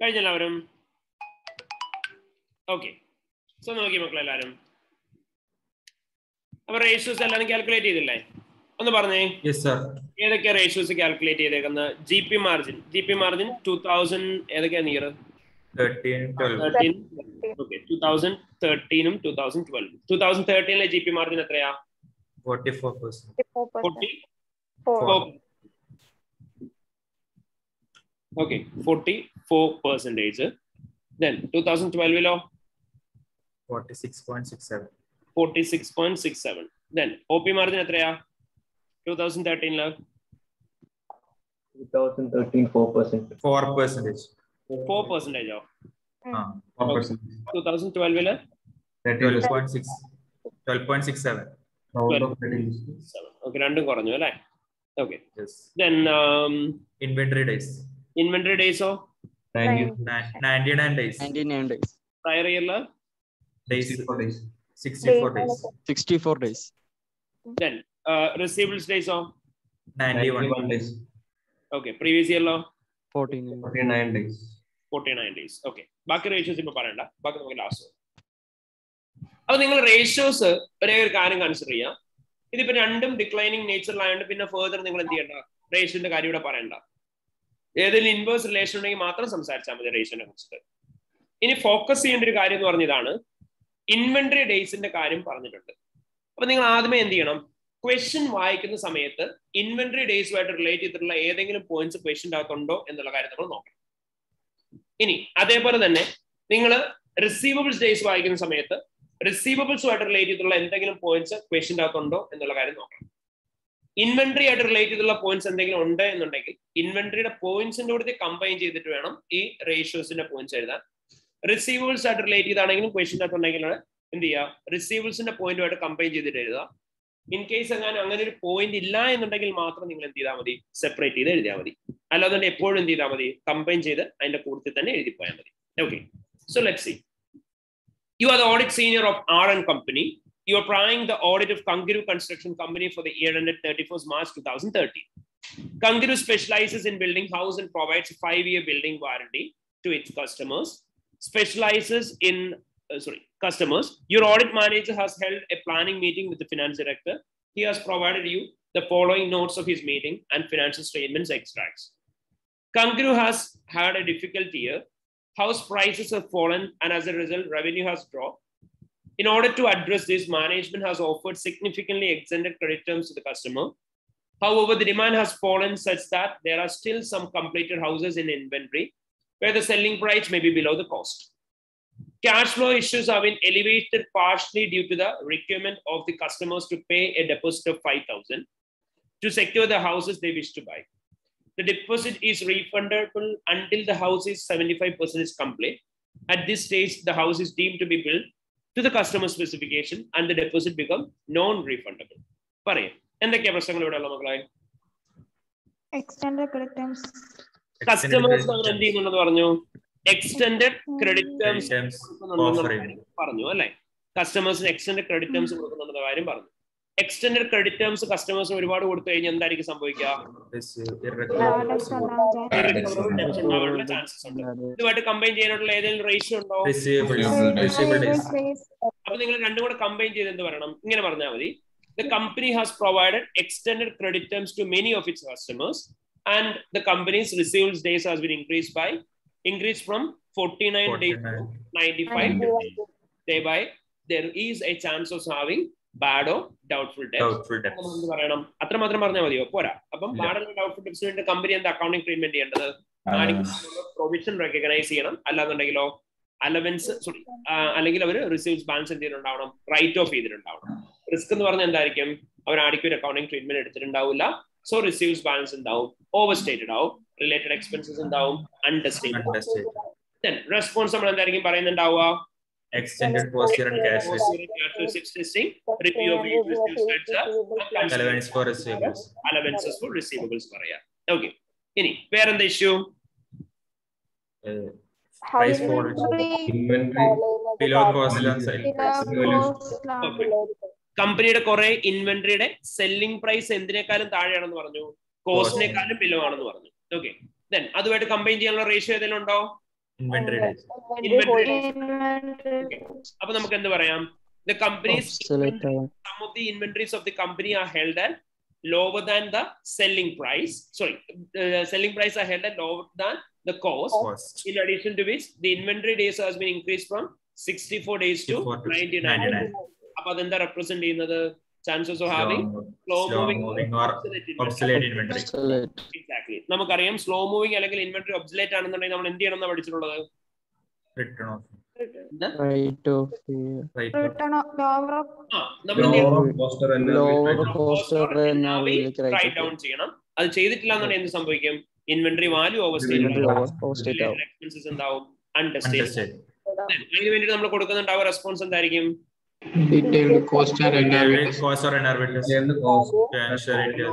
കഴിഞ്ഞെല്ലാവരും ഓക്കെ സോ നോക്കി മക്കളെല്ലാരും അപ്പൊ റേഷ്യൂസ് എല്ലാവരും കാൽക്കുലേറ്റ് ചെയ്തില്ലേ? ഒന്ന് പറഞ്ഞേ. ഏതൊക്കെയാ റേഷ്യോസ് കാൽക്കുലേറ്റ് ചെയ്തേക്കുന്നത്? G P margin G P margin two thousand ഏതൊക്കെയാ near thirteen twelve thirteen okay two thousand തേർട്ടീനും two thousand twelve two thousand തേർട്ടീനിലെ G P margin എത്രയാ? Okay forty Four percentage then two thousand ട്വൽവിലോ forty six point six seven forty six point six seven then O P margin എത്രയാ two thousand തേർട്ടീനില് 2013 4%. Four percentage four പെർസെൻറ്റേജോ ആ two thousand ട്വൽവില് twelve point six twelve point six seven okay രണ്ടും കുറഞ്ഞു അല്ലേ okay yes then inventory days inventory ഡേയ്സോ Ninety nine days ninety nine days Days. ഇയറിൽ days sixty four days sixty four days then receivables ഡേയ്സോ ninety one days okay previous ഇയറിലോ forty 49 days. Forty nine days okay ബാക്കി റേഷ്യോസ് ഇപ്പൊ പറയണ്ട. ബാക്കി നമുക്ക് last അപ്പൊ നിങ്ങൾ ratios ഒരേ ഒരു കാര്യം കൺസിഡർ ചെയ്യാം. ഇതിപ്പോ രണ്ടും ഡിക്ലൈനിങ് നേച്ചറിലായതുകൊണ്ട് പിന്നെ ഫേർദർ നിങ്ങൾ എന്ത് ചെയ്യണ്ട റേഷ്യോന്റെ കാര്യം ഇവിടെ പറയണ്ട. ഏതെങ്കിലും ഇൻവേഴ്സ് റിലേഷൻ ഉണ്ടെങ്കിൽ മാത്രം സംസാരിച്ചാൽ മതി റേഷനെ കുറിച്ചിട്ട്. ഇനി ഫോക്കസ് ചെയ്യേണ്ട ഒരു കാര്യം എന്ന് പറഞ്ഞതാണ് ഇൻവെന്ററി ഡേയ്സിന്റെ കാര്യം പറഞ്ഞിട്ടുണ്ട്. അപ്പൊ നിങ്ങൾ ആദ്യമേ എന്ത് ചെയ്യണം? ക്വസ്റ്റ്യൻ വായിക്കുന്ന സമയത്ത് ഇൻവെന്ററി ഡേയ്സുമായിട്ട് റിലേറ്റ് ചെയ്തിട്ടുള്ള ഏതെങ്കിലും പോയിന്റ്സ് ക്വസ്റ്റ്യൻ അകത്തുണ്ടോ എന്നുള്ള കാര്യം നമ്മൾ നോക്കണം. ഇനി അതേപോലെ തന്നെ നിങ്ങൾ റിസീവബിൾസ് ഡേയ്സ് വായിക്കുന്ന സമയത്ത് റിസീവബിൾസുമായിട്ട് റിലേറ്റ് ചെയ്തിട്ടുള്ള എന്തെങ്കിലും പോയിന്റ്സ് ക്വസ്റ്റ്യൻ അകത്തുണ്ടോ എന്നുള്ള കാര്യം നോക്കണം. ഇൻവെന്ററി ആയിട്ട് റിലേറ്റ് ചെയ്തിട്ടുള്ള പോയിന്റ്സ് എന്തെങ്കിലും ഉണ്ട് എന്നുണ്ടെങ്കിൽ ഇൻവെന്ററിയുടെ പോയിന്റ്സിന്റെ കൂടെ കമ്പൈൻ ചെയ്തിട്ട് വേണം ഈ റേഷ്യോസിന്റെ പോയിന്റ്സ് എഴുതാൻ. റിസീവേഴ്സ് ആയിട്ട് റിലേറ്റ് ചെയ്താണെങ്കിലും ക്വസ്റ്റിനകത്ത് ഉണ്ടെങ്കിൽ എന്ത് ചെയ്യുക? റിസീവേഴ്സിന്റെ പോയിന്റുമായിട്ട് കമ്പൈൻ ചെയ്തിട്ട് എഴുതുക. ഇൻ കേസ് എങ്ങാനും അങ്ങനെ ഒരു പോയിന്റ് ഇല്ല എന്നുണ്ടെങ്കിൽ മാത്രം നിങ്ങൾ എന്ത് ചെയ്താൽ മതി? സെപ്പറേറ്റ് ചെയ്ത് എഴുതിയാൽ മതി. അല്ലാതെ എപ്പോഴും എന്ത് ചെയ്താൽ മതി? കമ്പൈൻ ചെയ്ത് അതിന്റെ കൂട്ടത്തിൽ തന്നെ എഴുതി പോയാൽ മതി. Okay so let see you are the audit senior of R and company you are trying the audit of Kangaroo Construction Company for the year ended 31st March 2013. Kangaroo specializes in building house and provides a five-year building warranty to its customers. Specializes in uh, sorry customers. Your audit manager has held a planning meeting with the finance director. He has provided you the following notes of his meeting and financial statements extracts. Kangaroo has had a difficult year. House prices have fallen, and as a result, revenue has dropped. In order to address this, management has offered significantly extended credit terms to the customer. However, the demand has fallen such that there are still some completed houses in inventory where the selling price may be below the cost. Cash flow issues have been elevated partially due to the requirement of the customers to pay a deposit of 5,000 to secure the houses they wish to buy. The deposit is refundable until the house is 75% is complete. At this stage, the house is deemed to be built to the customer specification and the deposit become non-refundable. പറയാം. എന്തൊക്കെയാ പ്രശ്നങ്ങൾ ഇവിടെ ഉള്ള മക്കളെ credit terms. Customers അവർ എന്ത് ചെയ്യുന്നുണ്ടെന്ന് പറഞ്ഞു? Extend credit terms offering. പറഞ്ഞു അല്ലെ? കസ്റ്റമേഴ്സിന് എക്സ്റ്റെൻഡ് ക്രെഡിറ്റ് ടേംസ് കൊടുക്കുന്നുണ്ടെന്ന കാര്യം പറഞ്ഞു. എക്സ്റ്റെൻഡഡ് ക്രെഡിറ്റ് ടേംസ് കസ്റ്റമേഴ്സിന് ഒരുപാട് കൊടുത്തു കഴിഞ്ഞാൽ എന്തായിരിക്കും സംഭവിക്കുക ചാൻസസ് ഉണ്ട് ഇതുമായിട്ട് കമ്പൈൻ ചെയ്യാനുള്ള ഏതെങ്കിലും റേഷ്യോ ഉണ്ടോ അപ്പൊ നിങ്ങൾ രണ്ടും കൂടെ കമ്പൈൻ ചെയ്ത് എന്ത് പറയണം ഇങ്ങനെ പറഞ്ഞാൽ മതി the company has provided extended credit terms to many of its customers and the company's receivables days has been increased by increased from 49 days to 95 days. thereby there is a chance of having bad or doubtful doubtful debts പറയണം? അത്രമാത്രം പറഞ്ഞാൽ മതിയോ? പോരാ. അപ്പം ബാഡോ doubtful വേണ്ടി company എന്താ accounting treatment ചെയ്യേണ്ടത്? Provision recognise ചെയ്യണം. അല്ലാന്നുണ്ടെങ്കിലോ അലവൻസ് സോറി അല്ലെങ്കിൽ അവർ റിസീവ്സ് ബാലൻസ് ചെയ്തിട്ടുണ്ടാവണം റൈറ്റ് ഓഫ് ചെയ്തിട്ടുണ്ടാവണം. റിസ്ക് എന്ന് പറഞ്ഞാൽ എന്തായിരിക്കും? അവർ ആഡിക്യൂറ്റ് അക്കൗണ്ടിങ് ട്രീറ്റ്മെന്റ് എടുത്തിട്ടുണ്ടാവില്ല. സോ റിസീവ്സ് ബാലൻസ് ഉണ്ടാവും ഓവർ സ്റ്റേറ്റഡ് ആവും റിലേറ്റഡ് എക്സ്പെൻസസ് ഉണ്ടാവും അണ്ടർസ്റ്റേറ്റ് റെസ്പോൺസ് നമ്മൾ എന്തായിരിക്കും പറയുന്നുണ്ടാവുക? Extended posture and cash testing, review of and Allowance for receivables. allowances for receivables Okay. Okay ഇനി issue? Issue Price for Inventory below cost and selling price. കമ്പനിയുടെ കുറെ ഇൻവെന്ററിയുടെ selling price എന്തിനേക്കാളും താഴെയാണെന്ന് പറഞ്ഞു കോസ്റ്റിനേക്കാളും below ആണെന്ന് പറഞ്ഞു okay then അതുമായിട്ട് combine ചെയ്യാനുള്ള ratio ഏതെങ്കിലും ഉണ്ടോ Inventory days. ഇൻവെന്ററി അപ്പൊ നമുക്ക് എന്ത് പറയാം the company's Obsolete ആവാൻ. some of the inventories of the company are held at lower than the selling price sorry the selling price are held at lower than the cost, Cost. in addition to which the inventory days has been increased from 64 days to 64 to 99 99. അപ്പൊ അതെന്താ represent ചെയ്യുന്നത് chances of having Slow, slow moving moving or obsolete inventory. Exactly നമുക്കറിയാം slow moving അല്ലെങ്കിൽ inventory obsolete ആണെന്നുണ്ടെങ്കിൽ നമ്മൾ എന്ത് ചെയ്യണം എന്നാ പഠിച്ചിട്ടുള്ളത്? ചെയ്യണം? അത് ചെയ്തിട്ടില്ല എന്നുണ്ടെങ്കിൽ എന്ത് സംഭവിക്കും? Inventory value over Inventory over- overstate ആവും. എക്സ്പെൻസസ് ഉണ്ടാവും അണ്ടർസ്റ്റേറ്റ് Understood. അതിന് വേണ്ടി നമ്മൾ കൊടുക്കുന്നുണ്ടാവുക റെസ്പോൺസ് എന്തായിരിക്കും? Detailed Detailed cost or NRV test. Correctly.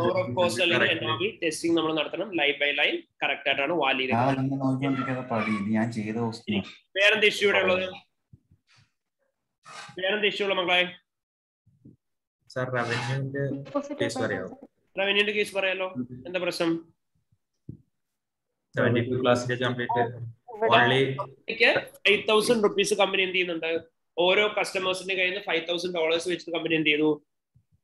NRV testing നമ്മൾ നടത്തണം. ലൈൻ ബൈ ലൈൻ കറക്റ്റ് ആയിട്ടാണ് വാലി ഞാൻ ചെയ്ത വേറെന്ത് ഇഷ്യൂ ഇവിടെ ഉള്ളത്? വേറെന്ത് ഇഷ്യൂ ഉള്ള മക്കളെ? Sir, revenue കേസ് പറയാമോ? റവന്യൂന്റെ കേസ് പറയാലോ? എന്താ പ്രശ്നം? 72 classical complete. Only എനിക്ക് ഫൈവ് തൗസൻഡ് റുപ്പീസ് കമ്പനി എന്ത് ചെയ്യുന്നുണ്ട്? ഓരോ കസ്റ്റമേഴ്സിന്റെ കയ്യിൽ നിന്ന് ഫൈവ് തൗസൻഡ് ഡോളേഴ്സ് വെച്ചിട്ട് കമ്പനി എന്ത് ചെയ്തു?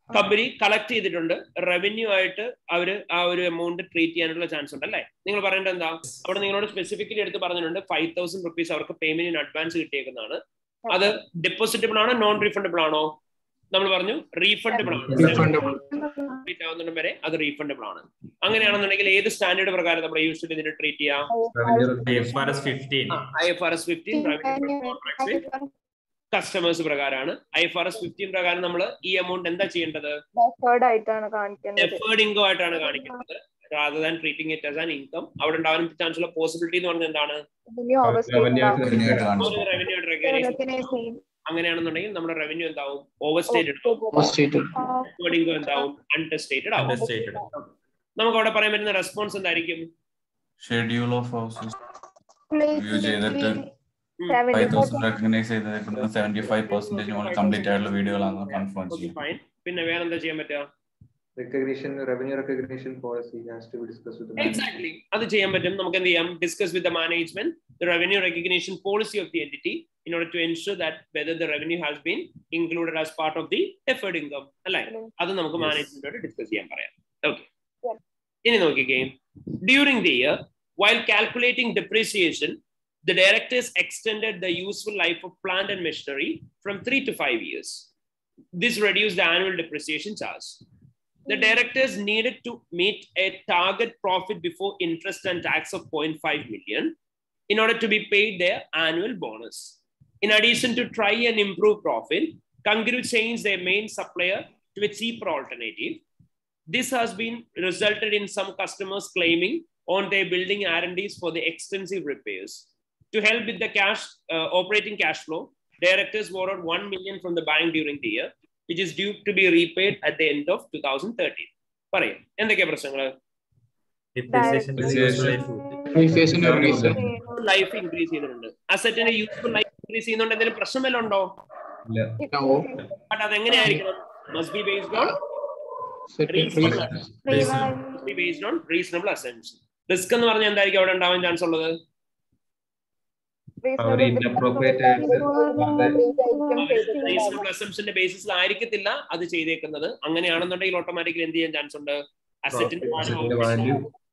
കമ്പനി കളക്ട് ചെയ്തിട്ടുണ്ട്. റവന്യൂ ആയിട്ട് അവർ ആ ഒരു എമൗണ്ട് ട്രീറ്റ് ചെയ്യാനുള്ള ചാൻസ് ഉണ്ട് അല്ലേ? നിങ്ങൾ പറയേണ്ടത് എന്താ? അവിടെ നിങ്ങളോട് സ്പെസിഫിക്കലി എടുത്ത് പറഞ്ഞിട്ടുണ്ട് ഫൈവ് തൗസൻഡ് റുപ്പീസ് അവർക്ക് ഇൻ അഡ്വാൻസ് കിട്ടിയേക്കുന്നതാണ്. അത് ഡെപ്പോസിറ്റബിൾ ആണോ നോൺ റീഫണ്ടബിൾ ആണോ? നമ്മൾ പറഞ്ഞു റീഫണ്ടബിൾ ആണ്. ആവുന്നിടം വരെ അത് റീഫണ്ടബിൾ ആണ്. അങ്ങനെയാണെന്നുണ്ടെങ്കിൽ ഏത് സ്റ്റാൻഡേർഡ് പ്രകാരം നമ്മൾ യൂസ് ഇതിനെ ട്രീറ്റ് ചെയ്യാം? IFRS 15. I F R S fifteen customers പ്രകാരമാണ് I F R S fifteen പ്രകാരം നമ്മൾ ഈ എമൗണ്ട് എന്താ ചെയ്യേണ്ടത്? ഡെഫേർഡ് ഇൻകം ആയിട്ടാണ് കാണിക്കുന്നത്. Rather than treating it as an income അവിടെ ഉണ്ടാവാൻ ചാൻസ് ഉള്ള പോസിബിലിറ്റി എന്ന് പറഞ്ഞാൽ എന്താണ്. റവന്യൂ റെക്കഗ്നൈസ് അങ്ങനെയാണെന്നുണ്ടെങ്കിൽ നമ്മുടെ റവന്യൂ എന്താവും? Over stated. ഇൻകം എന്താവും? അൺടെസ്റ്റേറ്റഡ് ആവും. നമുക്ക് അവിടെ പറയാൻ പറ്റുന്ന റെസ്പോൺസ് എന്തായിരിക്കും? ഷെഡ്യൂൾ ഓഫ് ഹൗസസ് ചെയ്തിട്ട് ഫൈവ് തൗസൻഡ് റെക്കഗ്നൈസ് ചെയ്തേക്കുന്നത് സെവന്റി ഫൈവ് പെർസെന്റേജ് മുകളിൽ കംപ്ലീറ്റ് ആയിട്ടുള്ള വീഡിയോകളാണ് കൺഫേം പിന്നെ വേറെ എന്താ ചെയ്യാൻ പറ്റുക? Revenue recognition policy has to be discussed with the management. Exactly അത് ചെയ്യാൻ പറ്റും. നമുക്ക് എന്ത് ചെയ്യാം? Discuss with the management the revenue recognition policy of the to ensure that whether the revenue has been included as part of the deferred income അല്ലേ? അത് നമുക്ക് മാനേജ്മെന്റോട് discuss ചെയ്യാൻ പറയാം. ഓക്കെ ഇനി നോക്കിക്കേ. During the year while calculating depreciation the directors extended the useful life of plant and machinery from three to five years. This reduced the annual depreciation charge. The directors needed to meet a target profit before interest and tax of 0.5 million in order to be paid their annual bonus. In addition to try and improve profit, Kangaroo changed their main supplier to a cheaper alternative. This has been resulted in some customers claiming on their building R&Ds for the extensive repairs. To help with the cash uh, operating cash flow, directors borrowed 1 million from the bank during the year, which is due to be repaid at the end of 2013. Parayam. എന്തൊക്കെയാ പ്രശ്നങ്ങൾ Depreciation, useful life. Depreciation increase. Life increase ചെയ്തിട്ടുണ്ട് അസറ്റിന്റെ useful life increase ചെയ്യുന്നതുകൊണ്ട് എന്തെങ്കിലും പ്രശ്നം വല്ലതും ഉണ്ടോ. But അതെങ്ങനെയായിരിക്കണം must be based on reasonable assumption risk എന്ന് പറഞ്ഞാൽ എന്തായിരിക്കും അവിടെ ഉണ്ടാവാൻ ചാൻസ് ഉള്ളത് റീസണബിൾ അസംഷന്റെ ബേസിസിൽ ആയിരിക്കത്തില്ല അത് ചെയ്തേക്കുന്നത്. അങ്ങനെയാണെന്നുണ്ടെങ്കിൽ ഓട്ടോമാറ്റിക്കലി എന്ത് ചെയ്യാൻ ചാൻസ് ഉണ്ട്? അസറ്റിന്റെ.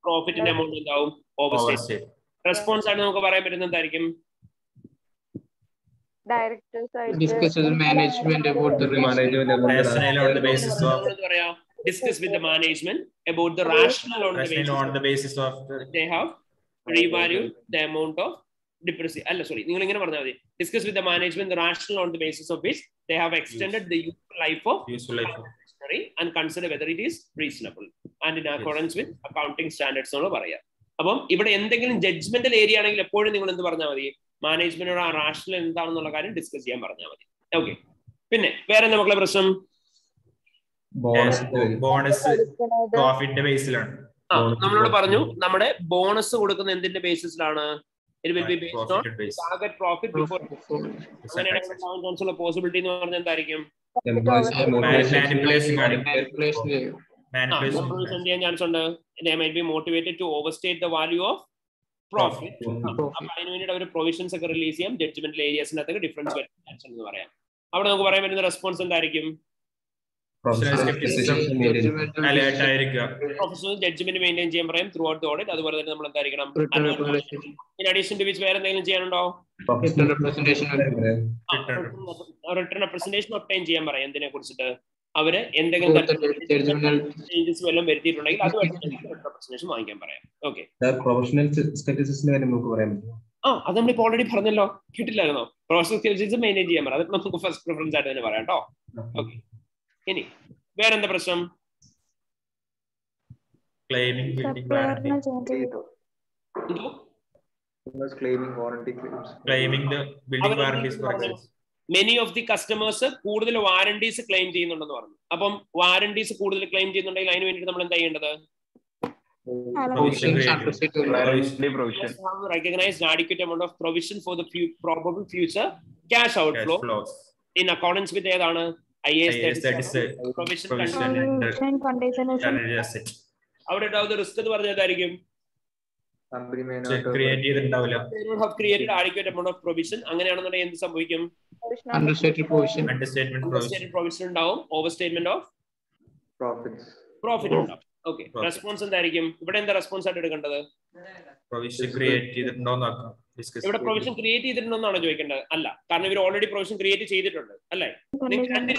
പ്രോഫിറ്റിന്റെ എമൗണ്ട് എന്താവും? Overstate. റെസ്പോൺസ് ആണ് നമുക്ക് പറയാൻ പറ്റുന്ന എന്തായിരിക്കും? Directors Discuss with the management about the Rationale on the basis of എന്താ പറയാ discuss with the management about the rational on the basis on the basis of the they have revalued the amount of depreciation. അല്ല sorry നിങ്ങൾ ഇങ്ങനെ പറഞ്ഞാൽ മതി discuss with the management rational on the basis of which they have extend the useful life of useful life. Whether and consider whether it is reasonable and in accordance with accounting standards എന്നുള്ള പറയാം. അപ്പം ഇവിടെ എന്തെങ്കിലും judgemental area ആണെങ്കിൽ എപ്പോഴും നിങ്ങൾ എന്ത് പറഞ്ഞാൽ മതി? മാനേജ്മെന്റിനോട് ആ റാഷണൽ എന്താണെന്നുള്ള കാര്യം ഡിസ്കസ് ചെയ്യാൻ പറഞ്ഞാൽ മതി. ഓക്കെ പിന്നെ വേറെ എന്താ മക്കളെ പ്രശ്നം? Bonus. ബോണസ് പ്രോഫിറ്റിന്റെ ബേസിലാണ് നമ്മളോട് പറഞ്ഞു നമ്മുടെ ബോണസ് കൊടുക്കുന്ന എന്തിന്റെ ബേസിസിലാണ് it will be based on. Target profit before ഉള്ള പോസിബിലിറ്റി എന്ന് പറഞ്ഞാൽ എന്തായിരിക്കും Employees motivation. Manipulation ആണ്. Manipulation ചെയ്യും. Manipulation. എംപ്ലോയീസ് എന്ത് ചെയ്യാൻ ചാൻസ് ഉണ്ട് they might be motivated to overstate the value of profit അപ്പൊ അതിന് വേണ്ടിയിട്ട് അവർ പ്രൊവിഷൻസ് ഒക്കെ റിലീസ് ചെയ്യാം ജഡ്ജ്മെന്റൽ ഏരിയസിനകത്തൊക്കെ ഡിഫറൻസ് വരാൻ ചാൻസ് എന്ന് പറയാം അവിടെ നമുക്ക് പറയാൻ പറ്റുന്ന റെസ്പോൺസ് എന്തായിരിക്കും Alert ആയിരിക്കുക ജഡ്ജ്മെന്റ് മെയിന്റെയിൻ ചെയ്യാൻ പറയും ത്രൂ ഔട്ട് ഓഡിറ്റ് അതുപോലെ തന്നെ നമ്മൾ എന്തായിരിക്കണം? ഇൻ അഡീഷൻ ടു വിച്ച് വേറെ എന്തെങ്കിലും ചെയ്യാനുണ്ടോ? റിട്ടേൺ റെപ്രസെന്റേഷൻ ഒപ്റ്റൈൻ ചെയ്യാൻ പറയാം എന്തിനെ കുറിച്ചിട്ട്. അവർ എന്തെങ്കിലും ചേഞ്ചസ് വല്ലതും വരുത്തിയിട്ടുണ്ടെങ്കിൽ അത് റെപ്രസെന്റേഷൻ വാങ്ങിക്കാൻ പറയാം. ഓക്കെ പ്രൊഫഷണൽ നമുക്ക് പറയാൻ പറ്റും ആ അത് നമ്മളിപ്പോ ഓൾറെഡി പറഞ്ഞല്ലോ. കേട്ടില്ലായിരുന്നോ? പ്രൊഫഷണൽ സ്കിൽസ് മെയിന്റെയിൻ ചെയ്യാൻ പറയാം അത് നമുക്ക് ഫസ്റ്റ് പ്രിഫറൻസ് ആയിട്ട് തന്നെ പറയാം കേട്ടോ. ഓക്കെ ഇനി വേറെന്താ പ്രശ്നം മെനി ഓഫ് ദി കസ്റ്റമേഴ്സ് കൂടുതൽ വാറന്റീസ് ക്ലെയിം ചെയ്യുന്നുണ്ടെന്ന് പറഞ്ഞു അപ്പം വാറന്റീസ് കൂടുതൽ ക്ലെയിം ചെയ്യുന്നുണ്ടെങ്കിൽ അതിന് വേണ്ടി നമ്മൾ എന്താ ചെയ്യേണ്ടത് recognized adequate amount of provision for the fu- probable future cash outflow flows. in accordance with ഏതാണ് I S IAS 37 provision provision condition. and condition current asset. അവിടെ ഉണ്ടാവുന്ന റിസ്ക് എന്ന് provision അങ്ങനെയാണെന്നുണ്ടെങ്കിൽ എന്ത് സംഭവിക്കും ഉണ്ടാവും ഓവർ സ്റ്റേറ്റ്മെന്റ് ഓഫ് പ്രോഫിറ്റ് ഉണ്ടാവും okay response എന്തായിരിക്കും ഇവിടെ എന്താ റെസ്പോൺസ് ആയിട്ട് എടുക്കേണ്ടത് പ്രൊവിഷൻ ക്രിയേറ്റ് ചെയ്തിട്ടുണ്ടോ നോക്കാം ഡിസ്കസ് ഇവിടെ പ്രൊവിഷൻ ക്രിയേറ്റ് ചെയ്തിട്ടുണ്ടെന്നാണോ ചോദിക്കേണ്ടത്? അല്ല. കാരണം ഇവർ ഓൾറെഡി പ്രൊവിഷൻ ക്രിയേറ്റ് ചെയ്തിട്ടുണ്ട്. അല്ലേ? നിങ്ങൾക്ക് രണ്ട്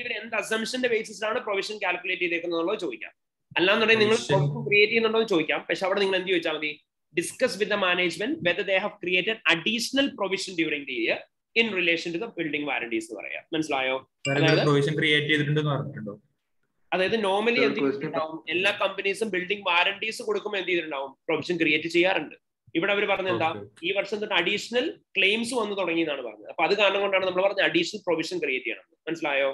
ഇവർ എന്ത് അസംഷന്റെ ബേസിസിലാണ് പ്രൊവിഷൻ കാൽക്കുലേറ്റ് ചെയ്തേക്കുന്നത് ചോദിക്കാം. അല്ലാന്നുണ്ടെങ്കിൽ നിങ്ങൾ പ്രൊവിഷൻ ക്രിയേറ്റ് ചെയ്യുന്നുണ്ടോ എന്ന് ചോദിക്കാം. പക്ഷെ അവിടെ നിങ്ങൾ എന്ത് ചോദിച്ചാൽ മതി. Discuss with the management whether they have created additional provision during the year in relation to the building warranties എന്ന് പറയാം. മനസ്സിലായോ? അതായത് പ്രൊവിഷൻ ക്രിയേറ്റ് ചെയ്തിട്ടുണ്ടെന്ന് പറഞ്ഞിട്ടുണ്ടോ? അതായത് നോർമലി എന്ത് ചെയ്തിട്ടുണ്ടാവും? എല്ലാ കമ്പനീസും ബിൽഡിംഗ് വാറണ്ടീസ് കൊടുക്കുമ്പോൾ എന്ത് ചെയ്തിട്ടുണ്ടാവും? പ്രൊവിഷൻ ക്രിയേറ്റ് ചെയ്യാറുണ്ട്. ഇവിടെ അവർ പറഞ്ഞ എന്താ? ഈ വർഷം തൊട്ട് അഡീഷണൽ ക്ലെയിംസ് വന്നു തുടങ്ങി എന്നാണ് പറഞ്ഞത്. അപ്പൊ അത് കാരണം കൊണ്ടാണ് നമ്മൾ പറഞ്ഞത് അഡീഷണൽ പ്രൊവിഷൻ ക്രിയേറ്റ് ചെയ്യണം. മനസ്സിലായോ?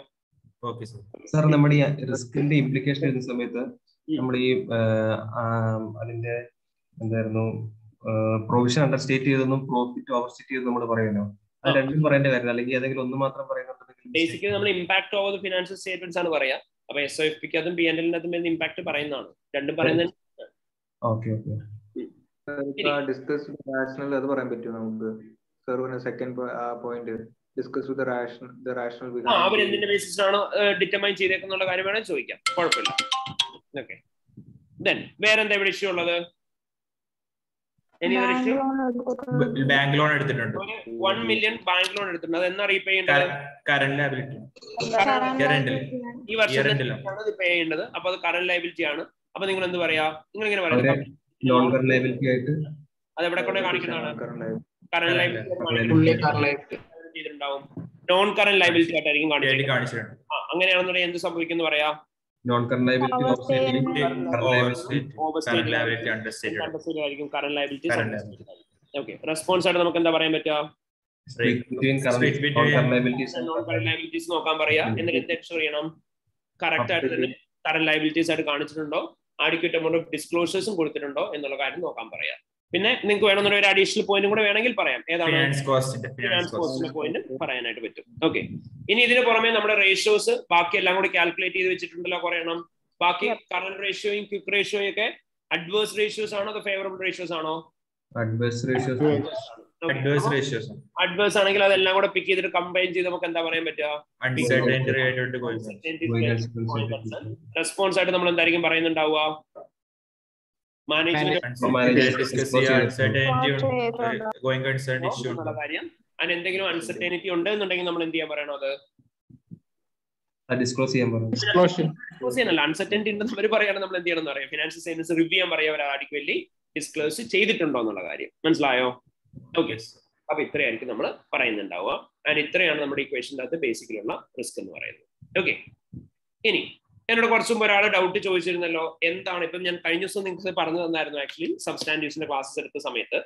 സർ നമ്മുടെ ഈ റിസ്കിന്റെ ഇംപ്ലിക്കേഷൻ വരുന്ന സമയത്ത് നമ്മൾ ഈ അതിന്റെ എന്തായിരുന്നു പ്രൊവിഷൻ അണ്ടർസ്റ്റേറ്റ് ചെയ്തെന്നും പ്രോഫിറ്റ് ഓവർസ്റ്റേറ്റ് ചെയ്തെന്നും നമ്മൾ പറയുമല്ലോ. അത് രണ്ടും പറയേണ്ട കാര്യം അല്ലെങ്കിൽ ഏതെങ്കിലും ഒന്ന് മാത്രം പറയുന്നുണ്ടെങ്കിൽ ബേസിക്കലി നമ്മൾ impact over the financial statements ആണ് പറയാ. അപ്പൊ എസ് ഒ എഫ് പിക്ക് അതും പി എൻ എല്ലിനകത്തും ഇമ്പാക്ട് പറയുന്നതാണ്. രണ്ടും പറയുന്നത് ഓക്കെ ഓക്കെ ഡിസ്കസ് റാഷണൽ അത് പറയാൻ പറ്റുമോ നമുക്ക്? സെർവിന് second point discuss with rational the rational ആ അവർ എന്തിന്റെ ബേസിസിലാണ് ഡിറ്റർമൈൻ ചെയ്തേക്കുന്നുള്ള കാര്യം വേണമെങ്കിൽ ചോദിക്കാം. കുഴപ്പമില്ല. ഓക്കെ ദെൻ വേറെന്താ ഇവിടെ ഇഷ്യൂ ഉള്ളത്? ബാങ്ക് ലോൺ എടുത്തിട്ടുണ്ട്. വൺ മില്യൺ ബാങ്ക് ലോൺ എടുത്തിട്ടുണ്ട്. അത് എന്നാ റീപേ ചെയ്യേണ്ടത് ഈ വർഷം പേ ചെയ്യേണ്ടത്. അപ്പൊ അത് കറന്റ് ലൈബിലിറ്റി ആണ്. അപ്പൊ നിങ്ങൾ എന്ത് പറയാ? നിങ്ങൾ ഇങ്ങനെ പറയാം നോൺ കറന്റ് ലയബിലിറ്റി ആയിട്ട് അത് എവിടെ കൊണ്ട് കാണിക്കുന്നതാണ് നോൺ കറന്റ് ലയബിലിറ്റി ആയിട്ടായിരിക്കും കാണിച്ചിട്ടുണ്ട്. അങ്ങനെയാണെന്നുണ്ടെങ്കിൽ എന്ത് സംഭവിക്കുന്നു പറയാ? നോൺ കറന്റ് ലയബിലിറ്റി ആയിരിക്കും. കറന്റ് ലയബിലിറ്റി ഓക്കെ റെസ്പോൺസ് ആയിട്ട് നമുക്ക് എന്താ പറയാൻ പറ്റുക? ലയബിലിറ്റീസ് നോക്കാൻ പറയാ. എന്നിട്ട് എന്ത് ചെയ്യണം? കറക്റ്റ് ആയിട്ട് തന്നെ കറന്റ് ലയബിലിറ്റീസ് ആയിട്ട് കാണിച്ചിട്ടുണ്ടോ? ആഡിക്വേറ്റ് എമൗണ്ട് ഓഫ് ഡിസ്ക്ലോഷേഴ്സും കൊടുത്തിട്ടുണ്ടോ എന്നുള്ള കാര്യം നോക്കാൻ പറയാം. പിന്നെ നിങ്ങൾക്ക് വേണമെന്നുള്ള ഒരു അഡീഷണൽ പോയിന്റും കൂടെ വേണമെങ്കിൽ പറയാം. ഏതാണ്? ഫിനാൻസ് കോസ്റ്റിന്റെ പോയിന്റ് പറയാനായിട്ട് പറ്റും. ഓക്കെ ഇനി ഇതിന് പുറമെ നമ്മുടെ റേഷ്യോസ് ബാക്കി എല്ലാം കൂടി കാൽക്കുലേറ്റ് ചെയ്ത് വെച്ചിട്ടുണ്ടല്ലോ കുറെ എണ്ണം ബാക്കി കറന്റ് റേഷ്യോയും ക്വിക്ക് റേഷ്യോയും ഒക്കെ അഡ്വേഴ്സ് റേഷ്യോസ് ആണോ അതോ ഫേവറബിൾ റേഷ്യോസ് ആണോ? Adverse ratios adverse ratios adverse ആണെങ്കിൽ അതെല്ലാം കൂടെ പിക്ക് ചെയ്തിട്ട് കമ്പൈൻ ചെയ്ത് നമുക്ക് എന്താ പറയാൻ പറ്റുക? റെസ്പോൺസ് ആയിട്ട് നമ്മൾ എന്തായിരിക്കും പറയുന്നുണ്ടാവുക? അതിന് എന്തെങ്കിലും അൺസർട്ടനിറ്റി ഉണ്ട് എന്നുണ്ടെങ്കിൽ നമ്മൾ എന്ത് ചെയ്യാൻ പറയണോ അത്? ഡിസ്ക്ലോസ് ചെയ്യാൻ പറയും ഡിസ്ക്ലോസ് ചെയ്യാനല്ല. അൺസർട്ടനിറ്റി ഉണ്ടെന്ന് അവർ പറയാണ് നമ്മൾ എന്ത് ചെയ്യണം എന്ന് പറയാം ഫിനാൻഷ്യൽ സയൻസ് റിവ്യൂ ചെയ്യാൻ പറയാം അവർ ഡിസ്ക്ലോസ് ചെയ്തിട്ടുണ്ടോ എന്നുള്ള കാര്യം. മനസ്സിലായോ? അപ്പൊ ഇത്രയായിരിക്കും നമ്മൾ പറയുന്നുണ്ടാവുക. ആൻഡ് ഇത്രയാണ് നമ്മുടെ ഈ ക്വസ്റ്റിന്റെ അകത്ത് ബേസിക്കലുള്ള റിസ്ക് എന്ന് പറയുന്നത്. ഓക്കെ ഇനി എന്നോട് കുറച്ച് മുമ്പ് ഒരാൾ ഡൗട്ട് ചോദിച്ചിരുന്നല്ലോ. എന്താണ്? ഇപ്പം ഞാൻ കഴിഞ്ഞ ദിവസം നിങ്ങൾക്ക് പറഞ്ഞു തന്നായിരുന്നു ആക്ച്വലി സബ്സ്റ്റാൻഡീവ്സിന്റെ ക്ലാസ്സസ് എടുത്ത സമയത്ത്.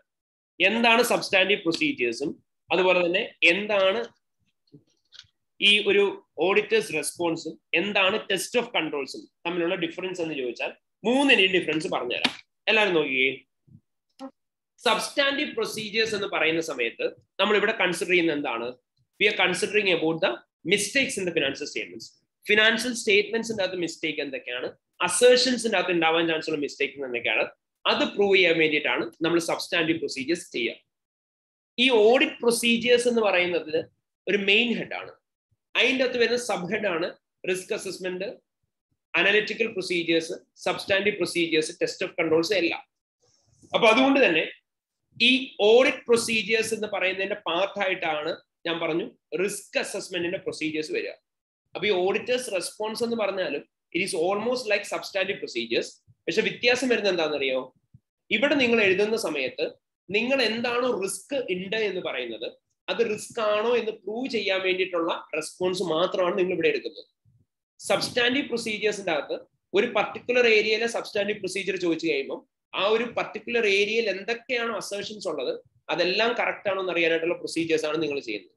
എന്താണ് സബ്സ്റ്റാൻഡീവ് പ്രൊസീജിയേഴ്സും അതുപോലെ തന്നെ എന്താണ് ഈ ഒരു ഓഡിറ്റേഴ്സ് റെസ്പോൺസും എന്താണ് ടെസ്റ്റ് ഓഫ് കൺട്രോൾസും തമ്മിലുള്ള ഡിഫറൻസ് എന്ന് ചോദിച്ചാൽ മൂന്നിനെയും ഡിഫറൻസ് പറഞ്ഞുതരാം. എല്ലാവരും നോക്കിയേ സബ്സ്റ്റാന്റീവ് പ്രൊസീജിയേഴ്സ് എന്ന് പറയുന്ന സമയത്ത് നമ്മൾ ഇവിടെ കൺസിഡർ ചെയ്യുന്ന എന്താണ് we are considering about the mistakes in the financial statements financial സ്റ്റേറ്റ്മെന്റ്സിന്റെ അകത്ത് മിസ്റ്റേക്ക് എന്തൊക്കെയാണ്? അസേഷൻസിന്റെ അകത്ത് ഉണ്ടാവാൻ ചാൻസ് ഉള്ള മിസ്റ്റേക്ക് എന്തൊക്കെയാണ്? അത് പ്രൂവ് ചെയ്യാൻ വേണ്ടിയിട്ടാണ് നമ്മൾ സബ്സ്റ്റാന്റീവ് പ്രൊസീജിയേഴ്സ് ചെയ്യുക. ഈ ഓഡിറ്റ് പ്രൊസീജിയേഴ്സ് എന്ന് പറയുന്നത് ഒരു മെയിൻ ഹെഡ് ആണ്. അതിന്റെ അകത്ത് വരുന്ന സബ് ഹെഡ് ആണ് risk assessment analytical procedures substantive procedures test of controls എല്ലാം. അപ്പൊ അതുകൊണ്ട് തന്നെ ഈ ഓഡിറ്റ് പ്രൊസീജിയേഴ്സ് എന്ന് പറയുന്നതിന്റെ പാർട്ടായിട്ടാണ് ഞാൻ പറഞ്ഞു റിസ്ക് അസസ്മെന്റിന്റെ പ്രൊസീജിയേഴ്സ് വരിക. അപ്പൊ ഈ ഓഡിറ്റേഴ്സ് റെസ്പോൺസ് എന്ന് പറഞ്ഞാലും it is almost like substantive procedures പക്ഷെ വ്യത്യാസം വരുന്നത് എന്താണെന്നറിയോ? ഇവിടെ നിങ്ങൾ എഴുതുന്ന സമയത്ത് നിങ്ങൾ എന്താണോ റിസ്ക് ഉണ്ട് എന്ന് പറയുന്നത് അത് റിസ്ക് ആണോ എന്ന് പ്രൂവ് ചെയ്യാൻ വേണ്ടിയിട്ടുള്ള റെസ്പോൺസ് മാത്രമാണ് നിങ്ങൾ ഇവിടെ എടുക്കുന്നത്. സബ്സ്റ്റാന്റീവ് പ്രൊസീജിയേഴ്സിന്റെ അകത്ത് ഒരു പർട്ടിക്കുലർ ഏരിയയിലെ സബ്സ്റ്റാന്റീവ് പ്രൊസീജിയർ ചോദിച്ചു കഴിയുമ്പോൾ ആ ഒരു പർട്ടിക്കുലർ ഏരിയയിൽ എന്തൊക്കെയാണോ അസേഷൻസ് ഉള്ളത് അതെല്ലാം കറക്റ്റ് ആണോ എന്ന് അറിയാനായിട്ടുള്ള പ്രൊസീജിയേഴ്സ് ആണ് നിങ്ങൾ ചെയ്യുന്നത്.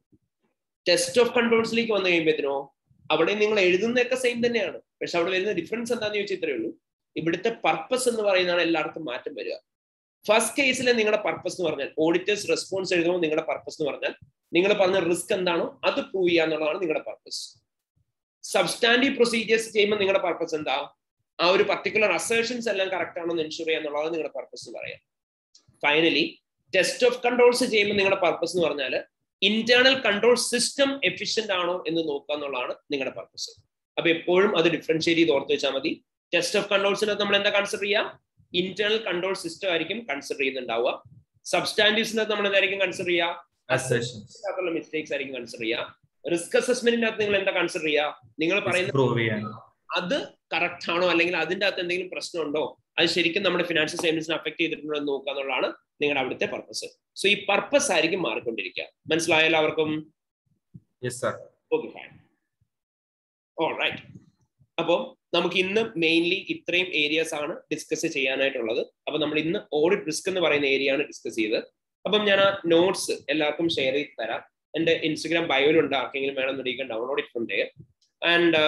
ടെസ്റ്റ് ഓഫ് കൺട്രോൾസിലേക്ക് വന്നു കഴിയുമ്പോഴത്തേനോ അവിടെ നിങ്ങൾ എഴുതുന്നതൊക്കെ സെയിം തന്നെയാണ്. പക്ഷെ അവിടെ വരുന്ന ഡിഫറൻസ് എന്താണെന്ന് ചോദിച്ചാൽ ഇത്രയേ ഉള്ളൂ. ഇവിടുത്തെ പർപ്പസ് എന്ന് പറയുന്നതാണ് എല്ലാവർക്കും മാറ്റം വരിക. ഫസ്റ്റ് കേസിലെ നിങ്ങളുടെ പർപ്പസ് എന്ന് പറഞ്ഞാൽ ഓഡിറ്റേഴ്സ് റെസ്പോൺസ് എഴുതുമ്പോൾ നിങ്ങളുടെ പർപ്പസ് എന്ന് പറഞ്ഞാൽ നിങ്ങൾ പറഞ്ഞ റിസ്ക് എന്താണോ അത് പ്രൂവ് ചെയ്യുക എന്നുള്ളതാണ് നിങ്ങളുടെ പർപ്പസ് സബ്സ്റ്റാൻഡീവ് പ്രൊസീജിയേഴ്സ് ചെയ്യുമ്പോൾ നിങ്ങളുടെ പർപ്പസ് എന്താ? ആ ഒരു പർട്ടിക്കുലർ അസേഷൻസ് എല്ലാം കറക്റ്റ് ആണോ എന്ന് എൻഷുർ ചെയ്യുക എന്നുള്ളതാണ് നിങ്ങളുടെ പർപ്പസ് എന്ന് പറയാം. ഫൈനലി ടെസ്റ്റ് ഓഫ് കൺട്രോൾസ് ചെയ്യുമ്പോൾ നിങ്ങളുടെ പർപ്പസ് എന്ന് പറഞ്ഞാൽ ഇന്റേണൽ കൺട്രോൾ സിസ്റ്റം എഫിഷ്യന്റ് ആണോ എന്ന് നോക്കുക എന്നുള്ളതാണ് നിങ്ങളുടെ പർപ്പസ് അപ്പൊ എപ്പോഴും അത് ഡിഫറൻഷ്യേറ്റ് ചെയ്ത് ഓർത്ത് വെച്ചാൽ മതി. ടെസ്റ്റ് ഓഫ് കൺട്രോൾസിനകത്ത് നമ്മൾ എന്താ കൺസിഡർ ചെയ്യാം? ഇന്റേണൽ കൺട്രോൾ സിസ്റ്റം ആയിരിക്കും കൺസിഡർ ചെയ്യുന്നുണ്ടാവുക. സബ്സ്റ്റാൻഡീവ്സിനകത്ത് നമ്മൾ എന്തായിരിക്കും കൺസിഡർ ചെയ്യുക മിസ്റ്റേക്സ് ആയിരിക്കും കൺസിഡർ ചെയ്യുക റിസ്ക് അസസ്മെന്റിനകത്ത് നിങ്ങൾ എന്താ കൺസിഡർ ചെയ്യുക നിങ്ങൾ പറയുന്നത് അത് കറക്റ്റ് ആണോ? അല്ലെങ്കിൽ അതിന്റെ അകത്ത് എന്തെങ്കിലും പ്രശ്നമുണ്ടോ? അത് ശരിക്കും നമ്മുടെ ഫിനാൻഷ്യൽ സ്റ്റേറ്റ്മെന്റ്സിനെ അഫക്ട് ചെയ്തിട്ടുണ്ടോ എന്ന് നോക്കുക എന്നുള്ളതാണ് നിങ്ങളുടെ അവിടുത്തെ പർപ്പസ് സോ ഈ പർപ്പസ് ആയിരിക്കും മാറിക്കൊണ്ടിരിക്കുക. മനസ്സിലായ എല്ലാവർക്കും അപ്പോ ഫൈൻ ഓൾ റൈറ്റ് അപ്പോൾ നമുക്ക് ഇന്ന് മെയിൻലി ഇത്രയും ഏരിയാസ് ആണ് ഡിസ്കസ് ചെയ്യാനായിട്ടുള്ളത്. അപ്പൊ നമ്മൾ ഇന്ന് ഓഡിറ്റ് റിസ്ക് എന്ന് പറയുന്ന ഏരിയ ആണ് ഡിസ്കസ് ചെയ്തത്. അപ്പം ഞാൻ ആ നോട്ട്സ് എല്ലാവർക്കും ഷെയർ ചെയ്ത് തരാം. എന്റെ ഇൻസ്റ്റഗ്രാം ബയോയിലുണ്ട് ആർക്കെങ്കിലും വേണമെന്നുണ്ടെങ്കിൽ ഡൗൺലോഡ് ഇട്ടുണ്ട് ആൻഡ്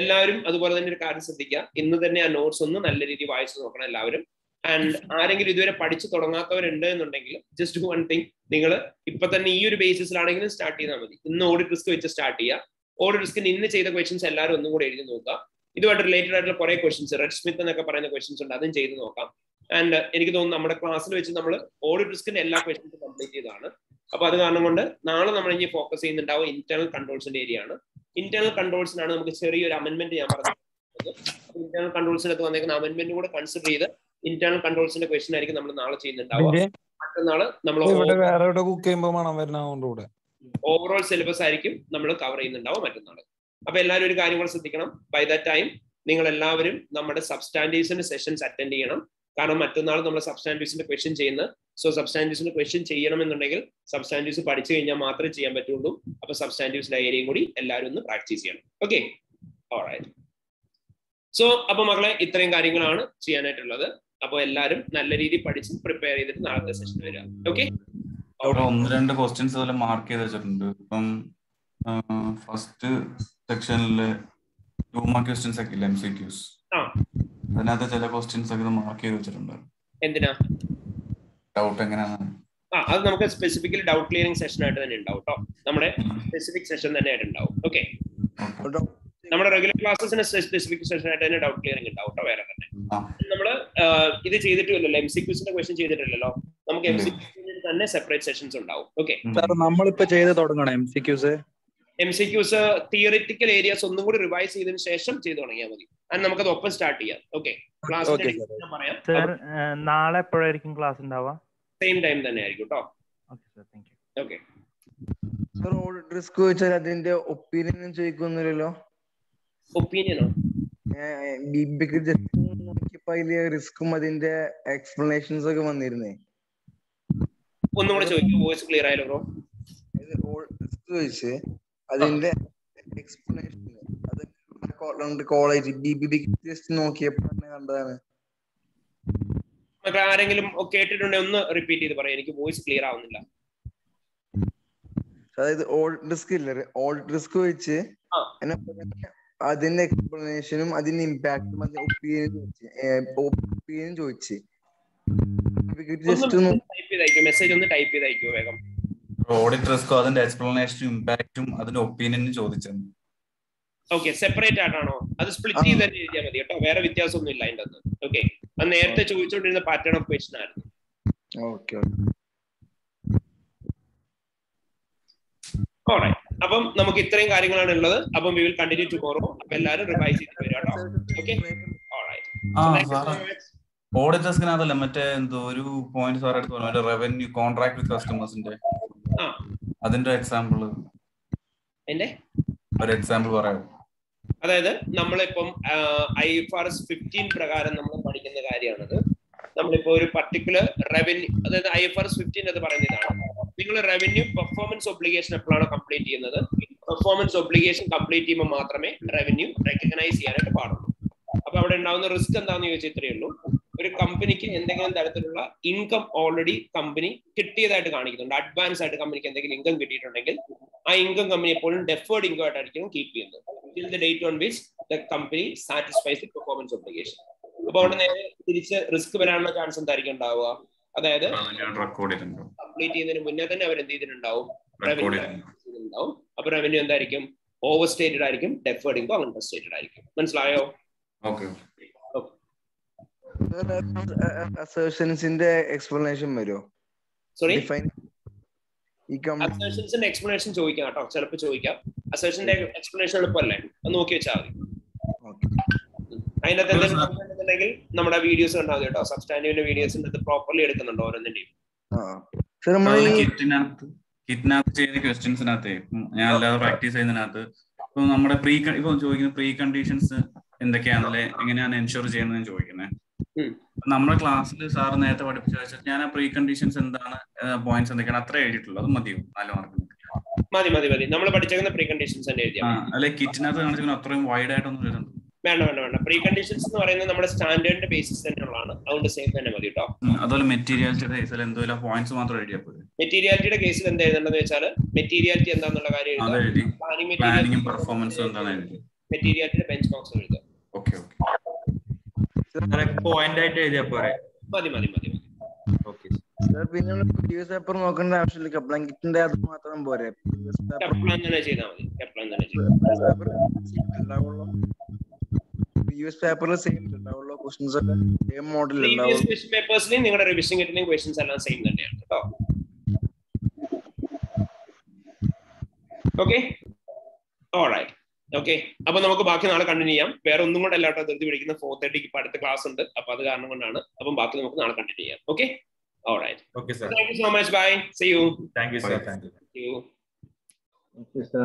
എല്ലാവരും അതുപോലെ തന്നെ ഒരു കാര്യം ശ്രദ്ധിക്കുക. ഇന്ന് തന്നെ ആ നോട്ട്സ് ഒന്ന് നല്ല രീതിയിൽ വായിച്ചു നോക്കണം എല്ലാവരും. ആൻഡ് ആരെങ്കിലും ഇതുവരെ പഠിച്ചു തുടങ്ങാത്തവരുണ്ട് എന്നുണ്ടെങ്കിൽ ജസ്റ്റ് വൺ തിങ് നിങ്ങൾ ഇപ്പൊ തന്നെ ഈ ഒരു ബേസിസിലാണെങ്കിലും സ്റ്റാർട്ട് ചെയ്താൽ മതി. ഇന്ന് ഓഡിറ്റ് റിസ്ക് വെച്ച് സ്റ്റാർട്ട് ചെയ്യുക. ഓഡിറ്റ് റിസ്കിന് ഇന്ന് ചെയ്ത ക്വസ്റ്റൻസ് എല്ലാവരും ഒന്നും കൂടി എഴുതി നോക്കുക. ഇതുമായിട്ട് റിലേറ്റഡ് ആയിട്ടുള്ള കുറെ ക്വസ്റ്റൻസ് റെഡ് സ്മിത്ത് എന്നൊക്കെ പറയുന്ന ക്വസ്റ്റൻസ് ഉണ്ട് അതും ചെയ്ത് നോക്കാം. ആൻഡ് എനിക്ക് തോന്നുന്നു നമ്മുടെ ക്ലാസ്സിൽ വെച്ച് നമ്മൾ ഓഡിറ്റ് റിസ്കിന്റെ എല്ലാ ക്വസ്റ്റൻസും കംപ്ലീറ്റ് ചെയ്തതാണ്. അപ്പൊ അത് കാരണം കൊണ്ട് നാളെ നമ്മൾ ഇനി ഫോക്കസ് ചെയ്യുന്നുണ്ടാവും ഇന്റേണൽ കൺട്രോൾസിന്റെ ഏരിയ ആണ്. ഇന്റേണൽ കൺട്രോൾസിനാണ് നമുക്ക് ചെറിയൊരു അമെന്റ്മെന്റ് ഞാൻ പറഞ്ഞത്. ഇന്റേണൽ കൺട്രോൾസിനകത്ത് വന്നേക്കുന്ന അമെന്റ്മെന്റ് കൂടെ കൺസിഡർ ചെയ്ത് ഇന്റേണൽ കൺട്രോൾസിന്റെ ക്വസ്റ്റൻ ആയിരിക്കും നമ്മൾ നാളെ ചെയ്യുന്നുണ്ടാവുക. മറ്റന്നാൾ നമ്മൾ കുക്ക് ചെയ്യുമ്പോൾ മണം വരുന്ന ഓവറോൾ സിലബസ് ആയിരിക്കും നമ്മൾ കവർ ചെയ്യുന്നുണ്ടാവും മറ്റന്നാൾ. അപ്പൊ എല്ലാവരും ഒരു കാര്യം കൂടെ ശ്രദ്ധിക്കണം. ബൈ ദാറ്റ് ടൈം നിങ്ങൾ എല്ലാവരും നമ്മുടെ സബ്സ്റ്റാൻഡീവ്സിന്റെ സെഷൻസ് അറ്റൻഡ് ചെയ്യണം. കാരണം മറ്റന്നാൾ നമ്മൾ സബ്സ്റ്റാൻഡീവ്സിന്റെ ക്വസ്റ്റ്യൻ ചെയ്യുന്നത് സോ സബ്സ്റ്റാന്റീവ്സിന് ക്വസ്റ്റ്യൻ ചെയ്യണമെന്നുണ്ടെങ്കിൽ സബ്സ്റ്റാന്റീവ്സ് പഠിച്ചു കഴിഞ്ഞാൽ മാത്രമേ ചെയ്യാൻ പറ്റുള്ളൂ. അപ്പൊ സബ്സ്റ്റാന്റീവ്സിലെ ഏരിയയും കൂടി എല്ലാവരും ഒന്ന് പ്രാക്ടീസ് ചെയ്യണം. ഓക്കെ ഓൾറൈറ്റ് സോ അപ്പൊ മക്കളെ ഇത്രയും കാര്യങ്ങളാണ് ചെയ്യാനായിട്ടുള്ളത്. അപ്പൊ എല്ലാവരും നല്ല രീതിയിൽ പഠിച്ച് പ്രിപ്പയർ ചെയ്തിട്ട് നാളത്തെ സെഷൻ വരിക ഓക്കെ ഒന്ന് രണ്ട് ക്വസ്റ്റ്യൻസ് അതുപോലെ മാർക്ക് ചെയ്ത് വെച്ചിട്ടുണ്ട്. ഇപ്പം ഫസ്റ്റ് സെക്ഷനിൽ ടു മാർക്ക് ക്വസ്റ്റ്യൻസ് ഒക്കെ ഇല്ല എം സി ക്യൂസ് അതിനകത്ത് ചില ക്വസ്റ്റ്യൻസ് ഒക്കെ മാർക്ക് ചെയ്ത് വെച്ചിട്ടുണ്ട്. എന്തിനാ? ഡൗട്ട് എങ്ങനെയാണ്? ആ അത് നമുക്ക് സ്പെസിഫിക്കലി ഡൗട്ട് ക്ലിയറിംഗ് സെഷൻ ആയിട്ട് തന്നെ ഉണ്ടാവും കേട്ടോ നമ്മുടെ സ്പെസിഫിക് സെഷൻ തന്നെ ആയിട്ട് ഉണ്ടാവും. ഓക്കെ നമ്മുടെ റെഗുലർ ക്ലാസ്സസിന് സ്പെസിഫിക് സെഷൻ ആയിട്ട് തന്നെ ഡൗട്ട് ക്ലിയറിംഗ് ഉണ്ടാവും കേട്ടോ വേറെ തന്നെ. നമ്മൾ ഇത് ചെയ്തിട്ടില്ലല്ലോ. എം സി ക്യൂസിന്റെ ക്വസ്റ്റ്യൻ ചെയ്തിട്ടില്ലല്ലോ. നമുക്ക് എം സി ക്യൂസിന് തന്നെ സെപ്പറേറ്റ് സെഷൻസ് ഉണ്ടാവും. ഓക്കെ സാർ നമ്മളിപ്പോ ചെയ്ത് തുടങ്ങണം M C Qs M C Qs theoretical areas ഒന്നും കൂടി റിവൈസ് ചെയ്തതിനു ശേഷം ചെയ്തു തുടങ്ങിയാൽ മതി. അത് നമുക്കത് ഒപ്പം സ്റ്റാർട്ട് ചെയ്യാം. ഓക്കെ ക്ലാസ് പറയാം. നാളെ എപ്പോഴായിരിക്കും ക്ലാസ് ഉണ്ടാവുക? സെയിം ടൈം തന്നെ ആയിരിക്കും കേട്ടോ ഓക്കെ സാർ റിസ്ക് വെച്ചാൽ അതിന്റെ ഒപ്പീനിയൻ ചോദിക്കുന്നില്ലല്ലോ ഒപ്പീനിയനോ നോക്കിയപ്പോ അതിൽ റിസ്കും അതിന്റെ എക്സ്പ്ലനേഷൻസ് ഒക്കെ വന്നിരുന്നേ. ഒന്നുകൂടെ ചോദിക്കും വോയിസ് ക്ലിയർ ആയാലോ ബ്രോ റിസ്ക് ചോദിച്ച്. അതിന്റെ എക്സ്പ്ലനേഷൻ അത് college B B test just നോക്കിയപ്പോ തന്നെ കണ്ടതാണ്. ആരെങ്കിലും കേട്ടിട്ടുണ്ടെങ്കിൽ ഒന്ന് റിപ്പീറ്റ് ചെയ്ത് പറയാം. എനിക്ക് വോയിസ് ക്ലിയർ ആവുന്നില്ല. അതായത് ഓൾഡ് റിസ്ക് ഇല്ലേ? ഓൾഡ് റിസ്ക് വെച്ച് അതിന്റെ എക്സ്പ്ലനേഷനും അതിന്റെ ഇമ്പാക്ടും അതിന്റെ ഒപ്പീനിയൻ ചോദിച്ച്. ഒപ്പീനിയൻ ചോദിച്ച്. ജസ്റ്റ് മെസ്സേജ് ഒന്ന് ടൈപ്പ് ചെയ്തയക്കോ വേഗം. ഓഡിറ്റ് റിസ്കോ അതിന്റെ എക്സ്പ്ലനേഷനും ഇമ്പാക്റ്റും അതിന്റെ ഒപ്പീനിയനും ചോദിച്ചത് ഓക്കെ സെപ്പറേറ്റ് ആയിട്ടാണോ? അത് സ്പ്ലിറ്റ് ചെയ്ത് തന്നെ എഴുതിയാൽ മതി കേട്ടോ. വേറെ വ്യത്യാസമൊന്നും ഇല്ല അതിന്റെ അകത്ത്. ഓക്കെ അത് നേരത്തെ ചോദിച്ചുകൊണ്ടിരുന്ന പാറ്റേൺ ഓഫ് ക്വസ്റ്റൻ ആയിരുന്നു. ഓക്കെ അപ്പം നമുക്ക് ഇത്രയും കാര്യങ്ങളാണ് ഉള്ളത്. അപ്പം വി വിൽ കണ്ടിന്യൂ ടുമോറോ അപ്പൊ എല്ലാവരും റിവൈസ് ചെയ്തിട്ട് വരാം കേട്ടോ. ഓക്കെ ഓഡിറ്റേഴ്സിനകത്തല്ല മറ്റേ എന്തോ ഒരു പോയിന്റ് സാർ എടുത്ത് റവന്യൂ കോൺട്രാക്ട് വിത്ത് കസ്റ്റമേഴ്സിന്റെ അതിന്റെ എക്സാമ്പിൾ എന്റെ? ഒരു എക്സാമ്പിൾ പറയാമോ അതായത് നമ്മളിപ്പം I F R S fifteen പ്രകാരം നമ്മൾ പഠിക്കുന്ന കാര്യമാണത്. നമ്മളിപ്പോ ഒരു പർട്ടിക്കുലർ റവന്യൂ അതായത് I F R S fifteen എന്ന് പറയുന്നതാണ്. നിങ്ങൾ റവന്യൂ പെർഫോമൻസ് ഒബ്ലിഗേഷൻ എപ്പോഴാണ് കംപ്ലീറ്റ് ചെയ്യുന്നത്? പെർഫോമൻസ് ഒബ്ലിഗേഷൻ കംപ്ലീറ്റ് ചെയ്യുമ്പോൾ മാത്രമേ റവന്യൂ റെക്കഗ്നൈസ് ചെയ്യാനായിട്ട് പാടുള്ളൂ. അപ്പൊ അവിടെ ഉണ്ടാവുന്ന റിസ്ക് എന്താണെന്ന് ചോദിച്ചാൽ ഇത്രയേ ഉള്ളൂ. ഒരു കമ്പനിക്ക് എന്തെങ്കിലും തരത്തിലുള്ള ഇൻകം ഓൾറെഡി കമ്പനി കിട്ടിയതായിട്ട് കാണിക്കുന്നുണ്ട്. അഡ്വാൻസ് ആയിട്ട് കമ്പനിക്ക് എന്തെങ്കിലും ഇൻകം കിട്ടിയിട്ടുണ്ടെങ്കിൽ ആ ഇൻകം കമ്പനി എപ്പോഴും ഡെഫേർഡ് ഇൻകം ആയിട്ടായിരിക്കും കീപ്പ് ചെയ്യുന്നത്. Till the date on which the company satisfies the performance obligation അപ്പൊ അവിടെ നേരെ തിരിച്ച് റിസ്ക് വരാനുള്ള ചാൻസ് എന്തായിരിക്കും ഉണ്ടാവുക? അതായത് കംപ്ലീറ്റ് ചെയ്യുന്നതിന് മുന്നേ തന്നെ അവർ എന്ത് ചെയ്തിട്ടുണ്ടാവും? റവന്യൂ അപ്പൊ റവന്യൂ എന്തായിരിക്കും? ഓവർ സ്റ്റേറ്റഡ് ആയിരിക്കും ഡെഫേർഡ് ഇൻകം അണ്ടർ സ്റ്റേറ്റഡ് ആയിരിക്കും. മനസ്സിലായോ? ഓക്കെ അസേഷൻസിന്റെ എക്സ്പ്ലനേഷൻ വരുമോ സോറി അസേഷൻസിന്റെ എക്സ്പ്ലനേഷൻ ചോദിക്കാം കേട്ടോ. ചിലപ്പോൾ ചോദിക്കാം. അസേഷന്റെ എക്സ്പ്ലനേഷൻ എളുപ്പമല്ലേ? ഒന്ന് നോക്കി വെച്ചാൽ മതി. അതിനകത്ത് എന്തെങ്കിലും നമ്മുടെ വീഡിയോസ് കണ്ടാൽ മതി കേട്ടോ. സബ്സ്റ്റാൻഡീവിന്റെ വീഡിയോസ് പ്രോപ്പർലി എടുക്കുന്നുണ്ട് ഓരോന്നിന്റെയും? കിറ്റിനകത്ത് ചെയ്യുന്ന ക്വസ്റ്റ്യൻസിനകത്ത് ഞാൻ അല്ലാതെ പ്രാക്ടീസ് ചെയ്യുന്നതിനകത്ത്. ഇപ്പൊ നമ്മുടെ പ്രീ ഇപ്പൊ ചോദിക്കുന്ന പ്രീ കണ്ടീഷൻസ് എന്തൊക്കെയാണല്ലേ എങ്ങനെയാണ് എൻഷുർ ചെയ്യുന്നത് ചോദിക്കുന്നത് നമ്മുടെ ക്ലാസ്സിൽ സാർ നേരത്തെ പഠിപ്പിച്ചു വെച്ചാൽ ഞാൻ പ്രീ കണ്ടീഷൻസ് എന്താണ് പോയിന്റ്സ് എന്തൊക്കെയാണ് അത്ര എഴുതിയിട്ടുള്ളൂ. അത് മതിയോ? നാല് മാർക്ക് മതി മതി മതി. നമ്മൾ പഠിച്ചേക്കുന്ന പ്രീ കണ്ടീഷൻസ് തന്നെ മതി. അല്ലെ കിറ്റിനകത്ത് കാണിച്ചിരിക്കുന്ന അത്രയും വൈഡ് ആയിട്ടൊന്നും എഴുതണ്ട വേണ്ട വേണ്ട വേണ്ട. പ്രീ കണ്ടീഷൻസ് എന്ന് പറയുന്നത് നമ്മുടെ സ്റ്റാൻഡേർഡിന്റെ ബേസിസ് തന്നെയുള്ളതാണ്. അതുകൊണ്ട് സെയിം തന്നെ മതി കേട്ടോ. അതുപോലെ മെറ്റീരിയാലിറ്റിയുടെ കേസിൽ എന്തോലും പോയിന്റ്സ് മാത്രം എഴുതിയാൽ പോയി മെറ്റീരിയാലിറ്റിയുടെ കേസിൽ എന്താ എഴുതേണ്ടത് വെച്ചാൽ മെറ്റീരിയാലിറ്റി എന്താന്നുള്ള കാര്യം എഴുതാം. എഴുതി പ്ലാനിങ് പെർഫോമൻസ് മെറ്റീരിയാലിറ്റിയുടെ ബെഞ്ച് മാർക്സ് എഴുതാം. ഓക്കെ പോയിന്റ് ആയിട്ട് എഴുതിയാ പോരെ. മതി മതി മതി ഓക്കെ സർ പിന്നെ നമ്മൾ പ്രീവിയസ് പേപ്പർ നോക്കേണ്ട ആവശ്യമില്ല. കപ്ലാൻ കിറ്റിന്റെ അത് മാത്രം പോരെ. പ്രീവിയസ് പേപ്പറിൽ സെയിം ഉണ്ടാവുള്ളൂ ക്വസ്റ്റ്യൻസ് ഒക്കെ സെയിം മോഡൽ ക്വസ്റ്റ്യൻ പേപ്പേഴ്സിലെയും നിങ്ങളുടെ റിവിഷൻ കിറ്റുന്ന ക്വസ്റ്റ്യൻസ് എല്ലാം സെയിം തന്നെയാണ് കേട്ടോ ഓക്കെ ഓൾറൈറ്റ് ഓക്കെ അപ്പൊ നമുക്ക് ബാക്കി നാളെ കണ്ടിന്യൂ ചെയ്യാം. വേറെ ഒന്നും കൂടെ അല്ലാട്ടോ ധൃതി പിടിക്കുന്ന ഫോർ തേർട്ടിക്ക് ഇപ്പൊ അടുത്ത ക്ലാസ് ഉണ്ട്. അപ്പൊ അത് കാരണം കൊണ്ടാണ്. അപ്പം ബാക്കി നമുക്ക് നാളെ കണ്ടിന്യൂ ചെയ്യാം. Okay okay okay Thank thank you so much bye see you thank you sir thank you you sir